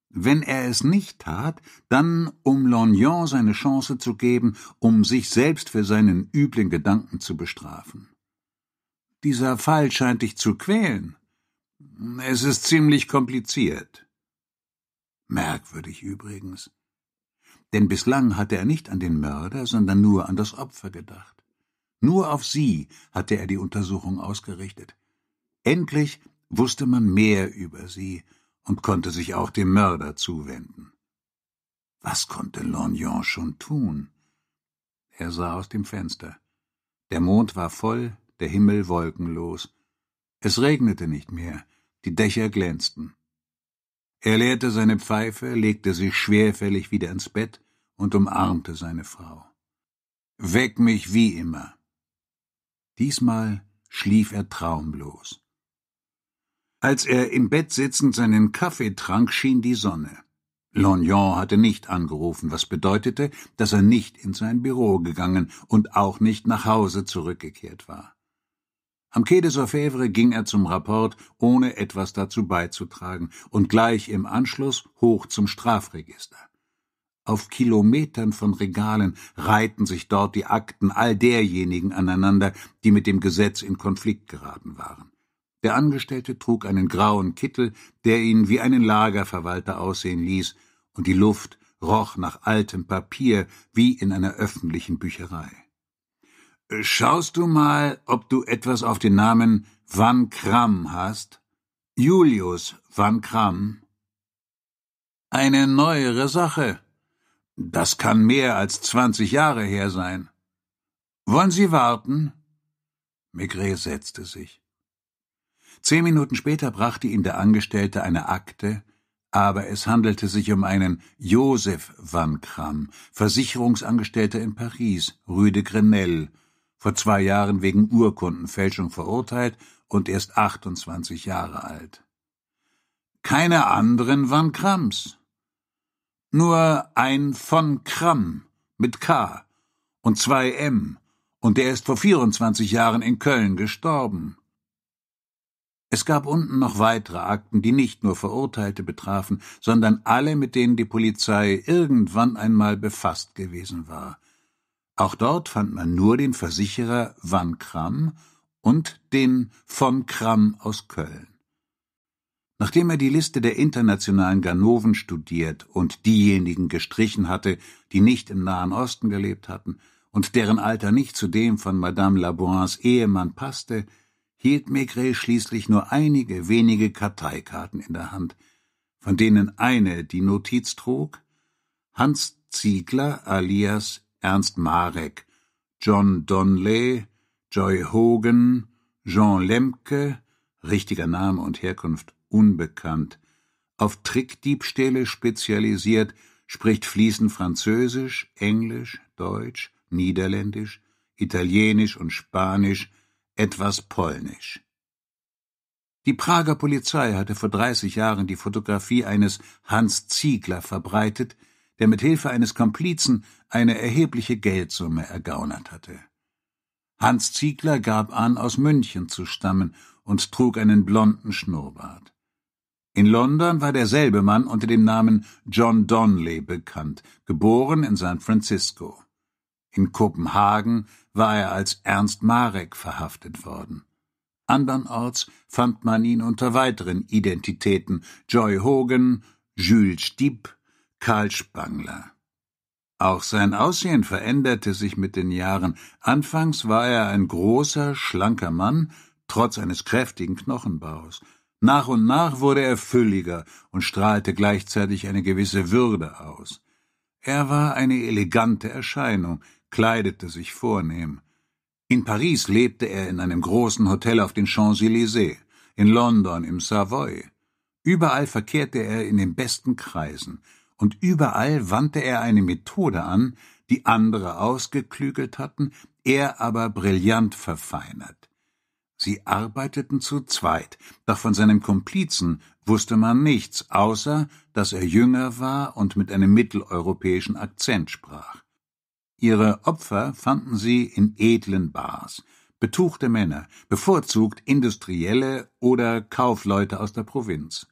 Wenn er es nicht tat, dann um Lognon seine Chance zu geben, um sich selbst für seinen üblen Gedanken zu bestrafen. Dieser Fall scheint dich zu quälen. Es ist ziemlich kompliziert. Merkwürdig übrigens. Denn bislang hatte er nicht an den Mörder, sondern nur an das Opfer gedacht. Nur auf sie hatte er die Untersuchung ausgerichtet. Endlich wusste man mehr über sie und konnte sich auch dem Mörder zuwenden. Was konnte Lorgnon schon tun? Er sah aus dem Fenster. Der Mond war voll, der Himmel wolkenlos. Es regnete nicht mehr, die Dächer glänzten. Er leerte seine Pfeife, legte sich schwerfällig wieder ins Bett und umarmte seine Frau. Weck mich wie immer. Diesmal schlief er traumlos. Als er im Bett sitzend seinen Kaffee trank, schien die Sonne. Lognon hatte nicht angerufen, was bedeutete, dass er nicht in sein Büro gegangen und auch nicht nach Hause zurückgekehrt war. Am Quai des Orfèvres ging er zum Rapport, ohne etwas dazu beizutragen, und gleich im Anschluss hoch zum Strafregister. Auf Kilometern von Regalen reihten sich dort die Akten all derjenigen aneinander, die mit dem Gesetz in Konflikt geraten waren. Der Angestellte trug einen grauen Kittel, der ihn wie einen Lagerverwalter aussehen ließ, und die Luft roch nach altem Papier wie in einer öffentlichen Bücherei. Schaust du mal, ob du etwas auf den Namen Van Kram hast? Julius Van Kram? Eine neuere Sache. Das kann mehr als zwanzig Jahre her sein. Wollen Sie warten? Maigret setzte sich. Zehn Minuten später brachte ihm der Angestellte eine Akte, aber es handelte sich um einen Joseph Van Kram, Versicherungsangestellter in Paris, Rue de Grenelle, vor zwei Jahren wegen Urkundenfälschung verurteilt und erst 28 Jahre alt. Keine anderen Van Krams. Nur ein von Kramm mit K und zwei M, und der ist vor 24 Jahren in Köln gestorben. Es gab unten noch weitere Akten, die nicht nur Verurteilte betrafen, sondern alle, mit denen die Polizei irgendwann einmal befasst gewesen war. Auch dort fand man nur den Versicherer Van Kram und den von Kram aus Köln. Nachdem er die Liste der internationalen Ganoven studiert und diejenigen gestrichen hatte, die nicht im Nahen Osten gelebt hatten und deren Alter nicht zu dem von Madame Laboins Ehemann passte, hielt Maigret schließlich nur einige wenige Karteikarten in der Hand, von denen eine die Notiz trug Hans Ziegler alias Ernst Marek, John Donley, Joy Hogan, Jean Lemke, richtiger Name und Herkunft unbekannt, auf Trickdiebstähle spezialisiert, spricht fließend Französisch, Englisch, Deutsch, Niederländisch, Italienisch und Spanisch, etwas Polnisch. Die Prager Polizei hatte vor 30 Jahren die Fotografie eines Hans Ziegler verbreitet, der mit Hilfe eines Komplizen eine erhebliche Geldsumme ergaunert hatte. Hans Ziegler gab an, aus München zu stammen und trug einen blonden Schnurrbart. In London war derselbe Mann unter dem Namen John Donley bekannt, geboren in San Francisco. In Kopenhagen war er als Ernst Marek verhaftet worden. Andernorts fand man ihn unter weiteren Identitäten Joy Hogan, Jules Stieb, Karl Spangler. Auch sein Aussehen veränderte sich mit den Jahren. Anfangs war er ein großer, schlanker Mann, trotz eines kräftigen Knochenbaus. Nach und nach wurde er fülliger und strahlte gleichzeitig eine gewisse Würde aus. Er war eine elegante Erscheinung, kleidete sich vornehm. In Paris lebte er in einem großen Hotel auf den Champs-Élysées, in London im Savoy. Überall verkehrte er in den besten Kreisen, und überall wandte er eine Methode an, die andere ausgeklügelt hatten, er aber brillant verfeinert. Sie arbeiteten zu zweit, doch von seinem Komplizen wusste man nichts, außer dass er jünger war und mit einem mitteleuropäischen Akzent sprach. Ihre Opfer fanden sie in edlen Bars, betuchte Männer, bevorzugt Industrielle oder Kaufleute aus der Provinz.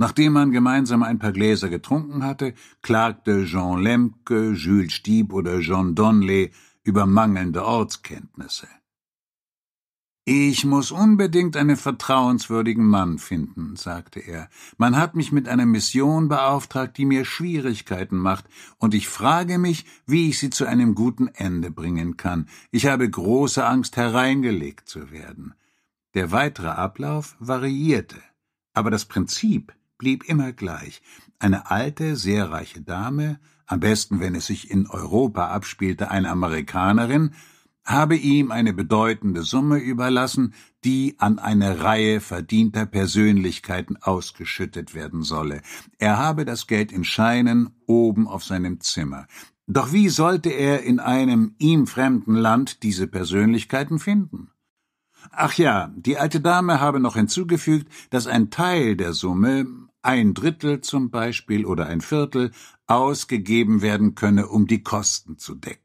Nachdem man gemeinsam ein paar Gläser getrunken hatte, klagte Jean Lemke, Jules Stieb oder John Donley über mangelnde Ortskenntnisse. Ich muss unbedingt einen vertrauenswürdigen Mann finden, sagte er. Man hat mich mit einer Mission beauftragt, die mir Schwierigkeiten macht, und ich frage mich, wie ich sie zu einem guten Ende bringen kann. Ich habe große Angst, hereingelegt zu werden. Der weitere Ablauf variierte, aber das Prinzip blieb immer gleich. Eine alte, sehr reiche Dame, am besten, wenn es sich in Europa abspielte, eine Amerikanerin, habe ihm eine bedeutende Summe überlassen, die an eine Reihe verdienter Persönlichkeiten ausgeschüttet werden solle. Er habe das Geld in Scheinen oben auf seinem Zimmer. Doch wie sollte er in einem ihm fremden Land diese Persönlichkeiten finden? Ach ja, die alte Dame habe noch hinzugefügt, dass ein Teil der Summe ein Drittel zum Beispiel oder ein Viertel ausgegeben werden könne, um die Kosten zu decken.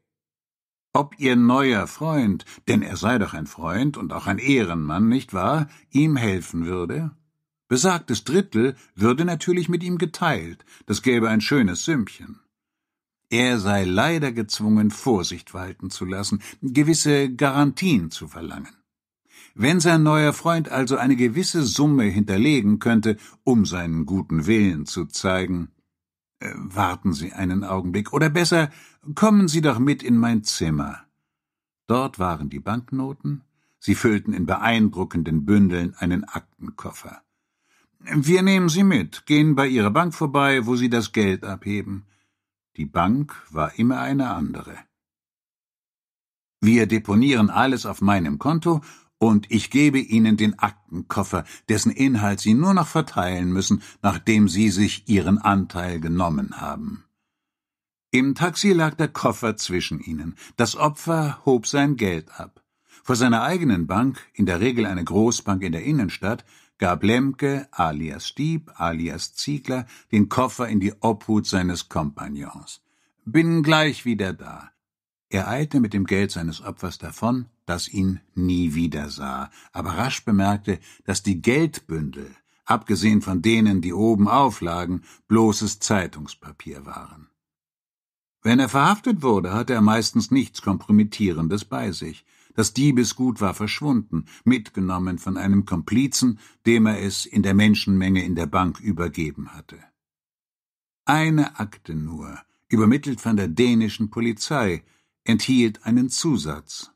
Ob ihr neuer Freund, denn er sei doch ein Freund und auch ein Ehrenmann, nicht wahr, ihm helfen würde? Besagtes Drittel würde natürlich mit ihm geteilt, das gäbe ein schönes Sümmchen. Er sei leider gezwungen, Vorsicht walten zu lassen, gewisse Garantien zu verlangen. Wenn sein neuer Freund also eine gewisse Summe hinterlegen könnte, um seinen guten Willen zu zeigen, äh, warten Sie einen Augenblick, oder besser, kommen Sie doch mit in mein Zimmer. Dort waren die Banknoten, sie füllten in beeindruckenden Bündeln einen Aktenkoffer. Wir nehmen Sie mit, gehen bei Ihrer Bank vorbei, wo Sie das Geld abheben. Die Bank war immer eine andere. Wir deponieren alles auf meinem Konto und ich gebe Ihnen den Aktenkoffer, dessen Inhalt Sie nur noch verteilen müssen, nachdem Sie sich Ihren Anteil genommen haben. Im Taxi lag der Koffer zwischen ihnen. Das Opfer hob sein Geld ab. Vor seiner eigenen Bank, in der Regel eine Großbank in der Innenstadt, gab Lemke alias Stieb alias Ziegler den Koffer in die Obhut seines Kompagnons. Bin gleich wieder da. Er eilte mit dem Geld seines Opfers davon, das ihn nie wieder sah, aber rasch bemerkte, dass die Geldbündel, abgesehen von denen, die oben auflagen, bloßes Zeitungspapier waren. Wenn er verhaftet wurde, hatte er meistens nichts Kompromittierendes bei sich. Das Diebesgut war verschwunden, mitgenommen von einem Komplizen, dem er es in der Menschenmenge in der Bank übergeben hatte. Eine Akte nur, übermittelt von der dänischen Polizei, enthielt einen Zusatz.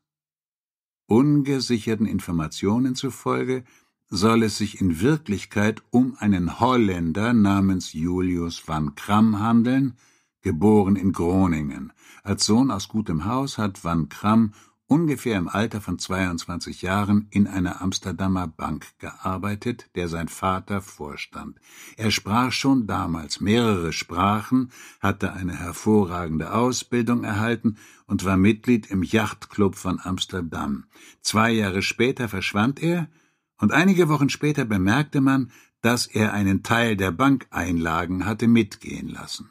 Ungesicherten Informationen zufolge soll es sich in Wirklichkeit um einen Holländer namens Julius van Kram handeln, geboren in Groningen. Als Sohn aus gutem Haus hat Van Kram ungefähr im Alter von 22 Jahren in einer Amsterdamer Bank gearbeitet, der sein Vater vorstand. Er sprach schon damals mehrere Sprachen, hatte eine hervorragende Ausbildung erhalten und war Mitglied im Yachtclub von Amsterdam. Zwei Jahre später verschwand er, und einige Wochen später bemerkte man, dass er einen Teil der Bankeinlagen hatte mitgehen lassen.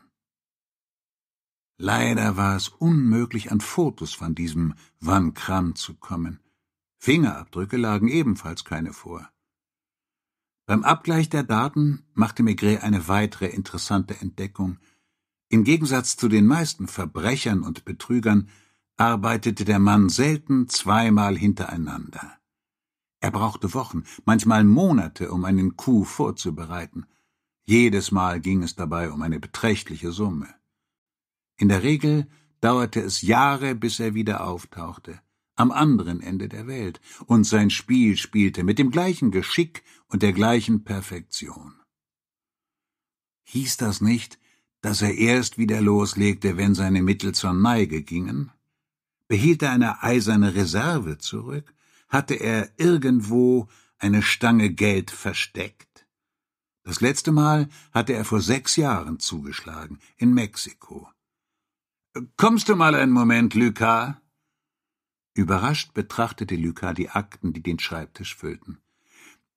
Leider war es unmöglich, an Fotos von diesem Van Kram zu kommen. Fingerabdrücke lagen ebenfalls keine vor. Beim Abgleich der Daten machte Maigret eine weitere interessante Entdeckung. Im Gegensatz zu den meisten Verbrechern und Betrügern arbeitete der Mann selten zweimal hintereinander. Er brauchte Wochen, manchmal Monate, um einen Coup vorzubereiten. Jedes Mal ging es dabei um eine beträchtliche Summe. In der Regel dauerte es Jahre, bis er wieder auftauchte, am anderen Ende der Welt, und sein Spiel spielte mit dem gleichen Geschick und der gleichen Perfektion. Hieß das nicht, dass er erst wieder loslegte, wenn seine Mittel zur Neige gingen? Behielt er eine eiserne Reserve zurück? Hatte er irgendwo eine Stange Geld versteckt? Das letzte Mal hatte er vor sechs Jahren zugeschlagen, in Mexiko. Kommst du mal einen Moment, Lucas? Überrascht betrachtete Lucas die Akten, die den Schreibtisch füllten.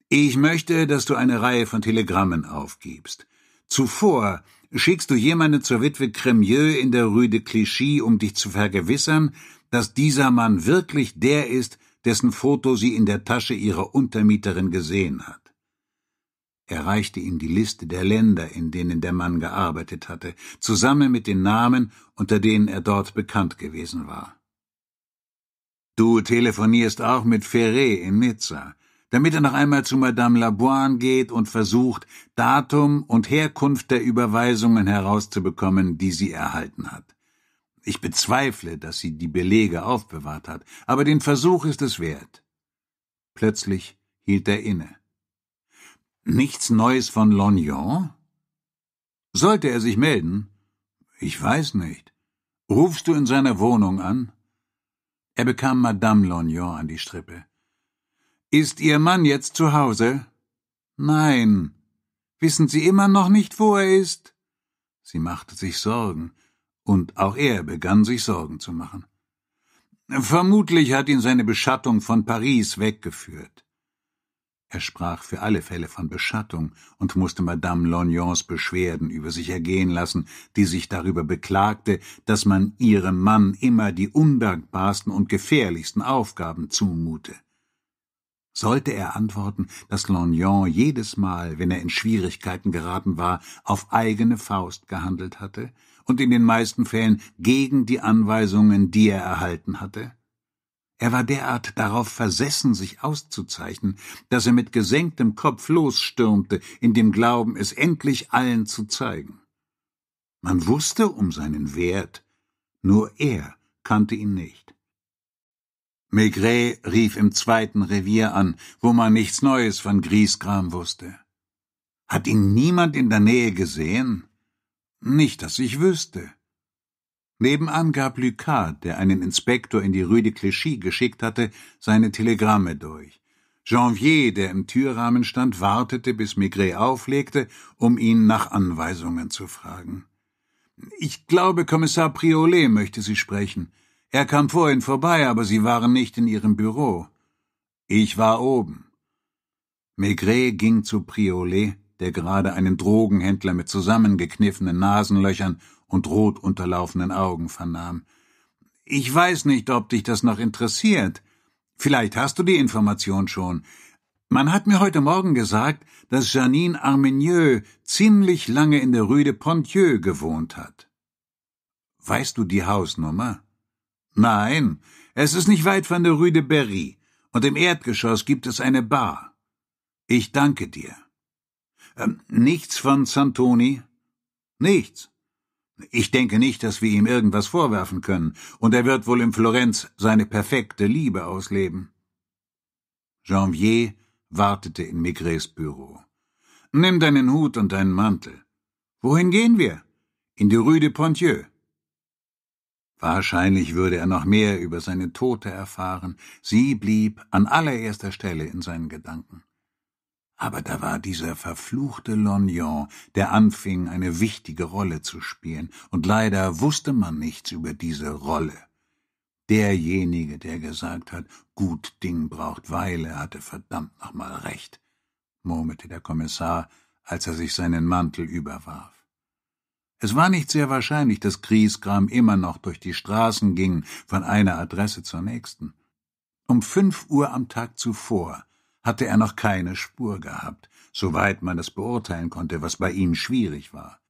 Ich möchte, dass du eine Reihe von Telegrammen aufgibst. Zuvor schickst du jemanden zur Witwe Cremieux in der Rue de Clichy, um dich zu vergewissern, dass dieser Mann wirklich der ist, dessen Foto sie in der Tasche ihrer Untermieterin gesehen hat. Er reichte ihm die Liste der Länder, in denen der Mann gearbeitet hatte, zusammen mit den Namen, unter denen er dort bekannt gewesen war. Du telefonierst auch mit Ferré in Nizza, damit er noch einmal zu Madame Laboine geht und versucht, Datum und Herkunft der Überweisungen herauszubekommen, die sie erhalten hat. Ich bezweifle, dass sie die Belege aufbewahrt hat, aber den Versuch ist es wert. Plötzlich hielt er inne. Nichts Neues von Lognon? Sollte er sich melden? Ich weiß nicht. Rufst du in seiner Wohnung an? Er bekam Madame Lognon an die Strippe. Ist Ihr Mann jetzt zu Hause? Nein. Wissen Sie immer noch nicht, wo er ist? Sie machte sich Sorgen, und auch er begann sich Sorgen zu machen. Vermutlich hat ihn seine Beschattung von Paris weggeführt. Er sprach für alle Fälle von Beschattung und musste Madame Lognons Beschwerden über sich ergehen lassen, die sich darüber beklagte, dass man ihrem Mann immer die undankbarsten und gefährlichsten Aufgaben zumute. Sollte er antworten, dass Lognon jedes Mal, wenn er in Schwierigkeiten geraten war, auf eigene Faust gehandelt hatte und in den meisten Fällen gegen die Anweisungen, die er erhalten hatte? Er war derart darauf versessen, sich auszuzeichnen, dass er mit gesenktem Kopf losstürmte, in dem Glauben, es endlich allen zu zeigen. Man wusste um seinen Wert, nur er kannte ihn nicht. Maigret rief im zweiten Revier an, wo man nichts Neues von Griesgram wusste. Hat ihn niemand in der Nähe gesehen? Nicht, dass ich wüsste. Nebenan gab Lucas, der einen Inspektor in die Rue de Clichy geschickt hatte, seine Telegramme durch. Janvier, der im Türrahmen stand, wartete, bis Maigret auflegte, um ihn nach Anweisungen zu fragen. Ich glaube, Kommissar Priolet möchte Sie sprechen. Er kam vorhin vorbei, aber Sie waren nicht in Ihrem Büro. Ich war oben. Maigret ging zu Priolet, der gerade einen Drogenhändler mit zusammengekniffenen Nasenlöchern und rot unterlaufenden Augen vernahm. Ich weiß nicht, ob dich das noch interessiert. Vielleicht hast du die Information schon. Man hat mir heute Morgen gesagt, dass Janine Armenieux ziemlich lange in der Rue de Pontieux gewohnt hat. Weißt du die Hausnummer? Nein, es ist nicht weit von der Rue de Berry, und im Erdgeschoss gibt es eine Bar. Ich danke dir. Ähm, nichts von Santoni? Nichts. Ich denke nicht, dass wir ihm irgendwas vorwerfen können, und er wird wohl in Florenz seine perfekte Liebe ausleben. Janvier wartete in Maigrets Büro. Nimm deinen Hut und deinen Mantel. Wohin gehen wir? In die Rue de Pontieu. Wahrscheinlich würde er noch mehr über seine Tote erfahren. Sie blieb an allererster Stelle in seinen Gedanken. Aber da war dieser verfluchte Lognon, der anfing, eine wichtige Rolle zu spielen, und leider wusste man nichts über diese Rolle. Derjenige, der gesagt hat, gut Ding braucht Weile, hatte verdammt nochmal recht, murmelte der Kommissar, als er sich seinen Mantel überwarf. Es war nicht sehr wahrscheinlich, dass Griesgram immer noch durch die Straßen ging, von einer Adresse zur nächsten. Um fünf Uhr am Tag zuvor hatte er noch keine Spur gehabt, soweit man es beurteilen konnte, was bei ihm schwierig war.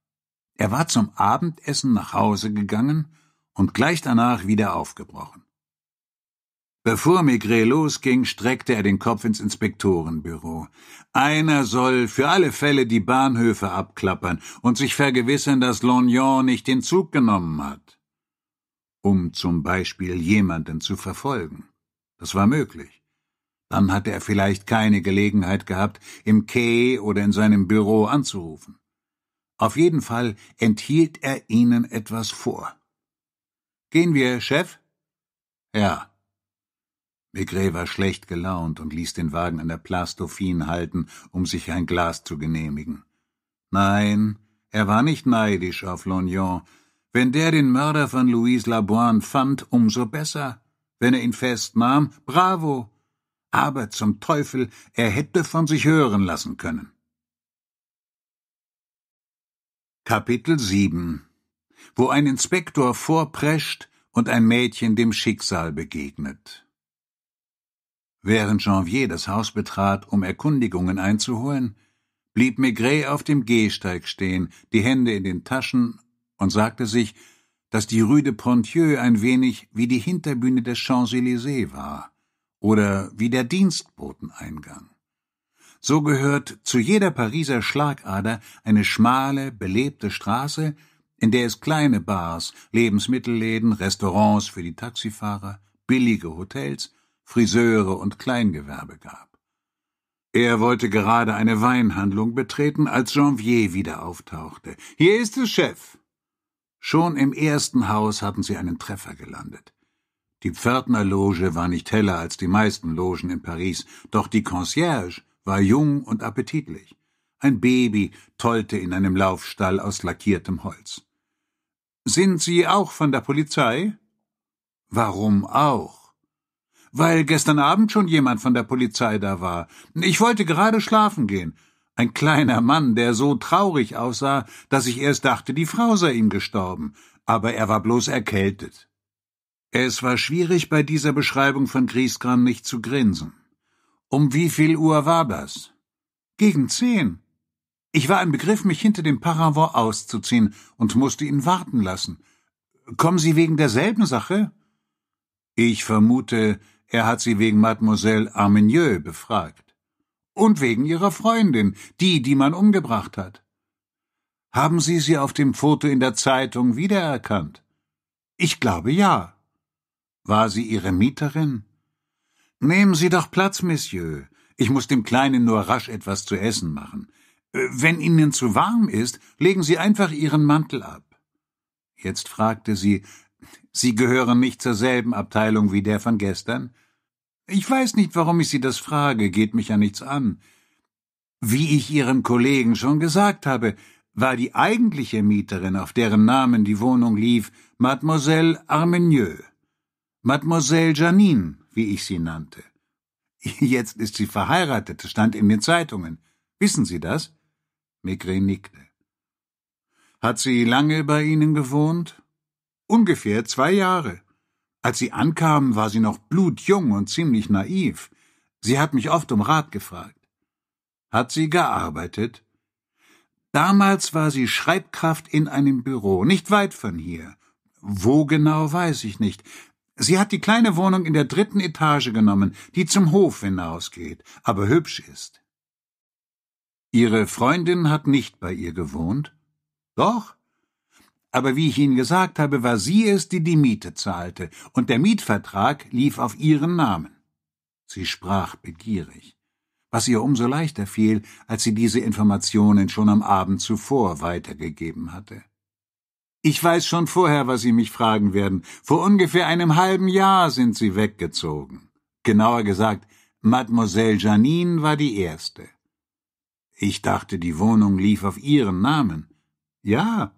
Er war zum Abendessen nach Hause gegangen und gleich danach wieder aufgebrochen. Bevor Maigret losging, streckte er den Kopf ins Inspektorenbüro. Einer soll für alle Fälle die Bahnhöfe abklappern und sich vergewissern, dass Lognon nicht den Zug genommen hat. Um zum Beispiel jemanden zu verfolgen. Das war möglich. Dann hatte er vielleicht keine Gelegenheit gehabt, im Quai oder in seinem Büro anzurufen. Auf jeden Fall enthielt er ihnen etwas vor. Gehen wir, Chef? Ja. Maigret war schlecht gelaunt und ließ den Wagen an der Place Dauphine halten, um sich ein Glas zu genehmigen. Nein, er war nicht neidisch auf Lognon. Wenn der den Mörder von Louise Laboine fand, umso besser. Wenn er ihn festnahm, bravo. Aber zum Teufel, er hätte von sich hören lassen können. Kapitel 7 Wo ein Inspektor vorprescht und ein Mädchen dem Schicksal begegnet. Während Janvier das Haus betrat, um Erkundigungen einzuholen, blieb Maigret auf dem Gehsteig stehen, die Hände in den Taschen und sagte sich, dass die Rue de Pontieu ein wenig wie die Hinterbühne des Champs-Élysées war oder wie der Dienstboteneingang. So gehört zu jeder Pariser Schlagader eine schmale, belebte Straße, in der es kleine Bars, Lebensmittelläden, Restaurants für die Taxifahrer, billige Hotels Friseure und Kleingewerbe gab. Er wollte gerade eine Weinhandlung betreten, als Janvier wieder auftauchte. Hier ist es, Chef. Schon im ersten Haus hatten sie einen Treffer gelandet. Die Pförtnerloge war nicht heller als die meisten Logen in Paris, doch die Concierge war jung und appetitlich. Ein Baby tollte in einem Laufstall aus lackiertem Holz. Sind Sie auch von der Polizei? Warum auch? weil gestern Abend schon jemand von der Polizei da war. Ich wollte gerade schlafen gehen. Ein kleiner Mann, der so traurig aussah, dass ich erst dachte, die Frau sei ihm gestorben, aber er war bloß erkältet. Es war schwierig, bei dieser Beschreibung von Griesgram nicht zu grinsen. Um wie viel Uhr war das? Gegen zehn. Ich war im Begriff, mich hinter dem Paravent auszuziehen und musste ihn warten lassen. Kommen Sie wegen derselben Sache? Ich vermute, er hat sie wegen Mademoiselle Armenieux befragt. Und wegen ihrer Freundin, die, die man umgebracht hat. Haben Sie sie auf dem Foto in der Zeitung wiedererkannt? Ich glaube ja. War sie Ihre Mieterin? Nehmen Sie doch Platz, Monsieur. Ich muss dem Kleinen nur rasch etwas zu essen machen. Äh, wenn Ihnen zu warm ist, legen Sie einfach Ihren Mantel ab. Jetzt fragte sie, Sie gehören nicht zur selben Abteilung wie der von gestern? Ich weiß nicht, warum ich Sie das frage, geht mich ja nichts an. Wie ich Ihrem Kollegen schon gesagt habe, war die eigentliche Mieterin, auf deren Namen die Wohnung lief, Mademoiselle Armenieux. Mademoiselle Janine, wie ich sie nannte. Jetzt ist sie verheiratet, stand in den Zeitungen. Wissen Sie das? Maigret nickte. Hat sie lange bei Ihnen gewohnt? Ungefähr zwei Jahre. Als sie ankam, war sie noch blutjung und ziemlich naiv. Sie hat mich oft um Rat gefragt. Hat sie gearbeitet? Damals war sie Schreibkraft in einem Büro, nicht weit von hier. Wo genau, weiß ich nicht. Sie hat die kleine Wohnung in der dritten Etage genommen, die zum Hof hinausgeht, aber hübsch ist. Ihre Freundin hat nicht bei ihr gewohnt? Doch. Aber wie ich Ihnen gesagt habe, war sie es, die die Miete zahlte, und der Mietvertrag lief auf ihren Namen. Sie sprach begierig, was ihr umso leichter fiel, als sie diese Informationen schon am Abend zuvor weitergegeben hatte. Ich weiß schon vorher, was Sie mich fragen werden. Vor ungefähr einem halben Jahr sind Sie weggezogen. Genauer gesagt, Mademoiselle Janine war die erste. Ich dachte, die Wohnung lief auf Ihren Namen. Ja.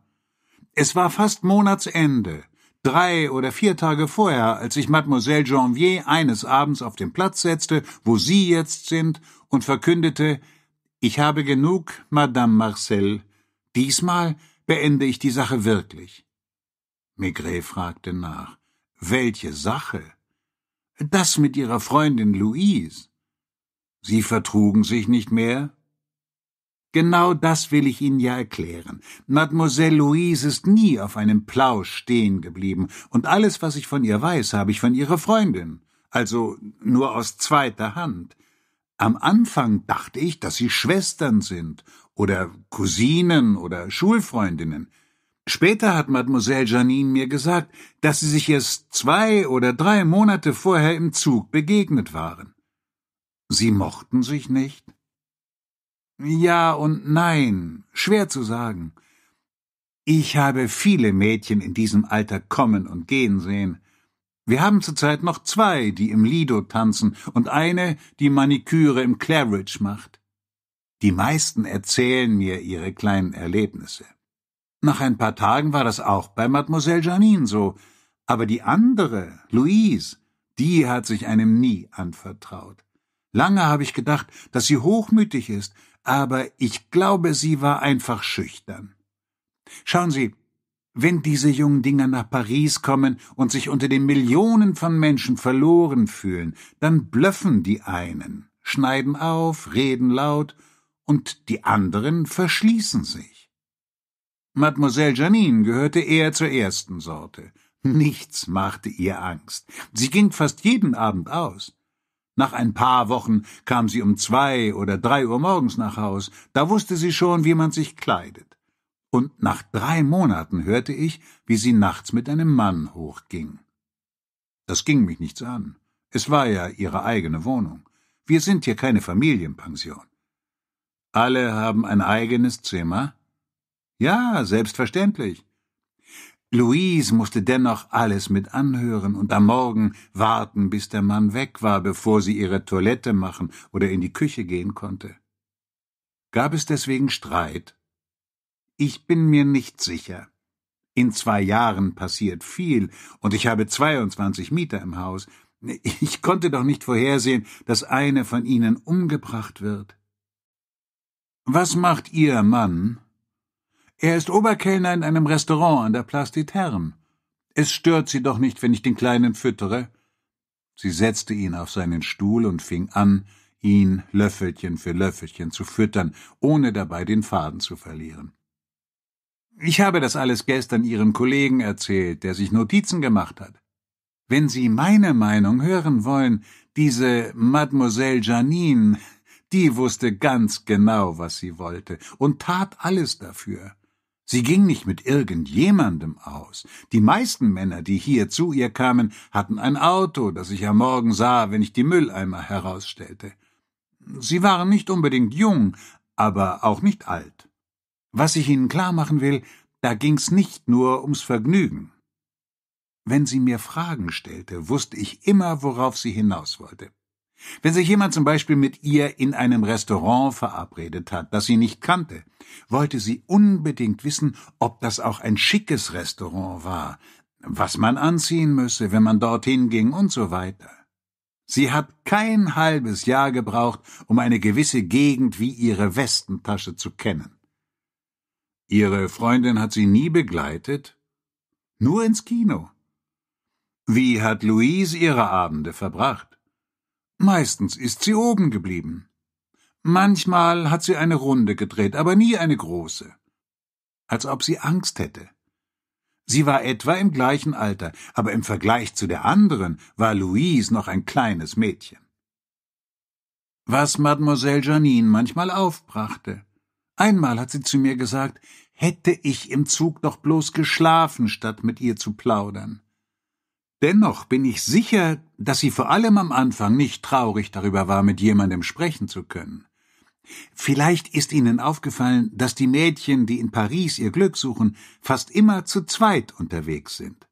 Es war fast Monatsende, drei oder vier Tage vorher, als sich Mademoiselle Janvier eines Abends auf den Platz setzte, wo Sie jetzt sind, und verkündete, ich habe genug, Madame Marcel. Diesmal beende ich die Sache wirklich. Maigret fragte nach. Welche Sache? Das mit Ihrer Freundin Louise. Sie vertrugen sich nicht mehr? Genau das will ich Ihnen ja erklären. Mademoiselle Louise ist nie auf einem Plausch stehen geblieben, und alles, was ich von ihr weiß, habe ich von ihrer Freundin, also nur aus zweiter Hand. Am Anfang dachte ich, dass sie Schwestern sind oder Cousinen oder Schulfreundinnen. Später hat Mademoiselle Janine mir gesagt, dass sie sich erst zwei oder drei Monate vorher im Zug begegnet waren. Sie mochten sich nicht? Ja und nein, schwer zu sagen. Ich habe viele Mädchen in diesem Alter kommen und gehen sehen. Wir haben zurzeit noch zwei, die im Lido tanzen, und eine, die Maniküre im Claridge macht. Die meisten erzählen mir ihre kleinen Erlebnisse. Nach ein paar Tagen war das auch bei Mademoiselle Janine so, aber die andere, Louise, die hat sich einem nie anvertraut. Lange habe ich gedacht, dass sie hochmütig ist, aber ich glaube, sie war einfach schüchtern. Schauen Sie, wenn diese jungen Dinger nach Paris kommen und sich unter den Millionen von Menschen verloren fühlen, dann blöffen die einen, schneiden auf, reden laut, und die anderen verschließen sich. Mademoiselle Janine gehörte eher zur ersten Sorte. Nichts machte ihr Angst. Sie ging fast jeden Abend aus. Nach ein paar Wochen kam sie um zwei oder drei Uhr morgens nach Haus, da wusste sie schon, wie man sich kleidet. Und nach drei Monaten hörte ich, wie sie nachts mit einem Mann hochging. Das ging mich nichts an. Es war ja ihre eigene Wohnung. Wir sind hier keine Familienpension. Alle haben ein eigenes Zimmer? Ja, selbstverständlich. Louise musste dennoch alles mit anhören und am Morgen warten, bis der Mann weg war, bevor sie ihre Toilette machen oder in die Küche gehen konnte. Gab es deswegen Streit? Ich bin mir nicht sicher. In zwei Jahren passiert viel, und ich habe 22 Mieter im Haus. Ich konnte doch nicht vorhersehen, dass eine von ihnen umgebracht wird. Was macht Ihr Mann? Er ist Oberkellner in einem Restaurant an der Place des Ternes. Es stört Sie doch nicht, wenn ich den Kleinen füttere? Sie setzte ihn auf seinen Stuhl und fing an, ihn Löffelchen für Löffelchen zu füttern, ohne dabei den Faden zu verlieren. Ich habe das alles gestern Ihrem Kollegen erzählt, der sich Notizen gemacht hat. Wenn Sie meine Meinung hören wollen, diese Mademoiselle Janine, die wusste ganz genau, was sie wollte und tat alles dafür. Sie ging nicht mit irgendjemandem aus. Die meisten Männer, die hier zu ihr kamen, hatten ein Auto, das ich am Morgen sah, wenn ich die Mülleimer herausstellte. Sie waren nicht unbedingt jung, aber auch nicht alt. Was ich Ihnen klar machen will, da ging's nicht nur ums Vergnügen. Wenn sie mir Fragen stellte, wusste ich immer, worauf sie hinaus wollte. Wenn sich jemand zum Beispiel mit ihr in einem Restaurant verabredet hat, das sie nicht kannte, wollte sie unbedingt wissen, ob das auch ein schickes Restaurant war, was man anziehen müsse, wenn man dorthin ging und so weiter. Sie hat kein halbes Jahr gebraucht, um eine gewisse Gegend wie ihre Westentasche zu kennen. Ihre Freundin hat sie nie begleitet? Nur ins Kino. Wie hat Louise ihre Abende verbracht? Meistens ist sie oben geblieben. Manchmal hat sie eine Runde gedreht, aber nie eine große. Als ob sie Angst hätte. Sie war etwa im gleichen Alter, aber im Vergleich zu der anderen war Louise noch ein kleines Mädchen. Was Mademoiselle Janine manchmal aufbrachte. Einmal hat sie zu mir gesagt, hätte ich im Zug doch bloß geschlafen, statt mit ihr zu plaudern. Dennoch bin ich sicher, dass sie vor allem am Anfang nicht traurig darüber war, mit jemandem sprechen zu können. Vielleicht ist Ihnen aufgefallen, dass die Mädchen, die in Paris ihr Glück suchen, fast immer zu zweit unterwegs sind.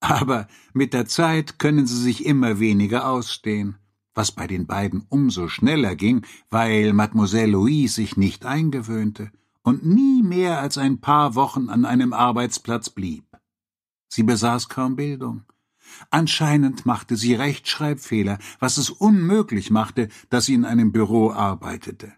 Aber mit der Zeit können sie sich immer weniger ausstehen, was bei den beiden umso schneller ging, weil Mademoiselle Louise sich nicht eingewöhnte und nie mehr als ein paar Wochen an einem Arbeitsplatz blieb. Sie besaß kaum Bildung. Anscheinend machte sie Rechtschreibfehler, was es unmöglich machte, dass sie in einem Büro arbeitete.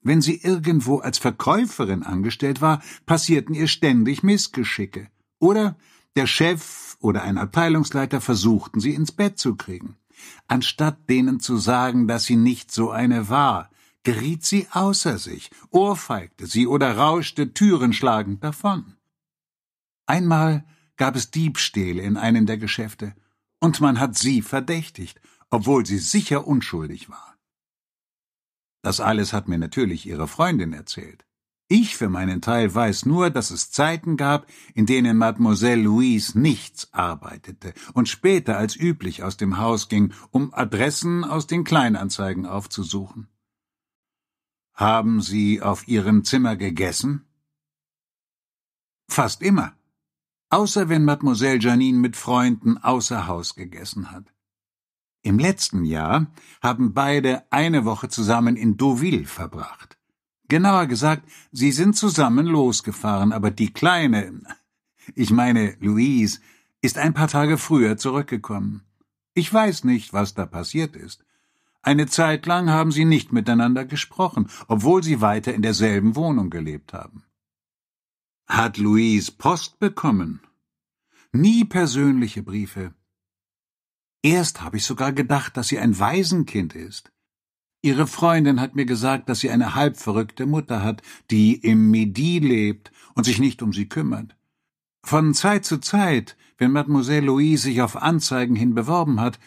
Wenn sie irgendwo als Verkäuferin angestellt war, passierten ihr ständig Missgeschicke. Oder der Chef oder ein Abteilungsleiter versuchten sie ins Bett zu kriegen. Anstatt denen zu sagen, dass sie nicht so eine war, geriet sie außer sich, ohrfeigte sie oder rauschte türenschlagend davon. Einmal gab es Diebstähle in einem der Geschäfte, und man hat sie verdächtigt, obwohl sie sicher unschuldig war. Das alles hat mir natürlich ihre Freundin erzählt. Ich für meinen Teil weiß nur, dass es Zeiten gab, in denen Mademoiselle Louise nichts arbeitete und später als üblich aus dem Haus ging, um Adressen aus den Kleinanzeigen aufzusuchen. Haben Sie auf Ihrem Zimmer gegessen? Fast immer. Außer wenn Mademoiselle Janine mit Freunden außer Haus gegessen hat. Im letzten Jahr haben beide eine Woche zusammen in Deauville verbracht. Genauer gesagt, sie sind zusammen losgefahren, aber die Kleine, ich meine Louise, ist ein paar Tage früher zurückgekommen. Ich weiß nicht, was da passiert ist. Eine Zeit lang haben sie nicht miteinander gesprochen, obwohl sie weiter in derselben Wohnung gelebt haben. Hat Louise Post bekommen? Nie persönliche Briefe. Erst habe ich sogar gedacht, dass sie ein Waisenkind ist. Ihre Freundin hat mir gesagt, dass sie eine halbverrückte Mutter hat, die im Midi lebt und sich nicht um sie kümmert. Von Zeit zu Zeit, wenn Mademoiselle Louise sich auf Anzeigen hin beworben hat,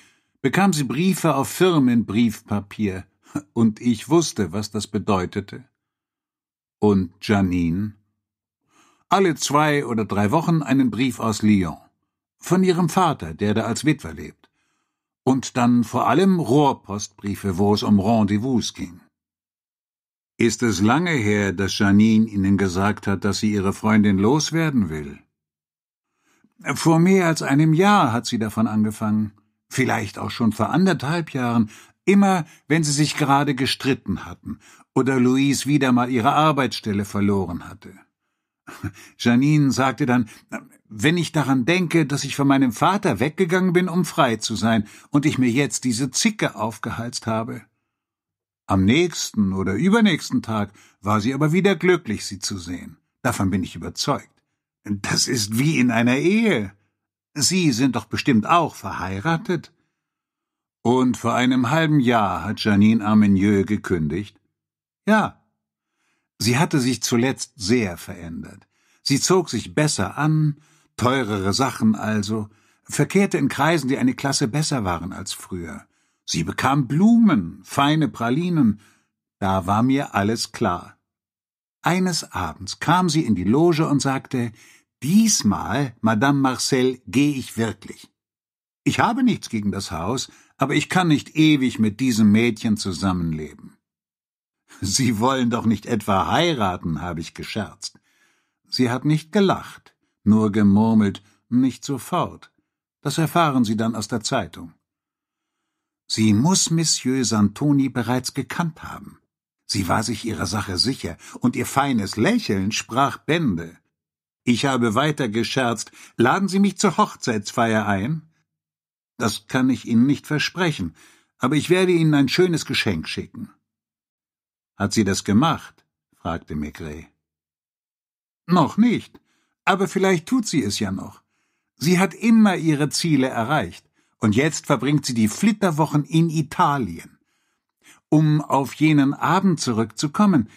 bekam sie Briefe auf Firmenbriefpapier, und ich wusste, was das bedeutete. Und Janine? Alle zwei oder drei Wochen einen Brief aus Lyon. Von ihrem Vater, der da als Witwer lebt. Und dann vor allem Rohrpostbriefe, wo es um Rendezvous ging. Ist es lange her, dass Janine Ihnen gesagt hat, dass sie Ihre Freundin loswerden will? Vor mehr als einem Jahr hat sie davon angefangen vielleicht auch schon vor anderthalb Jahren, immer wenn sie sich gerade gestritten hatten oder Louise wieder mal ihre Arbeitsstelle verloren hatte. Janine sagte dann, wenn ich daran denke, dass ich von meinem Vater weggegangen bin, um frei zu sein, und ich mir jetzt diese Zicke aufgehalst habe. Am nächsten oder übernächsten Tag war sie aber wieder glücklich, sie zu sehen. Davon bin ich überzeugt. Das ist wie in einer Ehe. Sie sind doch bestimmt auch verheiratet? Und vor einem halben Jahr hat Janine Armenieux gekündigt? Ja. Sie hatte sich zuletzt sehr verändert. Sie zog sich besser an, teurere Sachen also, verkehrte in Kreisen, die eine Klasse besser waren als früher. Sie bekam Blumen, feine Pralinen. Da war mir alles klar. Eines Abends kam sie in die Loge und sagte, Diesmal, Madame Marcel, gehe ich wirklich. Ich habe nichts gegen das Haus, aber ich kann nicht ewig mit diesem Mädchen zusammenleben. Sie wollen doch nicht etwa heiraten, habe ich gescherzt. Sie hat nicht gelacht, nur gemurmelt, nicht sofort. Das erfahren Sie dann aus der Zeitung. Sie muss Monsieur Santoni bereits gekannt haben. Sie war sich ihrer Sache sicher, und ihr feines Lächeln sprach Bände. Ich habe weiter gescherzt. Laden Sie mich zur Hochzeitsfeier ein? Das kann ich Ihnen nicht versprechen, aber ich werde Ihnen ein schönes Geschenk schicken. Hat sie das gemacht? fragte Maigret. Noch nicht, aber vielleicht tut sie es ja noch. Sie hat immer ihre Ziele erreicht, und jetzt verbringt sie die Flitterwochen in Italien. Um auf jenen Abend zurückzukommen,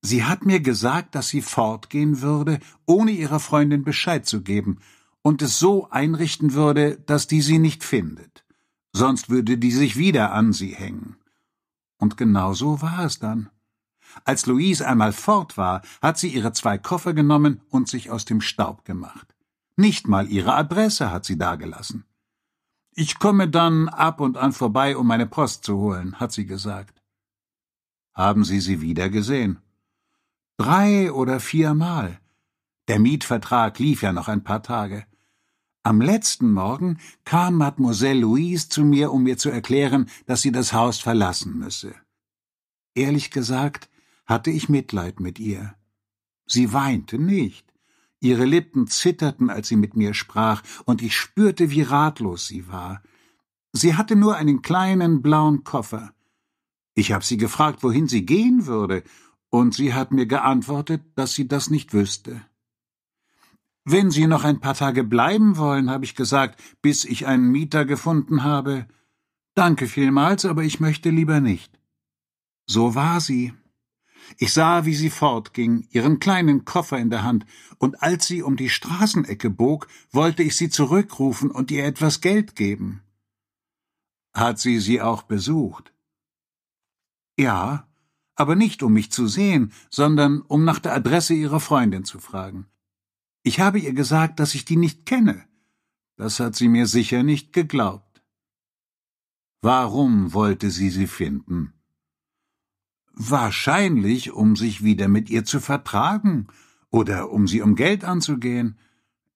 Sie hat mir gesagt, dass sie fortgehen würde, ohne ihrer Freundin Bescheid zu geben, und es so einrichten würde, dass die sie nicht findet. Sonst würde die sich wieder an sie hängen. Und genau so war es dann. Als Louise einmal fort war, hat sie ihre zwei Koffer genommen und sich aus dem Staub gemacht. Nicht mal ihre Adresse hat sie dagelassen. Ich komme dann ab und an vorbei, um meine Post zu holen, hat sie gesagt. Haben Sie sie wieder gesehen? Drei oder viermal. Der Mietvertrag lief ja noch ein paar Tage. Am letzten Morgen kam Mademoiselle Louise zu mir, um mir zu erklären, dass sie das Haus verlassen müsse. Ehrlich gesagt hatte ich Mitleid mit ihr. Sie weinte nicht. Ihre Lippen zitterten, als sie mit mir sprach, und ich spürte, wie ratlos sie war. Sie hatte nur einen kleinen blauen Koffer. Ich habe sie gefragt, wohin sie gehen würde, und sie hat mir geantwortet, dass sie das nicht wüsste. Wenn Sie noch ein paar Tage bleiben wollen, habe ich gesagt, bis ich einen Mieter gefunden habe. Danke vielmals, aber ich möchte lieber nicht. So war sie. Ich sah, wie sie fortging, ihren kleinen Koffer in der Hand, und als sie um die Straßenecke bog, wollte ich sie zurückrufen und ihr etwas Geld geben. Hat sie sie auch besucht? Ja, aber nicht um mich zu sehen, sondern um nach der Adresse ihrer Freundin zu fragen. Ich habe ihr gesagt, dass ich die nicht kenne. Das hat sie mir sicher nicht geglaubt. Warum wollte sie sie finden? Wahrscheinlich, um sich wieder mit ihr zu vertragen oder um sie um Geld anzugehen.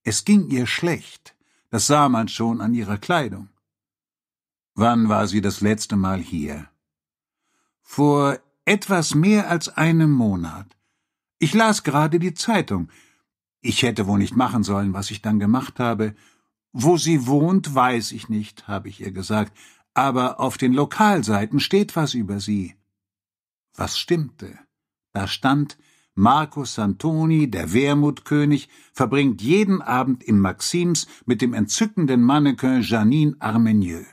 Es ging ihr schlecht, das sah man schon an ihrer Kleidung. Wann war sie das letzte Mal hier? Vor etwas mehr als einem Monat. Ich las gerade die Zeitung. Ich hätte wohl nicht machen sollen, was ich dann gemacht habe. Wo sie wohnt, weiß ich nicht, habe ich ihr gesagt, aber auf den Lokalseiten steht was über sie. Was stimmte? Da stand, Marcus Santoni, der Wermutkönig, verbringt jeden Abend im Maxims mit dem entzückenden Mannequin Janine Armenieux.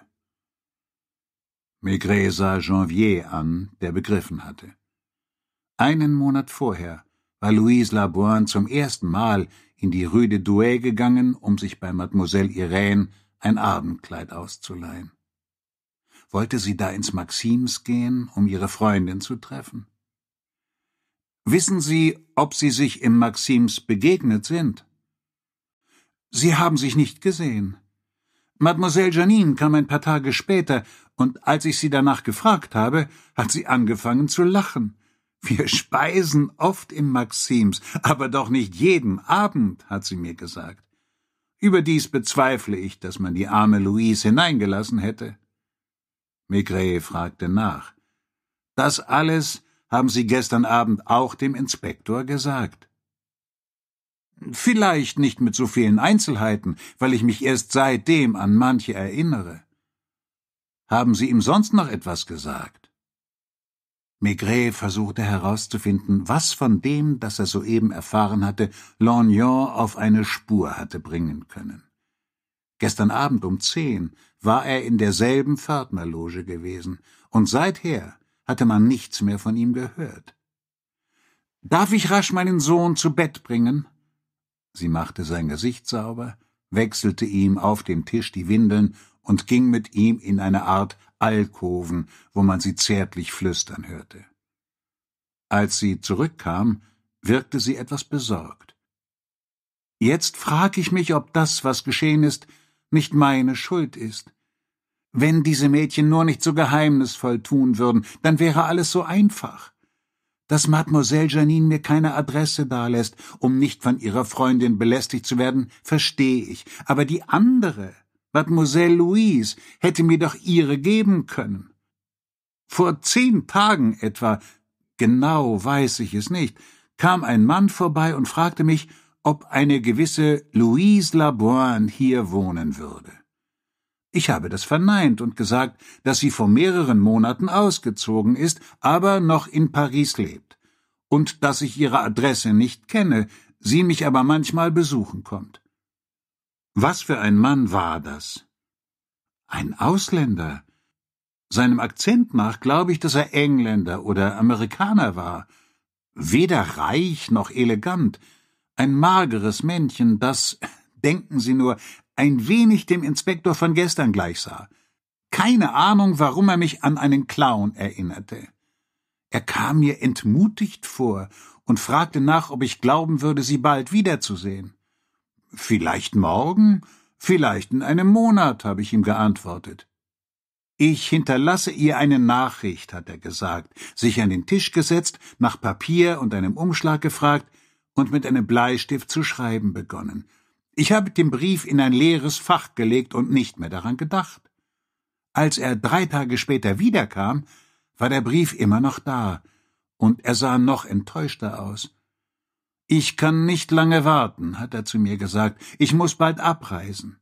Maigret sah Janvier an, der begriffen hatte. Einen Monat vorher war Louise Laboine zum ersten Mal in die Rue de Douai gegangen, um sich bei Mademoiselle Irène ein Abendkleid auszuleihen. Wollte sie da ins Maxims gehen, um ihre Freundin zu treffen? Wissen Sie, ob Sie sich im Maxims begegnet sind? Sie haben sich nicht gesehen. Mademoiselle Janine kam ein paar Tage später, und als ich sie danach gefragt habe, hat sie angefangen zu lachen. Wir speisen oft im Maxims, aber doch nicht jeden Abend, hat sie mir gesagt. Überdies bezweifle ich, dass man die arme Louise hineingelassen hätte. Maigret fragte nach. Das alles haben Sie gestern Abend auch dem Inspektor gesagt. Vielleicht nicht mit so vielen Einzelheiten, weil ich mich erst seitdem an manche erinnere. Haben Sie ihm sonst noch etwas gesagt? Maigret versuchte herauszufinden, was von dem, das er soeben erfahren hatte, Lorgnon auf eine Spur hatte bringen können. Gestern Abend um zehn war er in derselben Pförtnerloge gewesen, und seither hatte man nichts mehr von ihm gehört. Darf ich rasch meinen Sohn zu Bett bringen? Sie machte sein Gesicht sauber, wechselte ihm auf dem Tisch die Windeln und ging mit ihm in eine Art Alkoven, wo man sie zärtlich flüstern hörte. Als sie zurückkam, wirkte sie etwas besorgt. Jetzt frag ich mich, ob das, was geschehen ist, nicht meine Schuld ist. Wenn diese Mädchen nur nicht so geheimnisvoll tun würden, dann wäre alles so einfach. Dass Mademoiselle Janine mir keine Adresse dalässt, um nicht von ihrer Freundin belästigt zu werden, verstehe ich. Aber die andere, Mademoiselle Louise hätte mir doch ihre geben können. Vor zehn Tagen etwa, genau weiß ich es nicht, kam ein Mann vorbei und fragte mich, ob eine gewisse Louise Laboine hier wohnen würde. Ich habe das verneint und gesagt, dass sie vor mehreren Monaten ausgezogen ist, aber noch in Paris lebt, und dass ich ihre Adresse nicht kenne, sie mich aber manchmal besuchen kommt. Was für ein Mann war das? Ein Ausländer. Seinem Akzent nach glaube ich, dass er Engländer oder Amerikaner war. Weder reich noch elegant. Ein mageres Männchen, das, denken Sie nur, ein wenig dem Inspektor von gestern gleichsah. Keine Ahnung, warum er mich an einen Clown erinnerte. Er kam mir entmutigt vor und fragte nach, ob ich glauben würde, sie bald wiederzusehen. Vielleicht morgen, vielleicht in einem Monat, habe ich ihm geantwortet. Ich hinterlasse ihr eine Nachricht, hat er gesagt, sich an den Tisch gesetzt, nach Papier und einem Umschlag gefragt und mit einem Bleistift zu schreiben begonnen. Ich habe den Brief in ein leeres Fach gelegt und nicht mehr daran gedacht. Als er drei Tage später wiederkam, war der Brief immer noch da, und er sah noch enttäuschter aus. Ich kann nicht lange warten, hat er zu mir gesagt, ich muss bald abreisen.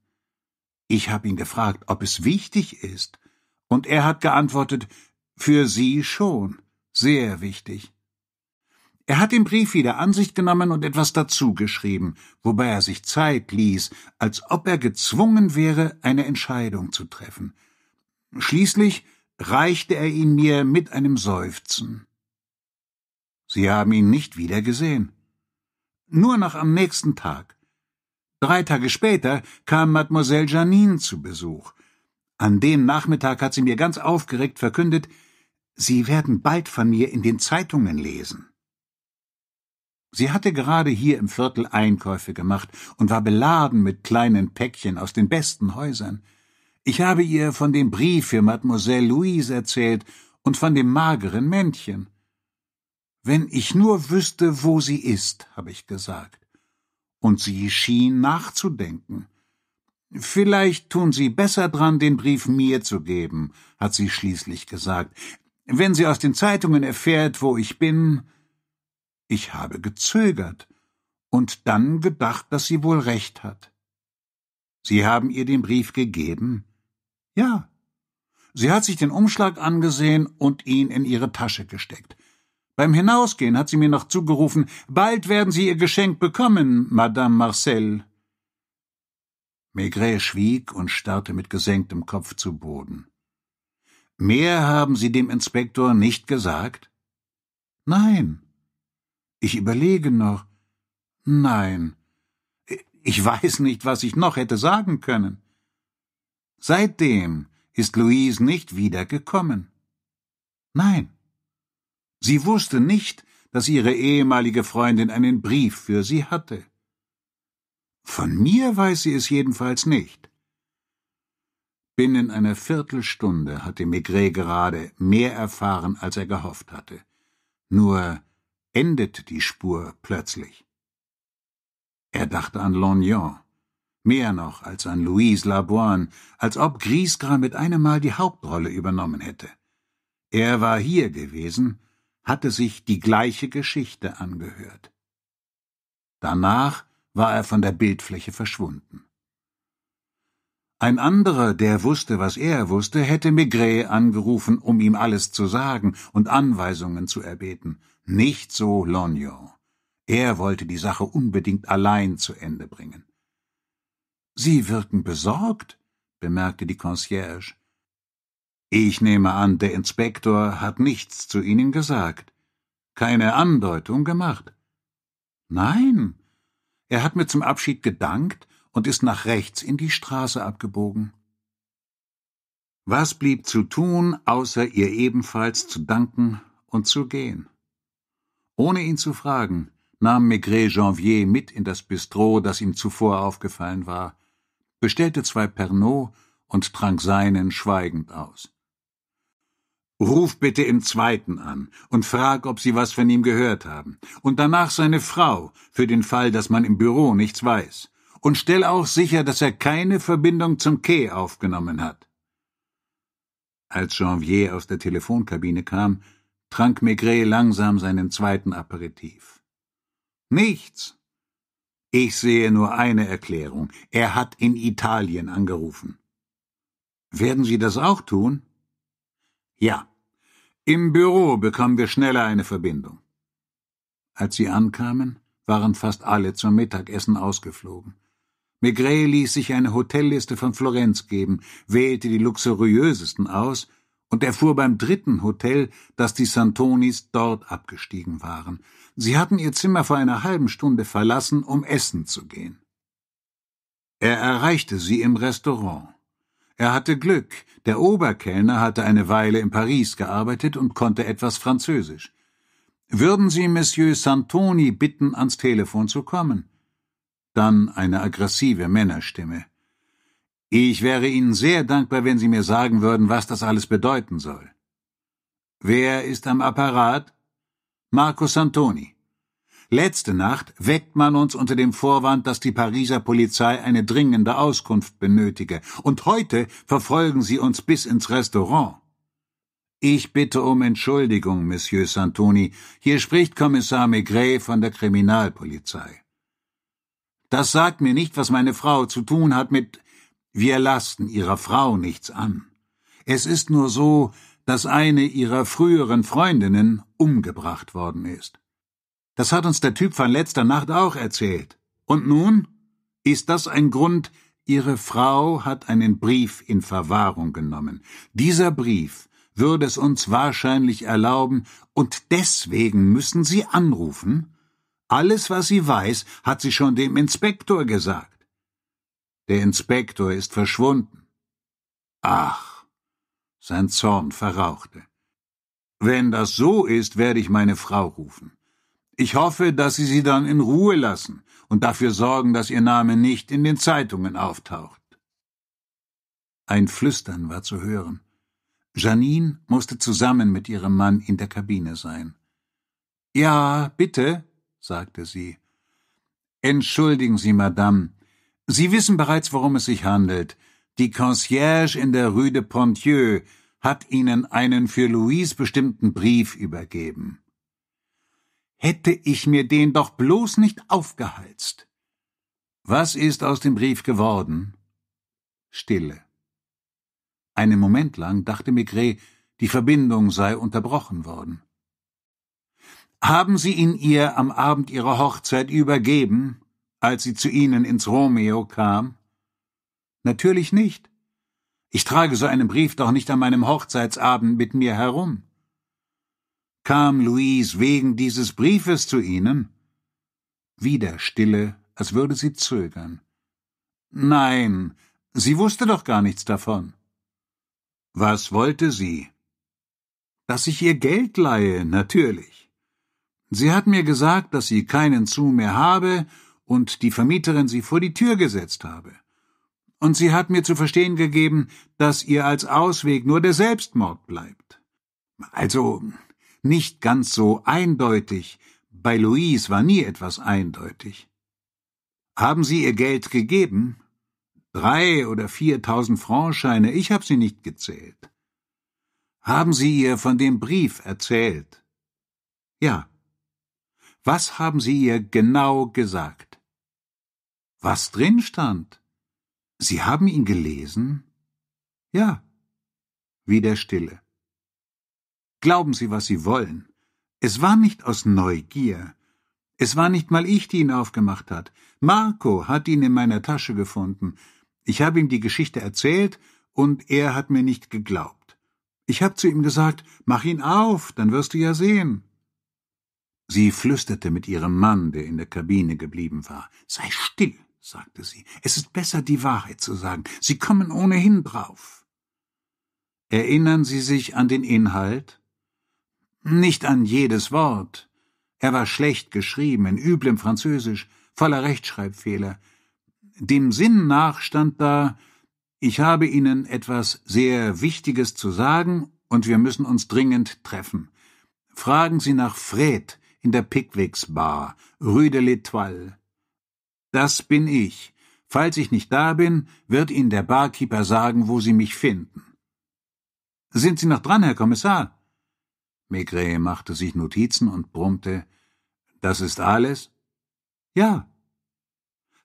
Ich habe ihn gefragt, ob es wichtig ist, und er hat geantwortet, für Sie schon, sehr wichtig. Er hat den Brief wieder an sich genommen und etwas dazu geschrieben, wobei er sich Zeit ließ, als ob er gezwungen wäre, eine Entscheidung zu treffen. Schließlich reichte er ihn mir mit einem Seufzen. Sie haben ihn nicht wieder gesehen. Nur noch am nächsten Tag. Drei Tage später kam Mademoiselle Janine zu Besuch. An dem Nachmittag hat sie mir ganz aufgeregt verkündet, Sie werden bald von mir in den Zeitungen lesen. Sie hatte gerade hier im Viertel Einkäufe gemacht und war beladen mit kleinen Päckchen aus den besten Häusern. Ich habe ihr von dem Brief für Mademoiselle Louise erzählt und von dem mageren Männchen. Wenn ich nur wüsste, wo sie ist, habe ich gesagt. Und sie schien nachzudenken. Vielleicht tun Sie besser dran, den Brief mir zu geben, hat sie schließlich gesagt. Wenn sie aus den Zeitungen erfährt, wo ich bin. Ich habe gezögert und dann gedacht, dass sie wohl recht hat. Sie haben ihr den Brief gegeben? Ja. Sie hat sich den Umschlag angesehen und ihn in ihre Tasche gesteckt. Beim Hinausgehen hat sie mir noch zugerufen, bald werden Sie Ihr Geschenk bekommen, Madame Marcel. Maigret schwieg und starrte mit gesenktem Kopf zu Boden. Mehr haben Sie dem Inspektor nicht gesagt? Nein. Ich überlege noch. Nein. Ich weiß nicht, was ich noch hätte sagen können. Seitdem ist Louise nicht wiedergekommen. Nein. Sie wusste nicht, dass ihre ehemalige Freundin einen Brief für sie hatte. Von mir weiß sie es jedenfalls nicht. Binnen einer Viertelstunde hatte Maigret gerade mehr erfahren, als er gehofft hatte. Nur endet die Spur plötzlich. Er dachte an Lognon mehr noch als an Louise Laboine, als ob Griesgram mit einem Mal die Hauptrolle übernommen hätte. Er war hier gewesen, hatte sich die gleiche Geschichte angehört. Danach war er von der Bildfläche verschwunden. Ein anderer, der wusste, was er wusste, hätte Maigret angerufen, um ihm alles zu sagen und Anweisungen zu erbeten. Nicht so Lognon. Er wollte die Sache unbedingt allein zu Ende bringen. Sie wirken besorgt, bemerkte die Concierge. Ich nehme an, der Inspektor hat nichts zu Ihnen gesagt, keine Andeutung gemacht. Nein, er hat mir zum Abschied gedankt und ist nach rechts in die Straße abgebogen. Was blieb zu tun, außer ihr ebenfalls zu danken und zu gehen? Ohne ihn zu fragen, nahm Maigret Janvier mit in das Bistro, das ihm zuvor aufgefallen war, bestellte zwei Pernod und trank seinen schweigend aus. Ruf bitte im zweiten an und frag, ob Sie was von ihm gehört haben. Und danach seine Frau, für den Fall, dass man im Büro nichts weiß. Und stell auch sicher, dass er keine Verbindung zum Quai aufgenommen hat. Als Janvier aus der Telefonkabine kam, trank Maigret langsam seinen zweiten Aperitif. Nichts, ich sehe nur eine Erklärung. Er hat in Italien angerufen. Werden Sie das auch tun? Ja. Im Büro bekommen wir schneller eine Verbindung. Als sie ankamen, waren fast alle zum Mittagessen ausgeflogen. Maigret ließ sich eine Hotelliste von Florenz geben, wählte die luxuriösesten aus und erfuhr beim dritten Hotel, dass die Santonis dort abgestiegen waren. Sie hatten ihr Zimmer vor einer halben Stunde verlassen, um essen zu gehen. Er erreichte sie im Restaurant. Er hatte Glück, der Oberkellner hatte eine Weile in Paris gearbeitet und konnte etwas Französisch. Würden Sie Monsieur Santoni bitten, ans Telefon zu kommen? Dann eine aggressive Männerstimme. Ich wäre Ihnen sehr dankbar, wenn Sie mir sagen würden, was das alles bedeuten soll. Wer ist am Apparat? Marco Santoni. Letzte Nacht weckt man uns unter dem Vorwand, dass die Pariser Polizei eine dringende Auskunft benötige, und heute verfolgen sie uns bis ins Restaurant. Ich bitte um Entschuldigung, Monsieur Santoni. Hier spricht Kommissar Maigret von der Kriminalpolizei. Das sagt mir nicht, was meine Frau zu tun hat mit Wir lasten Ihrer Frau nichts an. Es ist nur so, dass eine ihrer früheren Freundinnen umgebracht worden ist. Das hat uns der Typ von letzter Nacht auch erzählt. Und nun? Ist das ein Grund? Ihre Frau hat einen Brief in Verwahrung genommen. Dieser Brief würde es uns wahrscheinlich erlauben, und deswegen müssen Sie anrufen? Alles, was sie weiß, hat sie schon dem Inspektor gesagt. Der Inspektor ist verschwunden. Ach, sein Zorn verrauchte. Wenn das so ist, werde ich meine Frau rufen. Ich hoffe, dass Sie sie dann in Ruhe lassen und dafür sorgen, dass Ihr Name nicht in den Zeitungen auftaucht. Ein Flüstern war zu hören. Janine musste zusammen mit ihrem Mann in der Kabine sein. Ja, bitte, sagte sie. Entschuldigen Sie, Madame. Sie wissen bereits, worum es sich handelt. Die Concierge in der Rue de Pontieu hat Ihnen einen für Louise bestimmten Brief übergeben. Hätte ich mir den doch bloß nicht aufgehalst. Was ist aus dem Brief geworden? Stille. Einen Moment lang dachte Maigret, die Verbindung sei unterbrochen worden. Haben Sie ihn ihr am Abend Ihrer Hochzeit übergeben, als sie zu Ihnen ins Romeo kam? Natürlich nicht. Ich trage so einen Brief doch nicht an meinem Hochzeitsabend mit mir herum. Kam Louise wegen dieses Briefes zu Ihnen? Wieder Stille, als würde sie zögern. Nein, sie wusste doch gar nichts davon. Was wollte sie? Dass ich ihr Geld leihe, natürlich. Sie hat mir gesagt, dass sie keinen zu mehr habe und die Vermieterin sie vor die Tür gesetzt habe. Und sie hat mir zu verstehen gegeben, dass ihr als Ausweg nur der Selbstmord bleibt. Also, nicht ganz so eindeutig. Bei Louise war nie etwas eindeutig. Haben Sie ihr Geld gegeben? Drei oder viertausend Franscheine, ich habe sie nicht gezählt. Haben Sie ihr von dem Brief erzählt? Ja. Was haben Sie ihr genau gesagt? Was drin stand? Sie haben ihn gelesen? Ja. Wieder Stille. Glauben Sie, was Sie wollen. Es war nicht aus Neugier. Es war nicht mal ich, die ihn aufgemacht hat. Marco hat ihn in meiner Tasche gefunden. Ich habe ihm die Geschichte erzählt, und er hat mir nicht geglaubt. Ich habe zu ihm gesagt, mach ihn auf, dann wirst du ja sehen. Sie flüsterte mit ihrem Mann, der in der Kabine geblieben war. Sei still, sagte sie. Es ist besser, die Wahrheit zu sagen. Sie kommen ohnehin drauf. Erinnern Sie sich an den Inhalt? Nicht an jedes Wort. Er war schlecht geschrieben, in üblem Französisch, voller Rechtschreibfehler. Dem Sinn nach stand da, ich habe Ihnen etwas sehr Wichtiges zu sagen und wir müssen uns dringend treffen. Fragen Sie nach Fred in der Pickwicks Bar, Rue de l'Etoile. Das bin ich. Falls ich nicht da bin, wird Ihnen der Barkeeper sagen, wo Sie mich finden. Sind Sie noch dran, Herr Kommissar? Maigret machte sich Notizen und brummte Das ist alles? Ja.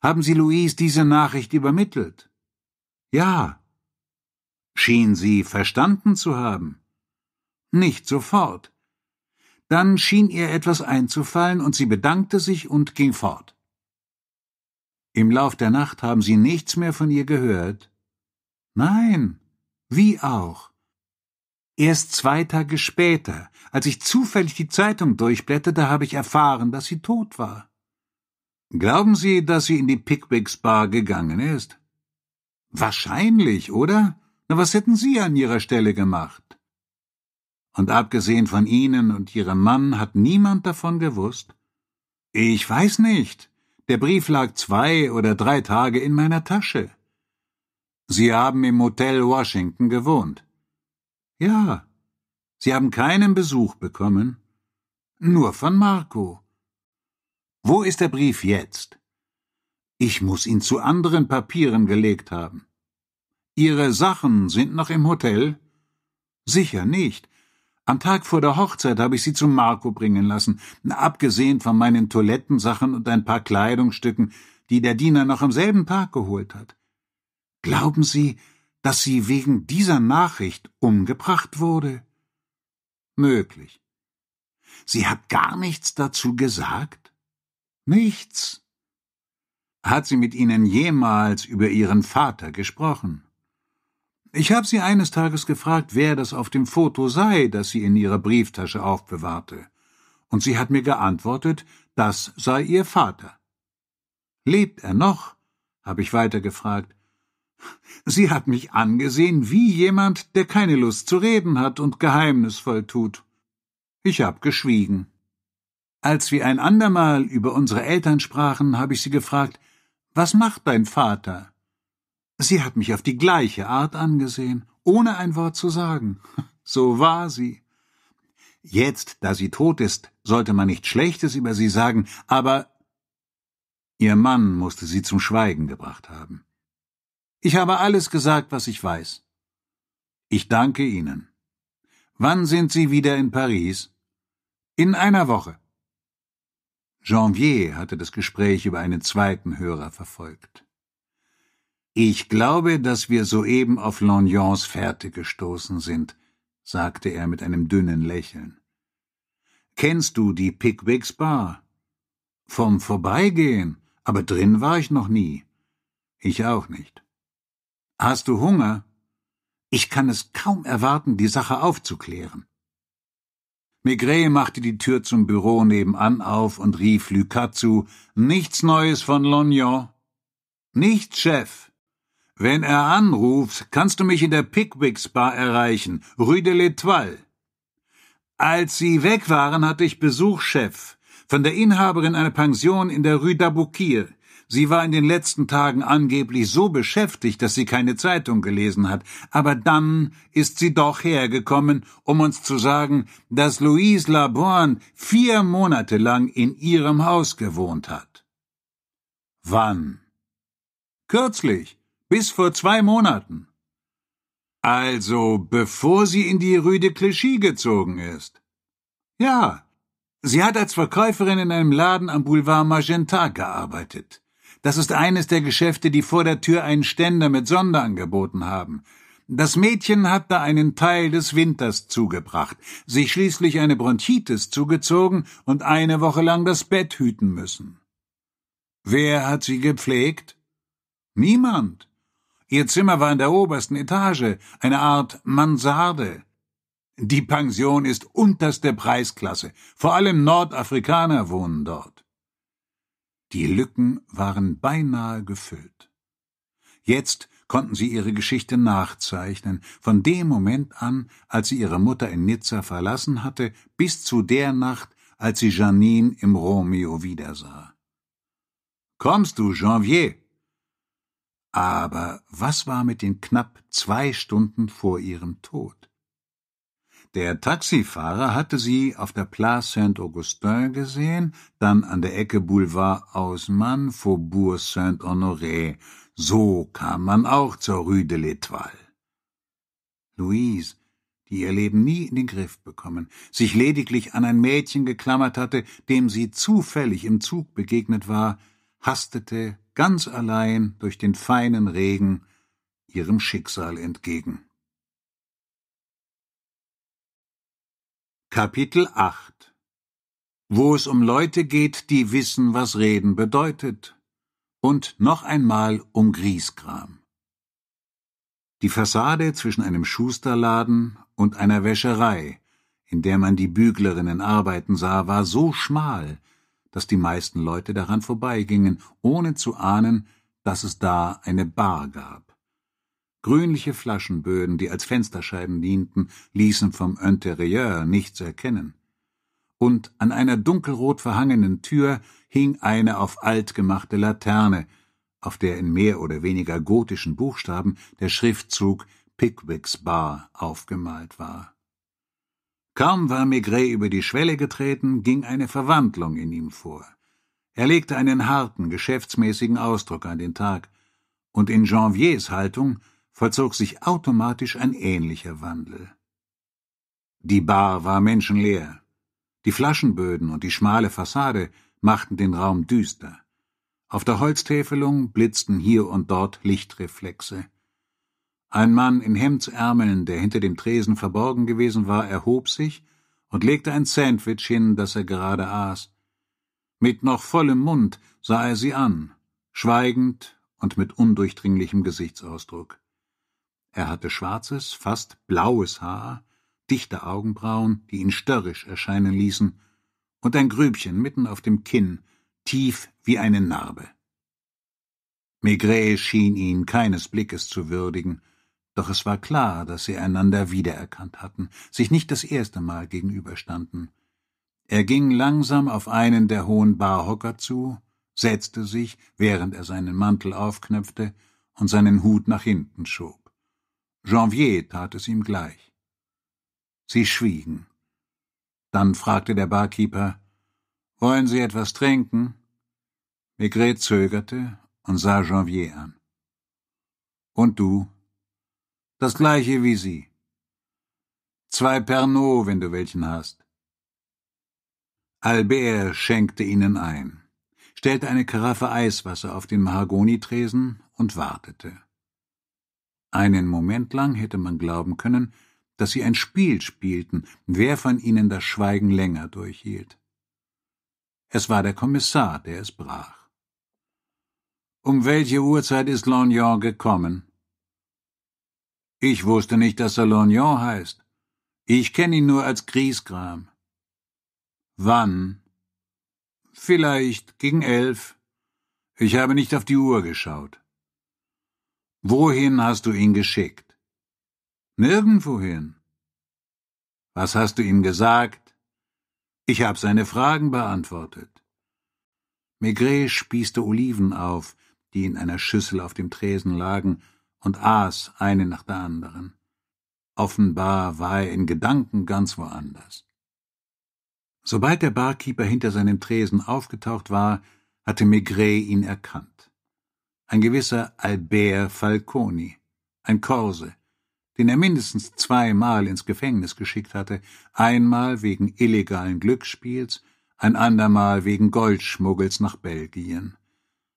Haben Sie Louise diese Nachricht übermittelt? Ja. Schien sie verstanden zu haben? Nicht sofort. Dann schien ihr etwas einzufallen, und sie bedankte sich und ging fort. Im Lauf der Nacht haben Sie nichts mehr von ihr gehört? Nein. Wie auch? Erst zwei Tage später, als ich zufällig die Zeitung durchblätterte, habe ich erfahren, dass sie tot war. Glauben Sie, dass sie in die Pickwicks Bar gegangen ist? Wahrscheinlich, oder? Na, was hätten Sie an Ihrer Stelle gemacht? Und abgesehen von Ihnen und Ihrem Mann hat niemand davon gewusst? Ich weiß nicht. Der Brief lag zwei oder drei Tage in meiner Tasche. Sie haben im Hotel Washington gewohnt. Ja. Sie haben keinen Besuch bekommen? Nur von Marco. Wo ist der Brief jetzt? Ich muss ihn zu anderen Papieren gelegt haben. Ihre Sachen sind noch im Hotel? Sicher nicht. Am Tag vor der Hochzeit habe ich sie zu Marco bringen lassen, abgesehen von meinen Toilettensachen und ein paar Kleidungsstücken, die der Diener noch am selben Tag geholt hat. Glauben Sie, dass sie wegen dieser Nachricht umgebracht wurde? Möglich. Sie hat gar nichts dazu gesagt? Nichts. Hat sie mit Ihnen jemals über Ihren Vater gesprochen? Ich habe sie eines Tages gefragt, wer das auf dem Foto sei, das sie in ihrer Brieftasche aufbewahrte, und sie hat mir geantwortet, das sei ihr Vater. Lebt er noch? habe ich weiter gefragt. Sie hat mich angesehen wie jemand, der keine Lust zu reden hat und geheimnisvoll tut. Ich hab geschwiegen. Als wir ein andermal über unsere Eltern sprachen, habe ich sie gefragt, was macht dein Vater? Sie hat mich auf die gleiche Art angesehen, ohne ein Wort zu sagen. So war sie. Jetzt, da sie tot ist, sollte man nichts Schlechtes über sie sagen, aber ihr Mann musste sie zum Schweigen gebracht haben. Ich habe alles gesagt, was ich weiß. Ich danke Ihnen. Wann sind Sie wieder in Paris? In einer Woche. Janvier hatte das Gespräch über einen zweiten Hörer verfolgt. Ich glaube, dass wir soeben auf Lognions Fährte gestoßen sind, sagte er mit einem dünnen Lächeln. Kennst du die Pickwicks Bar? Vom Vorbeigehen, aber drin war ich noch nie. Ich auch nicht. Hast du Hunger? Ich kann es kaum erwarten, die Sache aufzuklären. Maigret machte die Tür zum Büro nebenan auf und rief Lucas zu, Nichts Neues von Lognon? Nichts, Chef. Wenn er anruft, kannst du mich in der Pickwicks Bar erreichen, Rue de l'Etoile. Als Sie weg waren, hatte ich Besuch, Chef, von der Inhaberin einer Pension in der Rue d'Aboukir. Sie war in den letzten Tagen angeblich so beschäftigt, dass sie keine Zeitung gelesen hat, aber dann ist sie doch hergekommen, um uns zu sagen, dass Louise Laborn vier Monate lang in ihrem Haus gewohnt hat. Wann? Kürzlich, bis vor zwei Monaten. Also bevor sie in die Rue de Clichy gezogen ist. Ja, sie hat als Verkäuferin in einem Laden am Boulevard Magenta gearbeitet. Das ist eines der Geschäfte, die vor der Tür einen Ständer mit Sonderangeboten haben. Das Mädchen hat da einen Teil des Winters zugebracht, sich schließlich eine Bronchitis zugezogen und eine Woche lang das Bett hüten müssen. Wer hat sie gepflegt? Niemand. Ihr Zimmer war in der obersten Etage, eine Art Mansarde. Die Pension ist unterste Preisklasse, vor allem Nordafrikaner wohnen dort. Die Lücken waren beinahe gefüllt. Jetzt konnten sie ihre Geschichte nachzeichnen, von dem Moment an, als sie ihre Mutter in Nizza verlassen hatte, bis zu der Nacht, als sie Janine im Romeo wiedersah. Kommst du, Janvier? Aber was war mit den knapp zwei Stunden vor ihrem Tod? Der Taxifahrer hatte sie auf der Place Saint-Augustin gesehen, dann an der Ecke Boulevard Haussmann, Faubourg Saint-Honoré. So kam man auch zur Rue de l'Etoile. Louise, die ihr Leben nie in den Griff bekommen, sich lediglich an ein Mädchen geklammert hatte, dem sie zufällig im Zug begegnet war, hastete ganz allein durch den feinen Regen ihrem Schicksal entgegen. Kapitel 8 Wo es um Leute geht, die wissen, was Reden bedeutet. Und noch einmal um Griesgram. Die Fassade zwischen einem Schusterladen und einer Wäscherei, in der man die Büglerinnen arbeiten sah, war so schmal, dass die meisten Leute daran vorbeigingen, ohne zu ahnen, dass es da eine Bar gab. Grünliche Flaschenböden, die als Fensterscheiben dienten, ließen vom Interieur nichts erkennen. Und an einer dunkelrot verhangenen Tür hing eine auf alt gemachte Laterne, auf der in mehr oder weniger gotischen Buchstaben der Schriftzug Pickwicks Bar aufgemalt war. Kaum war Maigret über die Schwelle getreten, ging eine Verwandlung in ihm vor. Er legte einen harten, geschäftsmäßigen Ausdruck an den Tag, und in Janviers Haltung vollzog sich automatisch ein ähnlicher Wandel. Die Bar war menschenleer. Die Flaschenböden und die schmale Fassade machten den Raum düster. Auf der Holztäfelung blitzten hier und dort Lichtreflexe. Ein Mann in Hemdsärmeln, der hinter dem Tresen verborgen gewesen war, erhob sich und legte ein Sandwich hin, das er gerade aß. Mit noch vollem Mund sah er sie an, schweigend und mit undurchdringlichem Gesichtsausdruck. Er hatte schwarzes, fast blaues Haar, dichte Augenbrauen, die ihn störrisch erscheinen ließen, und ein Grübchen mitten auf dem Kinn, tief wie eine Narbe. Maigret schien ihn keines Blickes zu würdigen, doch es war klar, dass sie einander wiedererkannt hatten, sich nicht das erste Mal gegenüberstanden. Er ging langsam auf einen der hohen Barhocker zu, setzte sich, während er seinen Mantel aufknöpfte und seinen Hut nach hinten schob. Janvier tat es ihm gleich. Sie schwiegen. Dann fragte der Barkeeper, »Wollen Sie etwas trinken?« Maigret zögerte und sah Janvier an. »Und du?« Das gleiche wie Sie. Zwei Pernod, wenn du welchen hast. Albert schenkte ihnen ein, stellte eine Karaffe Eiswasser auf den Mahagonitresen und wartete. Einen Moment lang hätte man glauben können, dass sie ein Spiel spielten, wer von ihnen das Schweigen länger durchhielt. Es war der Kommissar, der es brach. Um welche Uhrzeit ist Lorgnon gekommen? Ich wusste nicht, dass er Lorgnon heißt. Ich kenne ihn nur als Griesgram. Wann? Vielleicht gegen elf. Ich habe nicht auf die Uhr geschaut. Wohin hast du ihn geschickt? Nirgendwohin. Was hast du ihm gesagt? Ich habe seine Fragen beantwortet. Maigret spießte Oliven auf, die in einer Schüssel auf dem Tresen lagen, und aß eine nach der anderen. Offenbar war er in Gedanken ganz woanders. Sobald der Barkeeper hinter seinem Tresen aufgetaucht war, hatte Maigret ihn erkannt. Ein gewisser Albert Falconi, ein Korse, den er mindestens zweimal ins Gefängnis geschickt hatte, einmal wegen illegalen Glücksspiels, ein andermal wegen Goldschmuggels nach Belgien.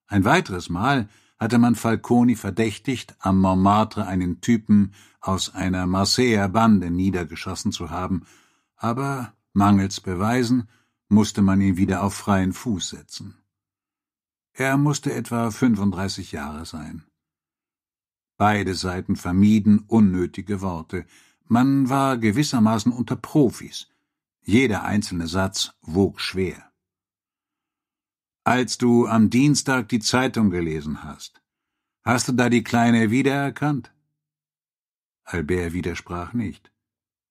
Ein weiteres Mal hatte man Falconi verdächtigt, am Montmartre einen Typen aus einer Marseiller Bande niedergeschossen zu haben, aber mangels Beweisen musste man ihn wieder auf freien Fuß setzen. Er musste etwa 35 Jahre sein. Beide Seiten vermieden unnötige Worte. Man war gewissermaßen unter Profis. Jeder einzelne Satz wog schwer. Als du am Dienstag die Zeitung gelesen hast, hast du da die Kleine wiedererkannt? Albert widersprach nicht,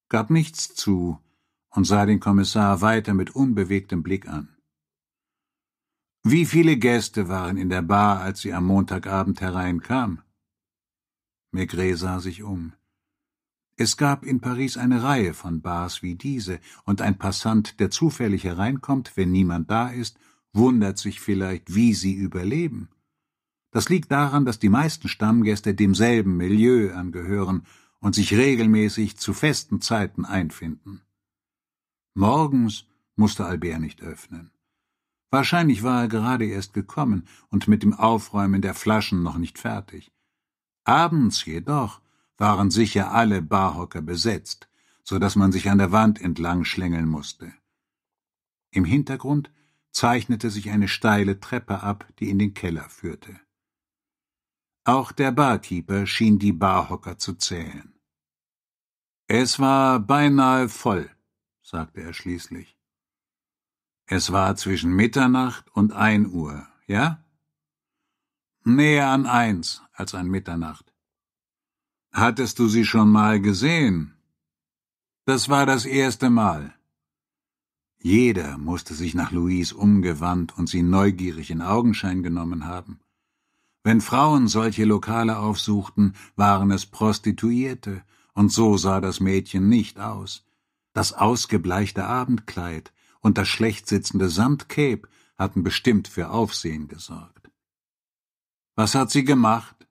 gab nichts zu und sah den Kommissar weiter mit unbewegtem Blick an. Wie viele Gäste waren in der Bar, als sie am Montagabend hereinkam? Maigret sah sich um. Es gab in Paris eine Reihe von Bars wie diese, und ein Passant, der zufällig hereinkommt, wenn niemand da ist, wundert sich vielleicht, wie sie überleben. Das liegt daran, dass die meisten Stammgäste demselben Milieu angehören und sich regelmäßig zu festen Zeiten einfinden. Morgens musste Albert nicht öffnen. Wahrscheinlich war er gerade erst gekommen und mit dem Aufräumen der Flaschen noch nicht fertig. Abends jedoch waren sicher alle Barhocker besetzt, so dass man sich an der Wand entlang schlängeln musste. Im Hintergrund zeichnete sich eine steile Treppe ab, die in den Keller führte. Auch der Barkeeper schien die Barhocker zu zählen. Es war beinahe voll, sagte er schließlich. Es war zwischen Mitternacht und ein Uhr, ja? Näher an eins als an Mitternacht. Hattest du sie schon mal gesehen? Das war das erste Mal. Jeder musste sich nach Louise umgewandt und sie neugierig in Augenschein genommen haben. Wenn Frauen solche Lokale aufsuchten, waren es Prostituierte, und so sah das Mädchen nicht aus. Das ausgebleichte Abendkleid und das schlecht sitzende Samtcape hatten bestimmt für Aufsehen gesorgt. Was hat sie gemacht?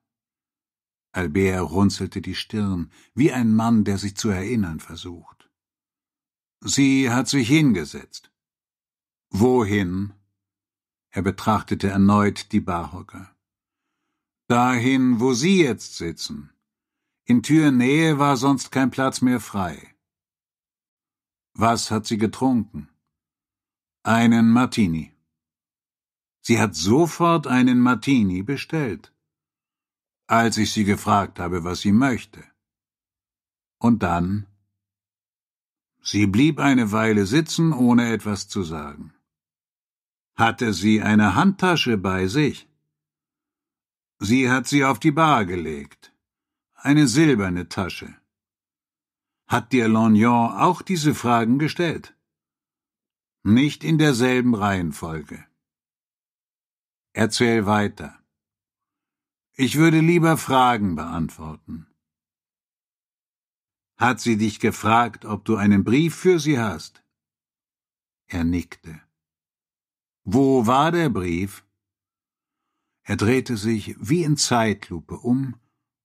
Albert runzelte die Stirn, wie ein Mann, der sich zu erinnern versucht. Sie hat sich hingesetzt. Wohin? Er betrachtete erneut die Barhocker. Dahin, wo Sie jetzt sitzen. In Türnähe war sonst kein Platz mehr frei. Was hat sie getrunken? Einen Martini. Sie hat sofort einen Martini bestellt als ich sie gefragt habe, was sie möchte. Und dann? Sie blieb eine Weile sitzen, ohne etwas zu sagen. Hatte sie eine Handtasche bei sich? Sie hat sie auf die Bar gelegt. Eine silberne Tasche. Hat dir Lognon auch diese Fragen gestellt? Nicht in derselben Reihenfolge. Erzähl weiter. Ich würde lieber Fragen beantworten. Hat sie dich gefragt, ob du einen Brief für sie hast? Er nickte. Wo war der Brief? Er drehte sich wie in Zeitlupe um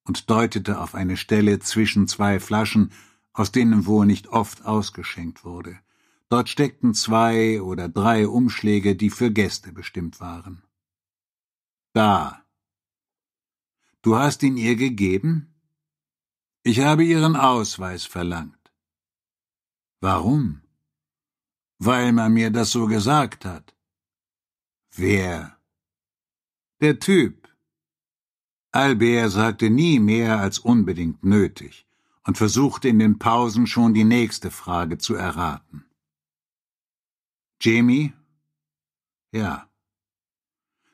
und deutete auf eine Stelle zwischen zwei Flaschen, aus denen wohl nicht oft ausgeschenkt wurde. Dort steckten zwei oder drei Umschläge, die für Gäste bestimmt waren. Da, Du hast ihn ihr gegeben? Ich habe ihren Ausweis verlangt. Warum? Weil man mir das so gesagt hat. Wer? Der Typ. Albert sagte nie mehr als unbedingt nötig und versuchte in den Pausen schon die nächste Frage zu erraten. Jamie? Ja.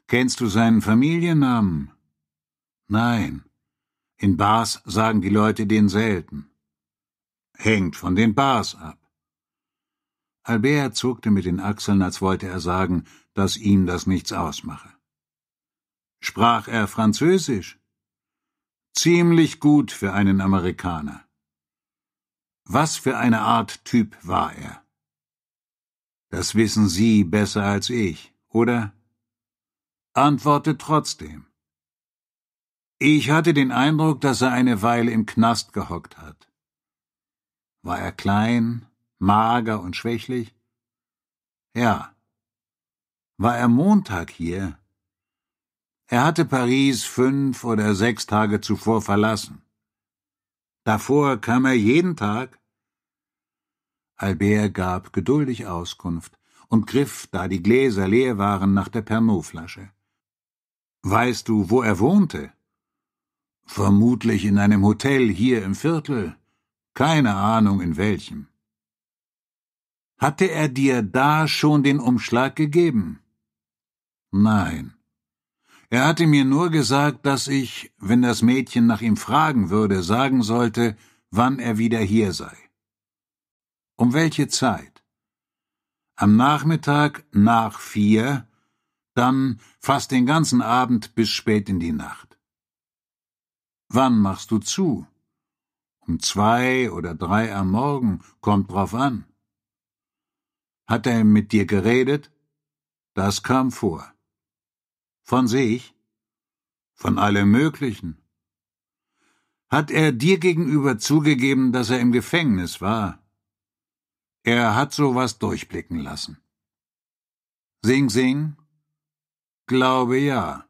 Kennst du seinen Familiennamen? Nein. In Bars sagen die Leute den selten. Hängt von den Bars ab. Albert zuckte mit den Achseln, als wollte er sagen, dass ihm das nichts ausmache. Sprach er Französisch? Ziemlich gut für einen Amerikaner. Was für eine Art Typ war er? Das wissen Sie besser als ich, oder? Antworte trotzdem. Ich hatte den Eindruck, dass er eine Weile im Knast gehockt hat. War er klein, mager und schwächlich? Ja. War er Montag hier? Er hatte Paris fünf oder sechs Tage zuvor verlassen. Davor kam er jeden Tag? Albert gab geduldig Auskunft und griff, da die Gläser leer waren, nach der Pernodflasche. Weißt du, wo er wohnte? Vermutlich in einem Hotel hier im Viertel. Keine Ahnung in welchem. Hatte er dir da schon den Umschlag gegeben? Nein. Er hatte mir nur gesagt, dass ich, wenn das Mädchen nach ihm fragen würde, sagen sollte, wann er wieder hier sei. Um welche Zeit? Am Nachmittag nach vier, dann fast den ganzen Abend bis spät in die Nacht. Wann machst du zu? Um zwei oder drei am Morgen, kommt drauf an. Hat er mit dir geredet? Das kam vor. Von sich? Von allem Möglichen. Hat er dir gegenüber zugegeben, dass er im Gefängnis war? Er hat sowas durchblicken lassen. Sing Sing? Glaube ja.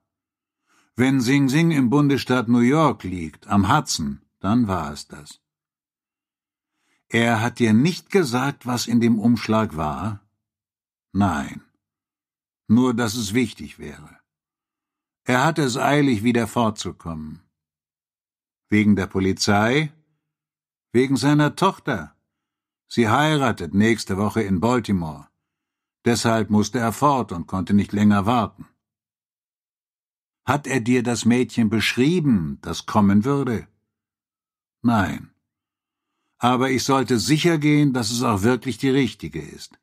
Wenn Sing Sing im Bundesstaat New York liegt, am Hudson, dann war es das. Er hat dir nicht gesagt, was in dem Umschlag war? Nein. Nur, dass es wichtig wäre. Er hatte es eilig, wieder fortzukommen. Wegen der Polizei? Wegen seiner Tochter. Sie heiratet nächste Woche in Baltimore. Deshalb musste er fort und konnte nicht länger warten. Hat er dir das Mädchen beschrieben, das kommen würde? Nein. Aber ich sollte sicher gehen, dass es auch wirklich die richtige ist.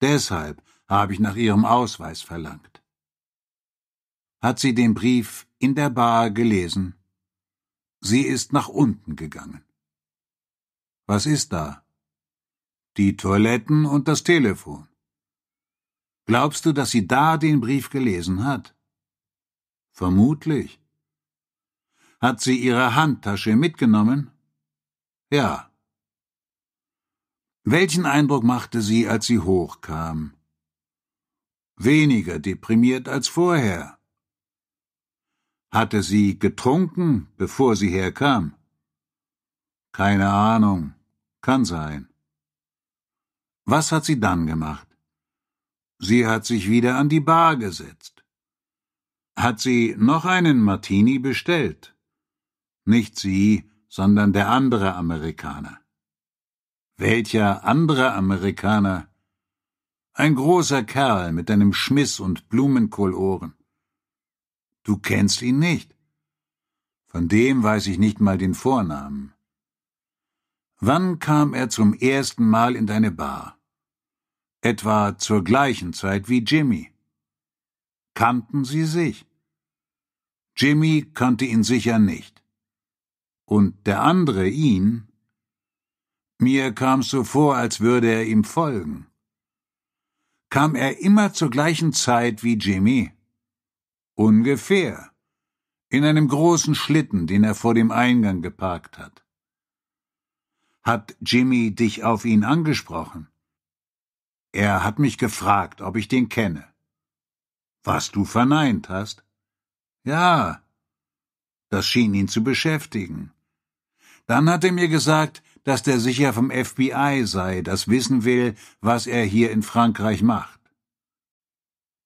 Deshalb habe ich nach ihrem Ausweis verlangt. Hat sie den Brief in der Bar gelesen? Sie ist nach unten gegangen. Was ist da? Die Toiletten und das Telefon. Glaubst du, dass sie da den Brief gelesen hat? Vermutlich. Hat sie ihre Handtasche mitgenommen? Ja. Welchen Eindruck machte sie, als sie hochkam? Weniger deprimiert als vorher. Hatte sie getrunken, bevor sie herkam? Keine Ahnung. Kann sein. Was hat sie dann gemacht? Sie hat sich wieder an die Bar gesetzt. Hat sie noch einen Martini bestellt? Nicht sie, sondern der andere Amerikaner. Welcher andere Amerikaner? Ein großer Kerl mit einem Schmiss und Blumenkohlohren. Du kennst ihn nicht. Von dem weiß ich nicht mal den Vornamen. Wann kam er zum ersten Mal in deine Bar? Etwa zur gleichen Zeit wie Jimmy kannten sie sich. Jimmy kannte ihn sicher nicht. Und der andere ihn? Mir kam's so vor, als würde er ihm folgen. Kam er immer zur gleichen Zeit wie Jimmy? Ungefähr. In einem großen Schlitten, den er vor dem Eingang geparkt hat. Hat Jimmy dich auf ihn angesprochen? Er hat mich gefragt, ob ich den kenne. Was du verneint hast? Ja. Das schien ihn zu beschäftigen. Dann hat er mir gesagt, dass der sicher vom FBI sei, das wissen will, was er hier in Frankreich macht.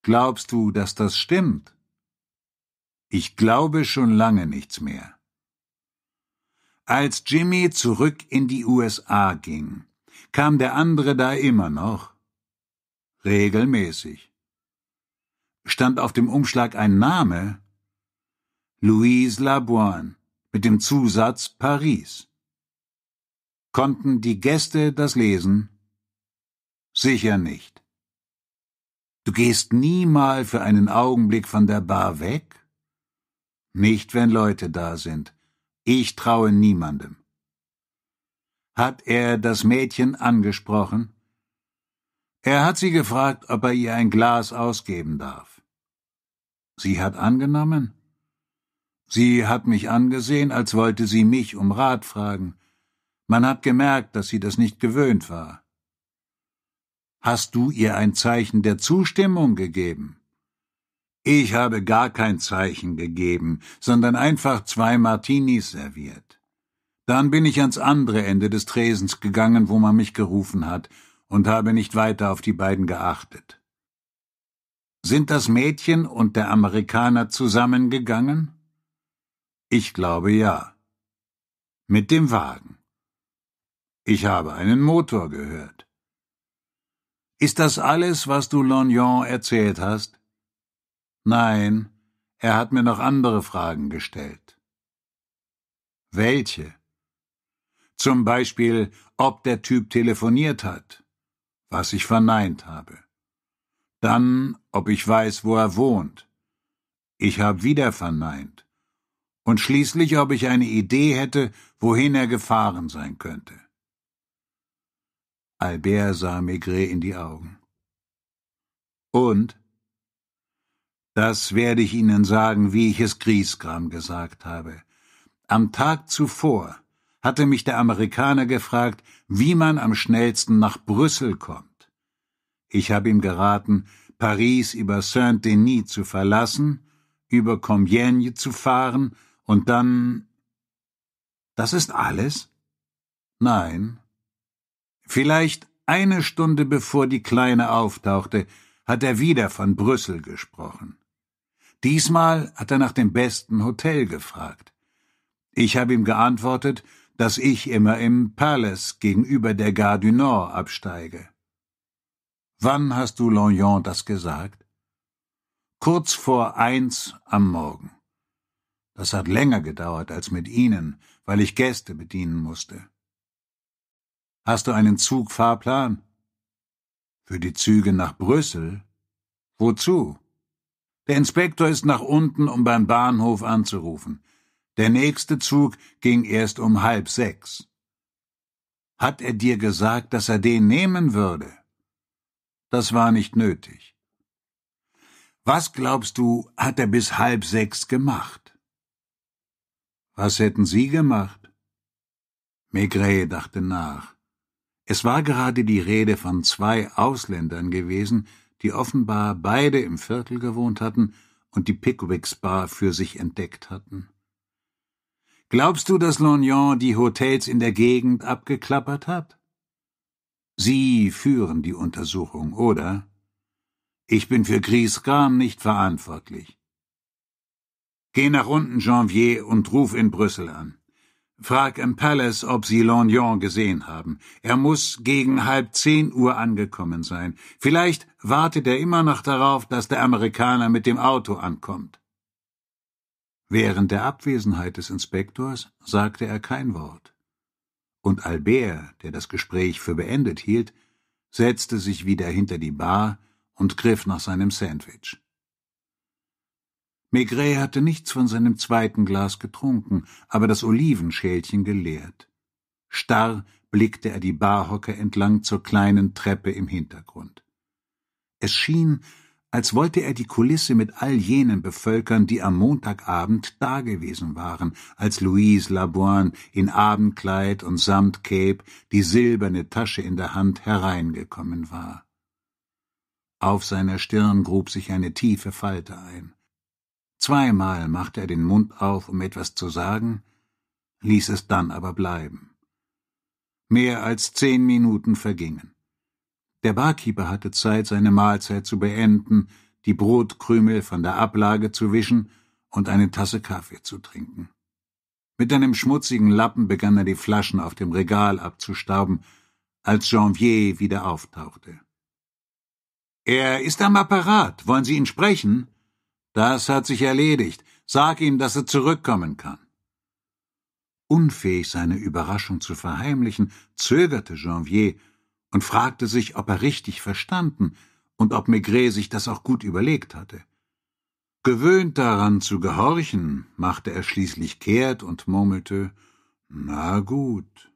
Glaubst du, dass das stimmt? Ich glaube schon lange nichts mehr. Als Jimmy zurück in die USA ging, kam der andere da immer noch? Regelmäßig stand auf dem Umschlag ein Name Louise Laboine mit dem Zusatz Paris. Konnten die Gäste das lesen? Sicher nicht. Du gehst nie mal für einen Augenblick von der Bar weg? Nicht, wenn Leute da sind. Ich traue niemandem. Hat er das Mädchen angesprochen? Er hat sie gefragt, ob er ihr ein Glas ausgeben darf. Sie hat angenommen? Sie hat mich angesehen, als wollte sie mich um Rat fragen. Man hat gemerkt, dass sie das nicht gewöhnt war. Hast du ihr ein Zeichen der Zustimmung gegeben? Ich habe gar kein Zeichen gegeben, sondern einfach zwei Martinis serviert. Dann bin ich ans andere Ende des Tresens gegangen, wo man mich gerufen hat, und habe nicht weiter auf die beiden geachtet. Sind das Mädchen und der Amerikaner zusammengegangen? Ich glaube ja. Mit dem Wagen. Ich habe einen Motor gehört. Ist das alles, was du Lognon erzählt hast? Nein, er hat mir noch andere Fragen gestellt. Welche? Zum Beispiel, ob der Typ telefoniert hat, was ich verneint habe. Dann, ob ich weiß, wo er wohnt. Ich habe wieder verneint. Und schließlich, ob ich eine Idee hätte, wohin er gefahren sein könnte. Albert sah Maigret in die Augen. Und? Das werde ich Ihnen sagen, wie ich es Griesgram gesagt habe. Am Tag zuvor hatte mich der Amerikaner gefragt, wie man am schnellsten nach Brüssel kommt. Ich habe ihm geraten, Paris über Saint-Denis zu verlassen, über Compiègne zu fahren und dann. Das ist alles? Nein. Vielleicht eine Stunde bevor die Kleine auftauchte, hat er wieder von Brüssel gesprochen. Diesmal hat er nach dem besten Hotel gefragt. Ich habe ihm geantwortet, dass ich immer im Palace gegenüber der Gare du Nord absteige. Wann hast du Longyon das gesagt? Kurz vor eins am Morgen. Das hat länger gedauert als mit Ihnen, weil ich Gäste bedienen musste. Hast du einen Zugfahrplan? Für die Züge nach Brüssel? Wozu? Der Inspektor ist nach unten, um beim Bahnhof anzurufen. Der nächste Zug ging erst um halb sechs. Hat er dir gesagt, dass er den nehmen würde? Das war nicht nötig. Was glaubst du, hat er bis halb sechs gemacht? Was hätten Sie gemacht? Maigret dachte nach. Es war gerade die Rede von zwei Ausländern gewesen, die offenbar beide im Viertel gewohnt hatten und die Pickwicks Bar für sich entdeckt hatten. Glaubst du, dass Lognon die Hotels in der Gegend abgeklappert hat? Sie führen die Untersuchung, oder? Ich bin für Griesgram nicht verantwortlich. Geh nach unten, Janvier, und ruf in Brüssel an. Frag im Palace, ob Sie Lognon gesehen haben. Er muss gegen halb zehn Uhr angekommen sein. Vielleicht wartet er immer noch darauf, dass der Amerikaner mit dem Auto ankommt. Während der Abwesenheit des Inspektors sagte er kein Wort. Und Albert, der das Gespräch für beendet hielt, setzte sich wieder hinter die Bar und griff nach seinem Sandwich. Maigret hatte nichts von seinem zweiten Glas getrunken, aber das Olivenschälchen geleert. Starr blickte er die Barhocke entlang zur kleinen Treppe im Hintergrund. Es schien, als wollte er die Kulisse mit all jenen bevölkern, die am Montagabend dagewesen waren, als Louise Laboine in Abendkleid und Samtcape, die silberne Tasche in der Hand, hereingekommen war. Auf seiner Stirn grub sich eine tiefe Falte ein. Zweimal machte er den Mund auf, um etwas zu sagen, ließ es dann aber bleiben. Mehr als zehn Minuten vergingen. Der Barkeeper hatte Zeit, seine Mahlzeit zu beenden, die Brotkrümel von der Ablage zu wischen und eine Tasse Kaffee zu trinken. Mit einem schmutzigen Lappen begann er die Flaschen auf dem Regal abzustauben, als Janvier wieder auftauchte. Er ist am Apparat. Wollen Sie ihn sprechen? Das hat sich erledigt. Sag ihm, dass er zurückkommen kann. Unfähig, seine Überraschung zu verheimlichen, zögerte Janvier und fragte sich, ob er richtig verstanden und ob Maigret sich das auch gut überlegt hatte. Gewöhnt daran zu gehorchen, machte er schließlich kehrt und murmelte Na gut.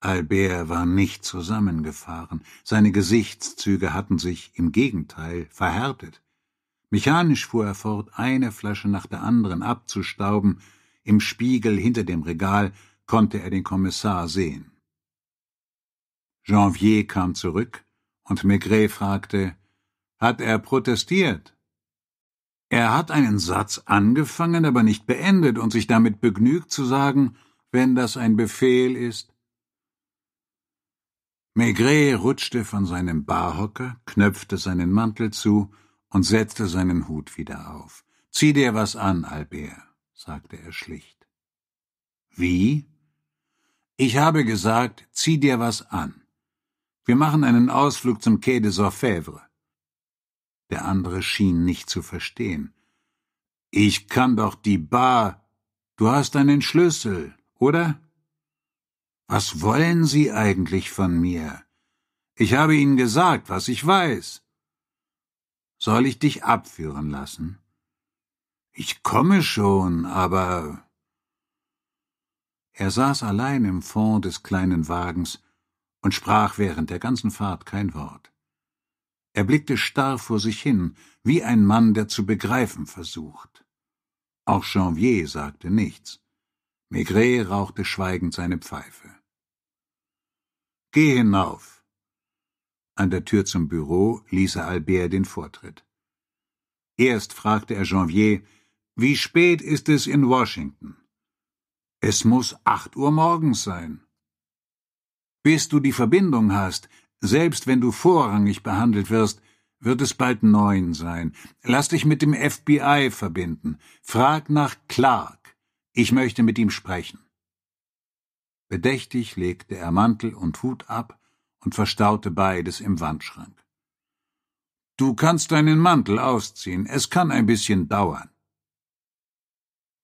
Albert war nicht zusammengefahren, seine Gesichtszüge hatten sich im Gegenteil verhärtet. Mechanisch fuhr er fort, eine Flasche nach der anderen abzustauben, im Spiegel hinter dem Regal konnte er den Kommissar sehen. Janvier kam zurück, und Maigret fragte, hat er protestiert? Er hat einen Satz angefangen, aber nicht beendet und sich damit begnügt zu sagen, wenn das ein Befehl ist, Maigret rutschte von seinem Barhocker, knöpfte seinen Mantel zu und setzte seinen Hut wieder auf. Zieh dir was an, Albert, sagte er schlicht. Wie? Ich habe gesagt, zieh dir was an. Wir machen einen Ausflug zum Quai des Orfèvres. Der andere schien nicht zu verstehen. Ich kann doch die Bar. Du hast einen Schlüssel, oder? Was wollen Sie eigentlich von mir? Ich habe Ihnen gesagt, was ich weiß. Soll ich dich abführen lassen? Ich komme schon, aber. Er saß allein im Fond des kleinen Wagens und sprach während der ganzen Fahrt kein Wort. Er blickte starr vor sich hin, wie ein Mann, der zu begreifen versucht. Auch Janvier sagte nichts. Maigret rauchte schweigend seine Pfeife. Geh hinauf. An der Tür zum Büro ließ er Albert den Vortritt. Erst fragte er Janvier, wie spät ist es in Washington? Es muss acht Uhr morgens sein. Bis du die Verbindung hast, selbst wenn du vorrangig behandelt wirst, wird es bald neun sein. Lass dich mit dem FBI verbinden. Frag nach Clark. Ich möchte mit ihm sprechen. Bedächtig legte er Mantel und Hut ab und verstaute beides im Wandschrank. Du kannst deinen Mantel ausziehen, es kann ein bisschen dauern.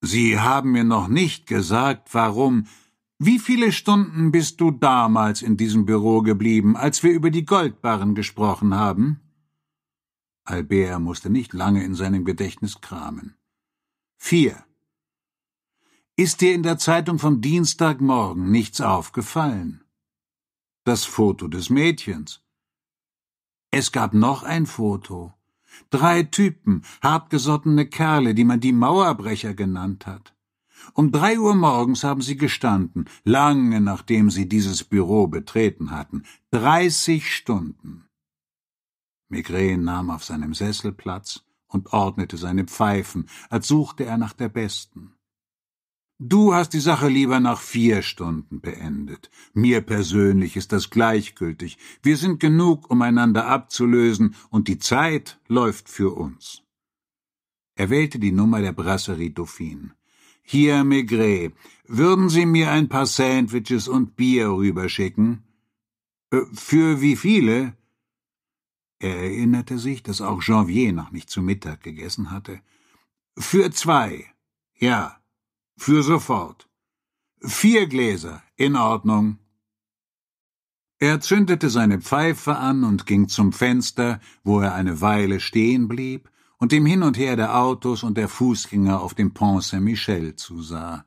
Sie haben mir noch nicht gesagt, warum. Wie viele Stunden bist du damals in diesem Büro geblieben, als wir über die Goldbarren gesprochen haben? Albert musste nicht lange in seinem Gedächtnis kramen. Vier. Ist dir in der Zeitung vom Dienstagmorgen nichts aufgefallen? Das Foto des Mädchens. Es gab noch ein Foto. Drei Typen, hartgesottene Kerle, die man die Mauerbrecher genannt hat. Um drei Uhr morgens haben sie gestanden, lange nachdem sie dieses Büro betreten hatten. Dreißig Stunden. Maigret nahm auf seinem Sessel Platz und ordnete seine Pfeifen, als suchte er nach der besten. Du hast die Sache lieber nach vier Stunden beendet. Mir persönlich ist das gleichgültig. Wir sind genug, um einander abzulösen, und die Zeit läuft für uns. Er wählte die Nummer der Brasserie Dauphine. Hier, Maigret, würden Sie mir ein paar Sandwiches und Bier rüberschicken? Äh, für wie viele? Er erinnerte sich, dass auch Janvier noch nicht zu Mittag gegessen hatte. Für zwei. Ja. Für sofort. Vier Gläser. In Ordnung. Er zündete seine Pfeife an und ging zum Fenster, wo er eine Weile stehen blieb und dem Hin und Her der Autos und der Fußgänger auf dem Pont Saint-Michel zusah.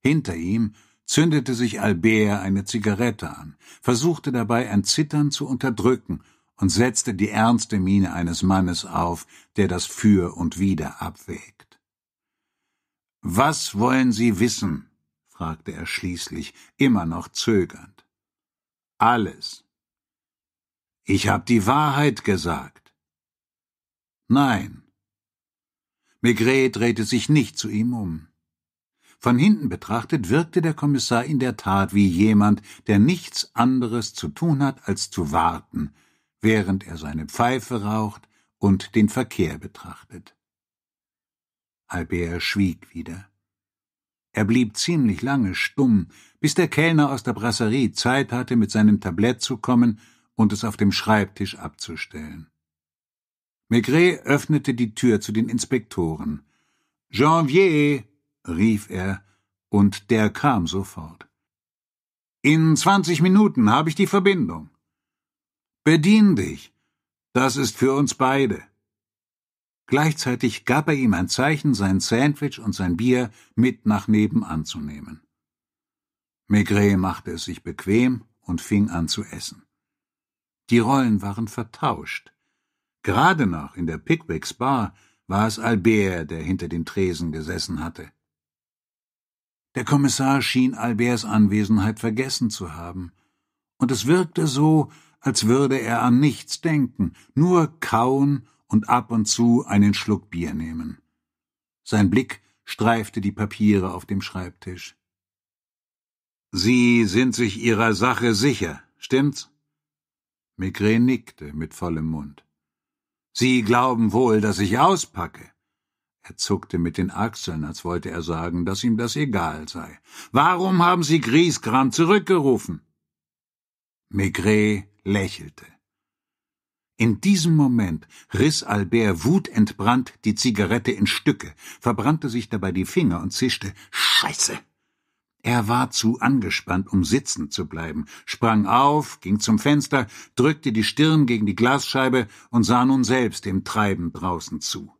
Hinter ihm zündete sich Albert eine Zigarette an, versuchte dabei ein Zittern zu unterdrücken und setzte die ernste Miene eines Mannes auf, der das Für und Wider abwägt. Was wollen Sie wissen? fragte er schließlich, immer noch zögernd. Alles. Ich hab die Wahrheit gesagt. Nein. Maigret drehte sich nicht zu ihm um. Von hinten betrachtet wirkte der Kommissar in der Tat wie jemand, der nichts anderes zu tun hat, als zu warten, während er seine Pfeife raucht und den Verkehr betrachtet. Albert schwieg wieder. Er blieb ziemlich lange stumm, bis der Kellner aus der Brasserie Zeit hatte, mit seinem Tablett zu kommen und es auf dem Schreibtisch abzustellen. Maigret öffnete die Tür zu den Inspektoren. Janvier, rief er, und der kam sofort. In zwanzig Minuten habe ich die Verbindung. Bedien dich. Das ist für uns beide. Gleichzeitig gab er ihm ein Zeichen, sein Sandwich und sein Bier mit nach nebenan zu nehmen. Maigret machte es sich bequem und fing an zu essen. Die Rollen waren vertauscht. Gerade noch in der Pickwicks Bar war es Albert, der hinter dem Tresen gesessen hatte. Der Kommissar schien Alberts Anwesenheit vergessen zu haben, und es wirkte so, als würde er an nichts denken, nur kauen und ab und zu einen Schluck Bier nehmen. Sein Blick streifte die Papiere auf dem Schreibtisch. Sie sind sich Ihrer Sache sicher, stimmt's? Maigret nickte mit vollem Mund. Sie glauben wohl, dass ich auspacke. Er zuckte mit den Achseln, als wollte er sagen, dass ihm das egal sei. Warum haben Sie Griesgram zurückgerufen? Maigret lächelte. In diesem Moment riss Albert wutentbrannt die Zigarette in Stücke, verbrannte sich dabei die Finger und zischte Scheiße. Er war zu angespannt, um sitzen zu bleiben, sprang auf, ging zum Fenster, drückte die Stirn gegen die Glasscheibe und sah nun selbst dem Treiben draußen zu.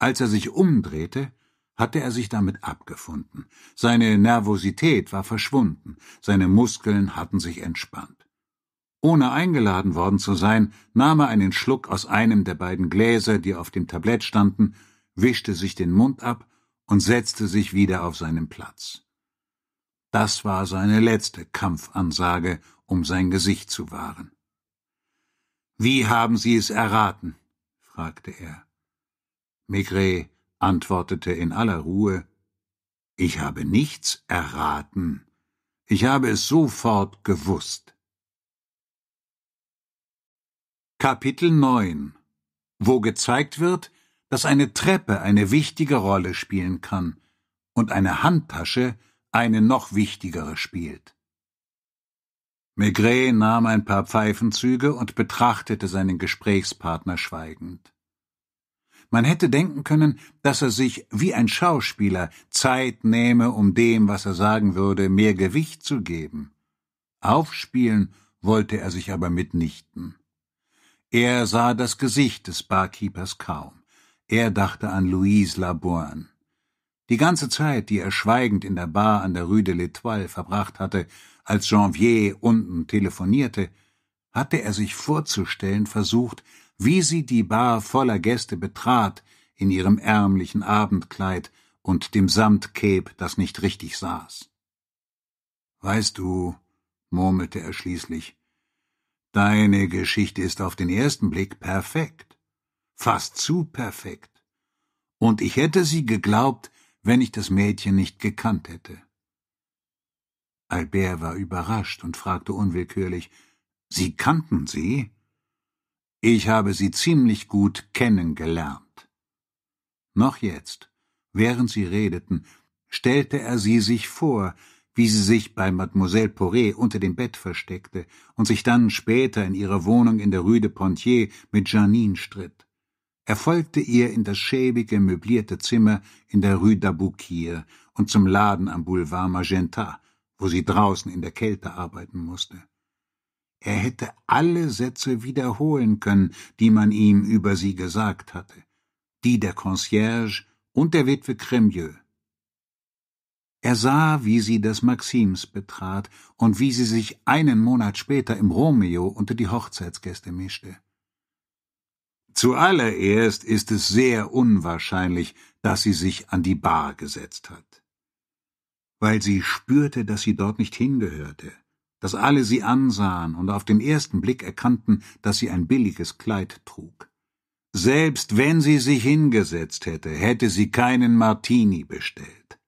Als er sich umdrehte, hatte er sich damit abgefunden. Seine Nervosität war verschwunden, seine Muskeln hatten sich entspannt. Ohne eingeladen worden zu sein, nahm er einen Schluck aus einem der beiden Gläser, die auf dem Tablett standen, wischte sich den Mund ab und setzte sich wieder auf seinen Platz. Das war seine letzte Kampfansage, um sein Gesicht zu wahren. Wie haben Sie es erraten? fragte er. Maigret antwortete in aller Ruhe Ich habe nichts erraten. Ich habe es sofort gewusst. Kapitel 9 Wo gezeigt wird, dass eine Treppe eine wichtige Rolle spielen kann und eine Handtasche eine noch wichtigere spielt. Maigret nahm ein paar Pfeifenzüge und betrachtete seinen Gesprächspartner schweigend. Man hätte denken können, dass er sich wie ein Schauspieler Zeit nähme, um dem, was er sagen würde, mehr Gewicht zu geben. Aufspielen wollte er sich aber mitnichten. Er sah das Gesicht des Barkeepers kaum. Er dachte an Louise Labourne. Die ganze Zeit, die er schweigend in der Bar an der Rue de l'Etoile verbracht hatte, als Janvier unten telefonierte, hatte er sich vorzustellen versucht, wie sie die Bar voller Gäste betrat, in ihrem ärmlichen Abendkleid und dem Samtcape, das nicht richtig saß. Weißt du, murmelte er schließlich, deine Geschichte ist auf den ersten Blick perfekt, fast zu perfekt, und ich hätte sie geglaubt, wenn ich das Mädchen nicht gekannt hätte. Albert war überrascht und fragte unwillkürlich Sie kannten sie? Ich habe sie ziemlich gut kennengelernt. Noch jetzt, während sie redeten, stellte er sie sich vor, wie sie sich bei Mademoiselle Poré unter dem Bett versteckte und sich dann später in ihrer Wohnung in der Rue de Pontier mit Janine stritt. Er folgte ihr in das schäbige, möblierte Zimmer in der Rue d'Aboukir und zum Laden am Boulevard Magenta, wo sie draußen in der Kälte arbeiten musste. Er hätte alle Sätze wiederholen können, die man ihm über sie gesagt hatte, die der Concierge und der Witwe Cremieux. Er sah, wie sie das Maxims betrat und wie sie sich einen Monat später im Romeo unter die Hochzeitsgäste mischte. Zuallererst ist es sehr unwahrscheinlich, dass sie sich an die Bar gesetzt hat. Weil sie spürte, dass sie dort nicht hingehörte, dass alle sie ansahen und auf den ersten Blick erkannten, dass sie ein billiges Kleid trug. Selbst wenn sie sich hingesetzt hätte, hätte sie keinen Martini bestellt.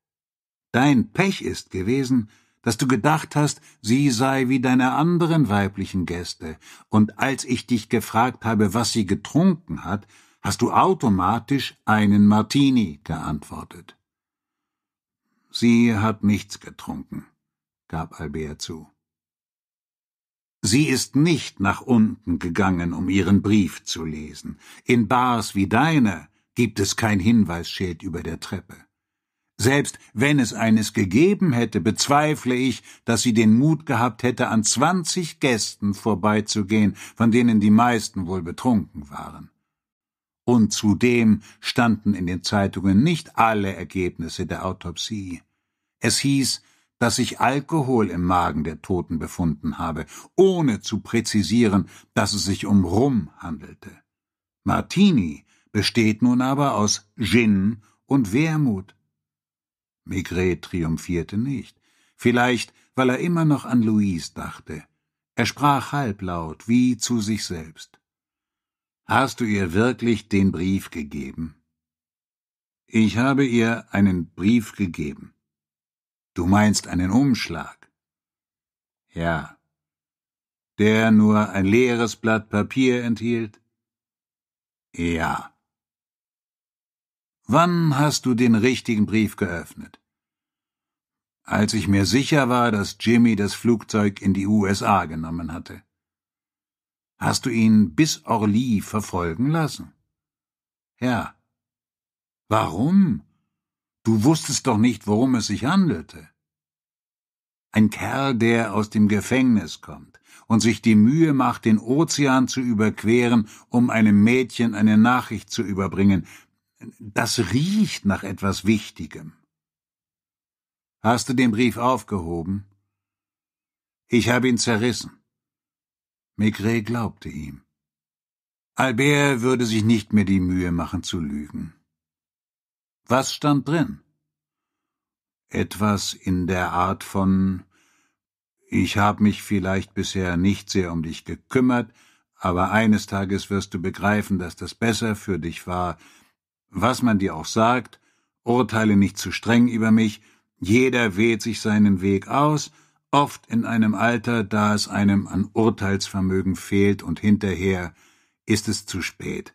Dein Pech ist gewesen, dass du gedacht hast, sie sei wie deine anderen weiblichen Gäste, und als ich dich gefragt habe, was sie getrunken hat, hast du automatisch einen Martini geantwortet. Sie hat nichts getrunken, gab Albert zu. Sie ist nicht nach unten gegangen, um ihren Brief zu lesen. In Bars wie deiner gibt es kein Hinweisschild über der Treppe. Selbst wenn es eines gegeben hätte, bezweifle ich, dass sie den Mut gehabt hätte, an zwanzig Gästen vorbeizugehen, von denen die meisten wohl betrunken waren. Und zudem standen in den Zeitungen nicht alle Ergebnisse der Autopsie. Es hieß, dass sich Alkohol im Magen der Toten befunden habe, ohne zu präzisieren, dass es sich um Rum handelte. Martini besteht nun aber aus Gin und Wermut. Maigret triumphierte nicht, vielleicht weil er immer noch an Louise dachte. Er sprach halblaut, wie zu sich selbst. Hast du ihr wirklich den Brief gegeben? Ich habe ihr einen Brief gegeben. Du meinst einen Umschlag? Ja. Der nur ein leeres Blatt Papier enthielt? Ja. Wann hast du den richtigen Brief geöffnet? Als ich mir sicher war, dass Jimmy das Flugzeug in die USA genommen hatte. Hast du ihn bis Orly verfolgen lassen? Ja. Warum? Du wusstest doch nicht, worum es sich handelte. Ein Kerl, der aus dem Gefängnis kommt und sich die Mühe macht, den Ozean zu überqueren, um einem Mädchen eine Nachricht zu überbringen, das riecht nach etwas Wichtigem. Hast du den Brief aufgehoben? Ich habe ihn zerrissen. Maigret glaubte ihm. Albert würde sich nicht mehr die Mühe machen zu lügen. Was stand drin? Etwas in der Art von Ich habe mich vielleicht bisher nicht sehr um dich gekümmert, aber eines Tages wirst du begreifen, dass das besser für dich war. Was man dir auch sagt, urteile nicht zu streng über mich, jeder wählt sich seinen Weg aus, oft in einem Alter, da es einem an Urteilsvermögen fehlt und hinterher ist es zu spät.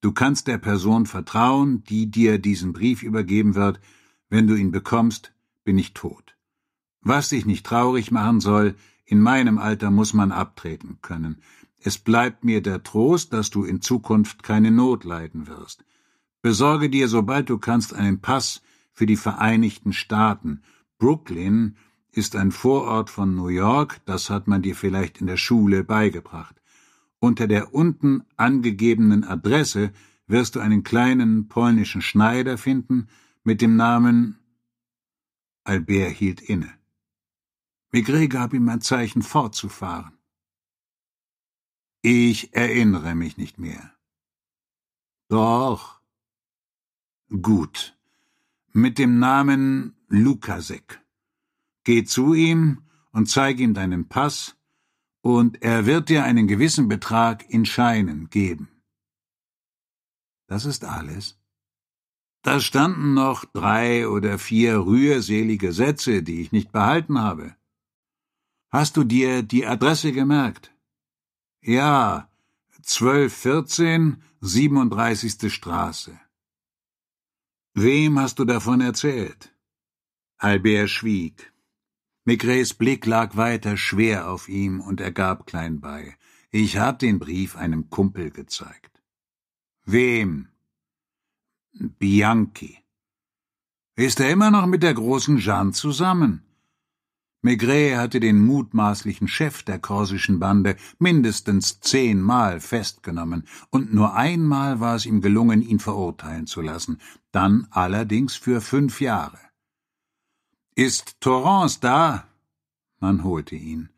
Du kannst der Person vertrauen, die dir diesen Brief übergeben wird. Wenn du ihn bekommst, bin ich tot. Was dich nicht traurig machen soll, in meinem Alter muss man abtreten können. Es bleibt mir der Trost, dass du in Zukunft keine Not leiden wirst. Besorge dir, sobald du kannst, einen Pass für die Vereinigten Staaten. Brooklyn ist ein Vorort von New York, das hat man dir vielleicht in der Schule beigebracht. Unter der unten angegebenen Adresse wirst du einen kleinen polnischen Schneider finden mit dem Namen Albert hielt inne. Maigret gab ihm ein Zeichen, fortzufahren. Ich erinnere mich nicht mehr. Doch. Gut. Mit dem Namen Lukasek. Geh zu ihm und zeig ihm deinen Pass, und er wird dir einen gewissen Betrag in Scheinen geben. Das ist alles. Da standen noch drei oder vier rührselige Sätze, die ich nicht behalten habe. Hast du dir die Adresse gemerkt? Ja, 1214, 37. Straße. Wem hast du davon erzählt? Albert schwieg. Maigrets Blick lag weiter schwer auf ihm und er gab klein bei. Ich hab den Brief einem Kumpel gezeigt. Wem? Bianchi. Ist er immer noch mit der großen Jeanne zusammen? Maigret hatte den mutmaßlichen Chef der korsischen Bande mindestens zehnmal festgenommen, und nur einmal war es ihm gelungen, ihn verurteilen zu lassen, dann allerdings für fünf Jahre. Ist Torrance da? Man holte ihn.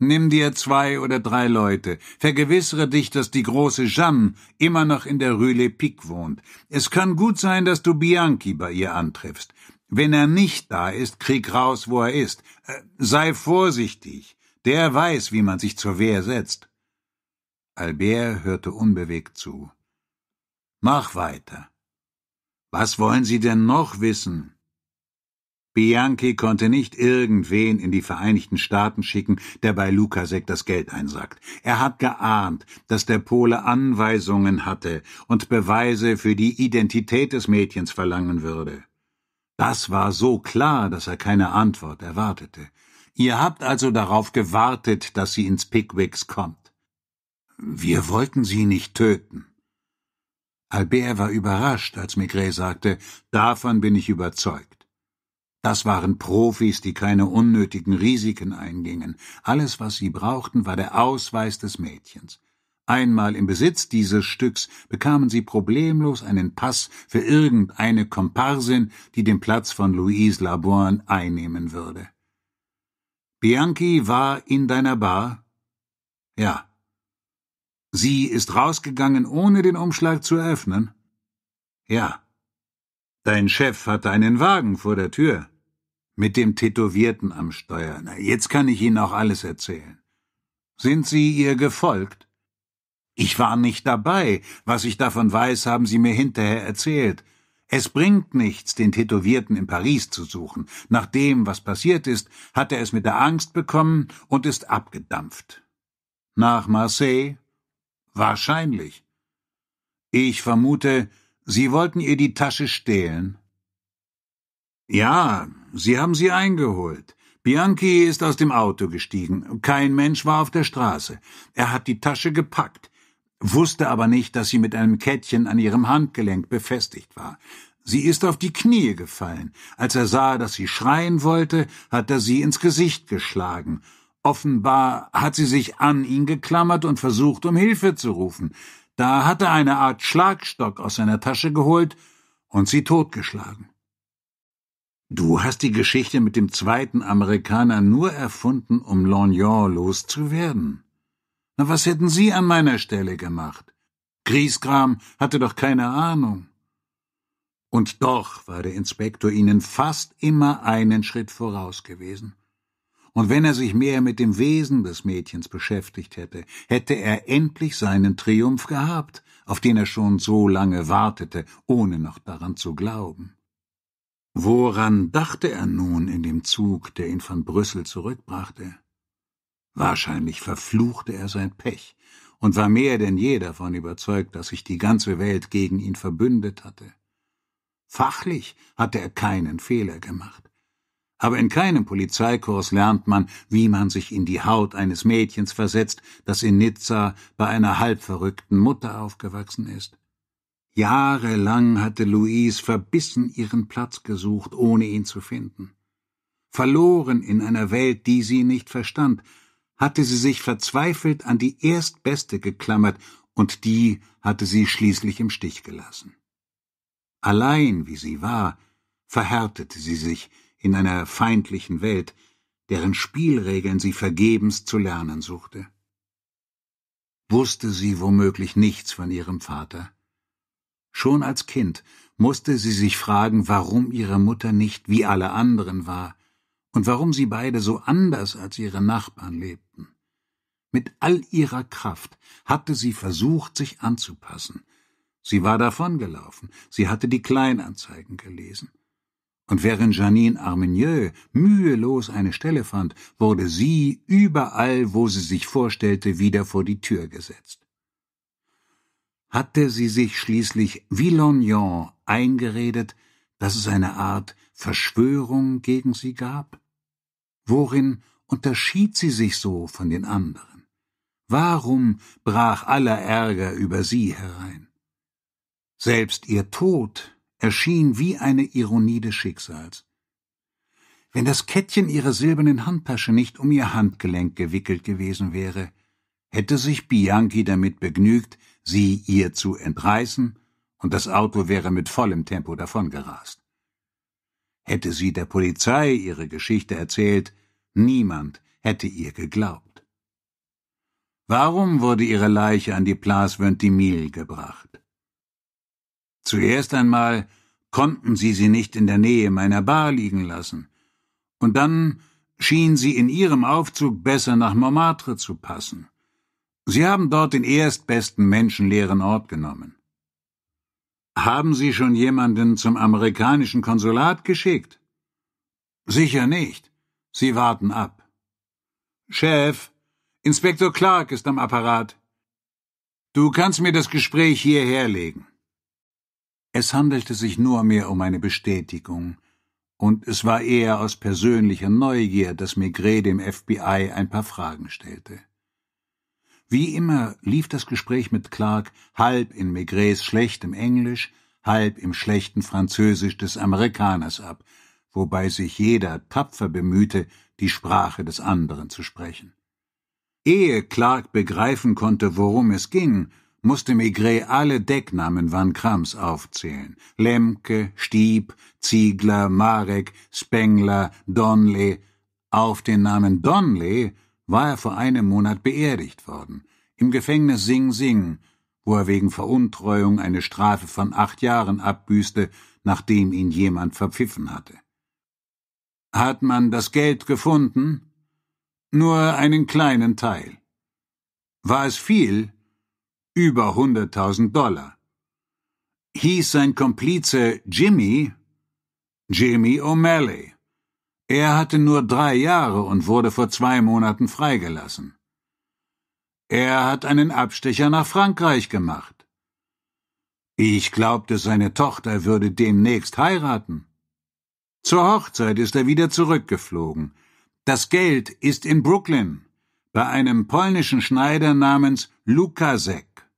Nimm dir zwei oder drei Leute. Vergewissere dich, dass die große Jeanne immer noch in der Rue Les Pics wohnt. Es kann gut sein, dass du Bianchi bei ihr antriffst. Wenn er nicht da ist, krieg raus, wo er ist. Äh, sei vorsichtig. Der weiß, wie man sich zur Wehr setzt. Albert hörte unbewegt zu. Mach weiter. Was wollen Sie denn noch wissen? Bianchi konnte nicht irgendwen in die Vereinigten Staaten schicken, der bei Lukasek das Geld einsackt. Er hat geahnt, dass der Pole Anweisungen hatte und Beweise für die Identität des Mädchens verlangen würde. Das war so klar, dass er keine Antwort erwartete. Ihr habt also darauf gewartet, dass sie ins Pickwicks kommt. Wir wollten sie nicht töten. Albert war überrascht, als Maigret sagte, davon bin ich überzeugt. Das waren Profis, die keine unnötigen Risiken eingingen. Alles, was sie brauchten, war der Ausweis des Mädchens. Einmal im Besitz dieses Stücks bekamen sie problemlos einen Pass für irgendeine Komparsin, die den Platz von Louise Labourne einnehmen würde. Bianchi war in deiner Bar? Ja. Sie ist rausgegangen, ohne den Umschlag zu öffnen? Ja. Dein Chef hatte einen Wagen vor der Tür. Mit dem Tätowierten am Steuer. Na, jetzt kann ich Ihnen auch alles erzählen. Sind Sie ihr gefolgt? Ich war nicht dabei. Was ich davon weiß, haben Sie mir hinterher erzählt. Es bringt nichts, den Tätowierten in Paris zu suchen. Nach dem, was passiert ist, hat er es mit der Angst bekommen und ist abgedampft. Nach Marseille? Wahrscheinlich. Ich vermute, Sie wollten ihr die Tasche stehlen. Ja, Sie haben sie eingeholt. Bianchi ist aus dem Auto gestiegen. Kein Mensch war auf der Straße. Er hat die Tasche gepackt, wusste aber nicht, dass sie mit einem Kettchen an ihrem Handgelenk befestigt war. Sie ist auf die Knie gefallen. Als er sah, dass sie schreien wollte, hat er sie ins Gesicht geschlagen. Offenbar hat sie sich an ihn geklammert und versucht, um Hilfe zu rufen. Da hat er eine Art Schlagstock aus seiner Tasche geholt und sie totgeschlagen. Du hast die Geschichte mit dem zweiten Amerikaner nur erfunden, um Lorgnon loszuwerden. Na, was hätten Sie an meiner Stelle gemacht? Griesgram hatte doch keine Ahnung. Und doch war der Inspektor Ihnen fast immer einen Schritt voraus gewesen. Und wenn er sich mehr mit dem Wesen des Mädchens beschäftigt hätte, hätte er endlich seinen Triumph gehabt, auf den er schon so lange wartete, ohne noch daran zu glauben. Woran dachte er nun in dem Zug, der ihn von Brüssel zurückbrachte? Wahrscheinlich verfluchte er sein Pech und war mehr denn je davon überzeugt, dass sich die ganze Welt gegen ihn verbündet hatte. Fachlich hatte er keinen Fehler gemacht. Aber in keinem Polizeikurs lernt man, wie man sich in die Haut eines Mädchens versetzt, das in Nizza bei einer halbverrückten Mutter aufgewachsen ist. Jahrelang hatte Louise verbissen ihren Platz gesucht, ohne ihn zu finden. Verloren in einer Welt, die sie nicht verstand, hatte sie sich verzweifelt an die Erstbeste geklammert, und die hatte sie schließlich im Stich gelassen. Allein wie sie war, verhärtete sie sich in einer feindlichen Welt, deren Spielregeln sie vergebens zu lernen suchte. Wusste sie womöglich nichts von ihrem Vater? Schon als Kind musste sie sich fragen, warum ihre Mutter nicht wie alle anderen war und warum sie beide so anders als ihre Nachbarn lebten. Mit all ihrer Kraft hatte sie versucht, sich anzupassen. Sie war davongelaufen, sie hatte die Kleinanzeigen gelesen. Und während Janine Armenieux mühelos eine Stelle fand, wurde sie überall, wo sie sich vorstellte, wieder vor die Tür gesetzt hatte sie sich schließlich wie Lognon eingeredet, dass es eine Art Verschwörung gegen sie gab? Worin unterschied sie sich so von den anderen? Warum brach aller Ärger über sie herein? Selbst ihr Tod erschien wie eine Ironie des Schicksals. Wenn das Kettchen ihrer silbernen Handtasche nicht um ihr Handgelenk gewickelt gewesen wäre, hätte sich Bianchi damit begnügt, sie ihr zu entreißen, und das Auto wäre mit vollem Tempo davongerast. Hätte sie der Polizei ihre Geschichte erzählt, niemand hätte ihr geglaubt. Warum wurde ihre Leiche an die Place Ventimille gebracht? Zuerst einmal konnten sie sie nicht in der Nähe meiner Bar liegen lassen, und dann schien sie in ihrem Aufzug besser nach Montmartre zu passen. Sie haben dort den erstbesten menschenleeren Ort genommen. Haben Sie schon jemanden zum amerikanischen Konsulat geschickt? Sicher nicht. Sie warten ab. Chef, Inspektor Clark ist am Apparat. Du kannst mir das Gespräch hierher legen. Es handelte sich nur mehr um eine Bestätigung, und es war eher aus persönlicher Neugier, dass Maigret dem FBI ein paar Fragen stellte. Wie immer lief das Gespräch mit Clark halb in Maigrets schlechtem Englisch, halb im schlechten Französisch des Amerikaners ab, wobei sich jeder tapfer bemühte, die Sprache des anderen zu sprechen. Ehe Clark begreifen konnte, worum es ging, musste Maigret alle Decknamen Van Krams aufzählen. Lemke, Stieb, Ziegler, Marek, Spengler, Donley. Auf den Namen Donley war er vor einem Monat beerdigt worden, im Gefängnis Sing Sing, wo er wegen Veruntreuung eine Strafe von acht Jahren abbüßte, nachdem ihn jemand verpfiffen hatte. Hat man das Geld gefunden? Nur einen kleinen Teil. War es viel? Über hunderttausend Dollar. Hieß sein Komplize Jimmy? Jimmy O'Malley. Er hatte nur drei Jahre und wurde vor zwei Monaten freigelassen. Er hat einen Abstecher nach Frankreich gemacht. Ich glaubte, seine Tochter würde demnächst heiraten. Zur Hochzeit ist er wieder zurückgeflogen. Das Geld ist in Brooklyn, bei einem polnischen Schneider namens Lukasek.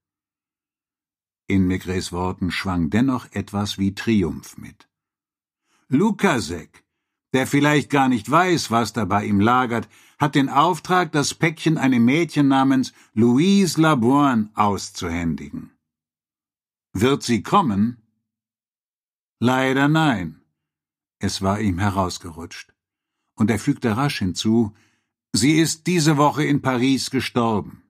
In Maigrets Worten schwang dennoch etwas wie Triumph mit. Lukasek der vielleicht gar nicht weiß, was da bei ihm lagert, hat den Auftrag, das Päckchen einem Mädchen namens Louise Labourne auszuhändigen. Wird sie kommen? Leider nein. Es war ihm herausgerutscht. Und er fügte rasch hinzu, sie ist diese Woche in Paris gestorben.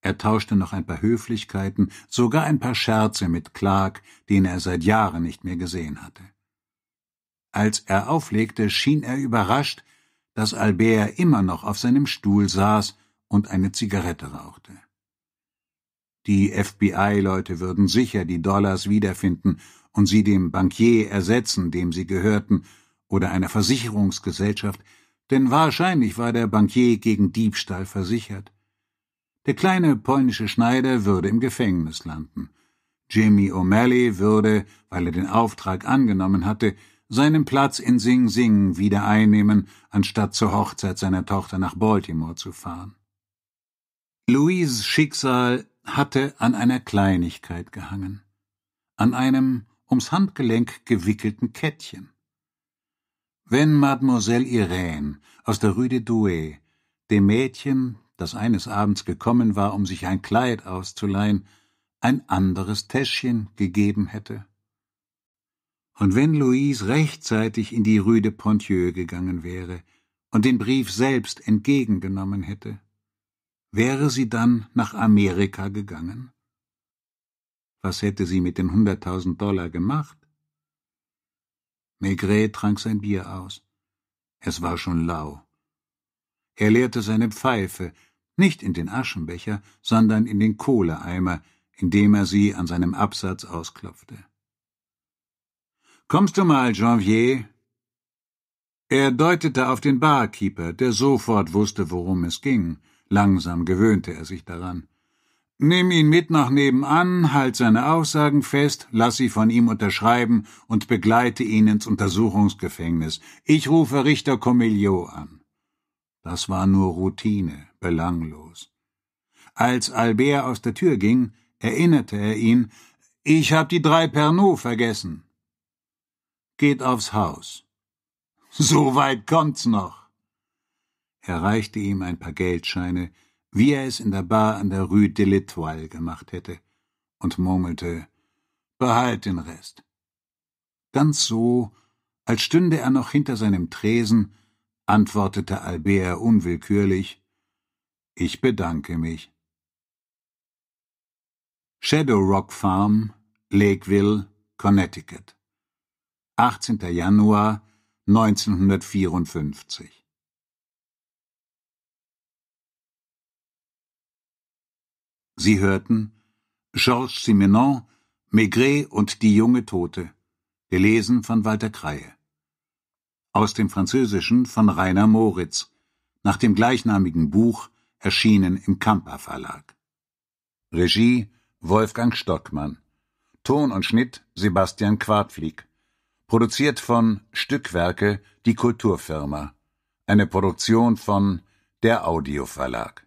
Er tauschte noch ein paar Höflichkeiten, sogar ein paar Scherze mit Clark, den er seit Jahren nicht mehr gesehen hatte. Als er auflegte, schien er überrascht, dass Albert immer noch auf seinem Stuhl saß und eine Zigarette rauchte. Die FBI-Leute würden sicher die Dollars wiederfinden und sie dem Bankier ersetzen, dem sie gehörten, oder einer Versicherungsgesellschaft, denn wahrscheinlich war der Bankier gegen Diebstahl versichert. Der kleine polnische Schneider würde im Gefängnis landen. Jimmy O'Malley würde, weil er den Auftrag angenommen hatte, seinen Platz in Sing Sing wieder einnehmen, anstatt zur Hochzeit seiner Tochter nach Baltimore zu fahren. Louises Schicksal hatte an einer Kleinigkeit gehangen, an einem ums Handgelenk gewickelten Kettchen. Wenn Mademoiselle Irene aus der Rue de Douai dem Mädchen, das eines Abends gekommen war, um sich ein Kleid auszuleihen, ein anderes Täschchen gegeben hätte. Und wenn Louise rechtzeitig in die Rue de Pontieu gegangen wäre und den Brief selbst entgegengenommen hätte, wäre sie dann nach Amerika gegangen? Was hätte sie mit den hunderttausend Dollar gemacht? Maigret trank sein Bier aus. Es war schon lau. Er leerte seine Pfeife, nicht in den Aschenbecher, sondern in den Kohleeimer, indem er sie an seinem Absatz ausklopfte. Kommst du mal, Janvier? Er deutete auf den Barkeeper, der sofort wusste, worum es ging. Langsam gewöhnte er sich daran. Nimm ihn mit nach nebenan, halt seine Aussagen fest, lass sie von ihm unterschreiben und begleite ihn ins Untersuchungsgefängnis. Ich rufe Richter Comilio an. Das war nur Routine, belanglos. Als Albert aus der Tür ging, erinnerte er ihn, ich hab die drei Pernod vergessen. Geht aufs Haus. So weit kommt's noch. Er reichte ihm ein paar Geldscheine, wie er es in der Bar an der Rue de l'Etoile gemacht hätte, und murmelte Behalt den Rest. Ganz so, als stünde er noch hinter seinem Tresen, antwortete Albert unwillkürlich Ich bedanke mich. Shadow Rock Farm, Lakeville, Connecticut. 18. Januar 1954 Sie hörten Georges Simenon, Maigret und die junge Tote, gelesen von Walter Kreie. Aus dem Französischen von Rainer Moritz, nach dem gleichnamigen Buch, erschienen im Kampa Verlag. Regie Wolfgang Stockmann. Ton und Schnitt Sebastian Quartflieg. Produziert von Stückwerke, die Kulturfirma. Eine Produktion von der Audioverlag.